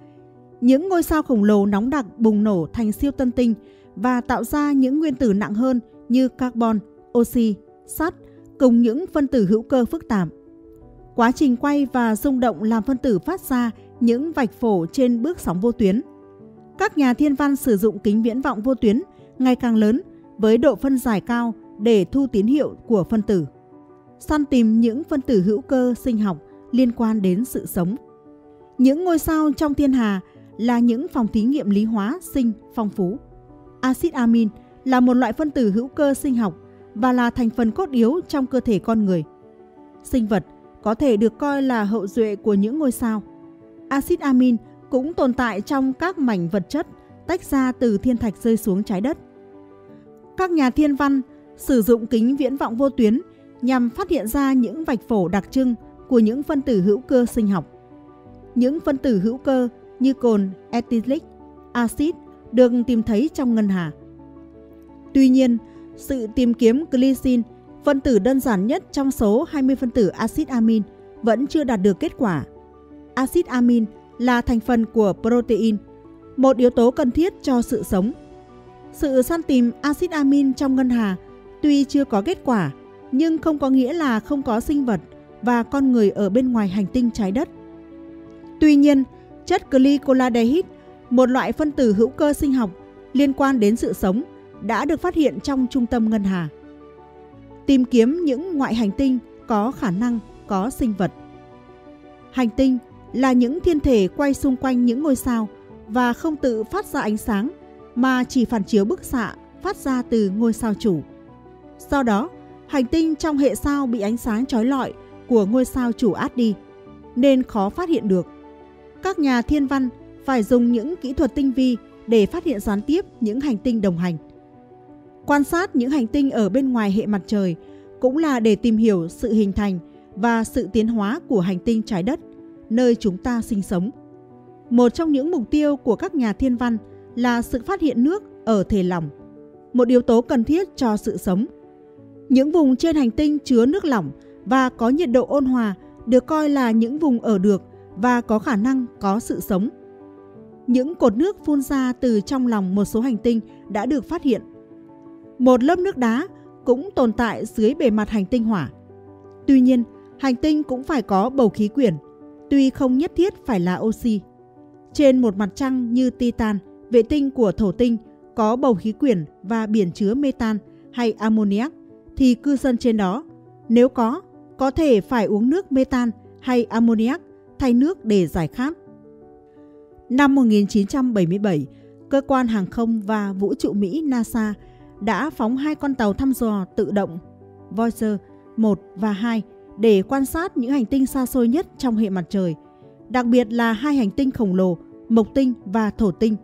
những ngôi sao khổng lồ nóng đặc bùng nổ thành siêu tân tinh và tạo ra những nguyên tử nặng hơn như carbon, oxy, sắt cùng những phân tử hữu cơ phức tạp. Quá trình quay và rung động làm phân tử phát ra những vạch phổ trên bước sóng vô tuyến. Các nhà thiên văn sử dụng kính viễn vọng vô tuyến ngày càng lớn với độ phân giải cao để thu tín hiệu của phân tử săn tìm những phân tử hữu cơ sinh học liên quan đến sự sống. Những ngôi sao trong thiên hà là những phòng thí nghiệm lý hóa sinh phong phú. Axit amin là một loại phân tử hữu cơ sinh học và là thành phần cốt yếu trong cơ thể con người. Sinh vật có thể được coi là hậu duệ của những ngôi sao. Axit amin cũng tồn tại trong các mảnh vật chất tách ra từ thiên thạch rơi xuống trái đất. Các nhà thiên văn sử dụng kính viễn vọng vô tuyến nhằm phát hiện ra những vạch phổ đặc trưng của những phân tử hữu cơ sinh học. Những phân tử hữu cơ như cồn ethylic acid được tìm thấy trong ngân hà. Tuy nhiên, sự tìm kiếm glycine, phân tử đơn giản nhất trong số 20 phân tử axit amin, vẫn chưa đạt được kết quả. Axit amin là thành phần của protein, một yếu tố cần thiết cho sự sống. Sự săn tìm axit amin trong ngân hà tuy chưa có kết quả, nhưng không có nghĩa là không có sinh vật và con người ở bên ngoài hành tinh trái đất. Tuy nhiên, chất glycolaldehyde, một loại phân tử hữu cơ sinh học liên quan đến sự sống, đã được phát hiện trong trung tâm ngân hà. Tìm kiếm những ngoại hành tinh có khả năng có sinh vật. Hành tinh là những thiên thể quay xung quanh những ngôi sao và không tự phát ra ánh sáng mà chỉ phản chiếu bức xạ phát ra từ ngôi sao chủ. Do đó, hành tinh trong hệ sao bị ánh sáng chói lọi của ngôi sao chủ át đi, nên khó phát hiện được. Các nhà thiên văn phải dùng những kỹ thuật tinh vi để phát hiện gián tiếp những hành tinh đồng hành. Quan sát những hành tinh ở bên ngoài hệ mặt trời cũng là để tìm hiểu sự hình thành và sự tiến hóa của hành tinh trái đất, nơi chúng ta sinh sống. Một trong những mục tiêu của các nhà thiên văn là sự phát hiện nước ở thể lỏng, một yếu tố cần thiết cho sự sống. Những vùng trên hành tinh chứa nước lỏng và có nhiệt độ ôn hòa được coi là những vùng ở được và có khả năng có sự sống. Những cột nước phun ra từ trong lòng một số hành tinh đã được phát hiện. Một lớp nước đá cũng tồn tại dưới bề mặt hành tinh hỏa. Tuy nhiên, hành tinh cũng phải có bầu khí quyển, tuy không nhất thiết phải là oxy. Trên một mặt trăng như Titan, vệ tinh của thổ tinh có bầu khí quyển và biển chứa metan hay ammoniac thì cư dân trên đó, nếu có, có thể phải uống nước metan hay ammoniac thay nước để giải khát. Năm 1977, cơ quan hàng không và vũ trụ Mỹ NASA đã phóng hai con tàu thăm dò tự động Voyager 1 và 2 để quan sát những hành tinh xa xôi nhất trong hệ mặt trời, đặc biệt là hai hành tinh khổng lồ Mộc tinh và Thổ tinh.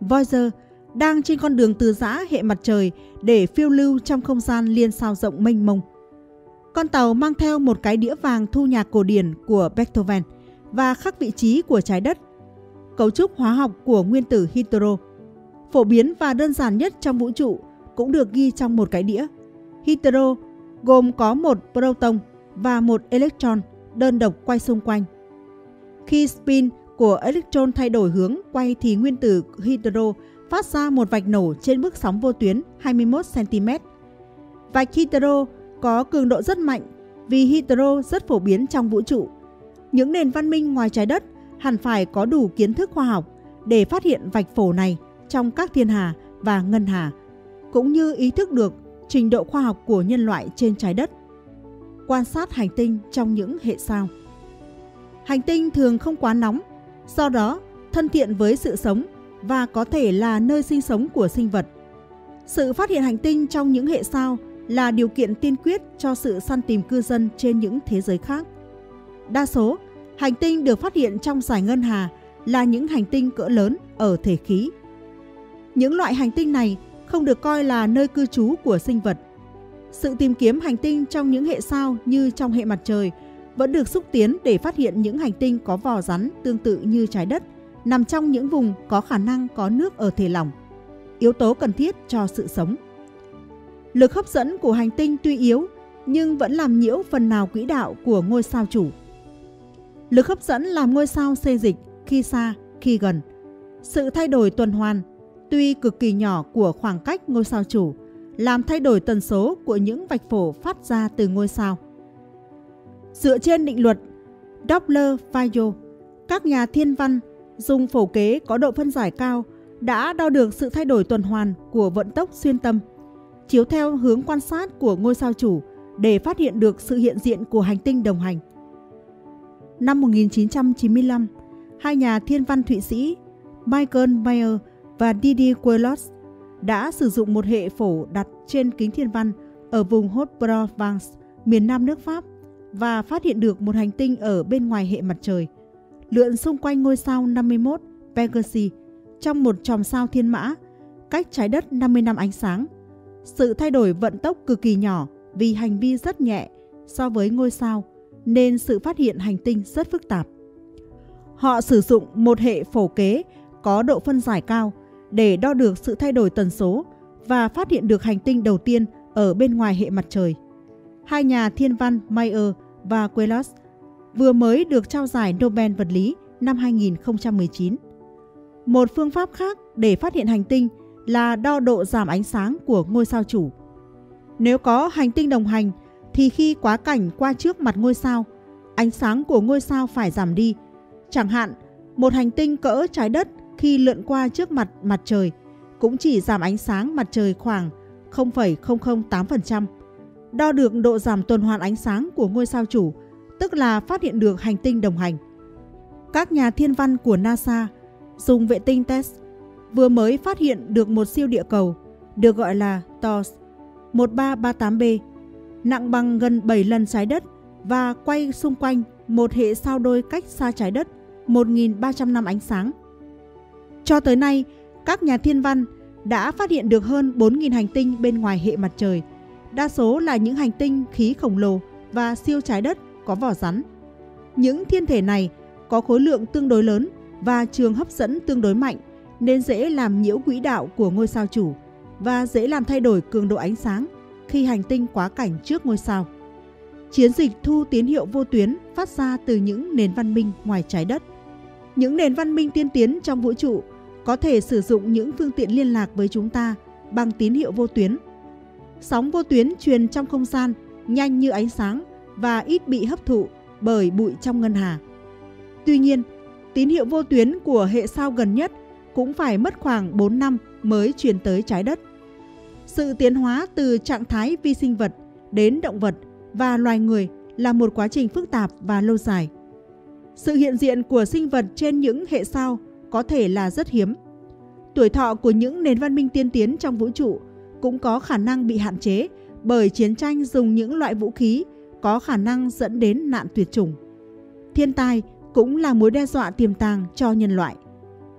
Voyager đang trên con đường từ giã hệ mặt trời để phiêu lưu trong không gian liên sao rộng mênh mông. Con tàu mang theo một cái đĩa vàng thu nhạc cổ điển của Beethoven và khắc vị trí của trái đất, cấu trúc hóa học của nguyên tử hydro. Phổ biến và đơn giản nhất trong vũ trụ cũng được ghi trong một cái đĩa. Hydro gồm có một proton và một electron đơn độc quay xung quanh. Khi spin của electron thay đổi hướng quay thì nguyên tử hydro phát ra một vạch nổ trên bức sóng vô tuyến 21 cm. Vạch hydro có cường độ rất mạnh vì hydro rất phổ biến trong vũ trụ. Những nền văn minh ngoài trái đất hẳn phải có đủ kiến thức khoa học để phát hiện vạch phổ này trong các thiên hà và ngân hà, cũng như ý thức được trình độ khoa học của nhân loại trên trái đất. Quan sát hành tinh trong những hệ sao. Hành tinh thường không quá nóng, do đó thân thiện với sự sống và có thể là nơi sinh sống của sinh vật. Sự phát hiện hành tinh trong những hệ sao là điều kiện tiên quyết cho sự săn tìm cư dân trên những thế giới khác. Đa số, hành tinh được phát hiện trong giải ngân hà là những hành tinh cỡ lớn ở thể khí. Những loại hành tinh này không được coi là nơi cư trú của sinh vật. Sự tìm kiếm hành tinh trong những hệ sao như trong hệ mặt trời vẫn được xúc tiến để phát hiện những hành tinh có vỏ rắn tương tự như trái đất, nằm trong những vùng có khả năng có nước ở thể lỏng, yếu tố cần thiết cho sự sống. Lực hấp dẫn của hành tinh tuy yếu nhưng vẫn làm nhiễu phần nào quỹ đạo của ngôi sao chủ. Lực hấp dẫn làm ngôi sao xê dịch khi xa, khi gần. Sự thay đổi tuần hoàn, tuy cực kỳ nhỏ của khoảng cách ngôi sao chủ, làm thay đổi tần số của những vạch phổ phát ra từ ngôi sao. Dựa trên định luật Doppler-Fayo, các nhà thiên văn dùng phổ kế có độ phân giải cao đã đo được sự thay đổi tuần hoàn của vận tốc xuyên tâm chiếu theo hướng quan sát của ngôi sao chủ để phát hiện được sự hiện diện của hành tinh đồng hành. Năm 1995, hai nhà thiên văn Thụy Sĩ Michael Mayer và Didier Queloz đã sử dụng một hệ phổ đặt trên kính thiên văn ở vùng Haute-Provence, miền nam nước Pháp và phát hiện được một hành tinh ở bên ngoài hệ mặt trời, lượn xung quanh ngôi sao 51 Pegasi trong một chòm sao thiên mã, cách trái đất 50 năm ánh sáng. Sự thay đổi vận tốc cực kỳ nhỏ vì hành vi rất nhẹ so với ngôi sao, nên sự phát hiện hành tinh rất phức tạp. Họ sử dụng một hệ phổ kế có độ phân giải cao để đo được sự thay đổi tần số và phát hiện được hành tinh đầu tiên ở bên ngoài hệ mặt trời. Hai nhà thiên văn Mayer và Queloz vừa mới được trao giải Nobel vật lý năm 2019. Một phương pháp khác để phát hiện hành tinh là đo độ giảm ánh sáng của ngôi sao chủ. Nếu có hành tinh đồng hành thì khi quá cảnh qua trước mặt ngôi sao, ánh sáng của ngôi sao phải giảm đi. Chẳng hạn, một hành tinh cỡ trái đất khi lượn qua trước mặt mặt trời cũng chỉ giảm ánh sáng mặt trời khoảng 0,008%. Đo được độ giảm tuần hoàn ánh sáng của ngôi sao chủ, tức là phát hiện được hành tinh đồng hành. Các nhà thiên văn của NASA dùng vệ tinh TESS vừa mới phát hiện được một siêu địa cầu được gọi là TORS 1338b, nặng bằng gần 7 lần trái đất và quay xung quanh một hệ sao đôi cách xa trái đất 1.300 năm ánh sáng. Cho tới nay, các nhà thiên văn đã phát hiện được hơn 4.000 hành tinh bên ngoài hệ mặt trời, đa số là những hành tinh khí khổng lồ và siêu trái đất có vỏ rắn. Những thiên thể này có khối lượng tương đối lớn và trường hấp dẫn tương đối mạnh, nên dễ làm nhiễu quỹ đạo của ngôi sao chủ và dễ làm thay đổi cường độ ánh sáng khi hành tinh quá cảnh trước ngôi sao. Chiến dịch thu tín hiệu vô tuyến phát ra từ những nền văn minh ngoài trái đất. Những nền văn minh tiên tiến trong vũ trụ có thể sử dụng những phương tiện liên lạc với chúng ta bằng tín hiệu vô tuyến. Sóng vô tuyến truyền trong không gian nhanh như ánh sáng và ít bị hấp thụ bởi bụi trong ngân hà. Tuy nhiên, tín hiệu vô tuyến của hệ sao gần nhất cũng phải mất khoảng 4 năm mới truyền tới trái đất. Sự tiến hóa từ trạng thái vi sinh vật đến động vật và loài người là một quá trình phức tạp và lâu dài. Sự hiện diện của sinh vật trên những hệ sao có thể là rất hiếm. Tuổi thọ của những nền văn minh tiên tiến trong vũ trụ cũng có khả năng bị hạn chế bởi chiến tranh dùng những loại vũ khí có khả năng dẫn đến nạn tuyệt chủng. Thiên tai cũng là mối đe dọa tiềm tàng cho nhân loại.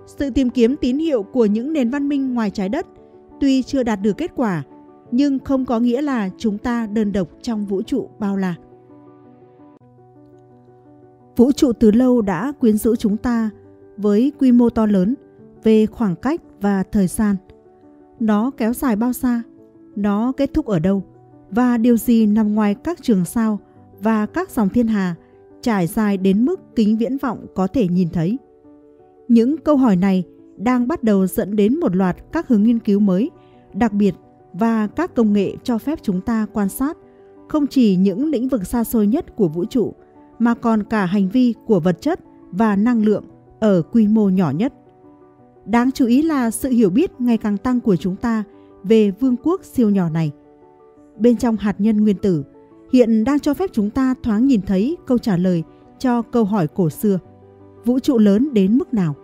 Sự tìm kiếm tín hiệu của những nền văn minh ngoài trái đất tuy chưa đạt được kết quả, nhưng không có nghĩa là chúng ta đơn độc trong vũ trụ bao la. Vũ trụ từ lâu đã quyến rũ chúng ta với quy mô to lớn về khoảng cách và thời gian. Nó kéo dài bao xa? Nó kết thúc ở đâu? Và điều gì nằm ngoài các trường sao và các dòng thiên hà trải dài đến mức kính viễn vọng có thể nhìn thấy? Những câu hỏi này đang bắt đầu dẫn đến một loạt các hướng nghiên cứu mới, đặc biệt và các công nghệ cho phép chúng ta quan sát không chỉ những lĩnh vực xa xôi nhất của vũ trụ mà còn cả hành vi của vật chất và năng lượng ở quy mô nhỏ nhất. Đáng chú ý là sự hiểu biết ngày càng tăng của chúng ta về vương quốc siêu nhỏ này. Bên trong hạt nhân nguyên tử, hiện đang cho phép chúng ta thoáng nhìn thấy câu trả lời cho câu hỏi cổ xưa. Vũ trụ lớn đến mức nào?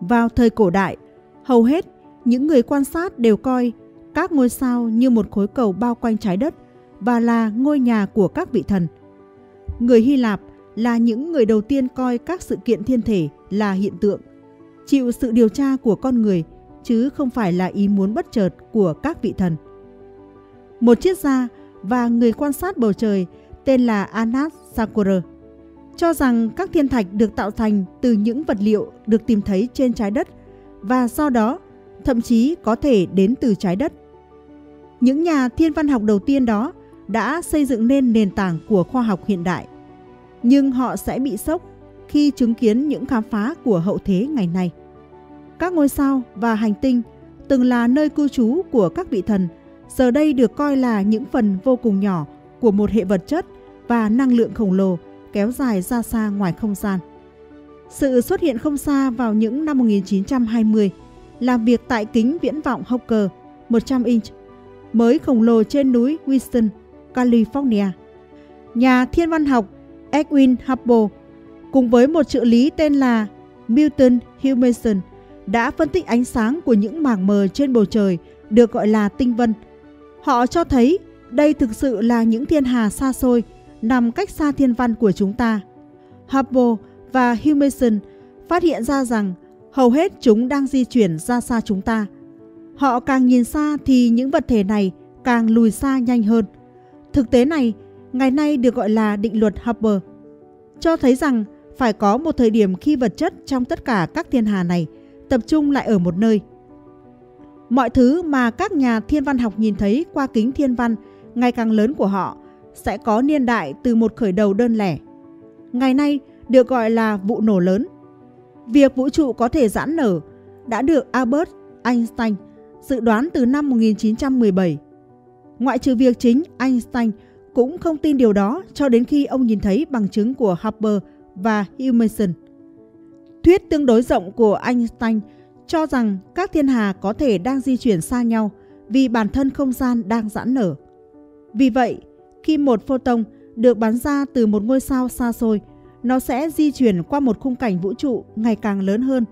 Vào thời cổ đại, hầu hết những người quan sát đều coi các ngôi sao như một khối cầu bao quanh trái đất và là ngôi nhà của các vị thần. Người Hy Lạp là những người đầu tiên coi các sự kiện thiên thể là hiện tượng, chịu sự điều tra của con người chứ không phải là ý muốn bất chợt của các vị thần. Một triết gia và người quan sát bầu trời tên là Anas Sakura cho rằng các thiên thạch được tạo thành từ những vật liệu được tìm thấy trên trái đất và do đó thậm chí có thể đến từ trái đất. Những nhà thiên văn học đầu tiên đó đã xây dựng nên nền tảng của khoa học hiện đại nhưng họ sẽ bị sốc khi chứng kiến những khám phá của hậu thế ngày nay. Các ngôi sao và hành tinh từng là nơi cư trú của các vị thần, giờ đây được coi là những phần vô cùng nhỏ của một hệ vật chất và năng lượng khổng lồ kéo dài ra xa ngoài không gian. Sự xuất hiện không xa vào những năm 1920, làm việc tại kính viễn vọng Hawker 100 inch, mới khổng lồ trên núi wilson California. Nhà thiên văn học Edwin Hubble cùng với một trợ lý tên là Milton Humason đã phân tích ánh sáng của những mảng mờ trên bầu trời được gọi là tinh vân. Họ cho thấy đây thực sự là những thiên hà xa xôi nằm cách xa thiên văn của chúng ta. Hubble và Humason phát hiện ra rằng hầu hết chúng đang di chuyển ra xa chúng ta. Họ càng nhìn xa thì những vật thể này càng lùi xa nhanh hơn. Thực tế này ngày nay được gọi là định luật Hubble, cho thấy rằng phải có một thời điểm khi vật chất trong tất cả các thiên hà này tập trung lại ở một nơi. Mọi thứ mà các nhà thiên văn học nhìn thấy qua kính thiên văn, ngày càng lớn của họ, sẽ có niên đại từ một khởi đầu đơn lẻ. Ngày nay được gọi là vụ nổ lớn. Việc vũ trụ có thể giãn nở đã được Albert Einstein dự đoán từ năm 1917. Ngoại trừ việc chính Einstein cũng không tin điều đó cho đến khi ông nhìn thấy bằng chứng của Hubble và Humason. Thuyết tương đối rộng của Einstein cho rằng các thiên hà có thể đang di chuyển xa nhau vì bản thân không gian đang giãn nở. Vì vậy, khi một photon được bắn ra từ một ngôi sao xa xôi, nó sẽ di chuyển qua một khung cảnh vũ trụ ngày càng lớn hơn,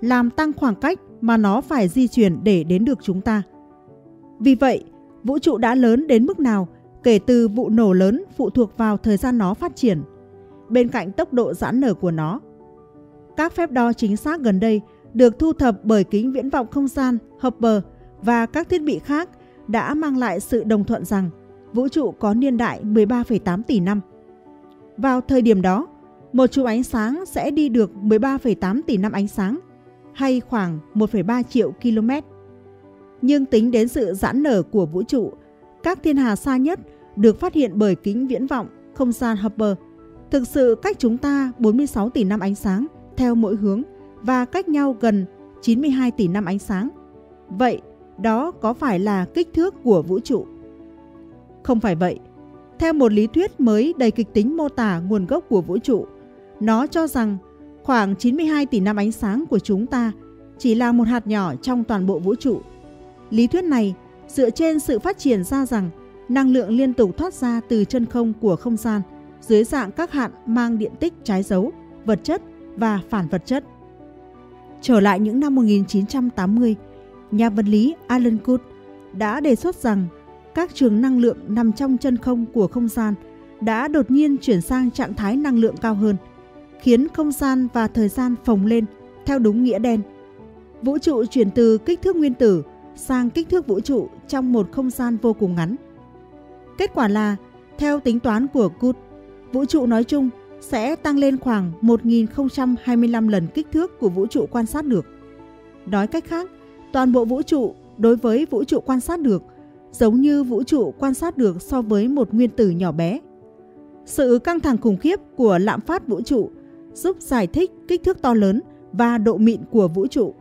làm tăng khoảng cách mà nó phải di chuyển để đến được chúng ta. Vì vậy, vũ trụ đã lớn đến mức nào kể từ vụ nổ lớn phụ thuộc vào thời gian nó phát triển, bên cạnh tốc độ giãn nở của nó. Các phép đo chính xác gần đây được thu thập bởi kính viễn vọng không gian Hubble và các thiết bị khác đã mang lại sự đồng thuận rằng vũ trụ có niên đại 13,8 tỷ năm. Vào thời điểm đó, một chùm ánh sáng sẽ đi được 13,8 tỷ năm ánh sáng hay khoảng 1,3 triệu km. Nhưng tính đến sự giãn nở của vũ trụ, các thiên hà xa nhất được phát hiện bởi kính viễn vọng không gian Hubble thực sự cách chúng ta 46 tỷ năm ánh sáng theo mỗi hướng và cách nhau gần 92 tỷ năm ánh sáng. Vậy, đó có phải là kích thước của vũ trụ? Không phải vậy. Theo một lý thuyết mới đầy kịch tính mô tả nguồn gốc của vũ trụ, nó cho rằng khoảng 92 tỷ năm ánh sáng của chúng ta chỉ là một hạt nhỏ trong toàn bộ vũ trụ. Lý thuyết này dựa trên sự phát triển ra rằng năng lượng liên tục thoát ra từ chân không của không gian dưới dạng các hạn mang điện tích trái dấu, vật chất và phản vật chất. Trở lại những năm 1980, nhà vật lý Alan Kut đã đề xuất rằng các trường năng lượng nằm trong chân không của không gian đã đột nhiên chuyển sang trạng thái năng lượng cao hơn, khiến không gian và thời gian phồng lên theo đúng nghĩa đen. Vũ trụ chuyển từ kích thước nguyên tử sang kích thước vũ trụ trong một không gian vô cùng ngắn. Kết quả là, theo tính toán của Good, vũ trụ nói chung sẽ tăng lên khoảng 1025 lần kích thước của vũ trụ quan sát được. Nói cách khác, toàn bộ vũ trụ đối với vũ trụ quan sát được giống như vũ trụ quan sát được so với một nguyên tử nhỏ bé. Sự căng thẳng khủng khiếp của lạm phát vũ trụ giúp giải thích kích thước to lớn và độ mịn của vũ trụ.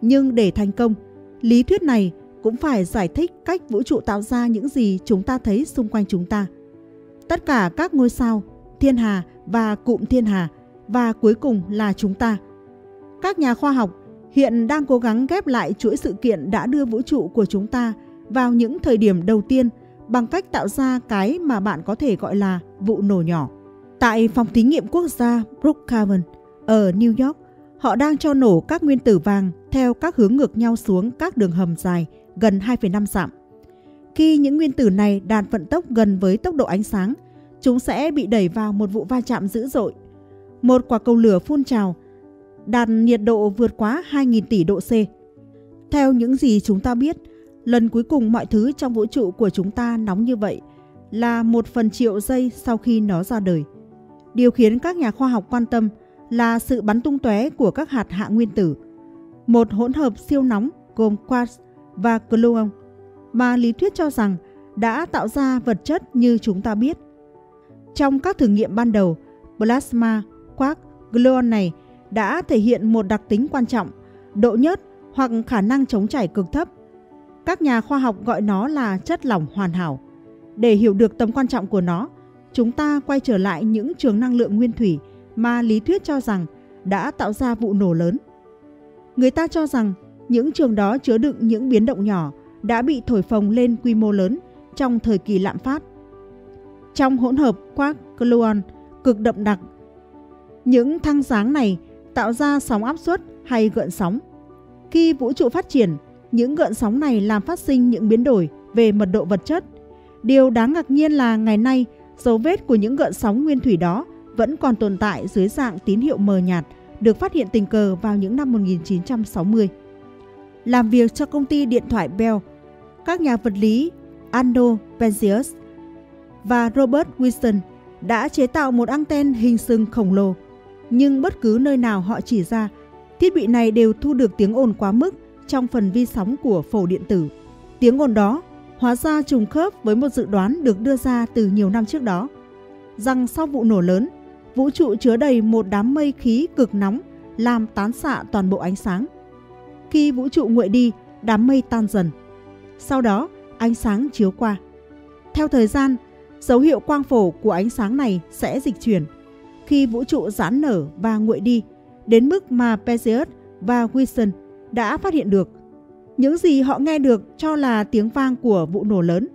Nhưng để thành công, lý thuyết này cũng phải giải thích cách vũ trụ tạo ra những gì chúng ta thấy xung quanh chúng ta. Tất cả các ngôi sao, thiên hà và cụm thiên hà và cuối cùng là chúng ta. Các nhà khoa học hiện đang cố gắng ghép lại chuỗi sự kiện đã đưa vũ trụ của chúng ta vào những thời điểm đầu tiên bằng cách tạo ra cái mà bạn có thể gọi là vụ nổ nhỏ. Tại phòng thí nghiệm quốc gia Brookhaven ở New York, họ đang cho nổ các nguyên tử vàng theo các hướng ngược nhau xuống các đường hầm dài gần 2,5 dặm. Khi những nguyên tử này đạt vận tốc gần với tốc độ ánh sáng, chúng sẽ bị đẩy vào một vụ va chạm dữ dội. Một quả cầu lửa phun trào, đạt nhiệt độ vượt quá 2.000 tỷ độ C. Theo những gì chúng ta biết, lần cuối cùng mọi thứ trong vũ trụ của chúng ta nóng như vậy là một phần triệu giây sau khi nó ra đời. Điều khiến các nhà khoa học quan tâm là sự bắn tung tóe của các hạt hạ nguyên tử, một hỗn hợp siêu nóng gồm quartz và gluon mà lý thuyết cho rằng đã tạo ra vật chất như chúng ta biết. Trong các thử nghiệm ban đầu, plasma quark gluon này đã thể hiện một đặc tính quan trọng, độ nhớt hoặc khả năng chống chảy cực thấp. Các nhà khoa học gọi nó là chất lỏng hoàn hảo. Để hiểu được tầm quan trọng của nó, chúng ta quay trở lại những trường năng lượng nguyên thủy mà lý thuyết cho rằng đã tạo ra vụ nổ lớn. Người ta cho rằng những trường đó chứa đựng những biến động nhỏ đã bị thổi phồng lên quy mô lớn trong thời kỳ lạm phát trong hỗn hợp quark gluon cực đậm đặc. Những thăng sáng này tạo ra sóng áp suất hay gợn sóng. Khi vũ trụ phát triển, những gợn sóng này làm phát sinh những biến đổi về mật độ vật chất. Điều đáng ngạc nhiên là ngày nay, dấu vết của những gợn sóng nguyên thủy đó vẫn còn tồn tại dưới dạng tín hiệu mờ nhạt được phát hiện tình cờ vào những năm 1960. Làm việc cho công ty điện thoại Bell, các nhà vật lý Ando Penzias và Robert Wilson đã chế tạo một anten hình sừng khổng lồ. Nhưng bất cứ nơi nào họ chỉ ra, thiết bị này đều thu được tiếng ồn quá mức trong phần vi sóng của phổ điện tử. Tiếng ồn đó hóa ra trùng khớp với một dự đoán được đưa ra từ nhiều năm trước đó, rằng sau vụ nổ lớn, vũ trụ chứa đầy một đám mây khí cực nóng làm tán xạ toàn bộ ánh sáng. Khi vũ trụ nguội đi, đám mây tan dần. Sau đó, ánh sáng chiếu qua. Theo thời gian, dấu hiệu quang phổ của ánh sáng này sẽ dịch chuyển khi vũ trụ giãn nở và nguội đi, đến mức mà Perseus và Wilson đã phát hiện được. Những gì họ nghe được cho là tiếng vang của vụ nổ lớn.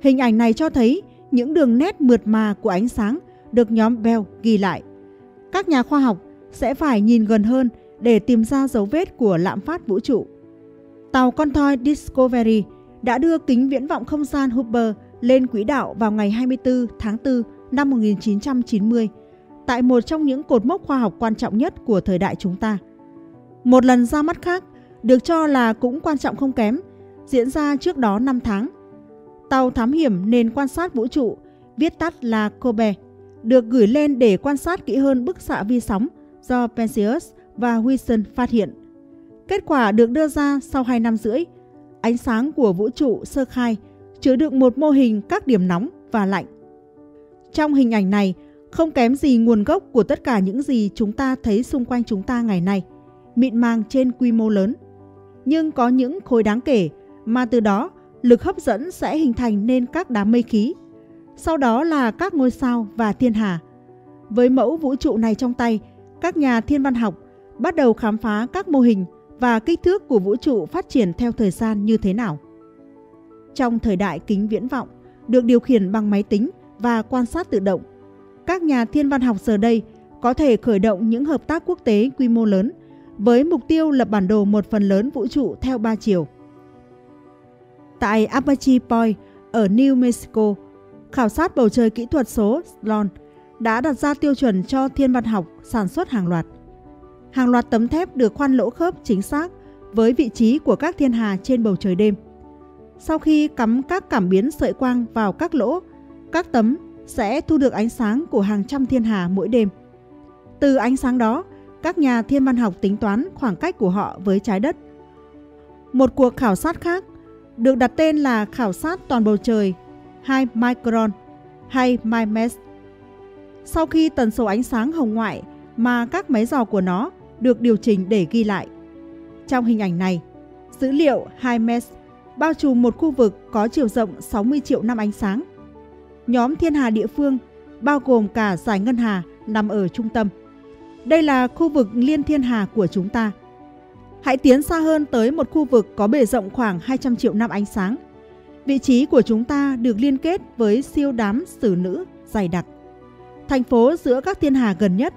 Hình ảnh này cho thấy những đường nét mượt mà của ánh sáng được nhóm Bell ghi lại. Các nhà khoa học sẽ phải nhìn gần hơn để tìm ra dấu vết của lạm phát vũ trụ. Tàu con thoi Discovery đã đưa kính viễn vọng không gian Hubble lên quỹ đạo vào ngày 24 tháng 4 năm 1990 tại một trong những cột mốc khoa học quan trọng nhất của thời đại chúng ta. Một lần ra mắt khác được cho là cũng quan trọng không kém, diễn ra trước đó 5 tháng. Tàu thám hiểm nền quan sát vũ trụ, viết tắt là COBE, được gửi lên để quan sát kỹ hơn bức xạ vi sóng do Penzias và Wilson phát hiện. Kết quả được đưa ra sau 2 năm rưỡi. Ánh sáng của vũ trụ sơ khai chứa đựng một mô hình các điểm nóng và lạnh. Trong hình ảnh này, không kém gì nguồn gốc của tất cả những gì chúng ta thấy xung quanh chúng ta ngày nay, mịn màng trên quy mô lớn. Nhưng có những khối đáng kể mà từ đó lực hấp dẫn sẽ hình thành nên các đám mây khí. Sau đó là các ngôi sao và thiên hà. Với mẫu vũ trụ này trong tay, các nhà thiên văn học bắt đầu khám phá các mô hình và kích thước của vũ trụ phát triển theo thời gian như thế nào. Trong thời đại kính viễn vọng, được điều khiển bằng máy tính và quan sát tự động, các nhà thiên văn học giờ đây có thể khởi động những hợp tác quốc tế quy mô lớn với mục tiêu lập bản đồ một phần lớn vũ trụ theo ba chiều. Tại Apache Point ở New Mexico, khảo sát bầu trời kỹ thuật số Sloan đã đặt ra tiêu chuẩn cho thiên văn học sản xuất hàng loạt. Hàng loạt tấm thép được khoan lỗ khớp chính xác với vị trí của các thiên hà trên bầu trời đêm. Sau khi cắm các cảm biến sợi quang vào các lỗ, các tấm sẽ thu được ánh sáng của hàng trăm thiên hà mỗi đêm. Từ ánh sáng đó, các nhà thiên văn học tính toán khoảng cách của họ với trái đất. Một cuộc khảo sát khác được đặt tên là khảo sát toàn bầu trời 2 micron hay MIMES. Sau khi tần số ánh sáng hồng ngoại mà các máy dò của nó được điều chỉnh để ghi lại. Trong hình ảnh này, dữ liệu 2 bao trùm một khu vực có chiều rộng 60 triệu năm ánh sáng. Nhóm thiên hà địa phương, bao gồm cả giải ngân hà, nằm ở trung tâm. Đây là khu vực liên thiên hà của chúng ta. Hãy tiến xa hơn tới một khu vực có bề rộng khoảng 200 triệu năm ánh sáng. Vị trí của chúng ta được liên kết với siêu đám xử nữ dày đặc. Thành phố giữa các thiên hà gần nhất,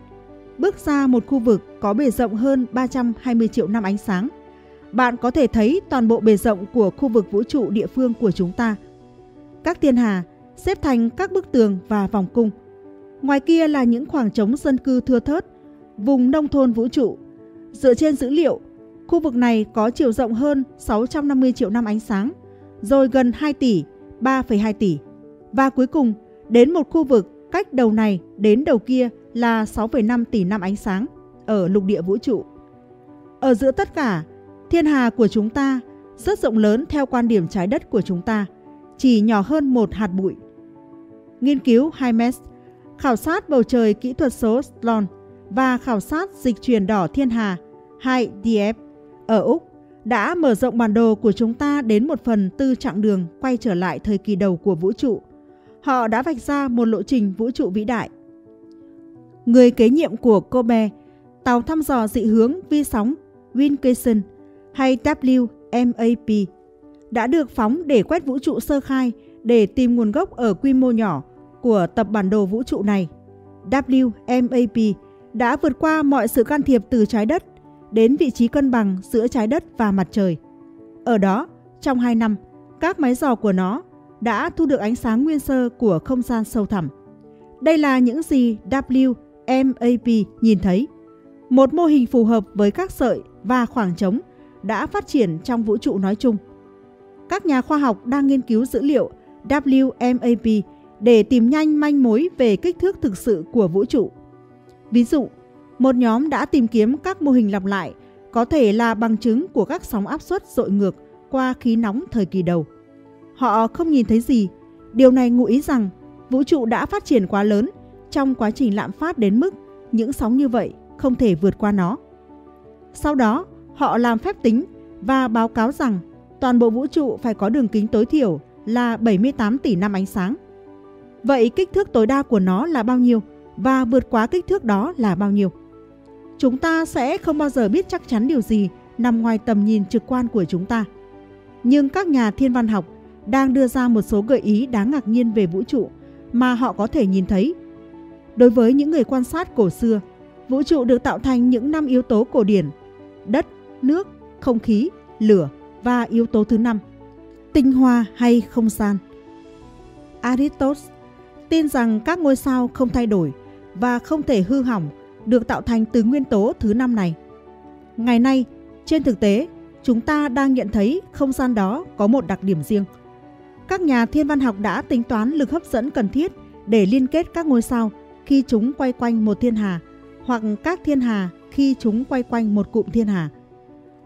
bước ra một khu vực có bề rộng hơn 320 triệu năm ánh sáng – bạn có thể thấy toàn bộ bề rộng của khu vực vũ trụ địa phương của chúng ta. Các thiên hà xếp thành các bức tường và vòng cung. Ngoài kia là những khoảng trống dân cư thưa thớt, vùng nông thôn vũ trụ. Dựa trên dữ liệu, khu vực này có chiều rộng hơn 650 triệu năm ánh sáng, rồi gần 2 tỷ, 3,2 tỷ. Và cuối cùng, đến một khu vực cách đầu này đến đầu kia là 6,5 tỷ năm ánh sáng ở lục địa vũ trụ. Ở giữa tất cả Thiên hà của chúng ta rất rộng lớn theo quan điểm trái đất của chúng ta, chỉ nhỏ hơn một hạt bụi. Nghiên cứu HIMES, khảo sát bầu trời kỹ thuật số Sloan và khảo sát dịch chuyển đỏ thiên hà 2DF ở Úc đã mở rộng bản đồ của chúng ta đến một phần tư chặng đường quay trở lại thời kỳ đầu của vũ trụ. Họ đã vạch ra một lộ trình vũ trụ vĩ đại. Người kế nhiệm của Kobe, tàu thăm dò dị hướng vi sóng Wilkinson hay WMAP đã được phóng để quét vũ trụ sơ khai để tìm nguồn gốc ở quy mô nhỏ của tập bản đồ vũ trụ này, WMAP, đã vượt qua mọi sự can thiệp từ trái đất đến vị trí cân bằng giữa trái đất và mặt trời. Ở đó, trong 2 năm, các máy dò của nó đã thu được ánh sáng nguyên sơ của không gian sâu thẳm. Đây là những gì WMAP nhìn thấy. Một mô hình phù hợp với các sợi và khoảng trống đã phát triển trong vũ trụ nói chung. Các nhà khoa học đang nghiên cứu dữ liệu WMAP để tìm nhanh manh mối về kích thước thực sự của vũ trụ. Ví dụ, một nhóm đã tìm kiếm các mô hình lặp lại có thể là bằng chứng của các sóng áp suất dội ngược qua khí nóng thời kỳ đầu. Họ không nhìn thấy gì, điều này ngụ ý rằng vũ trụ đã phát triển quá lớn trong quá trình lạm phát đến mức những sóng như vậy không thể vượt qua nó. Sau đó, họ làm phép tính và báo cáo rằng toàn bộ vũ trụ phải có đường kính tối thiểu là 78 tỷ năm ánh sáng. Vậy kích thước tối đa của nó là bao nhiêu và vượt quá kích thước đó là bao nhiêu? Chúng ta sẽ không bao giờ biết chắc chắn điều gì nằm ngoài tầm nhìn trực quan của chúng ta. Nhưng các nhà thiên văn học đang đưa ra một số gợi ý đáng ngạc nhiên về vũ trụ mà họ có thể nhìn thấy. Đối với những người quan sát cổ xưa, vũ trụ được tạo thành những năm yếu tố cổ điển: đất, nước, không khí, lửa và yếu tố thứ năm, tinh hoa hay không gian. Aristotle tin rằng các ngôi sao không thay đổi và không thể hư hỏng được tạo thành từ nguyên tố thứ năm này. Ngày nay, trên thực tế, chúng ta đang nhận thấy không gian đó có một đặc điểm riêng. Các nhà thiên văn học đã tính toán lực hấp dẫn cần thiết để liên kết các ngôi sao khi chúng quay quanh một thiên hà hoặc các thiên hà khi chúng quay quanh một cụm thiên hà.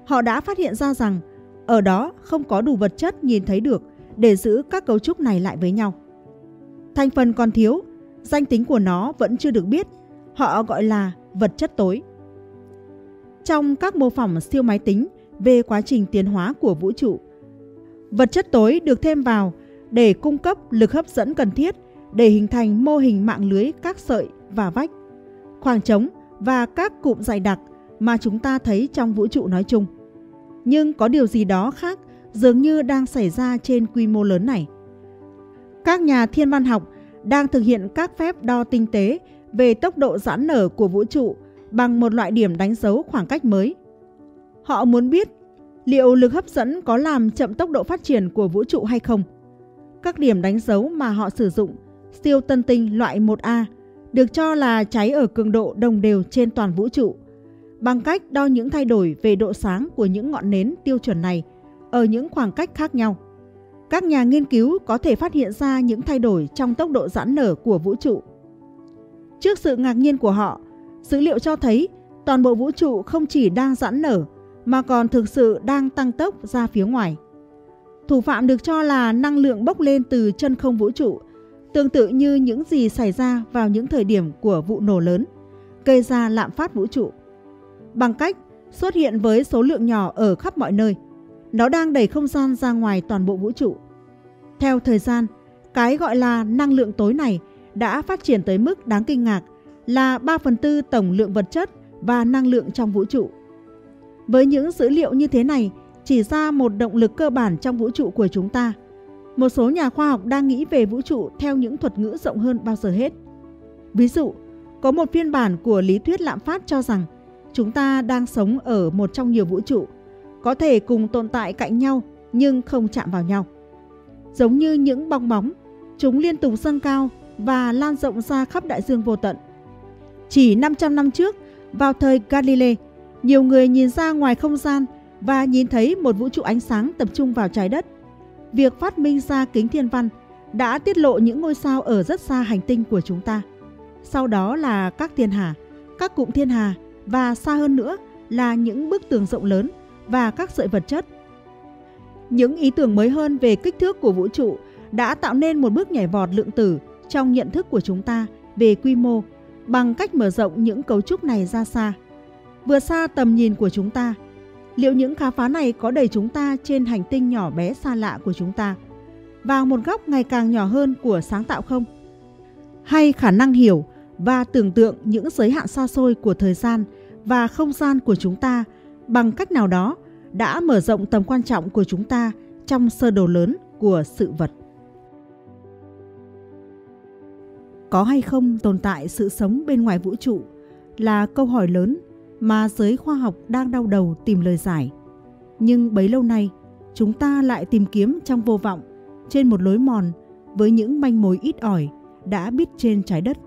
Họ đã phát hiện ra rằng ở đó không có đủ vật chất nhìn thấy được để giữ các cấu trúc này lại với nhau. Thành phần còn thiếu, danh tính của nó vẫn chưa được biết, họ gọi là vật chất tối. Trong các mô phỏng siêu máy tính về quá trình tiến hóa của vũ trụ, vật chất tối được thêm vào để cung cấp lực hấp dẫn cần thiết để hình thành mô hình mạng lưới các sợi và vách, khoảng trống và các cụm dày đặc mà chúng ta thấy trong vũ trụ nói chung. Nhưng có điều gì đó khác dường như đang xảy ra trên quy mô lớn này. Các nhà thiên văn học đang thực hiện các phép đo tinh tế về tốc độ giãn nở của vũ trụ bằng một loại điểm đánh dấu khoảng cách mới. Họ muốn biết liệu lực hấp dẫn có làm chậm tốc độ phát triển của vũ trụ hay không. Các điểm đánh dấu mà họ sử dụng, siêu tân tinh loại 1A, được cho là cháy ở cường độ đồng đều trên toàn vũ trụ. Bằng cách đo những thay đổi về độ sáng của những ngọn nến tiêu chuẩn này ở những khoảng cách khác nhau. Các nhà nghiên cứu có thể phát hiện ra những thay đổi trong tốc độ giãn nở của vũ trụ. Trước sự ngạc nhiên của họ, dữ liệu cho thấy toàn bộ vũ trụ không chỉ đang giãn nở mà còn thực sự đang tăng tốc ra phía ngoài. Thủ phạm được cho là năng lượng bốc lên từ chân không vũ trụ, tương tự như những gì xảy ra vào những thời điểm của vụ nổ lớn, gây ra lạm phát vũ trụ. Bằng cách xuất hiện với số lượng nhỏ ở khắp mọi nơi, nó đang đẩy không gian ra ngoài toàn bộ vũ trụ. Theo thời gian, cái gọi là năng lượng tối này đã phát triển tới mức đáng kinh ngạc là 3 phần tư tổng lượng vật chất và năng lượng trong vũ trụ. Với những dữ liệu như thế này, chỉ ra một động lực cơ bản trong vũ trụ của chúng ta. Một số nhà khoa học đang nghĩ về vũ trụ theo những thuật ngữ rộng hơn bao giờ hết. Ví dụ, có một phiên bản của lý thuyết lạm phát cho rằng chúng ta đang sống ở một trong nhiều vũ trụ, có thể cùng tồn tại cạnh nhau nhưng không chạm vào nhau. Giống như những bong bóng, chúng liên tục dâng cao và lan rộng ra khắp đại dương vô tận. Chỉ 500 năm trước, vào thời Galilei, nhiều người nhìn ra ngoài không gian và nhìn thấy một vũ trụ ánh sáng tập trung vào trái đất. Việc phát minh ra kính thiên văn đã tiết lộ những ngôi sao ở rất xa hành tinh của chúng ta. Sau đó là các thiên hà, các cụm thiên hà và xa hơn nữa là những bức tường rộng lớn và các sợi vật chất. Những ý tưởng mới hơn về kích thước của vũ trụ đã tạo nên một bước nhảy vọt lượng tử trong nhận thức của chúng ta về quy mô bằng cách mở rộng những cấu trúc này ra xa. Vượt xa tầm nhìn của chúng ta, liệu những khám phá này có đẩy chúng ta trên hành tinh nhỏ bé xa lạ của chúng ta vào một góc ngày càng nhỏ hơn của sáng tạo không? Hay khả năng hiểu và tưởng tượng những giới hạn xa xôi của thời gian và không gian của chúng ta bằng cách nào đó đã mở rộng tầm quan trọng của chúng ta trong sơ đồ lớn của sự vật. có hay không tồn tại sự sống bên ngoài vũ trụ là câu hỏi lớn mà giới khoa học đang đau đầu tìm lời giải. Nhưng bấy lâu nay, chúng ta lại tìm kiếm trong vô vọng trên một lối mòn với những manh mối ít ỏi đã biết trên trái đất,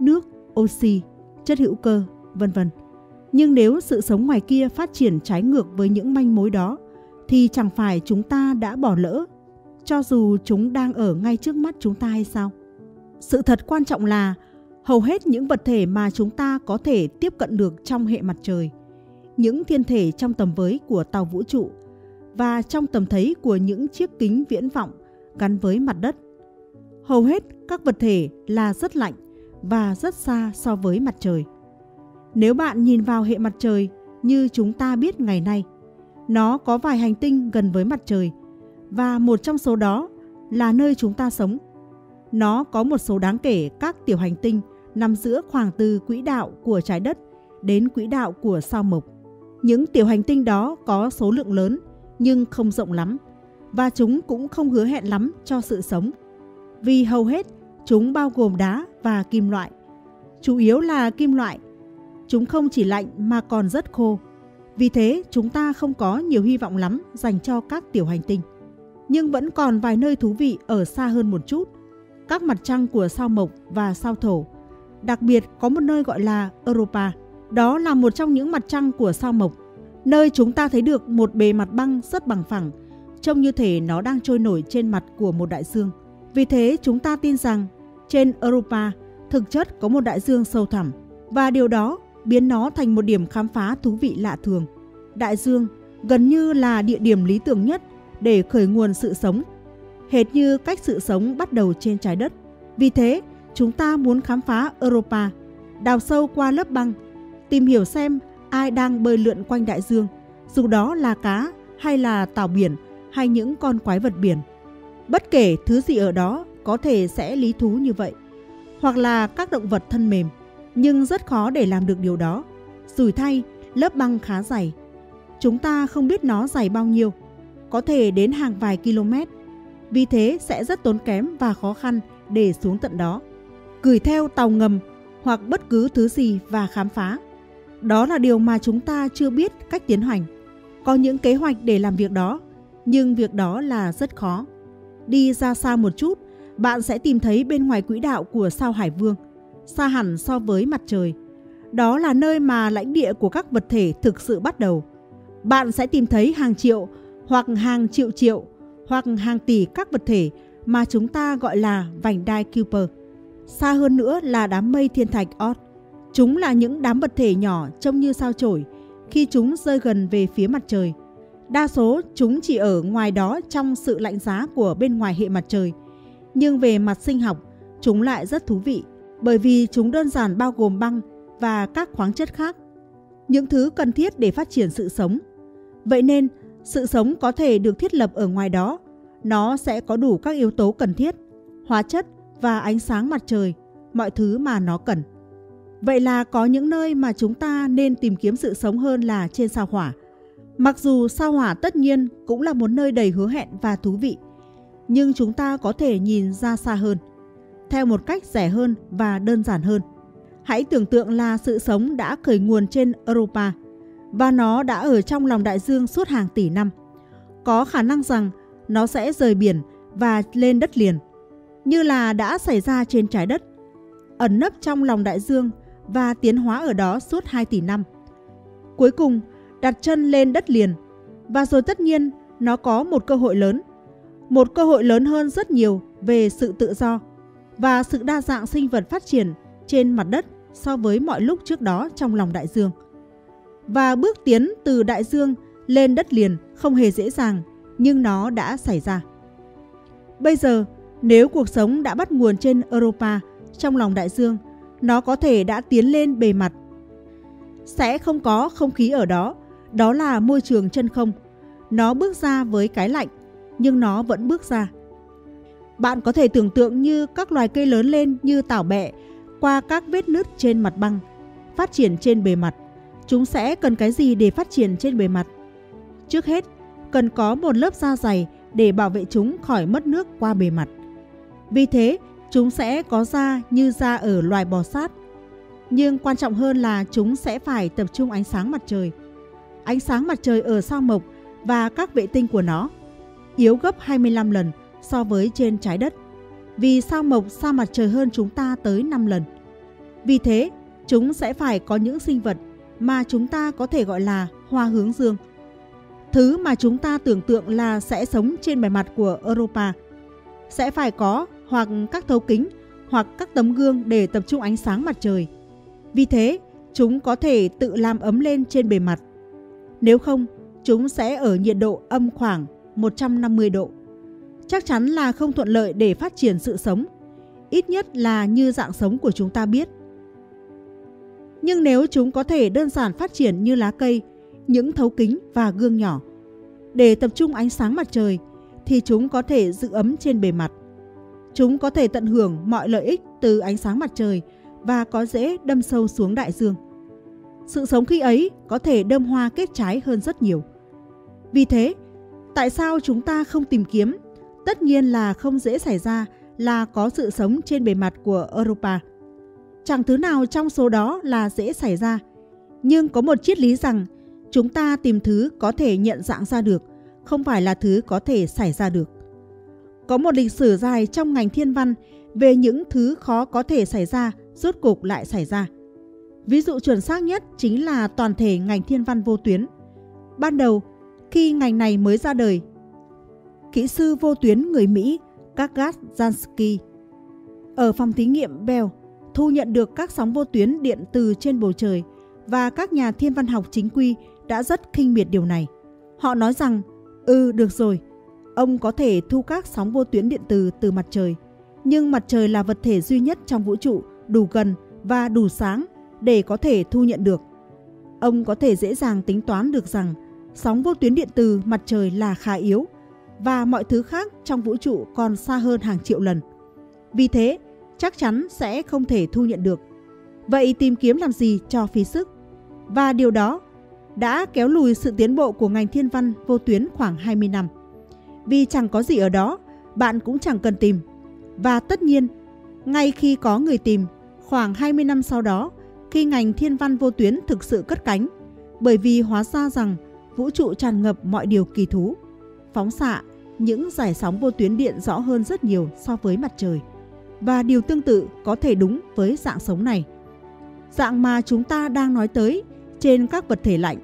nước, oxy, chất hữu cơ, vân vân. Nhưng nếu sự sống ngoài kia phát triển trái ngược với những manh mối đó thì chẳng phải chúng ta đã bỏ lỡ cho dù chúng đang ở ngay trước mắt chúng ta hay sao? Sự thật quan trọng là hầu hết những vật thể mà chúng ta có thể tiếp cận được trong hệ mặt trời, những thiên thể trong tầm với của tàu vũ trụ và trong tầm thấy của những chiếc kính viễn vọng gắn với mặt đất. Hầu hết các vật thể là rất lạnh và rất xa so với mặt trời. Nếu bạn nhìn vào hệ mặt trời như chúng ta biết ngày nay, nó có vài hành tinh gần với mặt trời và một trong số đó là nơi chúng ta sống. Nó có một số đáng kể các tiểu hành tinh nằm giữa khoảng từ quỹ đạo của trái đất đến quỹ đạo của sao mộc. Những tiểu hành tinh đó có số lượng lớn nhưng không rộng lắm và chúng cũng không hứa hẹn lắm cho sự sống. Vì hầu hết chúng bao gồm đá và kim loại. Chủ yếu là kim loại. Chúng không chỉ lạnh mà còn rất khô. Vì thế, chúng ta không có nhiều hy vọng lắm dành cho các tiểu hành tinh. Nhưng vẫn còn vài nơi thú vị ở xa hơn một chút. Các mặt trăng của sao mộc và sao thổ. Đặc biệt có một nơi gọi là Europa. Đó là một trong những mặt trăng của sao mộc. Nơi chúng ta thấy được một bề mặt băng rất bằng phẳng. Trông như thể nó đang trôi nổi trên mặt của một đại dương. Vì thế, chúng ta tin rằng trên Europa thực chất có một đại dương sâu thẳm. Và điều đó biến nó thành một điểm khám phá thú vị lạ thường. Đại dương gần như là địa điểm lý tưởng nhất để khởi nguồn sự sống, hệt như cách sự sống bắt đầu trên trái đất. Vì thế, chúng ta muốn khám phá Europa, đào sâu qua lớp băng, tìm hiểu xem ai đang bơi lượn quanh đại dương, dù đó là cá hay là tàu biển hay những con quái vật biển. Bất kể thứ gì ở đó có thể sẽ lý thú như vậy, hoặc là các động vật thân mềm, nhưng rất khó để làm được điều đó. Rủi thay, lớp băng khá dày. Chúng ta không biết nó dày bao nhiêu, có thể đến hàng vài km. Vì thế sẽ rất tốn kém và khó khăn để xuống tận đó. Gửi theo tàu ngầm hoặc bất cứ thứ gì và khám phá. Đó là điều mà chúng ta chưa biết cách tiến hành. Có những kế hoạch để làm việc đó, nhưng việc đó là rất khó. Đi ra xa một chút, bạn sẽ tìm thấy bên ngoài quỹ đạo của sao Hải Vương, xa hẳn so với mặt trời. Đó là nơi mà lãnh địa của các vật thể thực sự bắt đầu. Bạn sẽ tìm thấy hàng triệu hoặc hàng triệu triệu hoặc hàng tỷ các vật thể mà chúng ta gọi là vành đai Kuiper. Xa hơn nữa là đám mây thiên thạch Oort. Chúng là những đám vật thể nhỏ trông như sao chổi khi chúng rơi gần về phía mặt trời. Đa số chúng chỉ ở ngoài đó trong sự lạnh giá của bên ngoài hệ mặt trời. Nhưng về mặt sinh học, chúng lại rất thú vị bởi vì chúng đơn giản bao gồm băng và các khoáng chất khác. Những thứ cần thiết để phát triển sự sống. Vậy nên, sự sống có thể được thiết lập ở ngoài đó. Nó sẽ có đủ các yếu tố cần thiết, hóa chất và ánh sáng mặt trời, mọi thứ mà nó cần. Vậy là có những nơi mà chúng ta nên tìm kiếm sự sống hơn là trên sao hỏa. Mặc dù sao hỏa tất nhiên cũng là một nơi đầy hứa hẹn và thú vị, nhưng chúng ta có thể nhìn ra xa hơn, theo một cách rẻ hơn và đơn giản hơn. Hãy tưởng tượng là sự sống đã khởi nguồn trên Europa – và nó đã ở trong lòng đại dương suốt hàng tỷ năm. Có khả năng rằng nó sẽ rời biển và lên đất liền, như là đã xảy ra trên trái đất, ẩn nấp trong lòng đại dương và tiến hóa ở đó suốt 2 tỷ năm. Cuối cùng, đặt chân lên đất liền và rồi tất nhiên nó có một cơ hội lớn, một cơ hội lớn hơn rất nhiều về sự tự do và sự đa dạng sinh vật phát triển trên mặt đất so với mọi lúc trước đó trong lòng đại dương và bước tiến từ đại dương lên đất liền không hề dễ dàng, nhưng nó đã xảy ra. Bây giờ, nếu cuộc sống đã bắt nguồn trên Europa, trong lòng đại dương, nó có thể đã tiến lên bề mặt. Sẽ không có không khí ở đó, đó là môi trường chân không. Nó bước ra với cái lạnh, nhưng nó vẫn bước ra. Bạn có thể tưởng tượng như các loài cây lớn lên như tảo bẹ qua các vết nứt trên mặt băng, phát triển trên bề mặt. Chúng sẽ cần cái gì để phát triển trên bề mặt? Trước hết, cần có một lớp da dày để bảo vệ chúng khỏi mất nước qua bề mặt. Vì thế, Chúng sẽ có da như da ở loài bò sát. Nhưng quan trọng hơn là chúng sẽ phải tập trung ánh sáng mặt trời. Ánh sáng mặt trời ở sao mộc và các vệ tinh của nó yếu gấp 25 lần so với trên trái đất. Vì sao mộc xa mặt trời hơn chúng ta tới 5 lần. Vì thế, chúng sẽ phải có những sinh vật mà chúng ta có thể gọi là hoa hướng dương. Thứ mà chúng ta tưởng tượng là sẽ sống trên bề mặt của Europa sẽ phải có hoặc các thấu kính hoặc các tấm gương để tập trung ánh sáng mặt trời. Vì thế, chúng có thể tự làm ấm lên trên bề mặt. Nếu không, chúng sẽ ở nhiệt độ âm khoảng 150 độ. Chắc chắn là không thuận lợi để phát triển sự sống, ít nhất là như dạng sống của chúng ta biết. Nhưng nếu chúng có thể đơn giản phát triển như lá cây, những thấu kính và gương nhỏ, để tập trung ánh sáng mặt trời thì chúng có thể giữ ấm trên bề mặt. Chúng có thể tận hưởng mọi lợi ích từ ánh sáng mặt trời và có dễ đâm sâu xuống đại dương. Sự sống khi ấy có thể đơm hoa kết trái hơn rất nhiều. Vì thế, tại sao chúng ta không tìm kiếm? Tất nhiên là không dễ xảy ra là có sự sống trên bề mặt của Europa. Chẳng thứ nào trong số đó là dễ xảy ra. Nhưng có một triết lý rằng chúng ta tìm thứ có thể nhận dạng ra được, không phải là thứ có thể xảy ra được. Có một lịch sử dài trong ngành thiên văn về những thứ khó có thể xảy ra rốt cục lại xảy ra. Ví dụ chuẩn xác nhất chính là toàn thể ngành thiên văn vô tuyến. Ban đầu, khi ngành này mới ra đời, kỹ sư vô tuyến người Mỹ Gagat Jansky ở phòng thí nghiệm Bell thu nhận được các sóng vô tuyến điện từ trên bầu trời và các nhà thiên văn học chính quy đã rất khinh miệt điều này. Họ nói rằng, ừ được rồi, ông có thể thu các sóng vô tuyến điện từ từ mặt trời, nhưng mặt trời là vật thể duy nhất trong vũ trụ đủ gần và đủ sáng để có thể thu nhận được. Ông có thể dễ dàng tính toán được rằng sóng vô tuyến điện từ mặt trời là khá yếu và mọi thứ khác trong vũ trụ còn xa hơn hàng triệu lần. Vì thế, chắc chắn sẽ không thể thu nhận được. Vậy tìm kiếm làm gì cho phí sức? Và điều đó đã kéo lùi sự tiến bộ của ngành thiên văn vô tuyến khoảng 20 năm. Vì chẳng có gì ở đó, bạn cũng chẳng cần tìm. Và tất nhiên, ngay khi có người tìm, khoảng 20 năm sau đó, khi ngành thiên văn vô tuyến thực sự cất cánh, bởi vì hóa ra rằng vũ trụ tràn ngập mọi điều kỳ thú, phóng xạ, những giải sóng vô tuyến điện rõ hơn rất nhiều so với mặt trời. Và điều tương tự có thể đúng với dạng sống này. Dạng mà chúng ta đang nói tới trên các vật thể lạnh.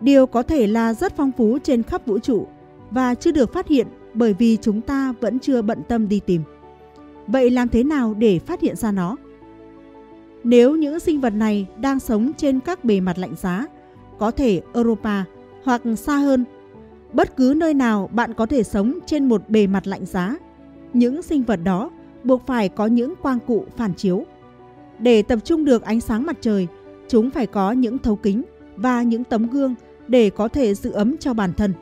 Điều có thể là rất phong phú trên khắp vũ trụ và chưa được phát hiện bởi vì chúng ta vẫn chưa bận tâm đi tìm. Vậy làm thế nào để phát hiện ra nó? Nếu những sinh vật này đang sống trên các bề mặt lạnh giá, có thể Europa hoặc xa hơn, bất cứ nơi nào bạn có thể sống trên một bề mặt lạnh giá, những sinh vật đó buộc phải có những quang cụ phản chiếu. Để tập trung được ánh sáng mặt trời, chúng phải có những thấu kính và những tấm gương để có thể giữ ấm cho bản thân.